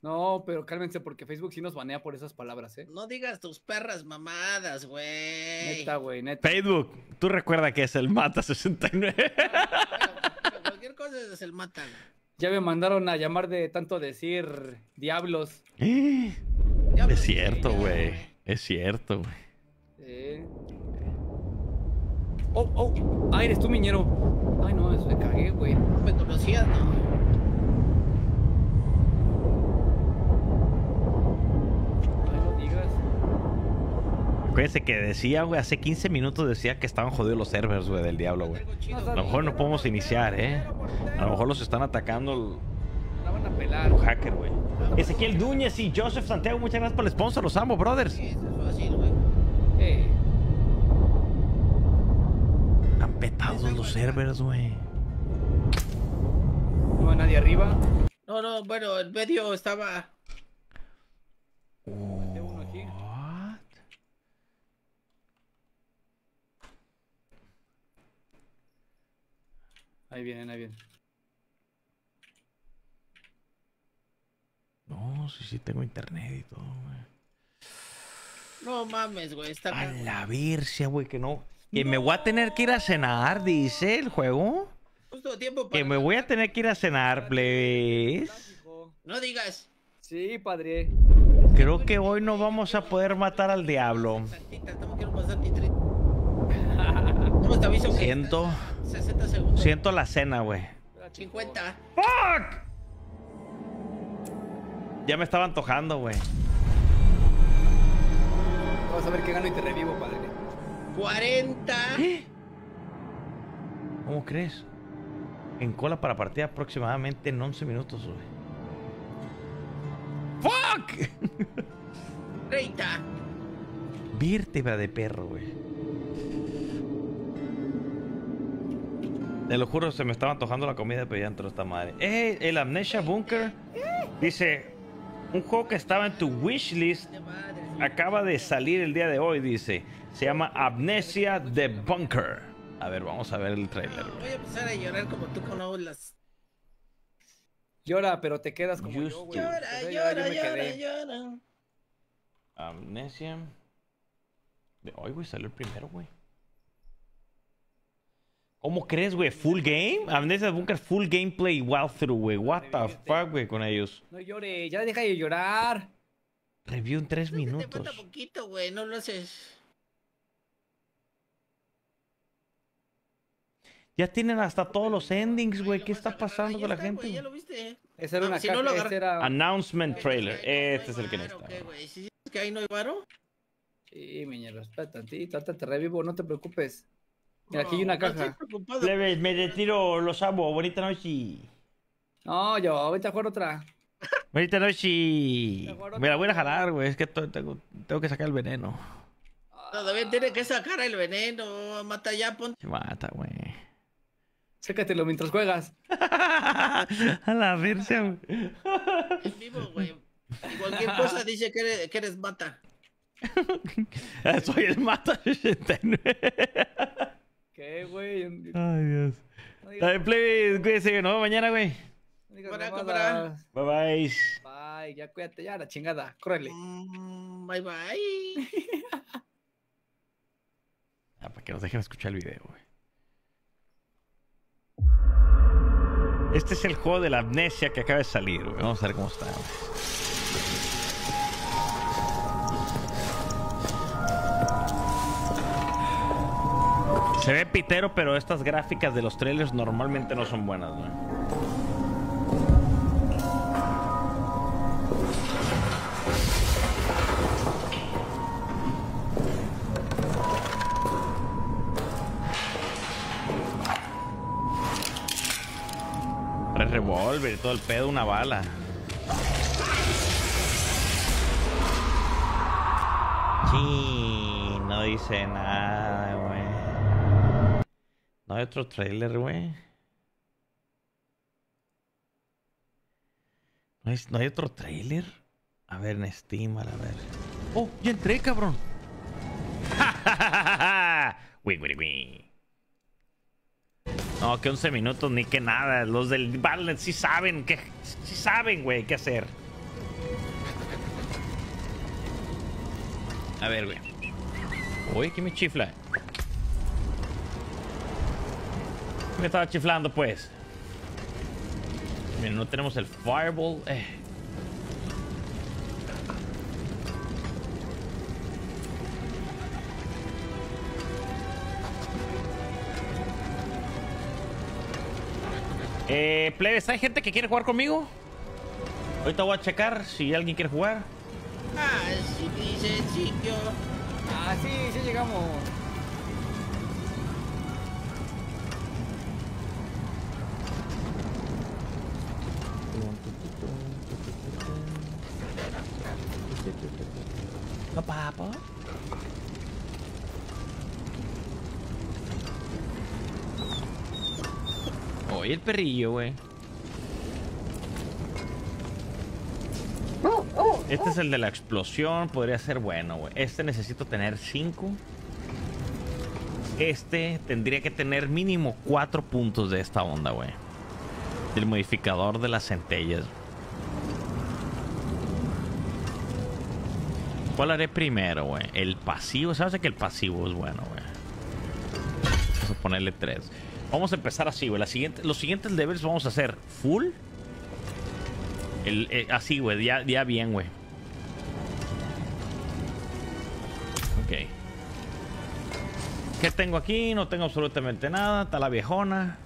No, pero cálmense porque Facebook sí nos banea por esas palabras, ¿eh? No digas tus perras mamadas, güey. Neta, güey, neta. Facebook, tú recuerda que es el Mata 69. Pero cualquier cosa es el mata. güey. Ya me mandaron a llamar de tanto decir diablos. es cierto, güey. Es cierto, güey. Eh. Oh, oh. Ah, eres tú, miñero. Ay, no, eso me cagué, güey. No me conocías, ¿no? Ay, no digas. Acuérdense que decía, güey, hace 15 minutos decía que estaban jodidos los servers, güey, del diablo, güey. A lo mejor no podemos iniciar, ¿eh? A lo mejor los están atacando La van a pelar. los hackers, güey. Ezequiel Duñez y Joseph Santiago, muchas gracias por el sponsor, los amo, brothers. Sí, eso es fácil, güey. Eh. Están petados los servers, güey. No hay nadie arriba. No, no, bueno, el medio estaba. Tengo uno aquí. What? Ahí vienen, ahí vienen. No, sí, sí, tengo internet y todo, güey. No mames, güey. Está A la vircia, güey, que no. Que me voy a tener que ir a cenar, dice el juego. Justo tiempo para. Que me voy a tener que ir a cenar, please. No digas. Sí, padre. Creo que hoy no vamos a poder matar al diablo. Tantita, no me quiero pasar ni tres. No, te aviso que. Siento, 60 segundos. siento la cena, güey. 50. ¡Fuck! Ya me estaba antojando, güey. Vamos a ver qué gano y te revivo, padre. 40. ¿Cómo crees? En cola para partida aproximadamente en 11 minutos, güey. ¡Fuck! 30. Vértebra de perro, güey. Te lo juro, se me estaba antojando la comida, pero ya entró esta madre. ¡Eh! El Amnesia Bunker dice: Un juego que estaba en tu wishlist acaba de salir el día de hoy, dice. Se llama Amnesia The Bunker. A ver, vamos a ver el trailer. Voy a empezar a llorar como tú con las. Llora, pero te quedas como Just yo, güey. Llora, llora, llora, quedé. llora. Amnesia. De hoy, güey, salió el primero, güey. ¿Cómo crees, güey? ¿Full game? Amnesia Bunker Full Gameplay Walkthrough, güey. What the fuck, güey, con ellos. No llore, ya deja de llorar. Review en tres Te minutos. falta poquito, güey. No lo haces. Ya tienen hasta todos los endings, güey. ¿Qué está pasando con la gente? Ya lo viste. Esa era No, una si no ese era... Announcement trailer. Este es el que necesitaba. ¿qué, güey? Si dices que ahí no hay varo. Sí, miñero, espera tantito, ahorita te revivo, no te preocupes. Mira, aquí hay una caja. Plebes, me retiro, los amo. Bonita noche. No, yo, ahorita a jugar otra. Bonita noche. Me la voy a jalar, güey. Es que tengo, tengo que sacar el veneno. Todavía tiene que sacar el veneno. Mata ya, ponte Se mata, güey. Sécatelo mientras juegas. a la güey. en vivo, güey. Y cualquier cosa dice que eres, que eres mata. Soy el mata 69. ¿Qué, güey? Ay, Dios. No Dale, play, cuídese, nos vemos mañana, güey. No. Bye bye. Bye, ya cuídate, ya la chingada. Córrele. Mm, Bye bye. Ah, para que nos dejen escuchar el video, güey. Este es el juego de la amnesia que acaba de salir, güey. Vamos a ver cómo está. güey. Se ve pitero, pero estas gráficas de los trailers normalmente no son buenas, güey. Y todo el pedo, una bala. Sí, no dice nada. No hay otro trailer, güey. ¿No hay, no hay otro trailer? A ver, en Steam, a ver. ¡Oh! ¡Ya entré, cabrón! ¡Wii, wii, wii! No, que 11 minutos ni que nada. Los del Battle.net sí saben que sí saben, güey, qué hacer. A ver, güey. Uy, ¿qué me chifla? ¿Qué me estaba chiflando, pues? Miren, no tenemos el Fireball. Eh. Eh, plebes, ¿hay gente que quiere jugar conmigo? Ahorita voy a checar si alguien quiere jugar. Ah, sí, dice sitio. Ah, sí, sí llegamos. Oye, el perrillo, güey. Este es el de la explosión. Podría ser bueno, güey. Este necesito tener 5. Este tendría que tener mínimo 4 puntos de esta onda, güey. Del modificador de las centellas. ¿Cuál haré primero, güey? El pasivo. ¿Sabes que el pasivo es bueno, güey? Vamos a ponerle 3. Vamos a empezar así, güey. Siguiente, los siguientes levels vamos a hacer full. El, eh, así, güey. Ya, ya bien, güey. Ok. ¿Qué tengo aquí? No tengo absolutamente nada. Está la viejona.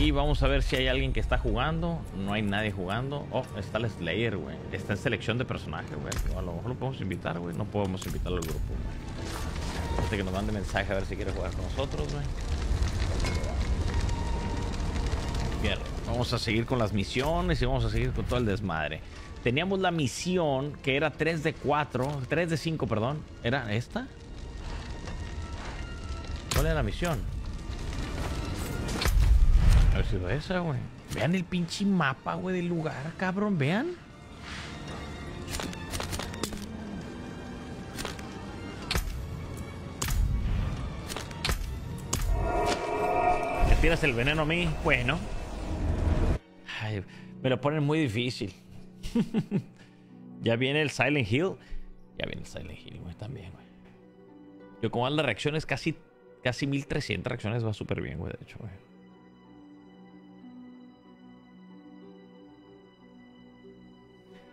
Y vamos a ver si hay alguien que está jugando. No hay nadie jugando. Oh, está el Slayer, güey. Está en selección de personajes, güey. A lo mejor lo podemos invitar, güey. No podemos invitarlo al grupo, güey. Que nos mande mensaje a ver si quiere jugar con nosotros, güey. Bien, vamos a seguir con las misiones y vamos a seguir con todo el desmadre. Teníamos la misión que era 3 de 4, 3 de 5, perdón. ¿Era esta? ¿Cuál era la misión? Si sido esa, güey. Vean el pinche mapa, güey, del lugar, cabrón. Vean. ¿Me tiras el veneno a mí? Bueno. Ay, me lo ponen muy difícil. ya viene el Silent Hill. Ya viene el Silent Hill, güey, también, güey. Yo como las reacciones, casi, casi 1300 reacciones va súper bien, güey, de hecho, güey.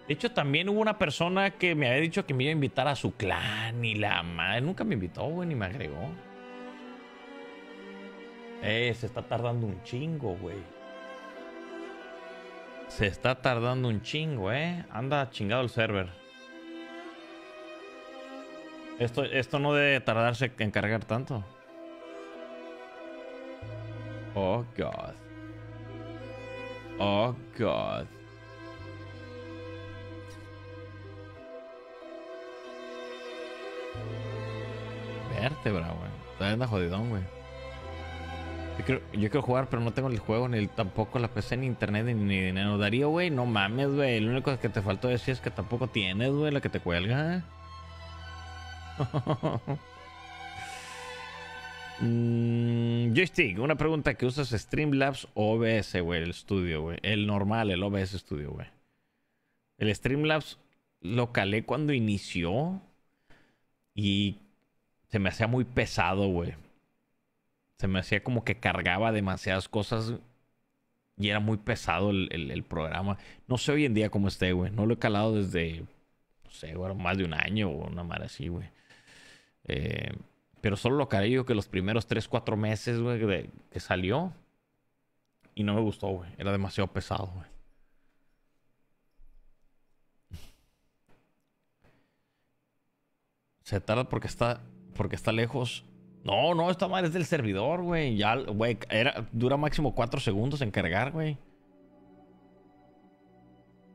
De hecho, también hubo una persona que me había dicho que me iba a invitar a su clan y la madre nunca me invitó, güey, ni me agregó. Eh, se está tardando un chingo, güey. Se está tardando un chingo, eh. Anda chingado el server. Esto, esto no debe tardarse en cargar tanto. Oh, God. Oh, God. Vértebra, güey. Está anda jodidón, güey. Yo quiero, yo quiero jugar, pero no tengo el juego, ni tampoco la PC, ni internet, ni, ni dinero. Darío, güey, no mames, güey. Lo único que te faltó decir es que tampoco tienes, güey, la que te cuelga. Mm, joystick, una pregunta que usas Streamlabs o OBS, güey, el estudio, güey. El normal, el OBS estudio, güey. El Streamlabs lo calé cuando inició y se me hacía muy pesado, güey. Se me hacía como que cargaba demasiadas cosas y era muy pesado el, programa. No sé hoy en día cómo esté, güey. No lo he calado desde, no sé, güey, más de un año o una madre así, güey. Eh, pero solo lo calé yo que los primeros 3, 4 meses, güey, que salió. Y no me gustó, güey. Era demasiado pesado, güey. Se tarda porque está, porque está lejos. No, no, esta madre es del servidor, güey. Ya, güey, era, dura máximo 4 segundos en cargar, güey.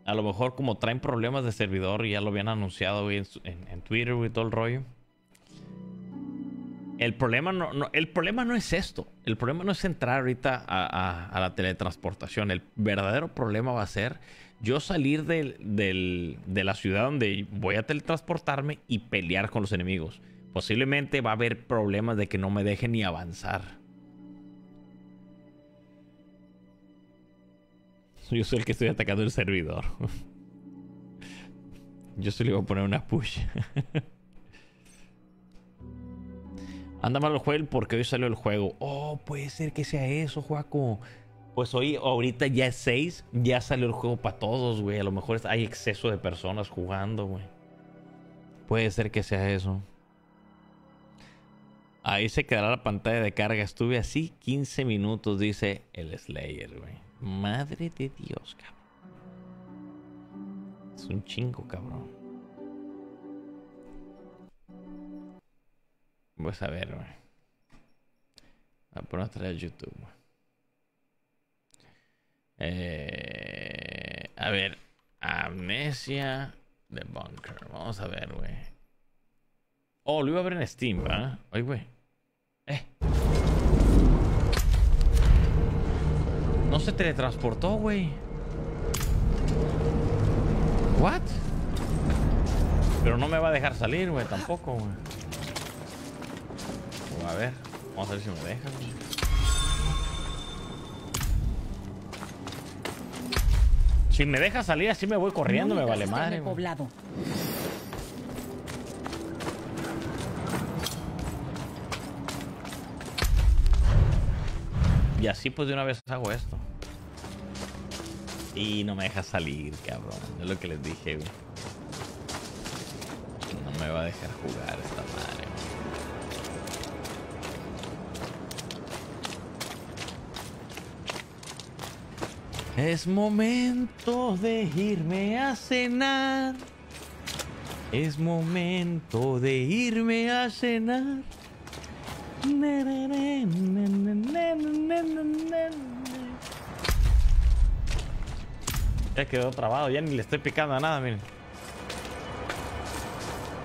A lo mejor como traen problemas de servidor y ya lo habían anunciado, en, Twitter, güey, todo el rollo. El problema no, el problema no es esto. El problema no es entrar ahorita a, la teletransportación. El verdadero problema va a ser yo salir de la ciudad donde voy a teletransportarme y pelear con los enemigos. Posiblemente va a haber problemas de que no me dejen ni avanzar. Yo soy el que estoy atacando el servidor. Yo le voy a poner una push. Anda mal el juego porque hoy salió el juego. Oh, puede ser que sea eso, Juaco. Pues hoy, ahorita ya es 6, ya salió el juego para todos, güey. A lo mejor hay exceso de personas jugando, güey. Puede ser que sea eso. Ahí se quedará la pantalla de carga. Estuve así 15 minutos, dice el Slayer, güey. Madre de Dios, cabrón. Es un chingo, cabrón. Pues a ver, güey. Voy a poner otra vez YouTube. güey. Eh, a ver. Amnesia de Bunker. Vamos a ver, güey. Oh, lo iba a ver en Steam, ¿verdad? Oye, güey. Eh. No se teletransportó, güey. What? Pero no me va a dejar salir, güey, tampoco, güey. O A ver, vamos a ver si me deja. Si me deja salir así me voy corriendo, me vale madre. güey. poblado. Y así pues de una vez hago esto. Y no me deja salir, cabrón. Es lo que les dije, güey. No me va a dejar jugar esta madre. Es momento de irme a cenar. Es momento de irme a cenar. Ya quedó trabado, ya ni le estoy picando a nada, miren.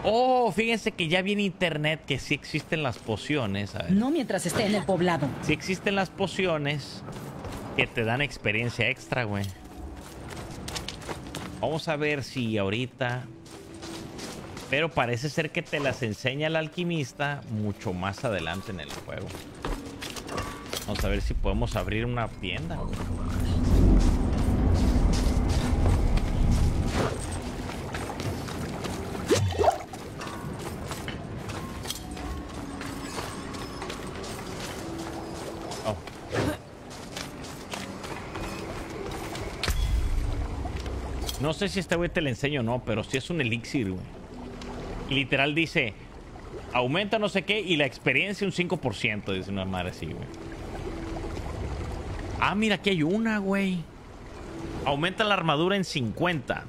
Oh, fíjense que ya viene internet que sí existen las pociones. A ver. No mientras esté en el poblado. Sí existen las pociones que te dan experiencia extra, güey. Vamos a ver si ahorita... Pero parece ser que te las enseña el alquimista mucho más adelante en el juego. Vamos a ver si podemos abrir una tienda. Oh. No sé si este güey te le enseño o no, pero sí es un elixir, güey. Literal dice, aumenta no sé qué y la experiencia un 5%, dice una madre así, güey. Ah, mira, aquí hay una, güey. Aumenta la armadura en 50,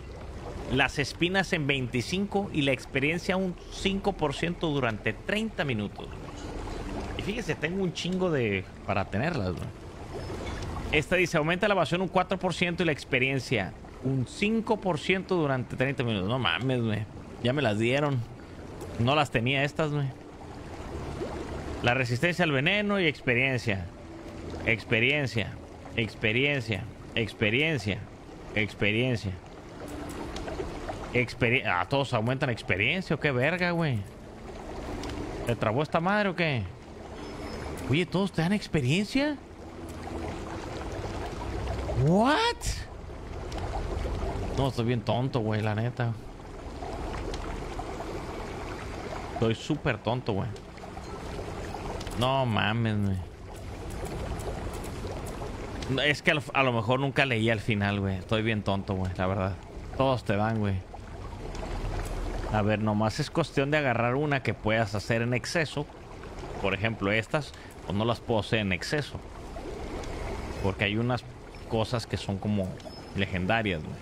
las espinas en 25 y la experiencia un 5% durante 30 minutos. Y fíjese, tengo un chingo de... para tenerlas, güey. Esta dice, aumenta la evasión un 4% y la experiencia un 5% durante 30 minutos. No mames, güey. Ya me las dieron. No las tenía estas, güey. La resistencia al veneno y experiencia. Experiencia. Experiencia. Experiencia. Experiencia. Experiencia. Ah, todos aumentan experiencia o qué verga, güey. ¿Te trabó esta madre o qué? Oye, ¿todos te dan experiencia? ¿What? No, estoy bien tonto, güey, la neta. Estoy súper tonto, güey. No mames, güey. Es que a lo, a lo mejor nunca leí al final, güey. Estoy bien tonto, güey, la verdad. Todos te dan, güey. A ver, nomás es cuestión de agarrar una que puedas hacer en exceso. Por ejemplo, estas, pues no las puedo hacer en exceso. Porque hay unas cosas que son como legendarias, güey.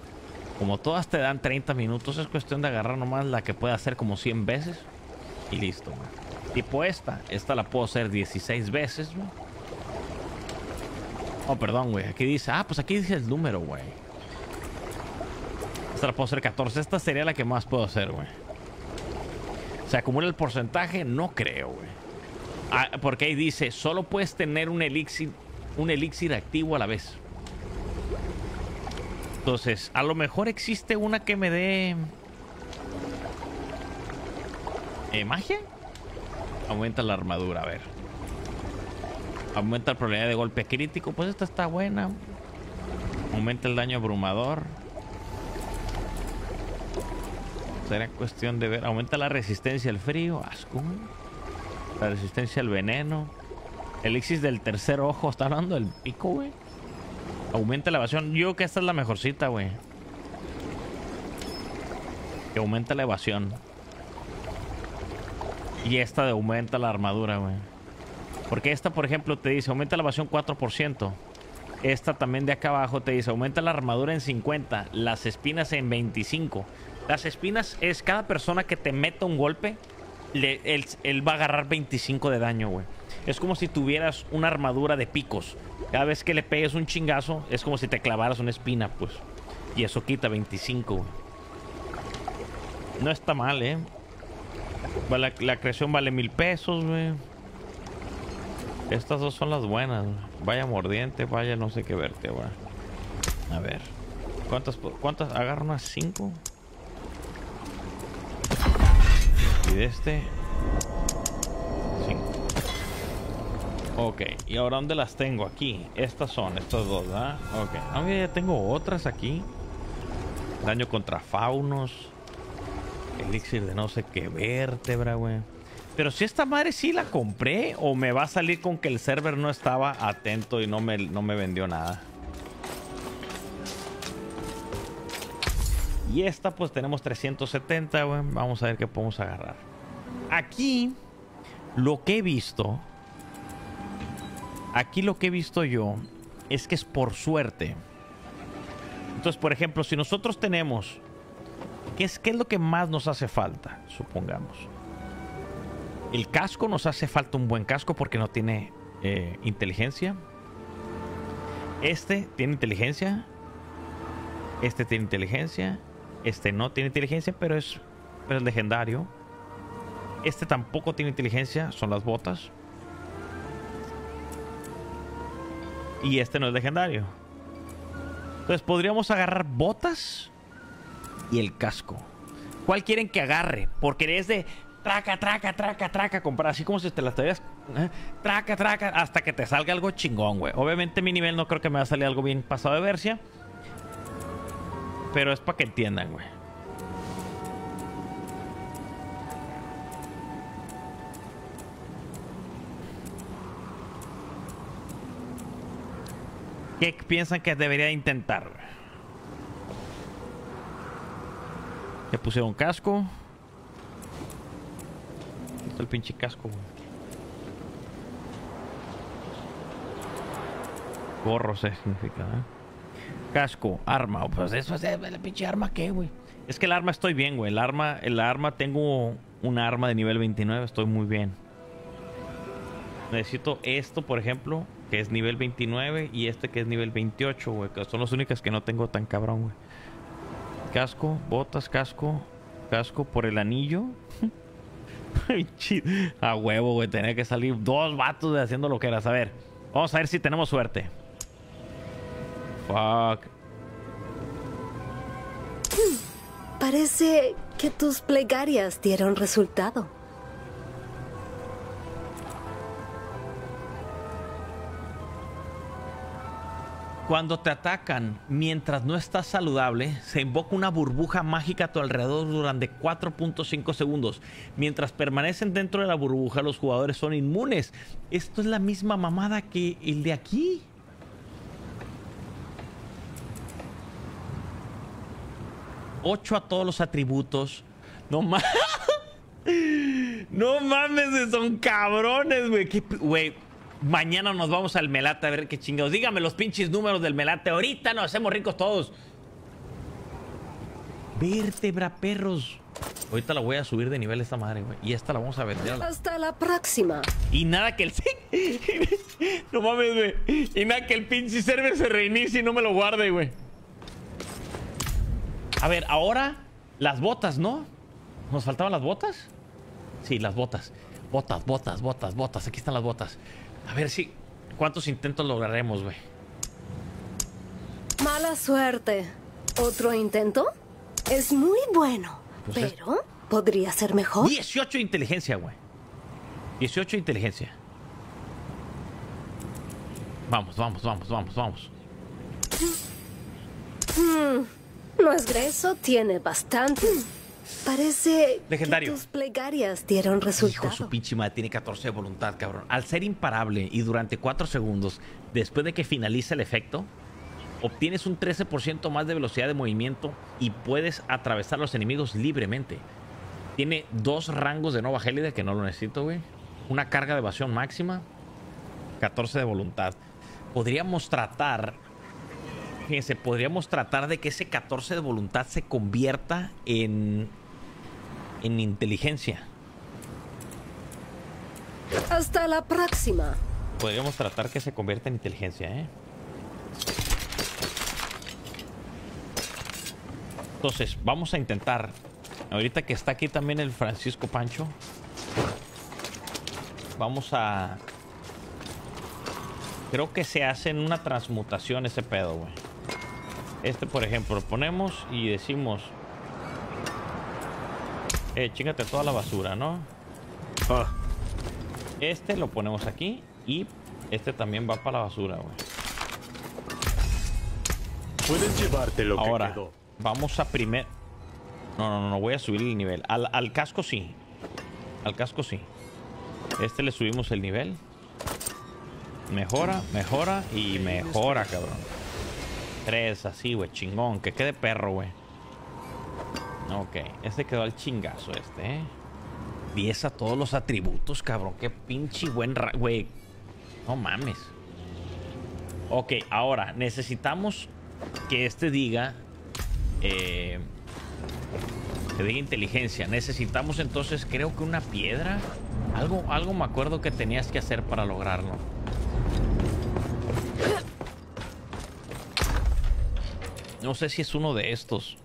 Como todas te dan 30 minutos, es cuestión de agarrar nomás la que pueda hacer como 100 veces. Y listo, güey. Tipo esta. Esta la puedo hacer 16 veces. Oh, perdón, güey. Aquí dice... Ah, pues aquí dice el número, güey. Esta la puedo hacer 14. Esta sería la que más puedo hacer, güey. ¿Se acumula el porcentaje? No creo, güey. Ah, porque ahí dice... Solo puedes tener un elixir... Un elixir activo a la vez. Entonces, a lo mejor existe una que me dé... Eh, ¿Magia? Aumenta la armadura, a ver. Aumenta la probabilidad de golpe crítico. Pues esta está buena. Aumenta el daño abrumador. Será cuestión de ver. Aumenta la resistencia al frío. Asco. La resistencia al veneno. Elixir del tercer ojo. ¿Está hablando del pico, güey? Aumenta la evasión. Yo creo que esta es la mejorcita, güey. Que aumenta la evasión. Y esta de aumenta la armadura, güey. Porque esta, por ejemplo, te dice aumenta la evasión 4%. Esta también de acá abajo te dice aumenta la armadura en 50. Las espinas en 25. Las espinas es cada persona que te meta un golpe. él, él va a agarrar 25 de daño, güey. Es como si tuvieras una armadura de picos. Cada vez que le pegues un chingazo, es como si te clavaras una espina, pues. Y eso quita 25, güey. No está mal, ¿eh? La, creación vale mil pesos, güey. Estas dos son las buenas. Vaya mordiente, vaya no sé qué verte, güey. A ver. ¿Cuántas? ¿Cuántas? Agarra unas cinco. Y de este. Cinco. Ok. ¿Y ahora dónde las tengo? Aquí. Estas son, estas dos, ¿verdad? Ok. Ah, ya tengo otras aquí. Daño contra faunos. Elixir de no sé qué vértebra, güey. Pero si esta madre sí la compré o me va a salir con que el server no estaba atento y no me, no me vendió nada. Y esta pues tenemos 370, güey. Vamos a ver qué podemos agarrar. Aquí lo que he visto, aquí lo que he visto yo es que es por suerte. Entonces, por ejemplo, si nosotros tenemos ¿Qué es, ¿Qué es lo que más nos hace falta? Supongamos. El casco nos hace falta un buen casco porque no tiene eh, inteligencia. Este tiene inteligencia. Este tiene inteligencia. Este no tiene inteligencia, pero es, pero es legendario. Este tampoco tiene inteligencia, son las botas. Y este no es legendario. Entonces podríamos agarrar botas y el casco. ¿Cuál quieren que agarre? Porque es de traca, traca, traca, traca, comprar así como si te las traías. ¿eh? Traca, traca, hasta que te salga algo chingón, güey. Obviamente mi nivel no creo que me va a salir algo bien pasado de versia. Pero es para que entiendan, güey. ¿Qué piensan que debería intentar? güey? Ya pusieron casco. ¿Dónde Está el pinche casco, güey. Gorro se significa, ¿eh? Casco, arma. Pues eso es la pinche arma, ¿qué, güey? Es que el arma estoy bien, güey. El arma, el arma, tengo un arma de nivel 29, estoy muy bien. Necesito esto, por ejemplo, que es nivel 29, y este que es nivel 28, güey. Que son las únicas que no tengo tan cabrón, güey. Casco, botas, casco, casco por el anillo. A huevo, güey. Tenía que salir dos vatos de haciendo lo que era. A ver, vamos a ver si tenemos suerte. Fuck. Parece que tus plegarias dieron resultado. Cuando te atacan mientras no estás saludable, se invoca una burbuja mágica a tu alrededor durante 4.5 segundos. Mientras permanecen dentro de la burbuja, los jugadores son inmunes. Esto es la misma mamada que el de aquí. Ocho a todos los atributos. No mames. No mames, son cabrones, güey. ¿Qué p- Güey, mañana nos vamos al Melate a ver qué chingados. Dígame los pinches números del Melate. Ahorita nos hacemos ricos todos. Vértebra, perros. Ahorita la voy a subir de nivel esta madre, güey. Y esta la vamos a vender. Hasta la próxima. Y nada que el... no mames, güey. Y nada que el pinche server se reinicie y no me lo guarde, güey. A ver, ahora las botas, ¿no? ¿Nos faltaban las botas? Sí, las botas. Botas, botas, botas, botas. Aquí están las botas. A ver si... ¿Cuántos intentos lograremos, güey? Mala suerte. ¿Otro intento? Es muy bueno, Pues es- pero podría ser mejor. 18 de inteligencia, güey. 18 de inteligencia. Vamos, vamos, vamos, vamos, vamos. No es grueso, tiene bastante. Parece Legendario. que tus plegarias dieron Hijo, resultado. su pinche madre tiene 14 de voluntad, cabrón. Al ser imparable y durante 4 segundos, después de que finalice el efecto, obtienes un 13% más de velocidad de movimiento y puedes atravesar los enemigos libremente. Tiene dos rangos de Nova Gélida que no lo necesito, güey. Una carga de evasión máxima, 14 de voluntad. Podríamos tratar, fíjense, podríamos tratar de que ese 14 de voluntad se convierta en, en inteligencia. Hasta la próxima. Podríamos tratar que se convierta en inteligencia, ¿eh? Entonces, vamos a intentar. Ahorita que está aquí también el Francisco Pancho. Vamos a... Creo que se hace en una transmutación ese pedo, güey. Este, por ejemplo, ponemos y decimos... Eh, chingate toda la basura, ¿no? Este lo ponemos aquí y este también va para la basura, güey. Puedes llevarte lo Ahora, que quedó. vamos a primer... No, no, no, no, voy a subir el nivel. Al, al casco sí. Al casco sí. Este le subimos el nivel. Mejora, mejora y mejora, cabrón. Tres, así, güey, chingón. Que quede perro, güey. Ok, este quedó al chingazo este, ¿eh? 10 a todos los atributos, cabrón. Qué pinche buen... ra- Güey. No mames. Ok, ahora necesitamos que este diga... eh, que diga inteligencia. Necesitamos entonces, creo que una piedra. Algo, algo me acuerdo que tenías que hacer para lograrlo. No sé si es uno de estos.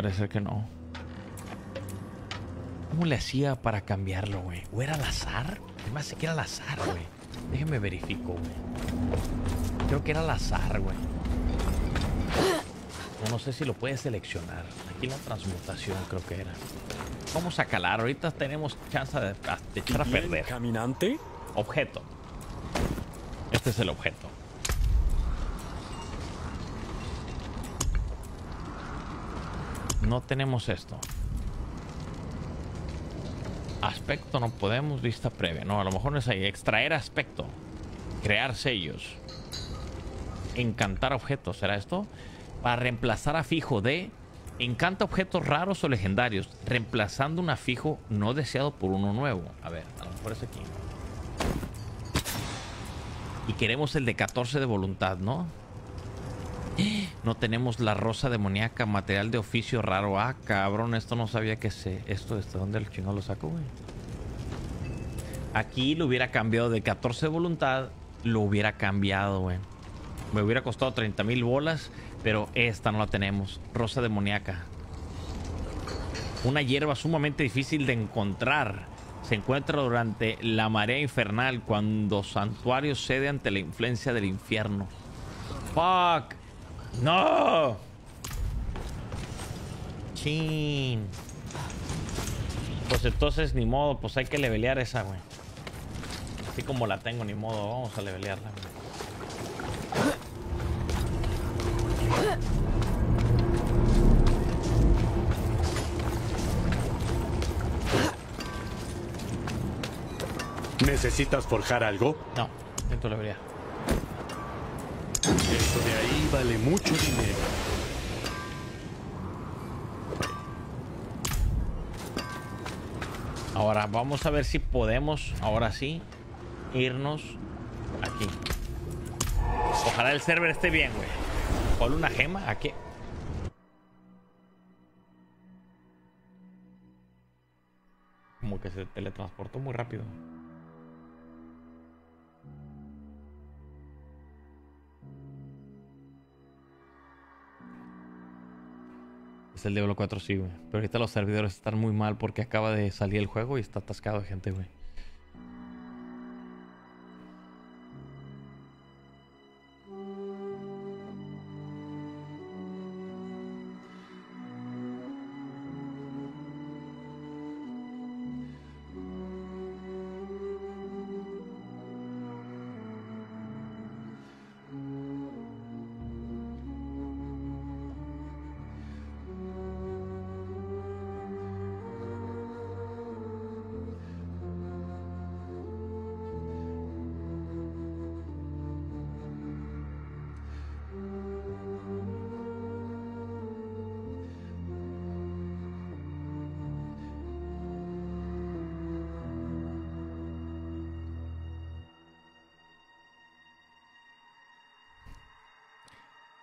Mm, mm, Parece que no. ¿Cómo le hacía para cambiarlo, güey? ¿O era al azar? Además, sé que era al azar, güey. Déjeme verifico, güey. Creo que era al azar, güey. No, no sé si lo puedes seleccionar. Aquí la transmutación creo que era. Vamos a calar. Ahorita tenemos chance de, de echar a perder. caminante? Objeto. Este es el objeto. No tenemos esto. Aspecto no podemos, vista previa. No, a lo mejor no es ahí. Extraer aspecto. Crear sellos. Encantar objetos. ¿Será esto? Para reemplazar a fijo de... Encanta objetos raros o legendarios. Reemplazando un afijo no deseado por uno nuevo. A ver, a lo mejor es aquí. Y queremos el de 14 de voluntad, ¿no? No tenemos la rosa demoníaca, material de oficio raro. Ah, cabrón, esto no sabía que se. Esto, ¿de dónde el chingado lo saco, güey? Aquí lo hubiera cambiado de 14 de voluntad, lo hubiera cambiado, güey. Me hubiera costado 30 mil bolas, pero esta no la tenemos. Rosa demoníaca. Una hierba sumamente difícil de encontrar. Se encuentra durante la marea infernal cuando santuario cede ante la influencia del infierno. Fuck. No. Chin. Pues entonces ni modo, pues hay que levelear esa, güey. Así como la tengo, ni modo, vamos a levelearla, güey. ¿Necesitas forjar algo? No, intento levelear. Eso de ahí vale mucho dinero. Ahora vamos a ver si podemos, ahora sí, irnos aquí. Ojalá el server esté bien, güey. Ponle una gema aquí. Como que se teletransportó muy rápido. Es el Diablo 4, sí, güey. Pero ahorita los servidores están muy mal porque acaba de salir el juego y está atascado de gente, güey.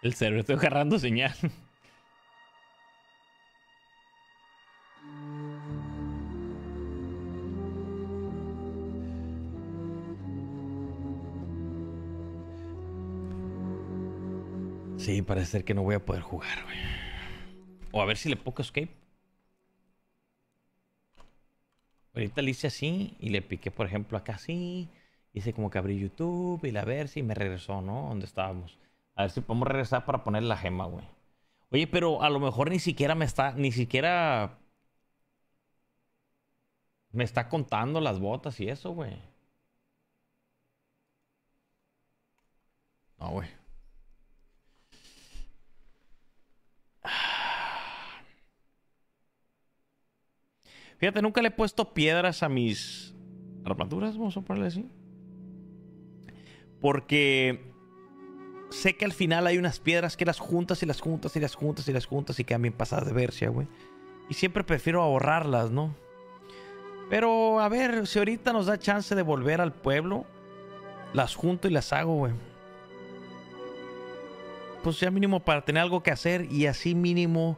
El server, estoy agarrando señal. Sí, parece ser que no voy a poder jugar. O a ver si le pongo escape. Ahorita le hice así y le piqué, por ejemplo, acá así. Hice como que abrí YouTube y la ver si me regresó, ¿no? Donde estábamos. A ver si podemos regresar para poner la gema, güey. Oye, pero a lo mejor ni siquiera me está, ni siquiera me está contando las botas y eso, güey. No, güey. Fíjate, nunca le he puesto piedras a mis armaduras, vamos a ponerle así. Porque sé que al final hay unas piedras que las juntas y las juntas y las juntas y las juntas y quedan bien pasadas de versia, güey. Y siempre prefiero ahorrarlas, ¿no? Pero a ver, si ahorita nos da chance de volver al pueblo, las junto y las hago, güey. Pues ya mínimo para tener algo que hacer y así mínimo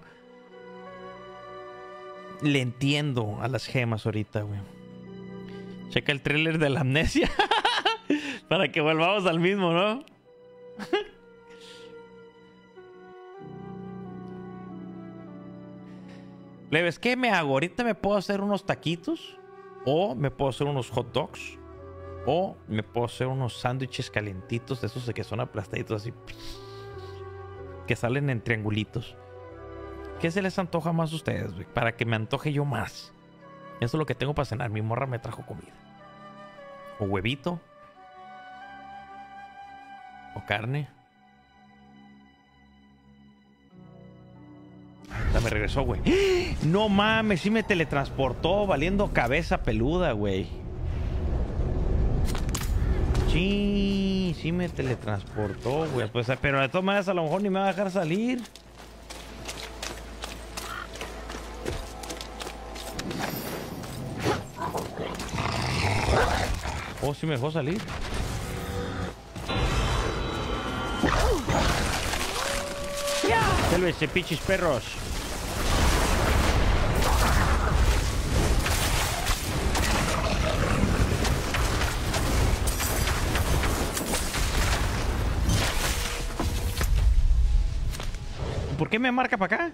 le entiendo a las gemas ahorita, güey. Checa el tráiler de la amnesia. para que volvamos al mismo, ¿no? Leves, ¿qué me hago? Ahorita me puedo hacer unos taquitos. O me puedo hacer unos hot dogs. O me puedo hacer unos sándwiches calientitos de esos de que son aplastaditos así. Que salen en triangulitos. ¿Qué se les antoja más a ustedes? Para que me antoje yo más. Eso es lo que tengo para cenar. Mi morra me trajo comida. O huevito. Carne. Me regresó, güey. No mames, sí me teletransportó valiendo cabeza peluda, güey. Sí, sí me teletransportó, güey. Pues, pero de todas maneras a lo mejor ni me va a dejar salir. Oh, sí me dejó salir. Sálvese, pichis perros. ¿Por qué me marca para acá?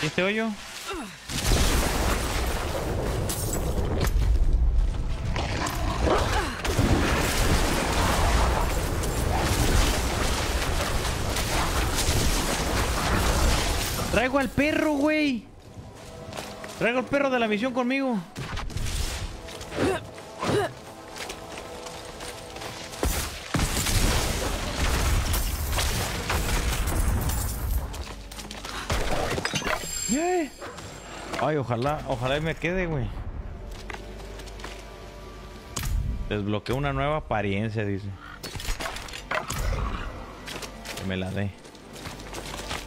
¿Y este hoyo? Traigo al perro, güey. Traigo al perro de la misión conmigo. Yeah. Ay, ojalá, ojalá me quede, güey. Desbloqueo una nueva apariencia, dice. Que me la dé.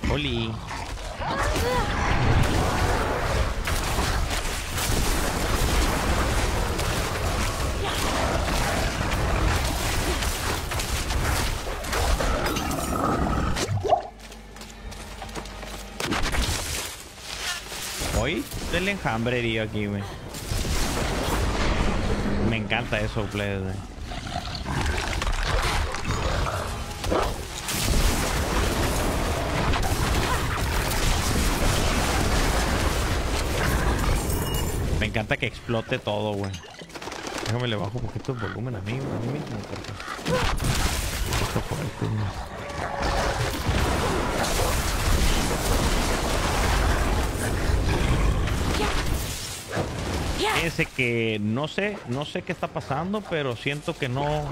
Oli. Hoy del enjambrerío aquí, güey. Me encanta eso, plebes, explote todo, güey. Déjame le bajo un poquito el volumen a mí, a mí mismo, porque... Fíjense que no sé, no sé qué está pasando, pero siento que no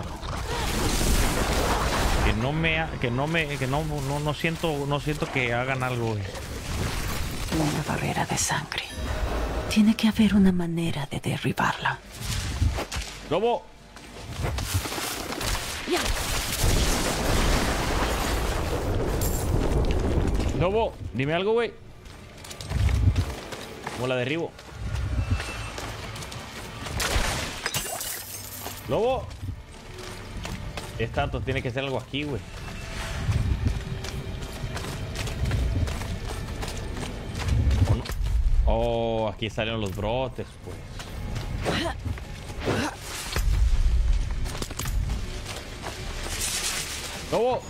que no me que no me que no no, no siento no siento que hagan algo. güey. Una barrera de sangre. Tiene que haber una manera de derribarla. Lobo. Lobo, dime algo, güey. ¿Cómo la derribo? Lobo. Es tanto, tiene que ser algo aquí, güey. Oh, aquí salieron los brotes, pues. Lobo.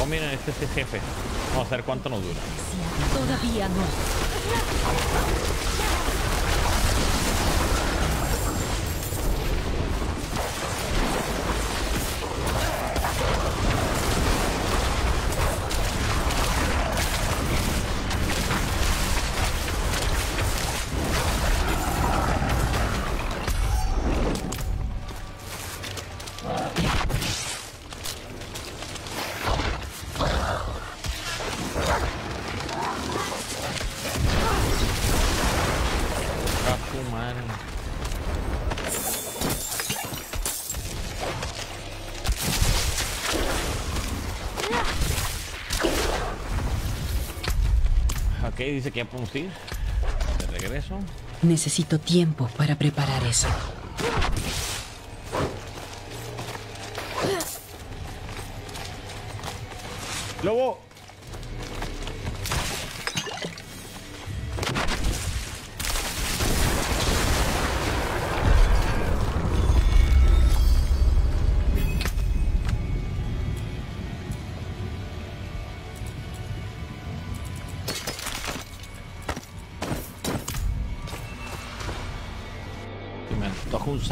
Oh, miren, este es el jefe. Vamos a ver cuánto nos dura. Todavía no. Dice que ya podemos ir. De regreso. Necesito tiempo para preparar eso.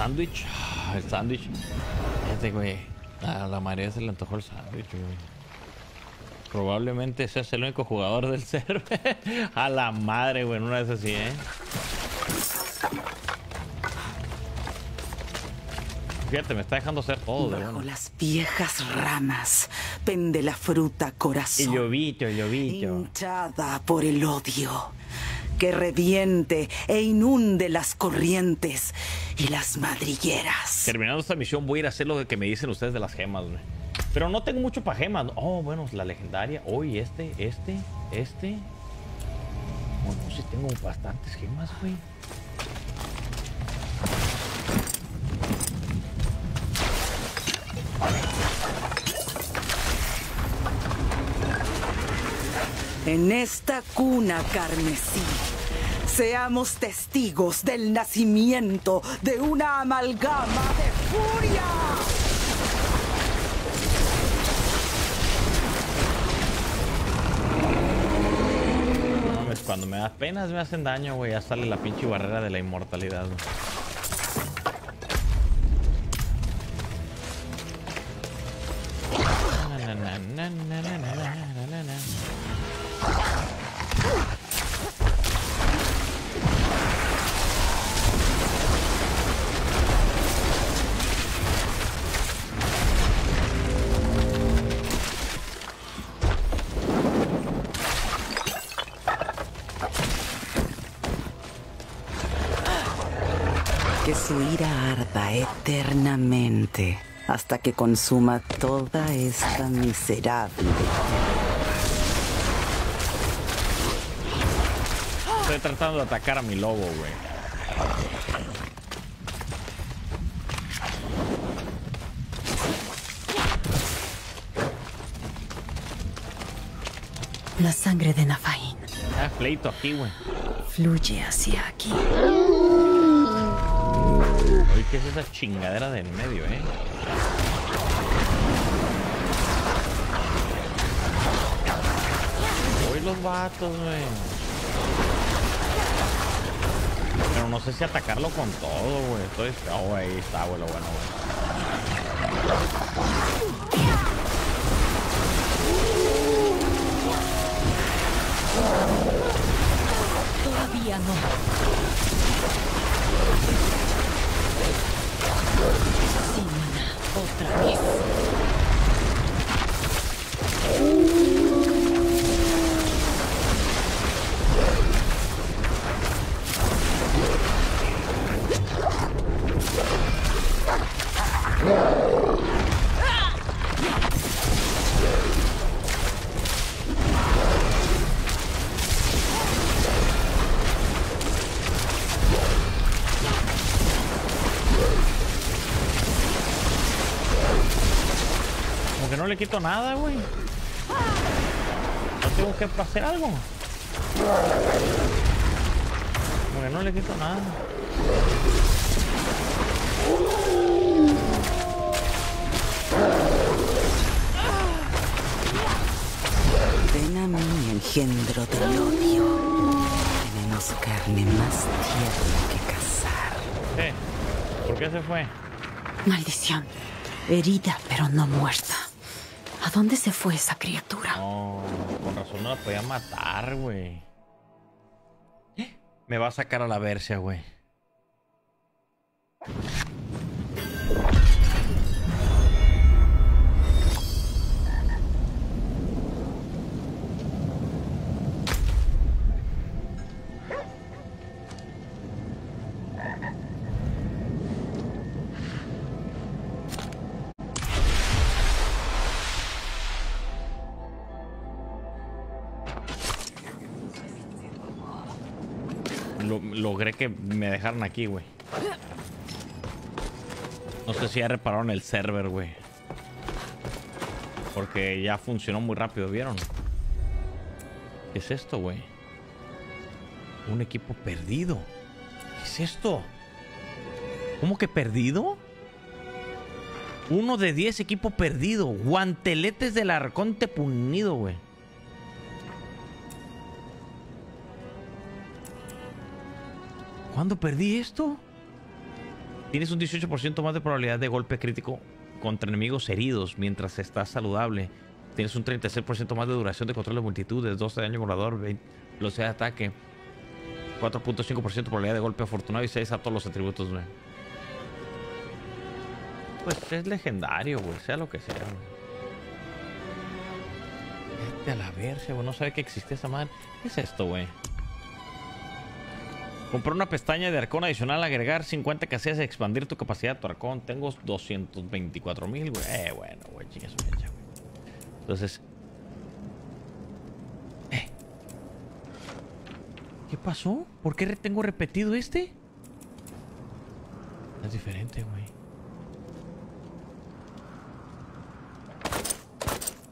Sándwich. Ah, El sándwich. Fíjate, güey. A la María se le antojó el sándwich, güey. Probablemente seas el único jugador del server. A la madre, güey. en Una vez así, ¿eh? Fíjate, me está dejando hacer todo Bajo bueno. las viejas ramas pende la fruta corazón. El llovito, el llovito. hinchada por el odio. Que reviente e inunde las corrientes y las madrigueras. Terminando esta misión voy a ir a hacer lo que me dicen ustedes de las gemas, güey. Pero no tengo mucho para gemas. Oh, bueno, la legendaria. Hoy este, este, este. Oh, no, sí tengo bastantes gemas, güey. En esta cuna carmesí, seamos testigos del nacimiento de una amalgama de furia. Cuando me das penas me hacen daño, güey. Ya sale la pinche barrera de la inmortalidad. Wey. na na na na na na na na na que su ira arda eternamente hasta que consuma toda esta miserable Estoy tratando de atacar a mi lobo, güey. La sangre de Nafain Ah, pleito aquí, güey. fluye hacia aquí. Oye, ¿qué es esa chingadera del medio, eh? Hoy los vatos, güey. Pero no sé si atacarlo con todo, güey. Estoy... Oh, ahí está, güey, bueno, güey. Todavía no. Mana, otra vez. Le quito nada, güey. No tengo que hacer algo. Como que no le quito nada. Ven a mí, engendro del odio. Tenemos carne más tierna que cazar. ¿Qué? ¿Por qué se fue? Maldición. Herida, pero no muerta. ¿A dónde se fue esa criatura? No, con razón no la podía matar, güey. Me va a sacar a la Bercia, güey. Lo- logré que me dejaran aquí, güey. No sé si ya repararon el server, güey. Porque ya funcionó muy rápido, ¿vieron? ¿Qué es esto, güey? Un equipo perdido. ¿Qué es esto? ¿Cómo que perdido? Uno de diez equipo perdido. Guanteletes del arconte punido, güey. ¿Cuándo perdí esto? Tienes un 18% más de probabilidad de golpe crítico contra enemigos heridos mientras estás saludable. Tienes un 36% más de duración de control de multitudes, 12 de daño volador, 20 velocidad de ataque, 4.5% de probabilidad de golpe afortunado y 6 a todos los atributos, güey. Pues es legendario, güey, sea lo que sea, güey. A la verga, güey, no sabe que existe esa madre. ¿Qué es esto, güey? Comprar una pestaña de arcón adicional, agregar 50 casillas y expandir tu capacidad de tu arcón. Tengo 224 mil, güey. Eh, bueno, güey, mecha, güey. Entonces... Eh. ¿Qué pasó? ¿Por qué tengo repetido este? Es diferente, güey.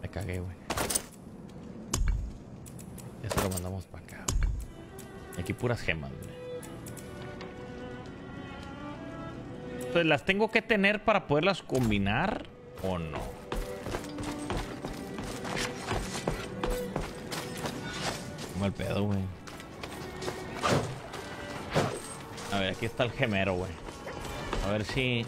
Me cagué, güey. Se lo mandamos para acá, güey. Aquí puras gemas, güey. Entonces, ¿las tengo que tener para poderlas combinar o no? Mal pedo, güey. A ver, aquí está el gemero, güey. A ver si...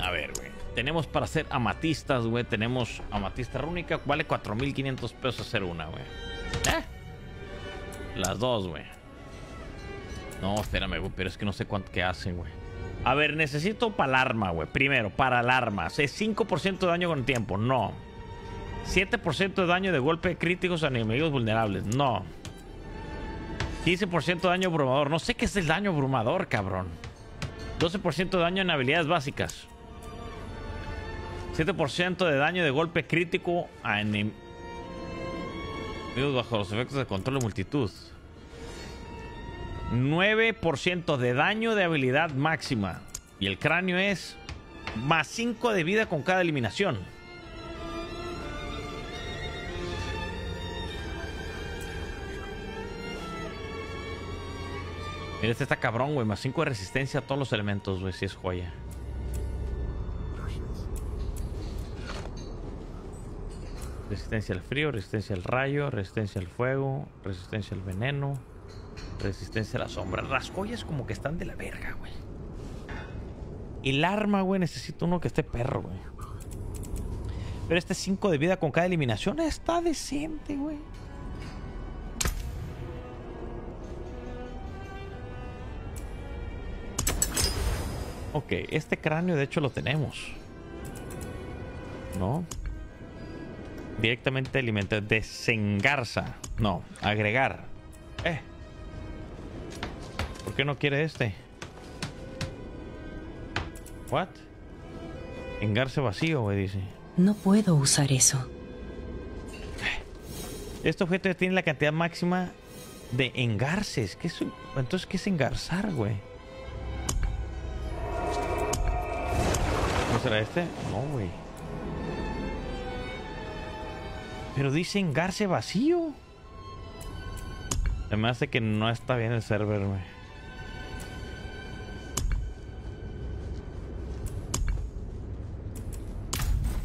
A ver, güey. Tenemos para hacer amatistas, güey. Tenemos amatista rúnica. Vale 4.500 pesos hacer una, güey. ¿Eh? Las dos, güey. No, espérame, güey. Pero es que no sé cuánto que hacen, güey. A ver, necesito para el arma, güey. Primero, para el arma. ¿Es 5% de daño con tiempo? No. 7% de daño de golpe críticos a enemigos vulnerables. No. 15% de daño abrumador. No sé qué es el daño abrumador, cabrón. 12% de daño en habilidades básicas. 7% de daño de golpe crítico a enemigos bajo los efectos de control de multitud. 9% de daño de habilidad máxima. Y el cráneo es más 5 de vida con cada eliminación. Mira, este está cabrón, güey. Más 5 de resistencia a todos los elementos, güey. Si es joya. Resistencia al frío, resistencia al rayo, resistencia al fuego, resistencia al veneno, resistencia a la sombra. Las joyas como que están de la verga, güey. El arma, güey, necesito uno que esté perro, güey. Pero este 5 de vida con cada eliminación está decente, güey. Ok, este cráneo de hecho lo tenemos. ¿No? Directamente alimentar. Desengarza. No, agregar. Eh. ¿Por qué no quiere este? What? Engarce vacío, güey, dice. No puedo usar eso. Este objeto tiene la cantidad máxima de engarces. ¿Qué es, entonces, ¿qué es engarzar, güey? ¿No será este? No, güey. Pero dice engarce vacío. Además de que no está bien el server, güey.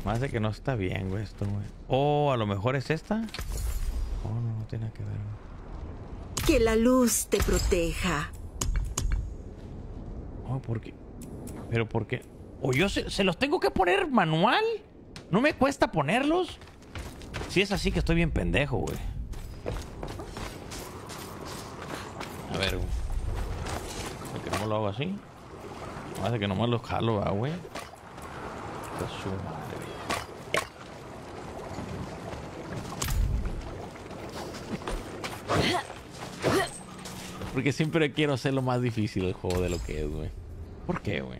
Más de que no está bien, güey, esto, güey. Oh, a lo mejor es esta. Oh, no, no tiene que ver. güey. Que la luz te proteja. Oh, ¿por qué? ¿Pero por qué? ¿O yo se, se los tengo que poner manual? ¿No me cuesta ponerlos? Si es así que estoy bien pendejo, güey. A ver, güey. ¿Por qué no lo hago así? Más de que nomás lo jalo, ah, güey. Su madre, güey. Porque siempre quiero hacerlo más difícil el juego de lo que es, güey. ¿Por qué, güey?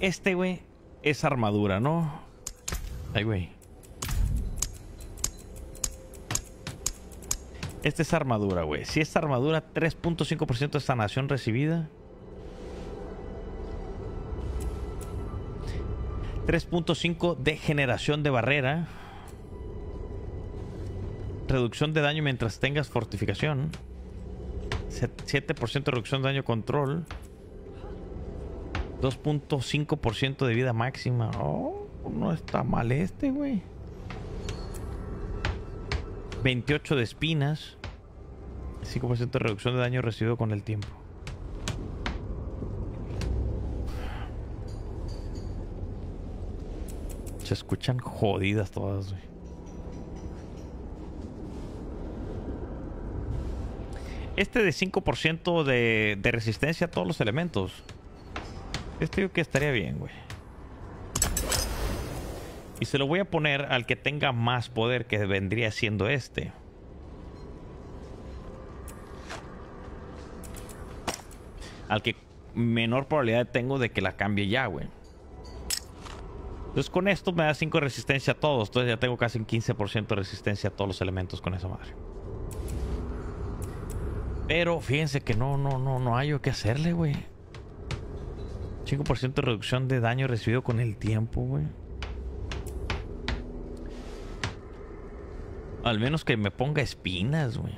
Este, güey, es armadura, ¿no? Ay, güey. Este es armadura, güey. Si es armadura, 3.5% de sanación recibida. 3.5 de generación de barrera. Reducción de daño mientras tengas fortificación. 7% de reducción de daño control. 2.5% de vida máxima. Oh, no está mal este, güey. 28 de espinas. 5% de reducción de daño recibido con el tiempo. Se escuchan jodidas todas, güey. Este de 5% de, de resistencia a todos los elementos. Este yo que estaría bien, güey. Y se lo voy a poner al que tenga más poder, que vendría siendo este. Al que menor probabilidad tengo de que la cambie ya, güey. Entonces con esto me da 5 de resistencia a todos. Entonces ya tengo casi un 15% de resistencia a todos los elementos con esa madre. Pero fíjense que no, no, no, no hay que hacerle, güey. 5% de reducción de daño recibido con el tiempo, güey. Al menos que me ponga espinas, güey.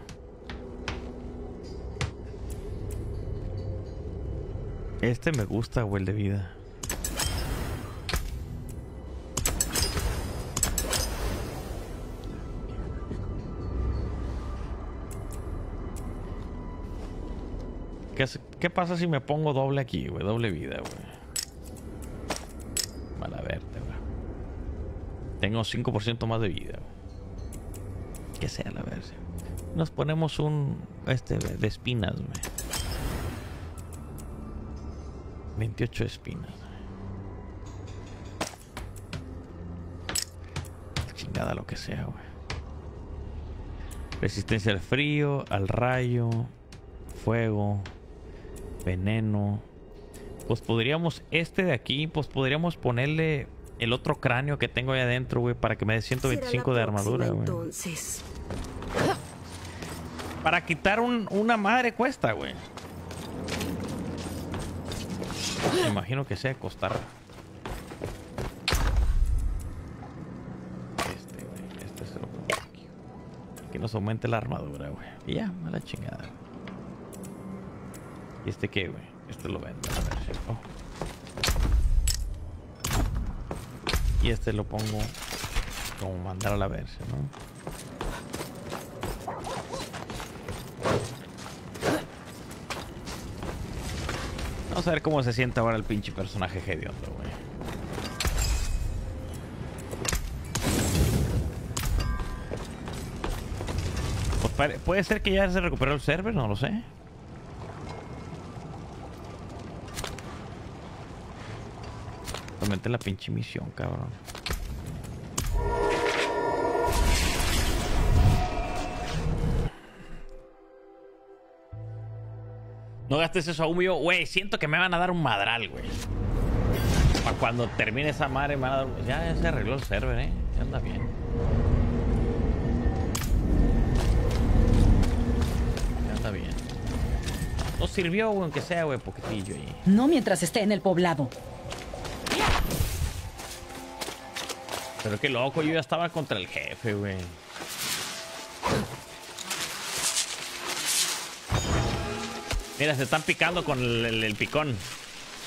Este me gusta, güey, el de vida. ¿Qué, pasa si me pongo doble aquí, güey? Doble vida, güey. Mala verte, güey. Tengo 5% más de vida, güey. Que sea la verga. Nos ponemos un... Este, de espinas, güey. 28 espinas. Chingada lo que sea, güey. Resistencia al frío, al rayo, fuego, veneno. Pues podríamos, este de aquí, pues podríamos ponerle el otro cráneo que tengo ahí adentro, güey, para que me dé 125 de armadura, güey. Entonces. Para quitar un- una madre cuesta, güey. Me imagino que sea costar. Este, güey. Este se lo pongo aquí. Que nos aumente la armadura, güey. Y ya, a la chingada. ¿Y este qué, güey? Este lo vendo. A ver. oh. Y este lo pongo como mandar a la verse, ¿no? Vamos a ver cómo se siente ahora el pinche personaje hediondo, güey. Pues puede ser que ya se recuperó el server, no lo sé. Realmente la pinche misión, cabrón. No gastes eso aún yo, güey. Siento que me van a dar un madral, güey. Para cuando termine esa madre, me van a dar un- Ya, ya se arregló el server, eh. Ya anda bien. Ya anda bien. No sirvió, güey, aunque sea, güey, poquitillo ahí. No mientras esté en el poblado. Pero qué loco, yo ya estaba contra el jefe, güey. Mira, se están picando con el, picón.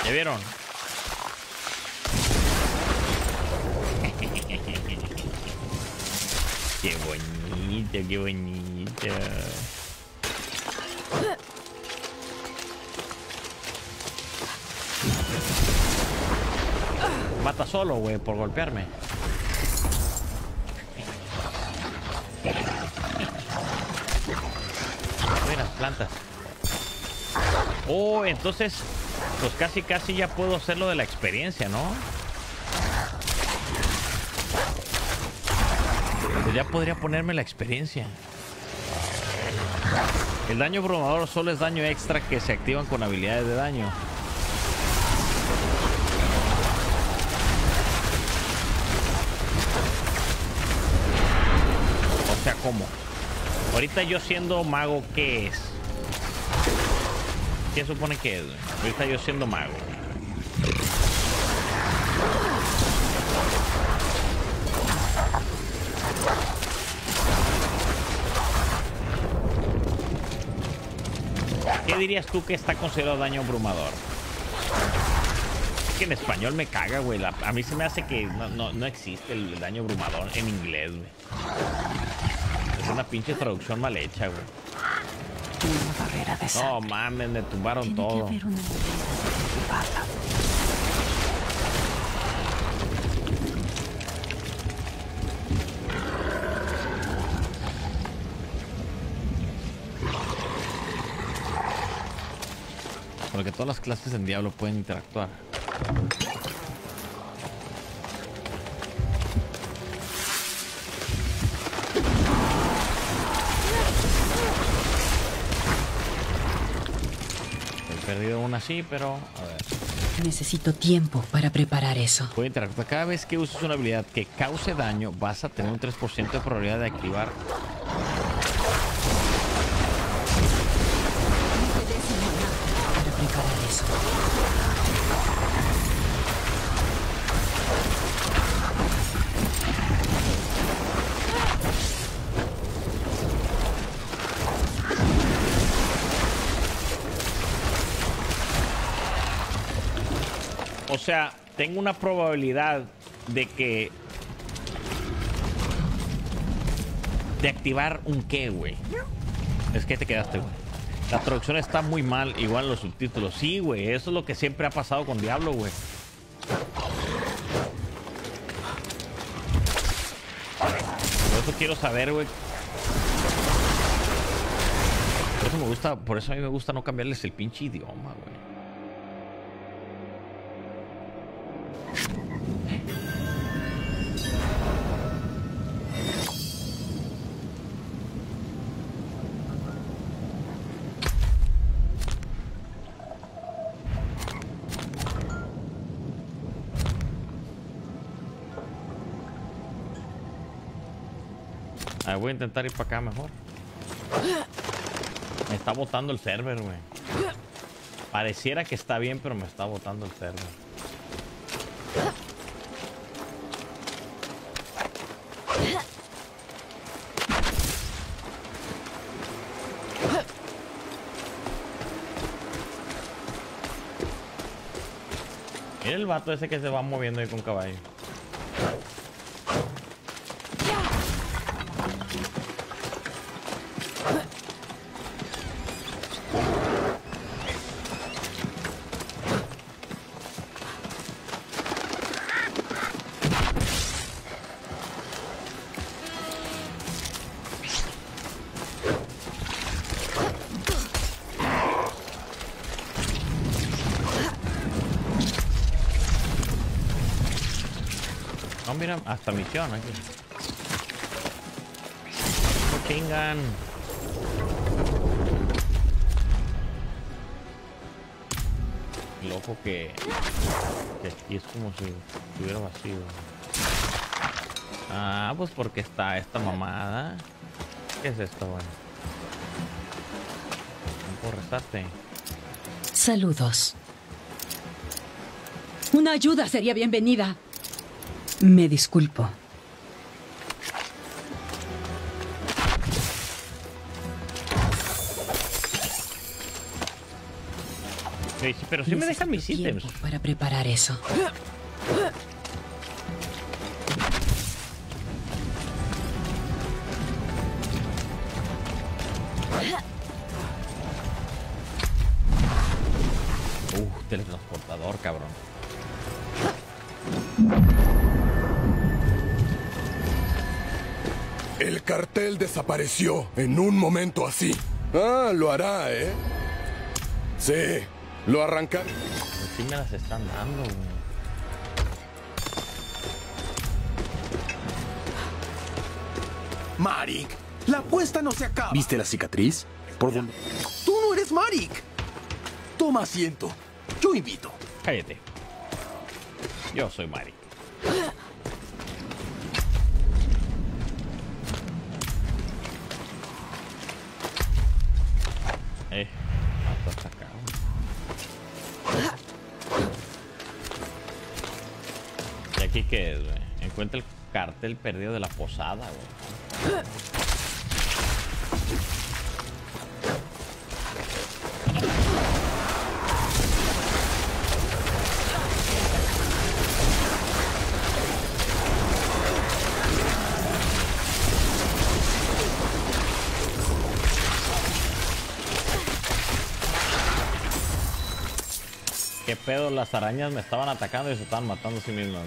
¿Ya vieron? qué bonito, qué bonito. Mata solo, güey, por golpearme. Plantas. Oh, entonces, pues casi casi ya puedo hacer lo de la experiencia, ¿no? Pues ya podría ponerme la experiencia. El daño abrumador solo es daño extra que se activan con habilidades de daño. O sea, ¿cómo? Ahorita yo siendo mago, ¿qué es? ¿Qué supone que es? Ahorita yo siendo mago. ¿Qué dirías tú que está considerado daño abrumador? Es que en español me caga, güey. A mí se me hace que no, no- no existe el daño abrumador en inglés, güey. Es una pinche traducción mal hecha, güey. No mames, me tumbaron todo. haber una. Porque todas las clases en Diablo pueden interactuar. Perdido una sí, pero a ver. Necesito tiempo para preparar eso. Puede interactuar. Cada vez que uses una habilidad que cause daño, vas a tener un 3% de probabilidad de activar. Tengo una probabilidad de que. De activar un qué, güey. Es que te quedaste, güey. La traducción está muy mal, igual los subtítulos. Sí, güey, eso es lo que siempre ha pasado con Diablo, güey. Por eso quiero saber, güey. Por eso me gusta, por eso a mí me gusta no cambiarles el pinche idioma, güey. Voy a intentar ir para acá mejor. Me está botando el server, güey. Pareciera que está bien, pero me está botando el server. Mira el vato ese que se va moviendo ahí con caballo. Hasta misión aquí. Chingan. Loco que, que aquí es como si estuviera vacío. Ah, pues porque está esta mamada. ¿Qué es esto, güey? No. Saludos. Una ayuda sería bienvenida. Me disculpo. Pero sí me dejan mis ítems. Para preparar eso. Desapareció en un momento así. Ah, lo hará, ¿eh? Sí, lo arrancaré. Pues sí me las están dando, güey. Marik, la apuesta no se acaba. ¿Viste la cicatriz? ¿Por dónde? Tú no eres Marik. Toma asiento. Yo invito. Cállate. Yo soy Mari. El perdido de la posada, güey. ¿Qué pedo? Las arañas me estaban atacando y se estaban matando a sí mismas.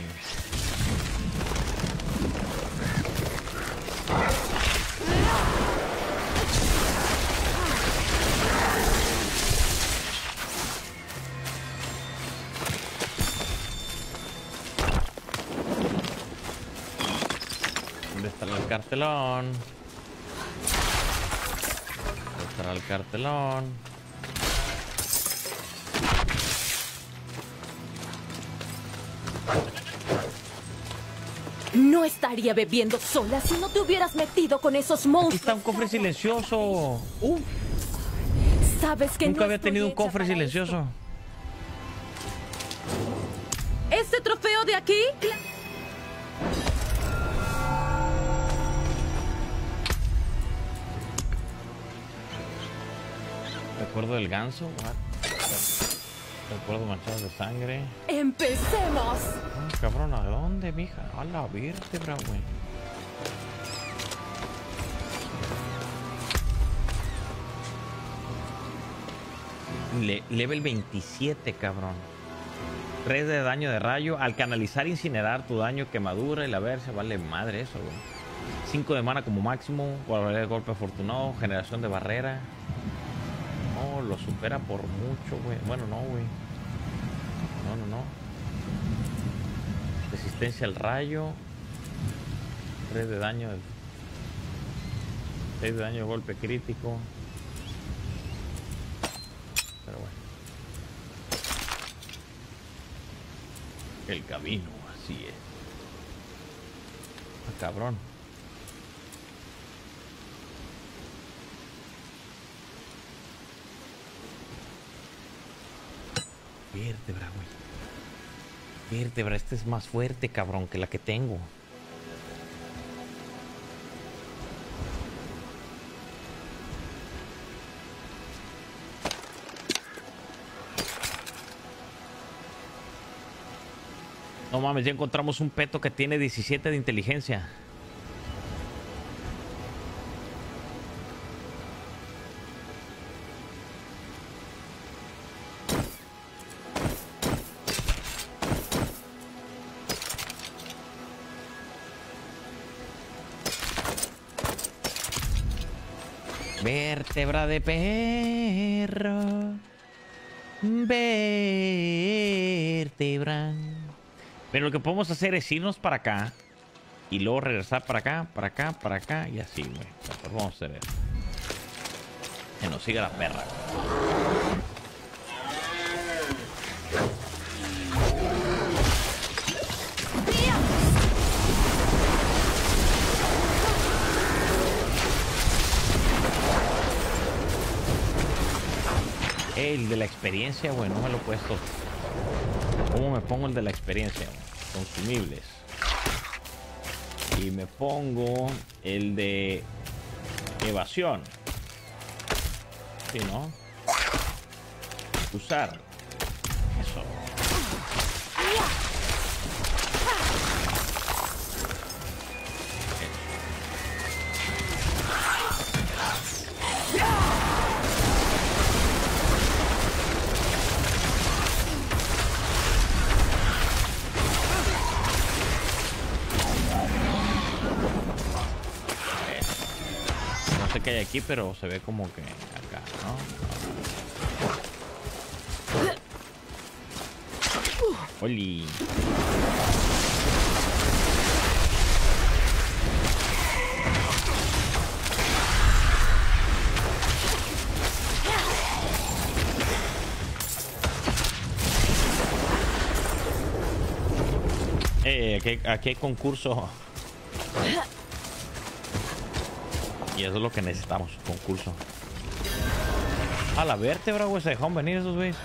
Estará el cartelón? No estaría bebiendo sola si no te hubieras metido con esos Aquí monstruos. está un cofre silencioso. Uh, Sabes que nunca no había tenido un cofre silencioso. ¿Este del ganso. Recuerdo manchados de sangre. ¡Empecemos! Cabrón, ¿a dónde, mija? A la vértebra, güey. Le- level 27, cabrón. 3 de daño de rayo. Al canalizar, incinerar tu daño, quemadura y la verse. Vale madre eso, güey. 5 de mana como máximo. Golpe afortunado. Generación de barrera. Lo supera por mucho, güey. Bueno, no, güey. No, no, no. Resistencia al rayo. 3 de daño. 6 de daño de golpe crítico. Pero bueno. El camino, así es. Ah, cabrón. Vértebra, güey. Vértebra, esta es más fuerte, cabrón, que la que tengo. No mames, ya encontramos un peto que tiene 17 de inteligencia. Vértebra de perro. Vértebra. Pero lo que podemos hacer es irnos para acá. Y luego regresar para acá, para acá, para acá. Y así, güey. Mejor vamos a hacer eso. Que nos siga la perra. El de la experiencia, güey, no me lo he puesto. ¿Cómo me pongo el de la experiencia? Consumibles. Y me pongo el de evasión. Sí, ¿no? Usar. Qué hay aquí, pero se ve como que acá, ¿no? Oli. Eh, aquí, aquí hay concurso. Y eso es lo que necesitamos, concurso. A la vértebra, güey, se dejaron venir esos güeyes.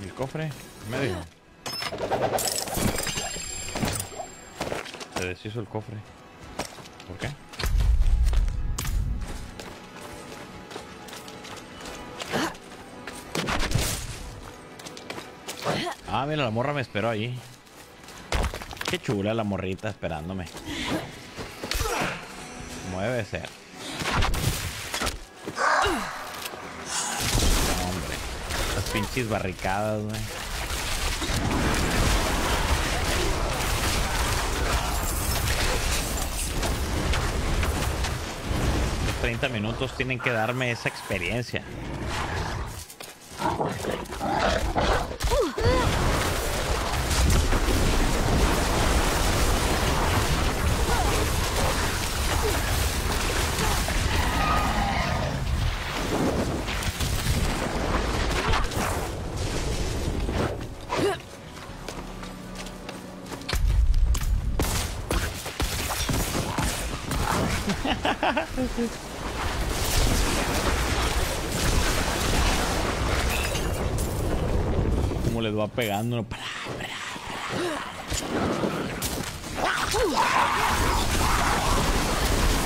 ¿Y el cofre? Medio. Se deshizo el cofre. La morra me esperó ahí. Qué chula la morrita esperándome. Como debe ser. No, hombre. Las pinches barricadas, güey. Los 30 minutos tienen que darme esa experiencia.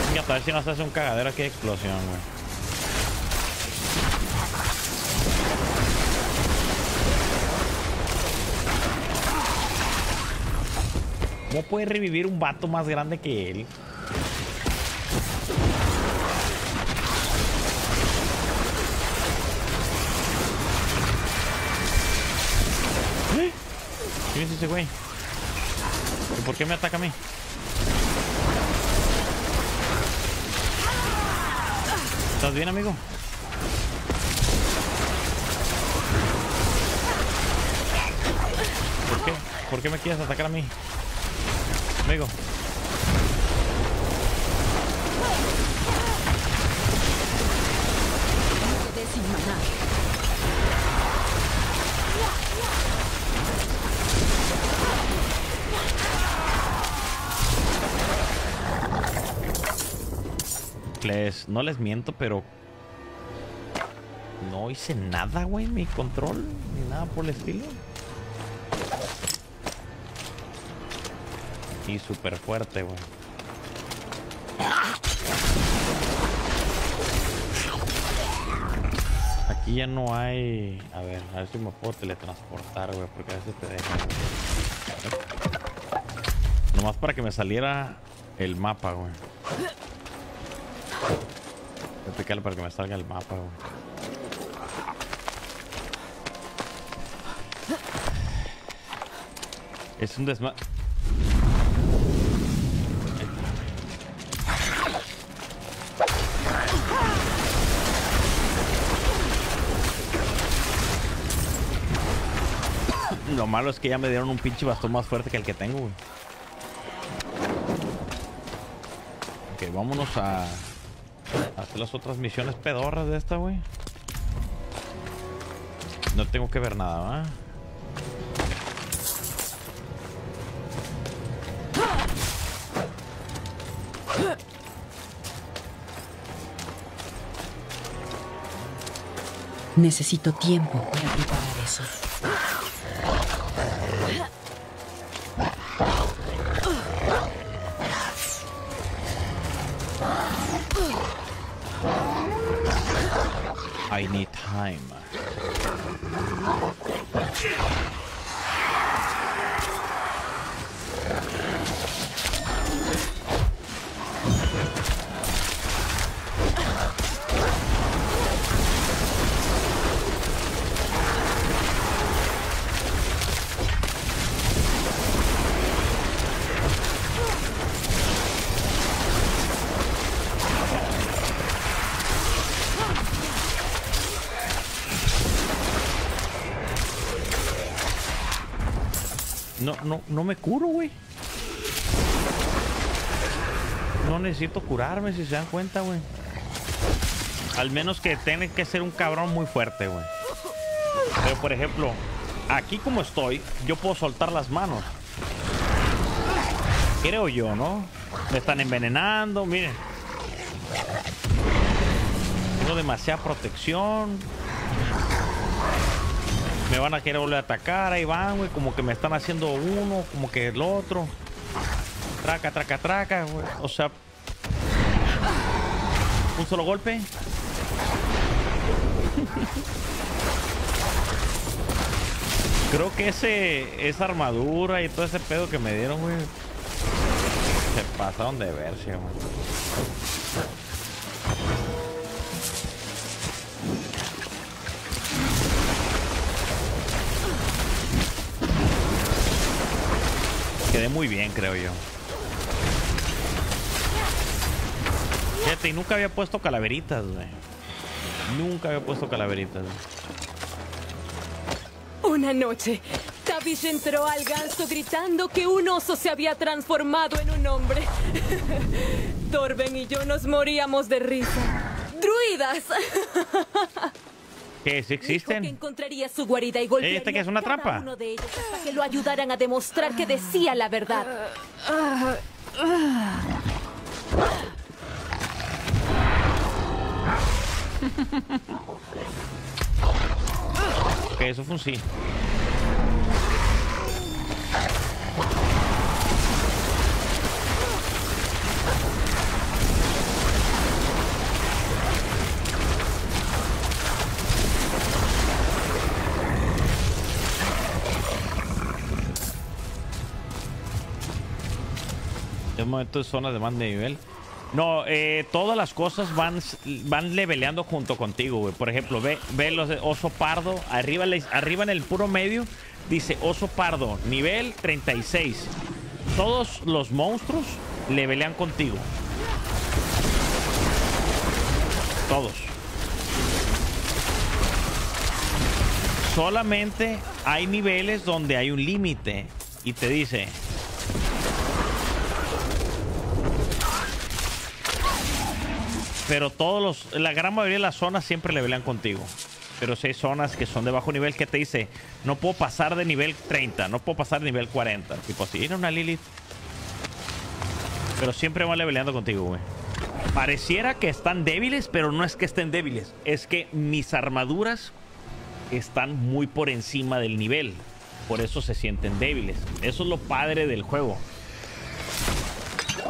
Venga, a ver si nos hace un cagadero aquí de explosión, güey. ¿Cómo puede revivir un vato más grande que él? Es ese güey? ¿Y por qué me ataca a mí? ¿Estás bien, amigo? ¿Por qué? ¿Por qué me quieres atacar a mí? Amigo. No les miento, pero no hice nada, güey, mi control, ni nada por el estilo. Y súper fuerte, güey. Aquí ya no hay... A ver, a ver si me puedo teletransportar, güey, porque a veces te deja. Nomás para que me saliera el mapa, güey. Para que me salga el mapa, güey. Es un desma... Lo malo es que ya me dieron un pinche bastón más fuerte que el que tengo, güey. Ok, vámonos a... las otras misiones pedorras de esta, güey. No tengo que ver nada, ¿va? Necesito tiempo para preparar eso. No, no, me curo, güey. No necesito curarme, si se dan cuenta, güey. Al menos que tiene que ser un cabrón muy fuerte, güey. Pero, por ejemplo, aquí como estoy, yo puedo soltar las manos. Creo yo, ¿no? Me están envenenando, miren. Tengo demasiada protección. Me van a querer volver a atacar, ahí van, güey. Como que me están haciendo uno, como que el otro. Traca, traca, traca, güey. O sea, un solo golpe. Creo que ese, esa armadura y todo ese pedo que me dieron, güey. Se pasaron de verse, güey. Quedé muy bien, creo yo. Fíjate, y nunca había puesto calaveritas, güey. Nunca había puesto calaveritas. güey. Una noche, Tavish entró al ganso gritando que un oso se había transformado en un hombre. Torben y yo nos moríamos de risa. ¡Druidas! ¿Qué? ¿Sí Que existen? encontraría su guarida y golpearía ¿Este que es una cada trampa? uno de ellos hasta que lo ayudaran a demostrar que decía la verdad. Ok, eso fue un sí. Momento de zona de nivel. No, eh, todas las cosas van, van leveleando junto contigo. Por ejemplo, ve, ve los de oso pardo. Arriba, arriba en el puro medio dice oso pardo, nivel 36. Todos los monstruos levelean contigo. Todos. Solamente hay niveles donde hay un límite. Y te dice, Pero todos los, la gran mayoría de las zonas siempre le pelean contigo. Pero si hay zonas que son de bajo nivel que te dice, no puedo pasar de nivel 30, no puedo pasar de nivel 40. Tipo así, era una Lilith. Pero siempre van leveleando contigo, güey. Pareciera que están débiles, pero no es que estén débiles. Es que mis armaduras están muy por encima del nivel. Por eso se sienten débiles. Eso es lo padre del juego.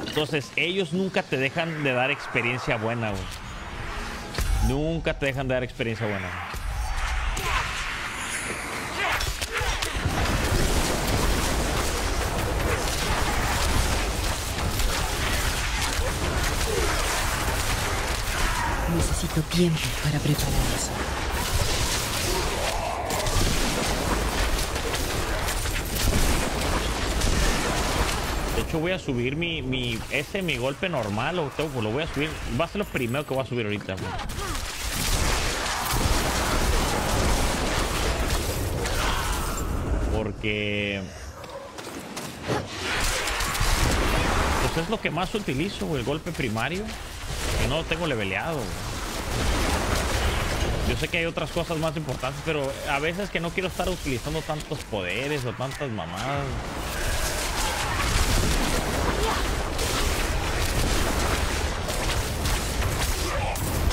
Entonces, ellos nunca te dejan de dar experiencia buena, güey. Nunca te dejan de dar experiencia buena. Necesito tiempo para preparar eso. De hecho, voy a subir mi, mi ese mi golpe normal. Lo, tengo- lo voy a subir. Va a ser lo primero que voy a subir ahorita. Porque... Pues es lo que más utilizo, el golpe primario. Y no lo tengo leveleado. Yo sé que hay otras cosas más importantes, pero a veces que no quiero estar utilizando tantos poderes o tantas mamadas.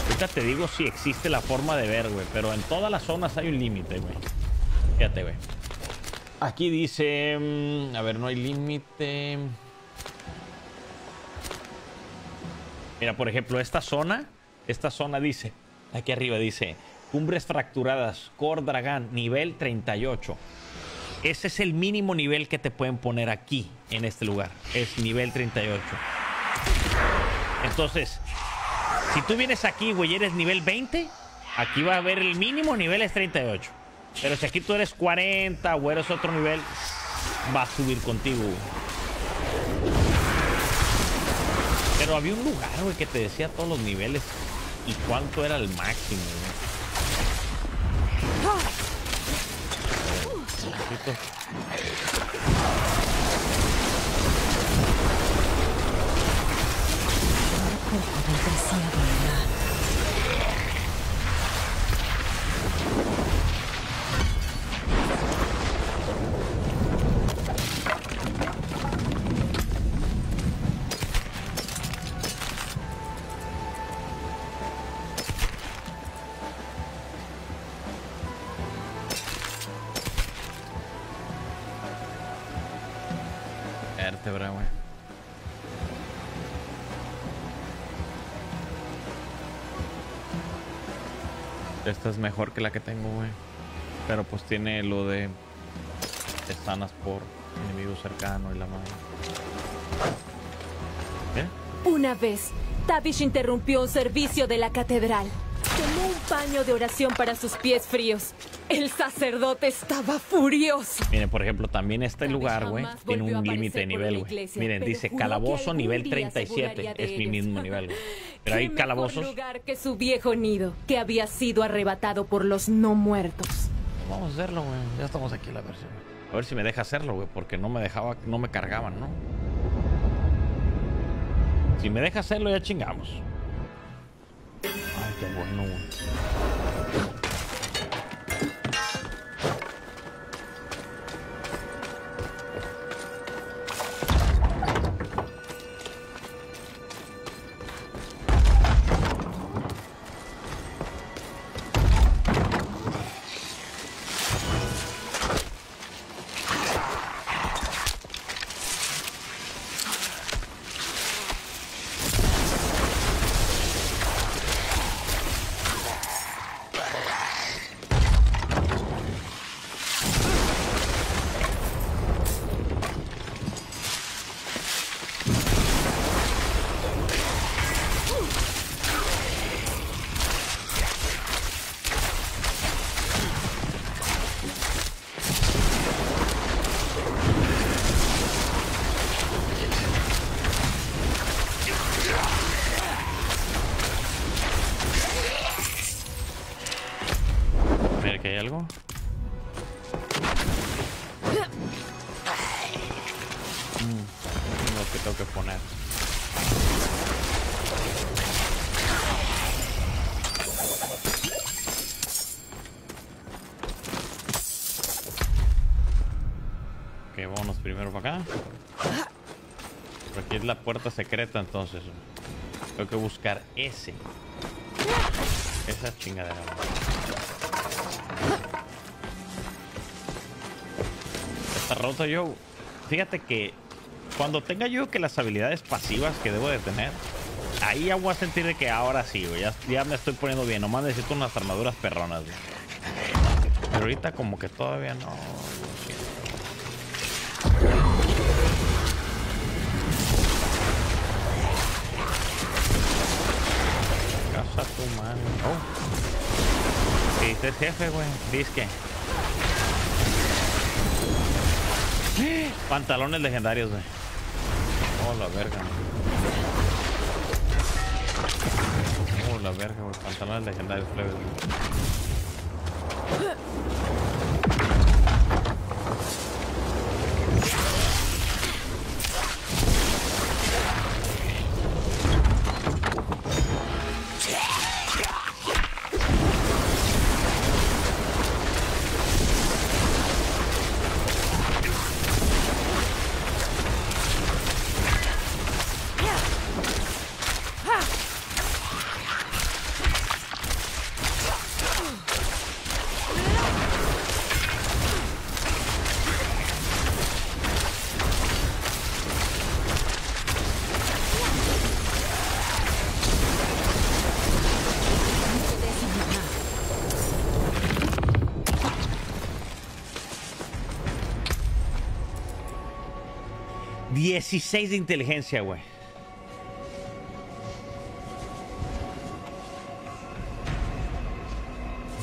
Ahorita te digo si existe la forma de ver, güey. Pero en todas las zonas hay un límite, güey. Fíjate, güey. Aquí dice... mm, a ver, no hay límite. Mira, por ejemplo, esta zona... Esta zona dice... Aquí arriba dice... Cumbres fracturadas, Core Dragán, nivel 38. Ese es el mínimo nivel que te pueden poner aquí, en este lugar. Es nivel 38. Entonces, si tú vienes aquí, güey, eres nivel 20, aquí va a haber el mínimo nivel es 38. Pero si aquí tú eres 40 o eres otro nivel, va a subir contigo, güey. Pero había un lugar, güey, que te decía todos los niveles y cuánto era el máximo, güey. Un poquito. Vértebra, Esta es mejor que la que tengo, güey. Pero pues tiene lo de artesanas por enemigo cercano y la madre. ¿Qué? Una vez, Tavish interrumpió un servicio de la catedral. Tomó un paño de oración para sus pies fríos. El sacerdote estaba furioso. Miren, por ejemplo, también este lugar, güey, tiene un límite de nivel, güey. Miren, dice calabozo nivel día se 37. burlaría de Es mi mismo nivel, güey. Pero hay ¿Qué calabozos. lugar que su viejo nido, que había sido arrebatado por los no muertos. Vamos a hacerlo, güey. Ya estamos aquí en la versión. A ver si me deja hacerlo, güey, porque no me dejaba, no me cargaban, ¿no? Si me deja hacerlo, ya chingamos. Ay, qué bueno, güey. Mira puerta secreta, entonces. Tengo que buscar ese. Esa chingadera. Está roto yo. Fíjate que cuando tenga yo que las habilidades pasivas que debo de tener, ahí ya voy a sentir de que ahora sí, güey. Ya, me estoy poniendo bien. Nomás necesito unas armaduras perronas, güey. Pero ahorita como que todavía no. lo Casa tu madre. Oh. Este es jefe, güey. Disque. Pantalones legendarios, güey. Oh, la verga. Oh, la verga, güey. Pantalones legendarios, plebes, güey. Dieciséis de inteligencia, güey.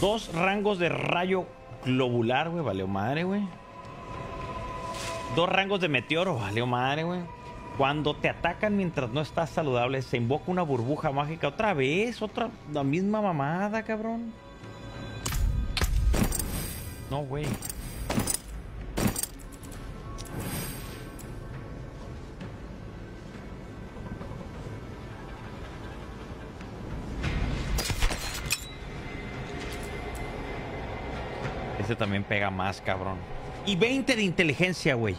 Dos rangos de rayo globular, güey. Valió madre, güey. Dos rangos de meteoro. Valió madre, güey. Cuando te atacan mientras no estás saludable, se invoca una burbuja mágica. Otra vez, otra. La misma mamada, cabrón. No, güey. Este también pega más, cabrón. Y 20 de inteligencia, güey.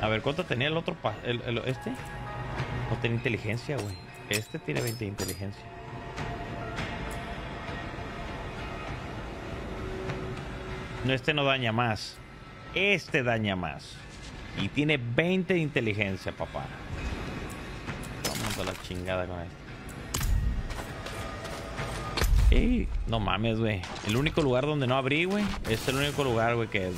A ver, ¿cuánto tenía el otro? pa- el- el- ¿Este? No tiene inteligencia, güey. Este tiene 20 de inteligencia. No, este no daña más. Este daña más. Y tiene 20 de inteligencia, papá. Vamos a la chingada con este. No mames, güey. El único lugar donde no abrí, güey, es el único lugar, güey, que es.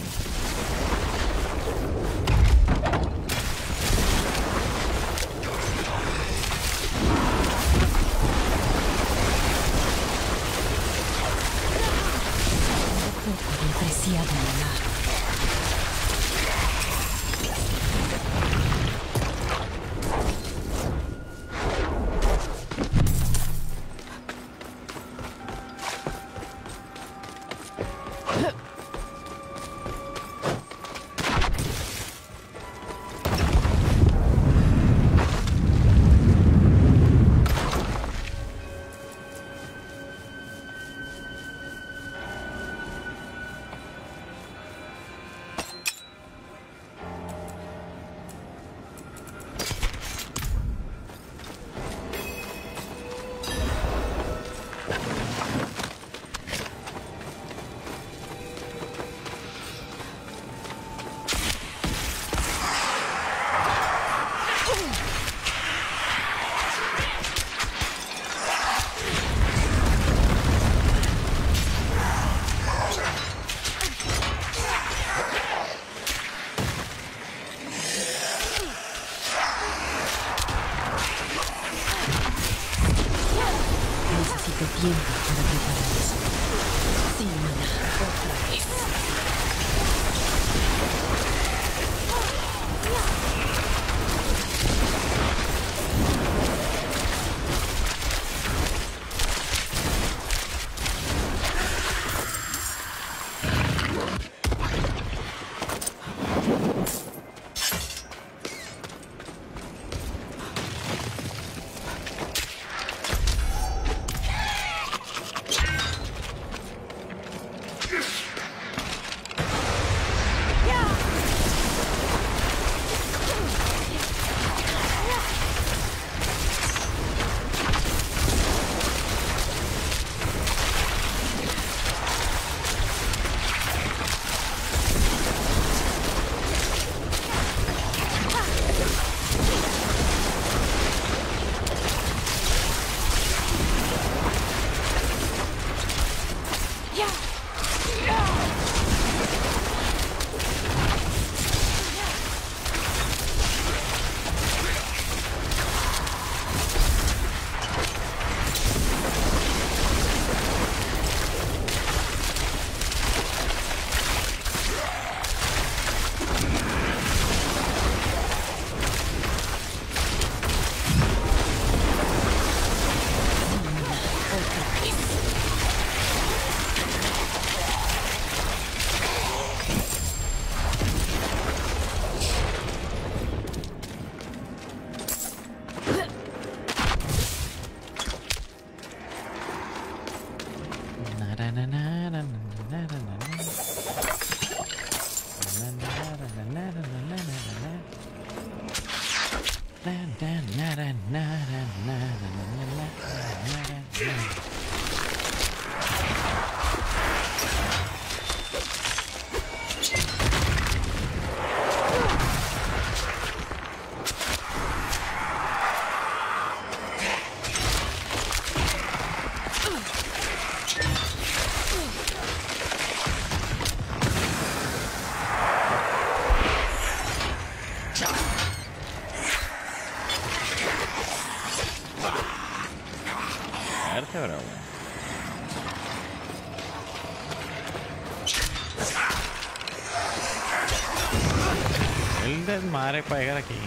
El desmadre para llegar aquí.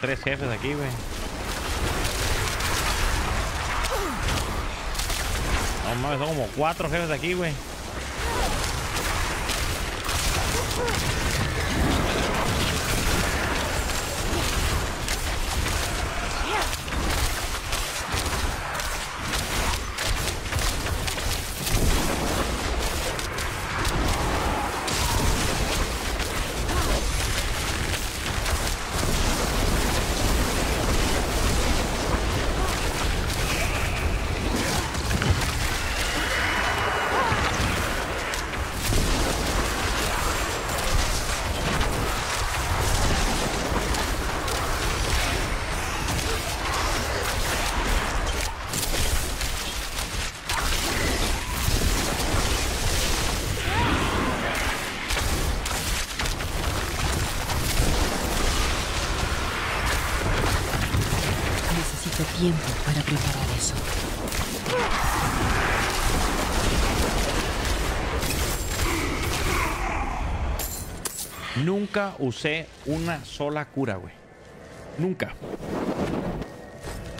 Tres jefes aquí, güey. No mames, son como cuatro jefes aquí, güey. Nunca usé una sola cura, güey. Nunca.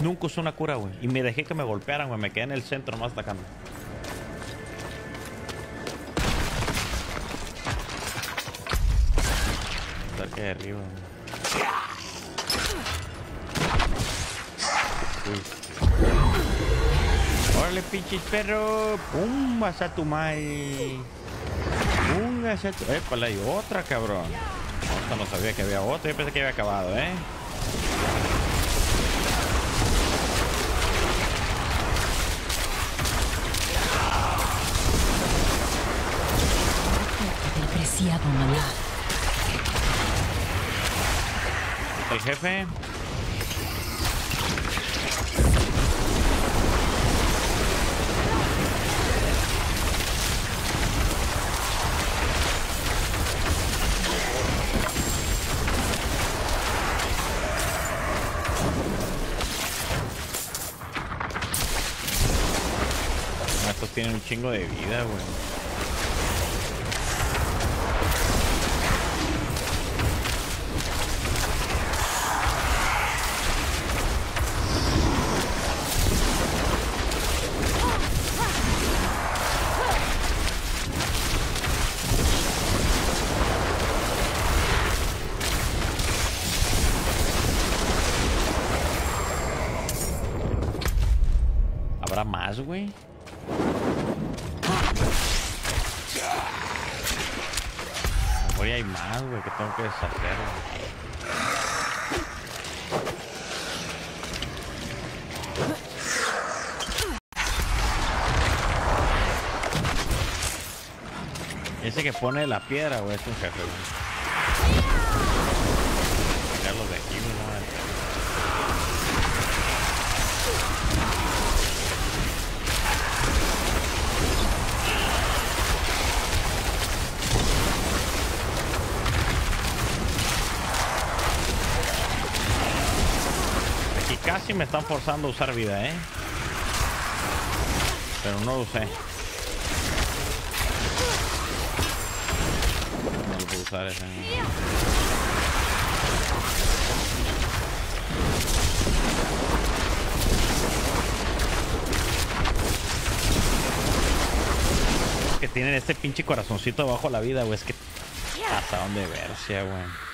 Nunca usé una cura, güey. Y me dejé que me golpearan, güey. Me quedé en el centro más atacando. Estar que de arriba. Órale, pinches perro. Pum, vas a tu madre. Pum, vas a tu... Épale, otra, cabrón. No sabía que había otra. Yo pensé que había acabado, ¿eh? Del preciado maná. El jefe. Chingo de vida, güey. Ese que pone la piedra, güey, es un jefe, güey. Sacarlos de aquí, güey, casi me están forzando a usar vida, ¿eh? Pero no lo usé. Que tienen este pinche corazoncito abajo la vida, güey. Es que hasta dónde verse, güey.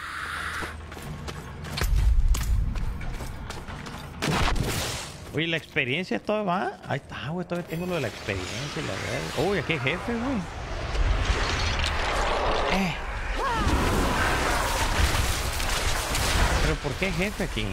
Oye, la experiencia todavía va. Ahí está, güey. Todavía tengo lo de la experiencia. La verdad. Uy, aquí hay jefe, güey. ¿Por qué jefe aquí?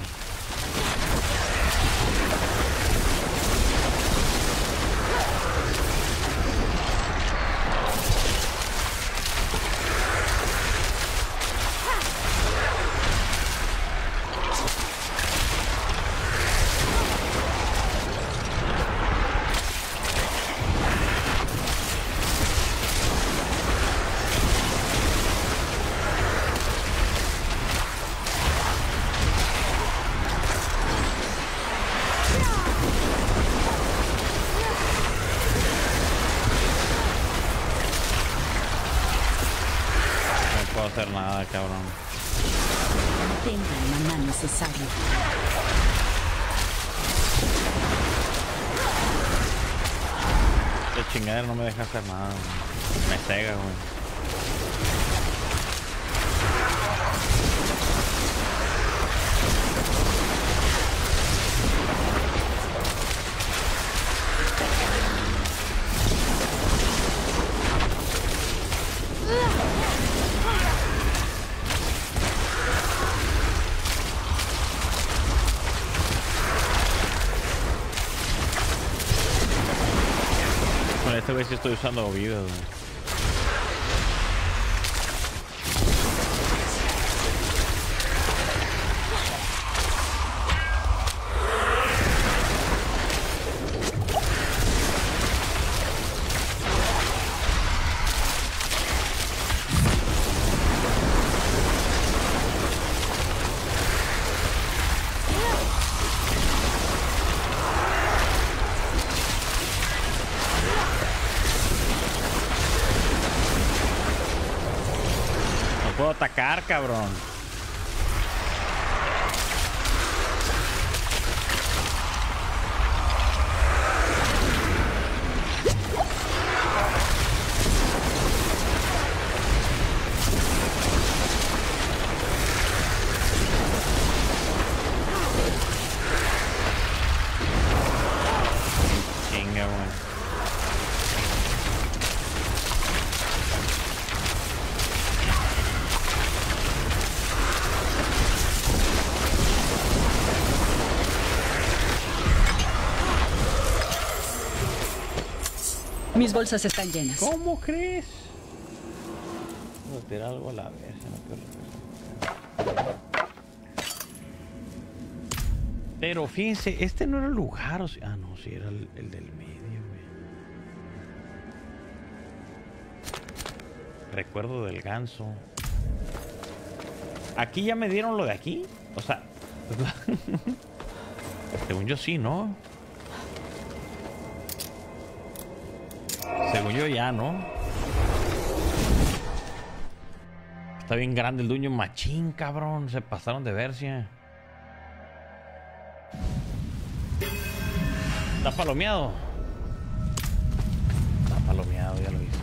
No puedo hacer nada, cabrón. Tenga el maná necesario. Esta chingadera no me deja hacer nada. Cega, güey. Este sí estoy usando vida, atacar, cabrón. Mis bolsas están llenas. ¿Cómo crees? Voy a tirar algo a la regresar. Pero fíjense, este no era el lugar. o sea- ah, no, sí, era el, el del medio, güey. Recuerdo del ganso. Aquí ya me dieron lo de aquí. O sea, según yo sí, ¿no? ¿No? Está bien grande el dueño machín, cabrón. Se pasaron de versia. Está palomeado. Está palomeado, ya lo hice.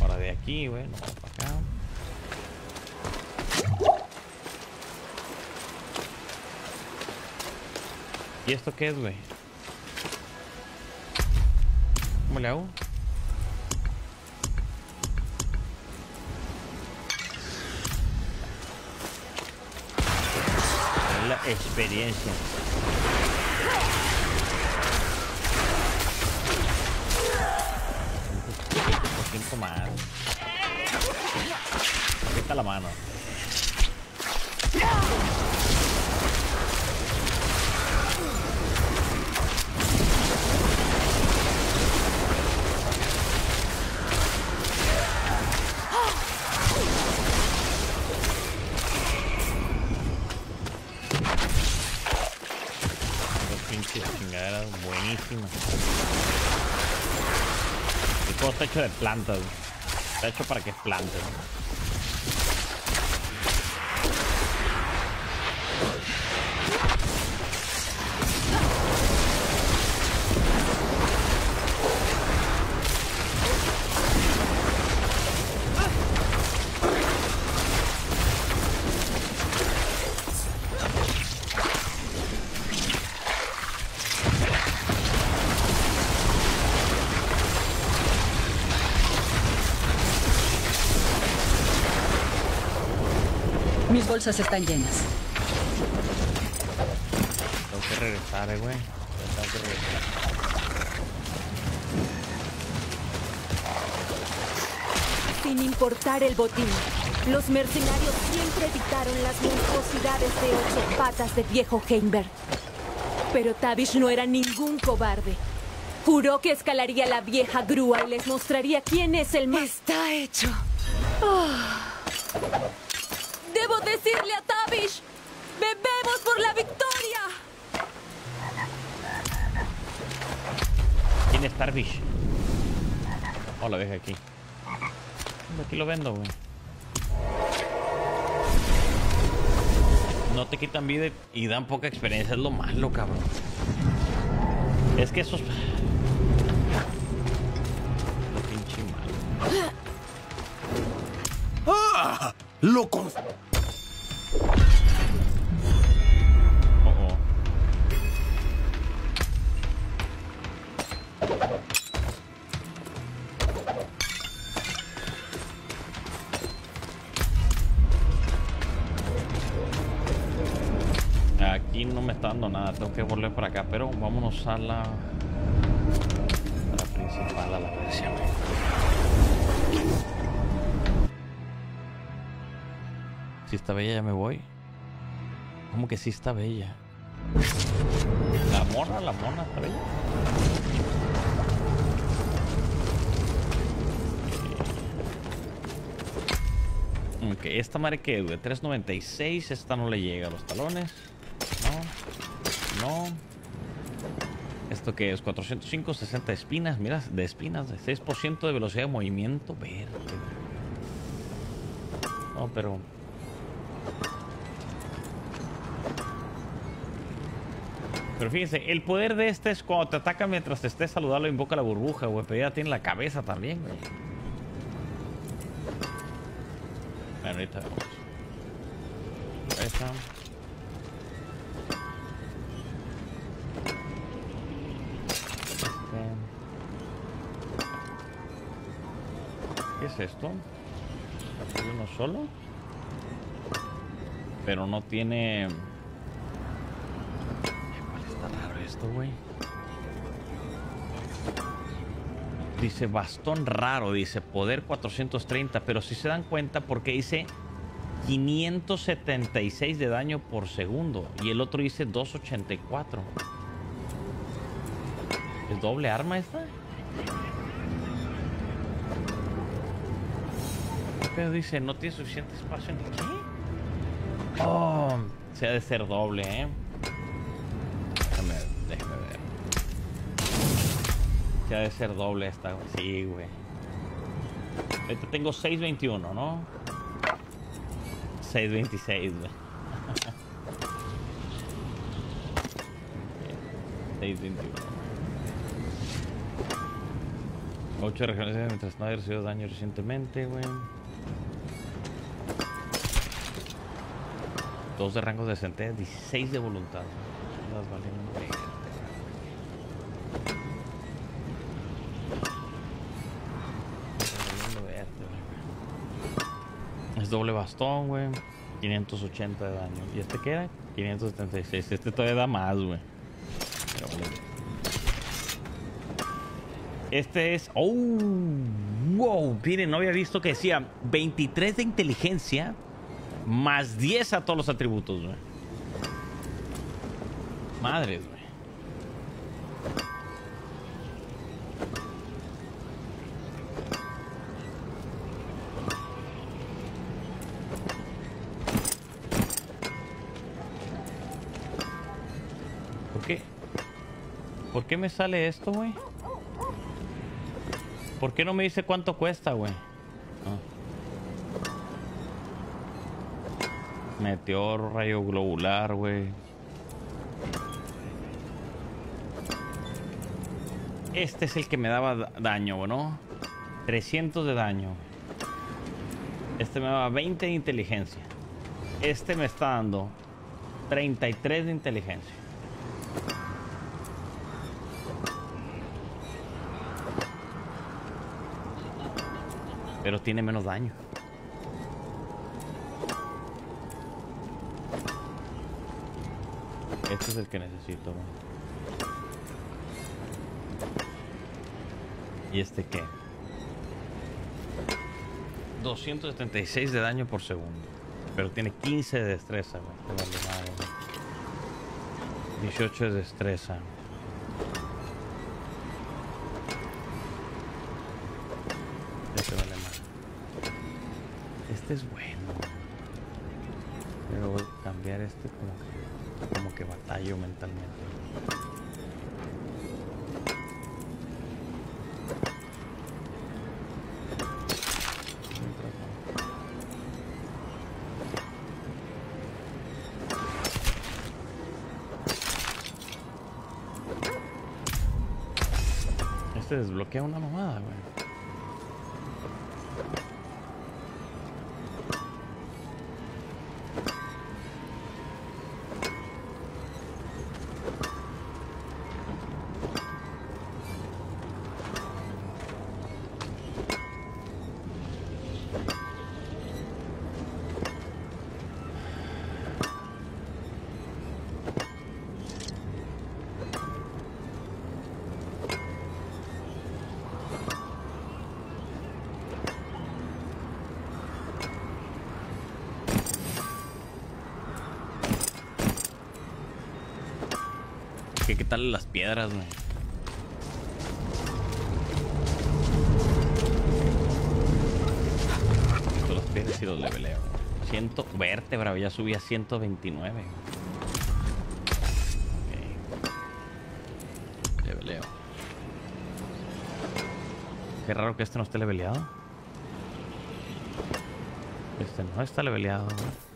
Ahora de aquí, güey. No, para acá. ¿Y esto qué es, güey? Le hago? La experiencia. Tiempo más. Aquí está la mano. Hecho de plantas. Está hecho para que es bolsas están llenas. Tengo que regresar, eh, güey. Tengo que regresar. Sin importar el botín, los mercenarios siempre evitaron las monstruosidades de ocho patas de viejo Heimberg. Pero Tavish no era ningún cobarde. Juró que escalaría la vieja grúa y les mostraría quién es el más. Está hecho. Debo decirle a Tavish, bebemos por la victoria. ¿Quién es Tarvish? Oh, lo dejé aquí. Aquí lo vendo, güey. No te quitan vida y dan poca experiencia. Es lo malo, cabrón. Es que esos... Lo pinche malo. ¡Ah! ¡Lo con... tengo que volver para acá, pero vámonos a la, a la principal, a la versión. Si está bella ya me voy. ¿Cómo que sí está bella? La mona, la mona está bella. Ok, esta madre que güey, 3.96, esta no le llega a los talones. No. ¿Esto qué es? 405, 60 espinas, mira, de espinas, de 6% de velocidad de movimiento. Verde. No, pero... Pero fíjense, el poder de este es cuando te ataca mientras te estés saludando, invoca la burbuja, güey. Tiene la cabeza también, güey. Bueno, ahorita vemos. Es esto? ¿Hay uno solo? Pero no tiene... ¿Cuál está raro esto, güey? Dice bastón raro, dice poder 430, pero si se dan cuenta porque dice 576 de daño por segundo y el otro dice 284. ¿Es doble arma esta? Pero dice, no tiene suficiente espacio en qué? Oh, se ha de ser doble, ¿eh? Déjame, déjame ver. Se ha de ser doble esta, güey. Sí, güey. Ahorita tengo 621, ¿no? 626, güey. 621. 8 regiones mientras no haya recibido daño recientemente, güey. Dos de rango de centella, 16 de voluntad. Las valen. Es doble bastón, güey. 580 de daño. ¿Y este qué era? 576. Este todavía da más, güey. Este es. ¡Oh! ¡Wow! Miren, no había visto que decía 23 de inteligencia más 10 a todos los atributos, güey. Madres, güey. ¿Por qué? ¿Por qué me sale esto, güey? ¿Por qué no me dice cuánto cuesta, güey? Meteor, rayo globular, güey. Este es el que me daba da- daño, ¿no? 300 de daño. Este me daba 20 de inteligencia. Este me está dando 33 de inteligencia. Pero tiene menos daño. Este es el que necesito. ¿Y este qué? 276 de daño por segundo. Pero tiene 15 de destreza, güey. 18 de destreza. Este vale más. Este es bueno. Pero voy a cambiar este como que, como que batallo mentalmente. Este desbloquea una mamada, güey. ¿Qué, qué tal las piedras, güey? Las piedras y los leveleo. Ciento, vértebra, ya subí a 129. Ok. Leveleo. Qué raro que este no esté leveleado. Es este no está leveleado. güey.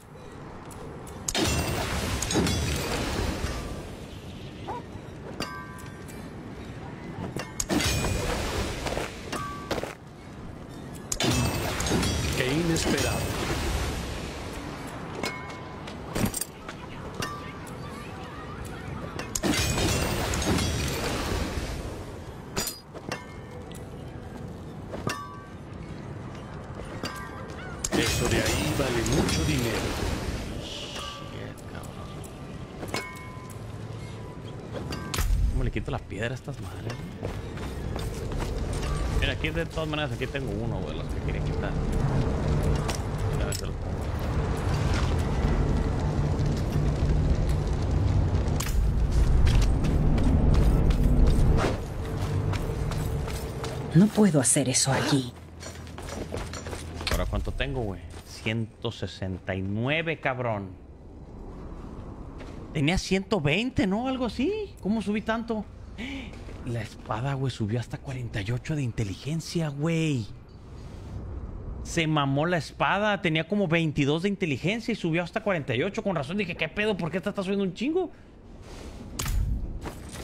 Todas maneras aquí tengo uno, güey, los que quería quitar. A ver, se los pongo. No puedo hacer eso allí. Ahora, ¿cuánto tengo, güey? 169, cabrón. Tenía 120, ¿no? Algo así. ¿Cómo subí tanto? La espada, güey, subió hasta 48 de inteligencia, güey. Se mamó la espada. Tenía como 22 de inteligencia y subió hasta 48. Con razón dije, ¿qué pedo? ¿Por qué esta está subiendo un chingo?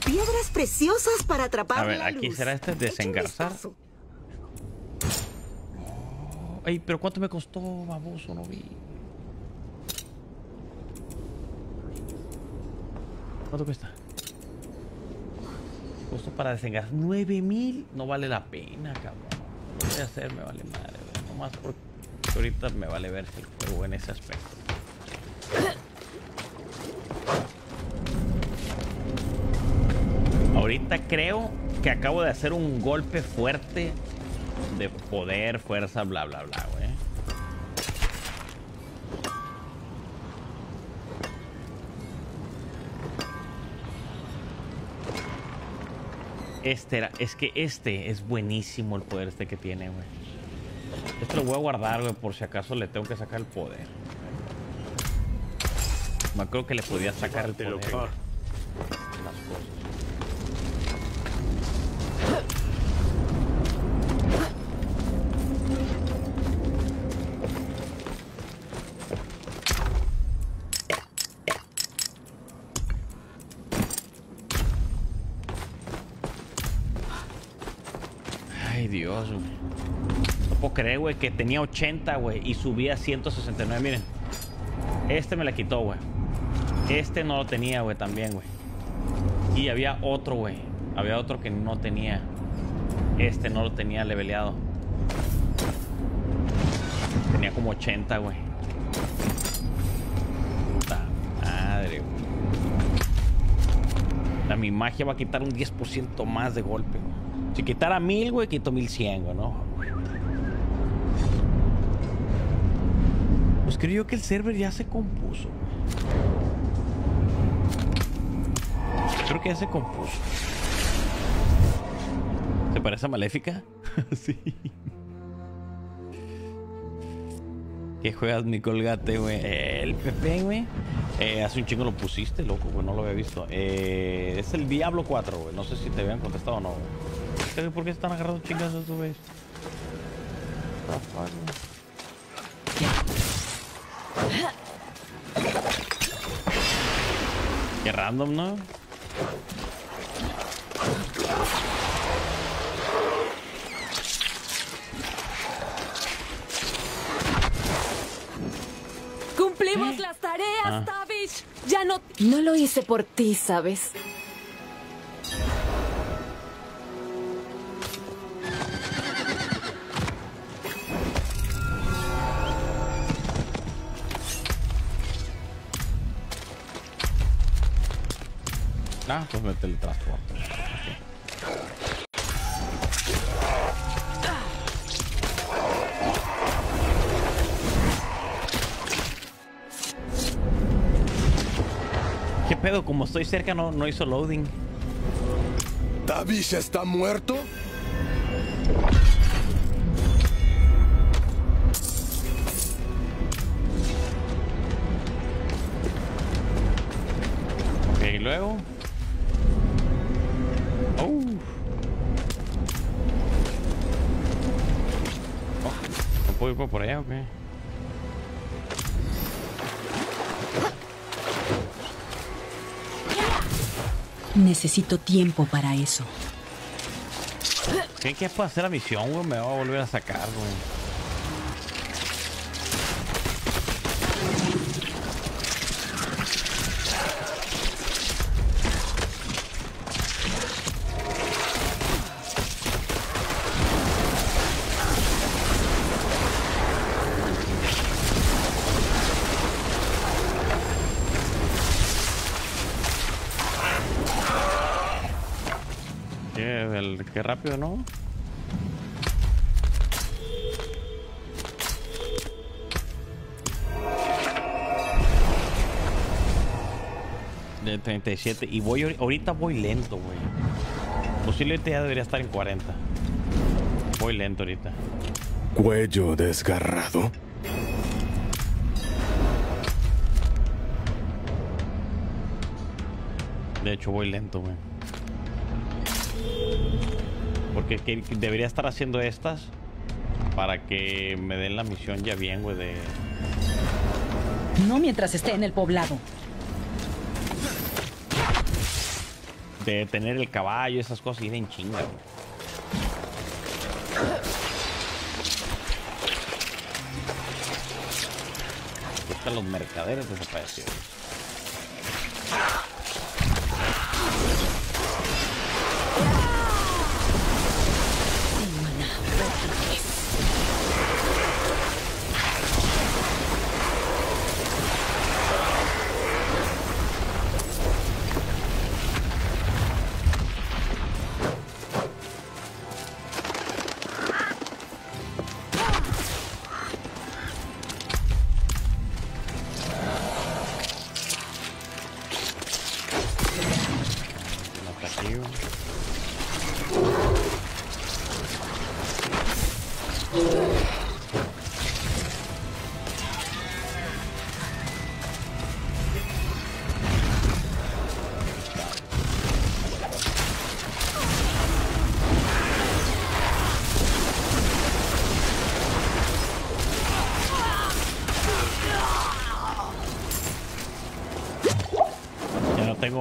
Piedras preciosas para atrapar A ver, la aquí luz. será este desengarzar. Ay, pero ¿cuánto me costó, baboso? No vi. ¿Cuánto cuesta? Costó para desengarzar 9 mil. No vale la pena, cabrón. Lo voy a hacer, me vale madre, güey. Nomás porque ahorita me vale ver si el juego en ese aspecto. Ahorita creo que acabo de hacer un golpe fuerte de poder, fuerza, bla, bla, bla, güey. Este era, es que este es buenísimo el poder este que tiene, güey. Este lo voy a guardar, güey, por si acaso le tengo que sacar el poder. Me acuerdo que le podía sacar el poder. Las cosas. Güey, que tenía 80, güey, y subía a 169. Miren. Este me la quitó, güey. Este no lo tenía, güey, también, güey. Y había otro, güey. Había otro que no tenía. Este no lo tenía leveleado. Tenía como 80, güey. Puta madre, güey. La, mi magia va a quitar un 10% más de golpe, güey. Si quitara 1000, güey, quito 1100, güey, ¿no? Pues creo yo que el server ya se compuso. Creo que ya se compuso. ¿Se parece a Maléfica? sí. ¿Qué juegas mi colgate, güey? El Pepe, güey. Eh, hace un chingo lo pusiste, loco, güey. No lo había visto. Eh, es el Diablo 4, güey. No sé si te habían contestado o no, güey. ¿Sabes ¿Por qué están agarrando? The fuck, güey? Qué random, ¿no? ¡Cumplimos las tareas, Ah. Tavish! Ya no... No lo hice por ti, ¿sabes? Ah, pues me teletransporto. ¿Qué pedo? Como estoy cerca no, no hizo loading. ¿Tavish está muerto? Necesito tiempo para eso. ¿Qué, qué puedo hacer la misión, güey? Me va a volver a sacar, güey. Rápido, ¿no? De 37. Y voy ahori- ahorita voy lento, güey. Posiblemente ya debería estar en 40. Voy lento ahorita. Cuello desgarrado. De hecho, voy lento, güey. Que- que debería estar haciendo estas para que me den la misión ya bien, güey, de... No mientras esté en el poblado. de tener el caballo, esas cosas, ir en chinga, güey. Buscan los mercaderes desaparecidos.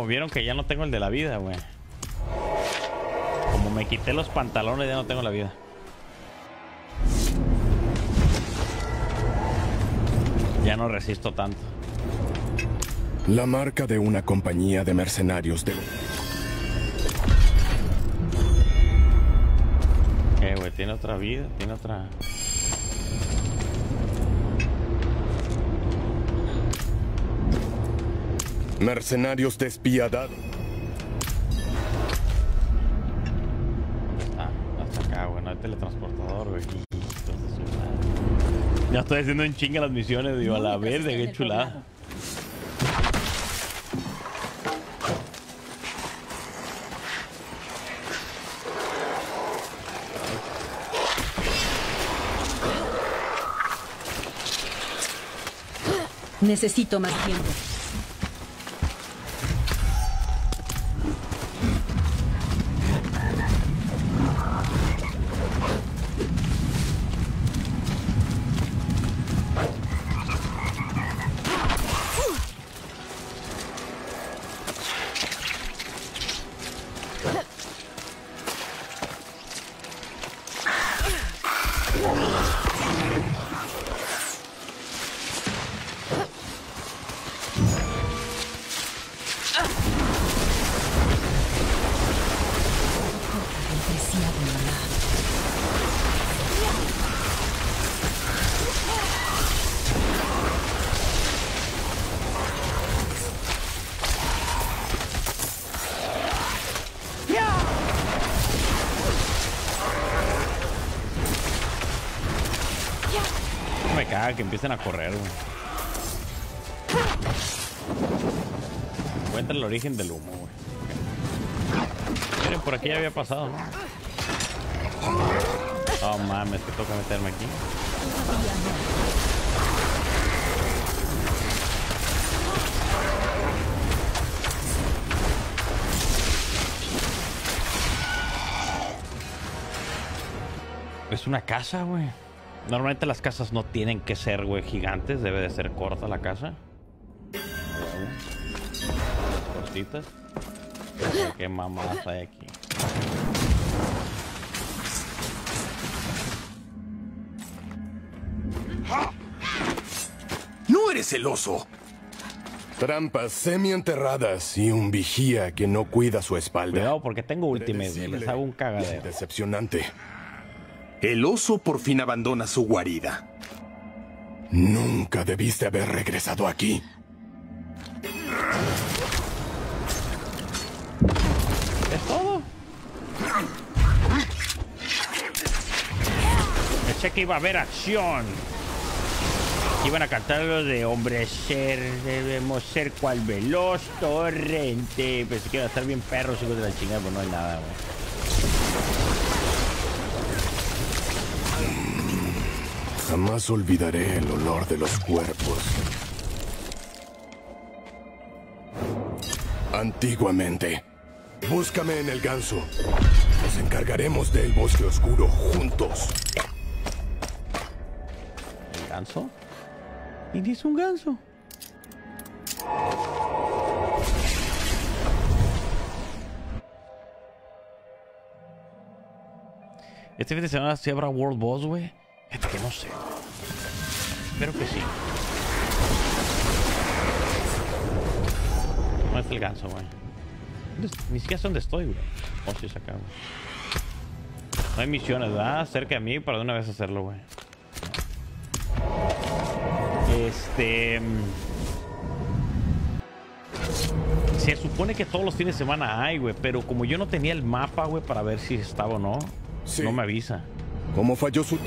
Tengo, vieron que ya no tengo el de la vida, güey. Como me quité los pantalones, ya no tengo la vida. Ya no resisto tanto. La marca de una compañía de mercenarios de... Eh, güey, tiene otra vida, tiene otra. Mercenarios despiadados. Ah, hasta acá, güey, no hay teletransportador, güey. Ya estoy haciendo en chinga las misiones, digo, a la verde, qué chulada. Necesito más tiempo. Que empiecen a correr, güey. Encuentra el origen del humo, güey. Miren, por aquí ya había pasado, ¿no? Oh mames, que toca meterme aquí. Es una casa, güey. Normalmente las casas no tienen que ser, güey, gigantes. Debe de ser corta la casa. Cortitas. ¿Qué mamadas hay aquí? ¡No eres el oso! Trampas semienterradas y un vigía que no cuida su espalda. Cuidado porque tengo ultimate, güey. Les hago un cagadero. Decepcionante. El oso por fin abandona su guarida. Nunca debiste haber regresado aquí. ¿Es todo? Pensé que iba a haber acción. Iban a cantar lo de hombre ser, debemos ser cual veloz torrente. Pensé que iba a estar bien perros, hijos de la chingada, pero no hay nada, güey. Jamás olvidaré el olor de los cuerpos. Antiguamente. Búscame en el ganso. Nos encargaremos del bosque oscuro juntos. ¿El ganso? ¿Y dice un ganso? Este fin de semana sí habrá World Boss, güey. Es que no sé. Espero que sí. No es el ganso, güey. ¿Dónde- Ni siquiera sé dónde estoy, güey. Oh, sí, acá, güey. No hay misiones, ¿verdad? Cerca de mí para de una vez hacerlo, güey. Este. mm, Se supone que todos los fines de semana hay, güey. Pero como yo no tenía el mapa, güey, para ver si estaba o no, no me avisa. ¿Cómo falló su...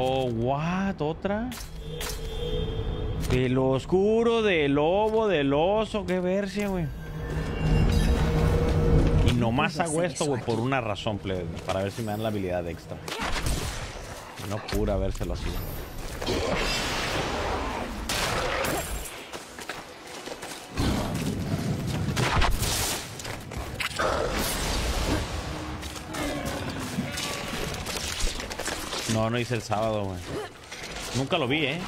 Oh, what? ¿Otra? El oscuro del lobo, del oso, qué versia, güey. Y nomás hago esto, güey, por una razón, plebe, para ver si me dan la habilidad extra. No pura habérselo así. No, no hice el sábado, güey. Nunca lo vi, ¿eh?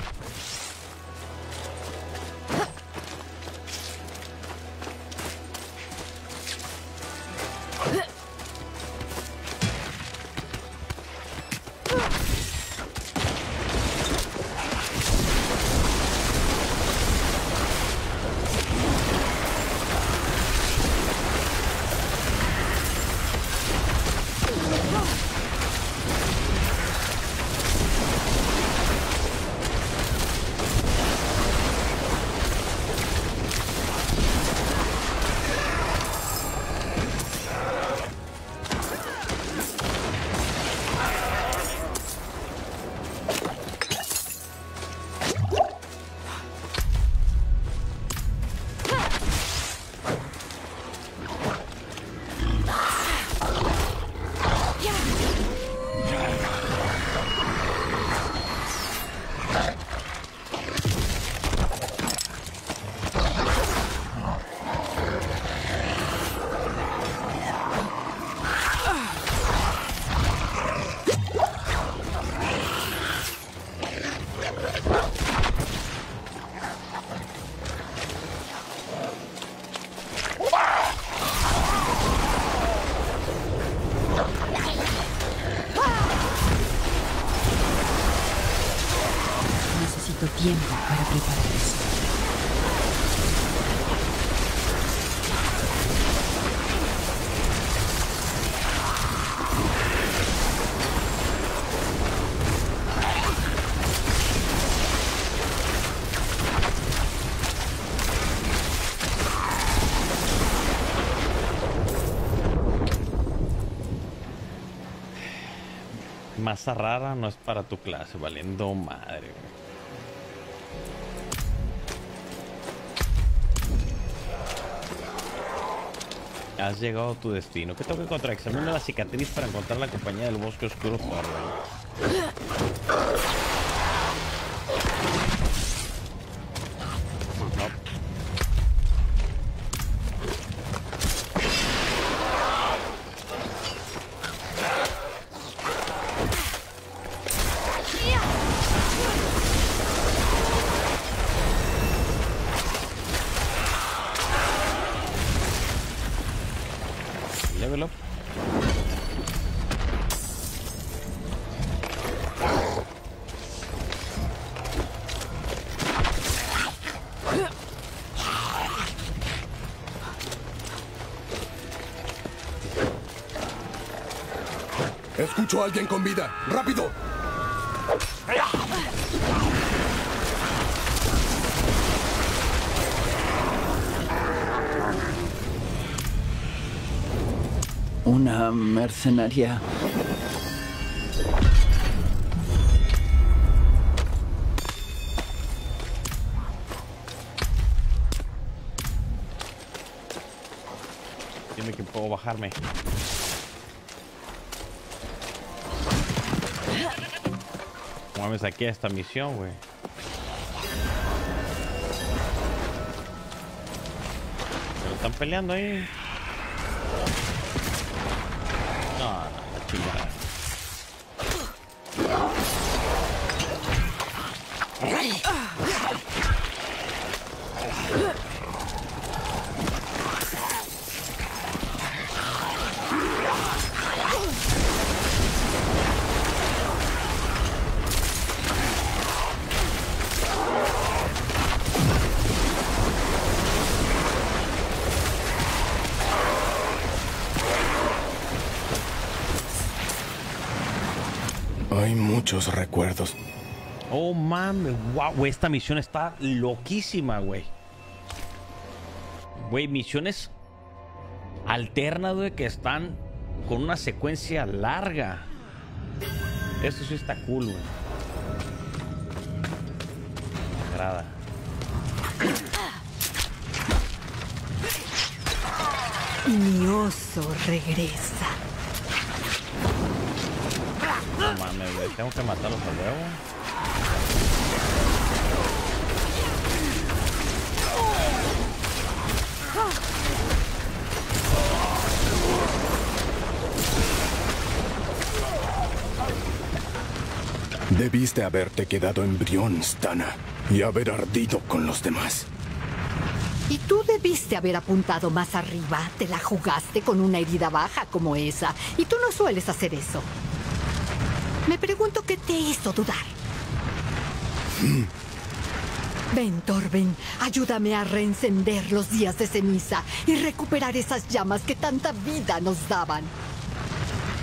Masa rara no es para tu clase, valiendo madre. Has llegado a tu destino. ¿Qué tengo que? Examina la cicatriz para encontrar la compañía del bosque oscuro Thorwell. A alguien con vida. ¡Rápido! Una mercenaria. Dime que puedo bajarme. ¿Cómo me saqué esta misión, güey? Pero están peleando ahí. Muchos recuerdos. Oh mames, wow, güey, esta misión está loquísima, güey. Güey, misiones alternas, güey, que están con una secuencia larga. Esto sí está cool, güey. Me agrada. Y mi oso regresa. Tengo que matarlos a huevo. Debiste haberte quedado en Brión, Stana, y haber ardido con los demás. Y tú debiste haber apuntado más arriba. Te la jugaste con una herida baja como esa. Y tú no sueles hacer eso. Pregunto qué te hizo dudar. Ven, Torben, ayúdame a reencender los días de ceniza y recuperar esas llamas que tanta vida nos daban.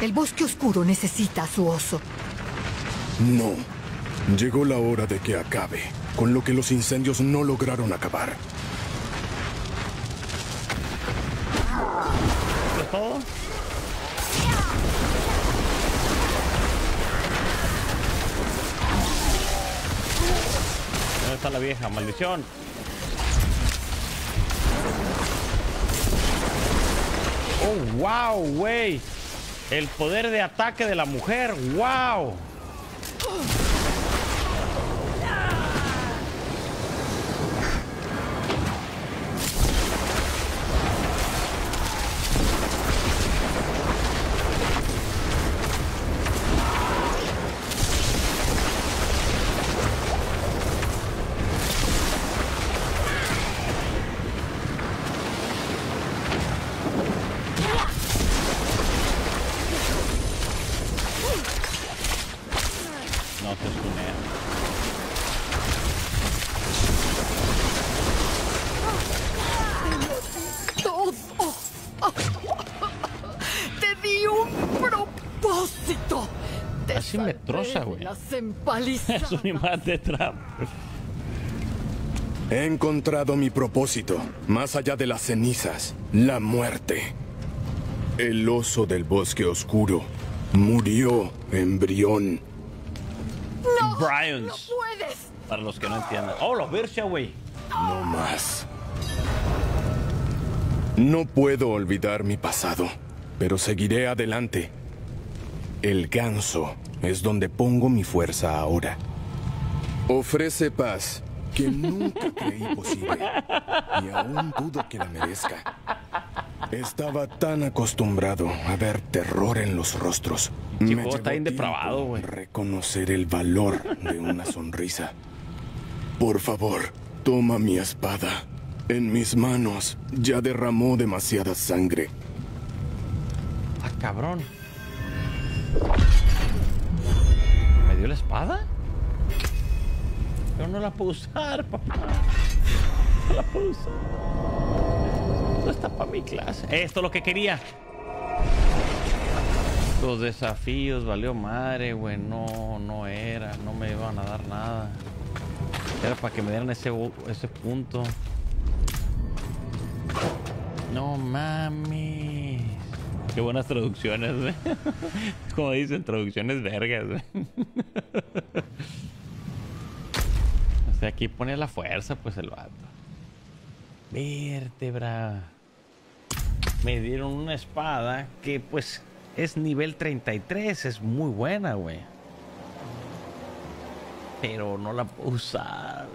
El bosque oscuro necesita a su oso. No. Llegó la hora de que acabe, con lo que los incendios no lograron acabar. Está la vieja? ¡Maldición! ¡Oh, wow, güey! El poder de ataque de la mujer, wow. Empalizadas. Es un imán de trap. He encontrado mi propósito, más allá de las cenizas, la muerte. El oso del bosque oscuro murió en Brión. No, Bryans. no puedes. Para los que no entiendan. Oh, los Bercia, güey. No más. No puedo olvidar mi pasado, pero seguiré adelante. El ganso es donde pongo mi fuerza ahora. Ofrece paz que nunca creí posible y aún dudo que la merezca. Estaba tan acostumbrado a ver terror en los rostros. Pinche Me está bien depravado, güey. Reconocer el valor de una sonrisa. Por favor, toma mi espada. En mis manos ya derramó demasiada sangre. cabrón. ¿Me dio la espada? Pero no la puedo usar, papá. No la puedo usar. No está para mi clase. Esto es lo que quería. Los desafíos, valió madre, güey. No, no era. No me iban a dar nada. Era para que me dieran ese, ese punto. No mami. Qué buenas traducciones, güey. Como dicen, traducciones vergas, güey. O sea, aquí pone la fuerza, pues el vato. Vértebra. Me dieron una espada que, pues, es nivel 33. Es muy buena, güey. Pero no la puedo usar.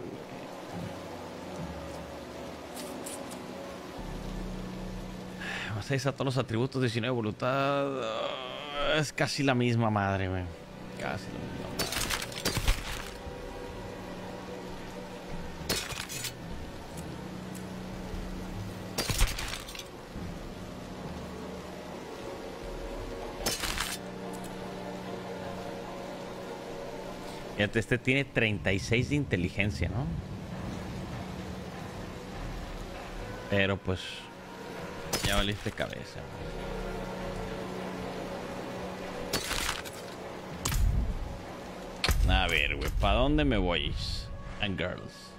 6 a todos los atributos, 19 voluntad. Ah, Es casi la misma madre, güey. Casi la misma. Fíjate, este tiene 36 de inteligencia, ¿no? Pero pues... Ya valiste cabeza. A ver, güey, ¿para dónde me voy? And girls.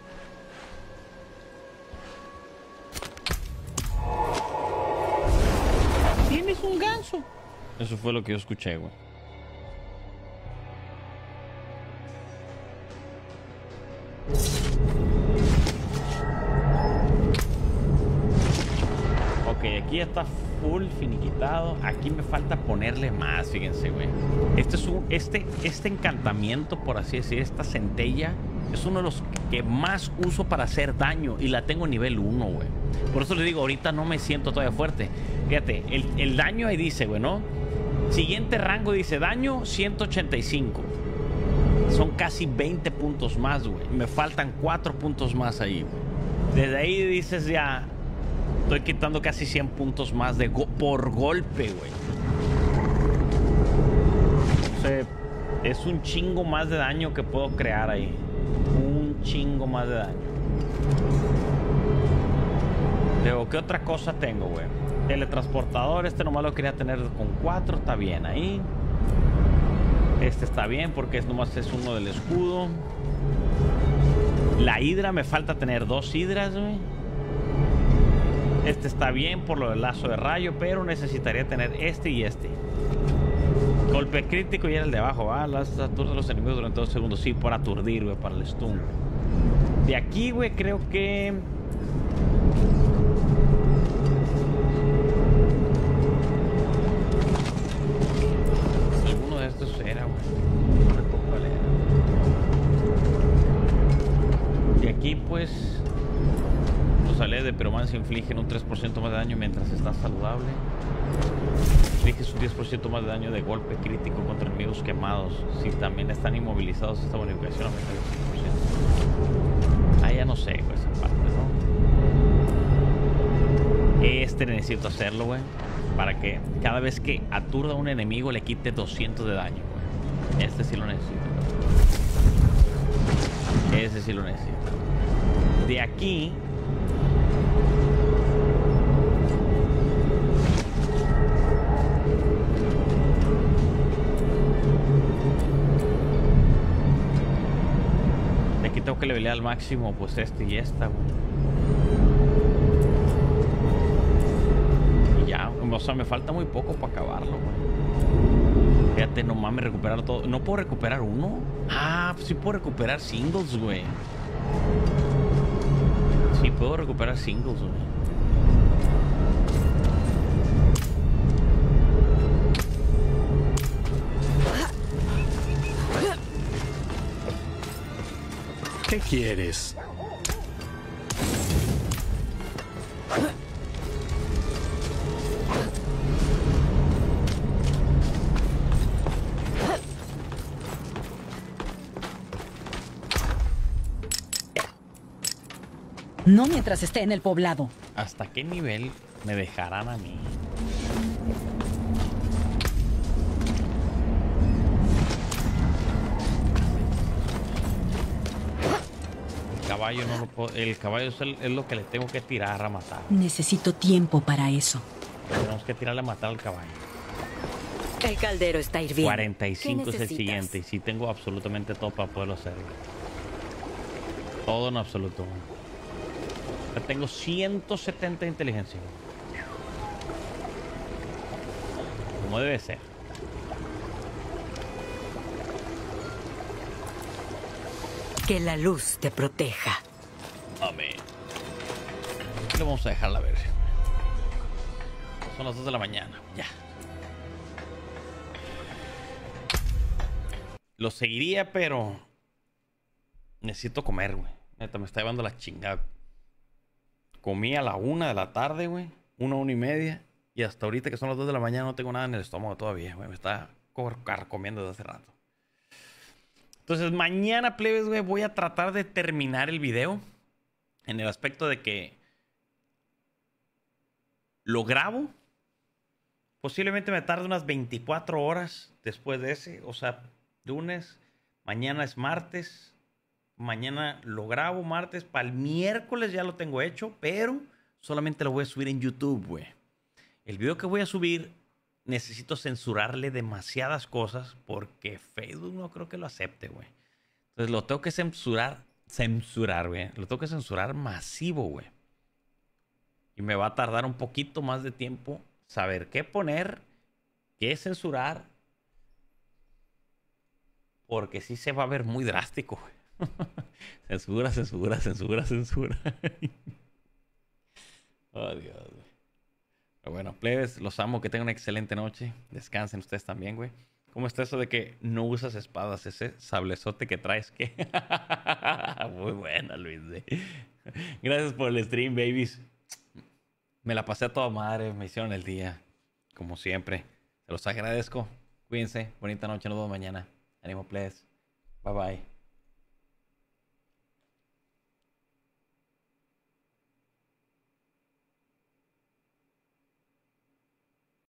¿Tienes un ganso? Eso fue lo que yo escuché, güey. Aquí ya está full finiquitado. Aquí me falta ponerle más, fíjense, güey. Este es un, este, este encantamiento, por así decir, esta centella, es uno de los que más uso para hacer daño. Y la tengo nivel 1, güey. Por eso le digo, ahorita no me siento todavía fuerte. Fíjate, el, el daño ahí dice, güey, ¿no? Siguiente rango dice daño 185. Son casi 20 puntos más, güey. Me faltan 4 puntos más ahí, güey. Desde ahí dices ya. Estoy quitando casi 100 puntos más de por golpe, güey. O sea, es un chingo más de daño que puedo crear ahí. Un chingo más de daño. Luego, ¿qué otra cosa tengo, güey? Teletransportador, este nomás lo quería tener con 4, está bien ahí. Este está bien porque es nomás es uno del escudo. La hidra me falta tener dos hidras, güey. Este está bien por lo del lazo de rayo, pero necesitaría tener este y este. Golpe crítico y era el de abajo, ¿va? Las aturde a los enemigos durante dos segundos. Sí, por aturdir, güey, para el stun. De aquí, güey, creo que... Alees de piromancia infligen un 3% más de daño mientras estás saludable. Infliges un 10% más de daño de golpe crítico contra enemigos quemados. Si también están inmovilizados, esta bonificación aumenta el 5%. Ah, ya no sé, güey, esa parte, ¿no? Este necesito hacerlo, güey. Para que cada vez que aturda a un enemigo le quite 200 de daño, güey. Este sí lo necesito. Ese sí lo necesito. De aquí Que levelear al máximo, pues este y esta, güey. Y ya, o sea, me falta muy poco para acabarlo, güey. Fíjate, no mames, recuperar todo. ¿No puedo recuperar uno? Ah, pues sí puedo recuperar singles, güey. Sí, puedo recuperar singles, güey. ¿Qué quieres? No mientras esté en el poblado. ¿Hasta qué nivel me dejarán a mí? Caballo no lo puedo. El caballo es, el- es lo que le tengo que tirar a matar. Necesito tiempo para eso. Tenemos que tirarle a matar al caballo. El caldero está hirviendo. 45 ¿Qué es el siguiente. Y sí tengo absolutamente todo para poderlo hacer. Todo en absoluto. Ya tengo 170 de inteligencia. Como debe ser. Que la luz te proteja. Amén. Lo vamos a dejar la versión. Son las 2 de la mañana. Ya. Lo seguiría, pero. Necesito comer, güey. Neta, me está llevando la chingada. Comí a la una de la tarde, güey. Una, una y media. Y hasta ahorita que son las 2 de la mañana no tengo nada en el estómago todavía, güey. Me está carcomiendo desde hace rato. Entonces, mañana, plebes, güey, voy a tratar de terminar el video. En el aspecto de que lo grabo. Posiblemente me tarde unas 24 horas después de ese. O sea, lunes. Mañana es martes. Mañana lo grabo martes. Para el miércoles ya lo tengo hecho. Pero solamente lo voy a subir en YouTube, güey. El video que voy a subir necesito censurarle demasiadas cosas porque Facebook no creo que lo acepte, güey. Entonces lo tengo que censurar, censurar, güey. Lo tengo que censurar masivo, güey. Y me va a tardar un poquito más de tiempo saber qué poner, qué censurar. Porque sí se va a ver muy drástico, güey. censura, censura, censura, censura. oh, Dios, güey. Pero bueno, plebes, los amo, que tengan una excelente noche. Descansen ustedes también, güey. ¿Cómo está eso de que no usas espadas? Ese sablezote que traes, ¿qué? Muy buena, Luis. Gracias por el stream, babies. Me la pasé a toda madre, me hicieron el día. Como siempre. Se los agradezco. Cuídense. Bonita noche, nos vemos mañana. Ánimo, plebes. Bye bye.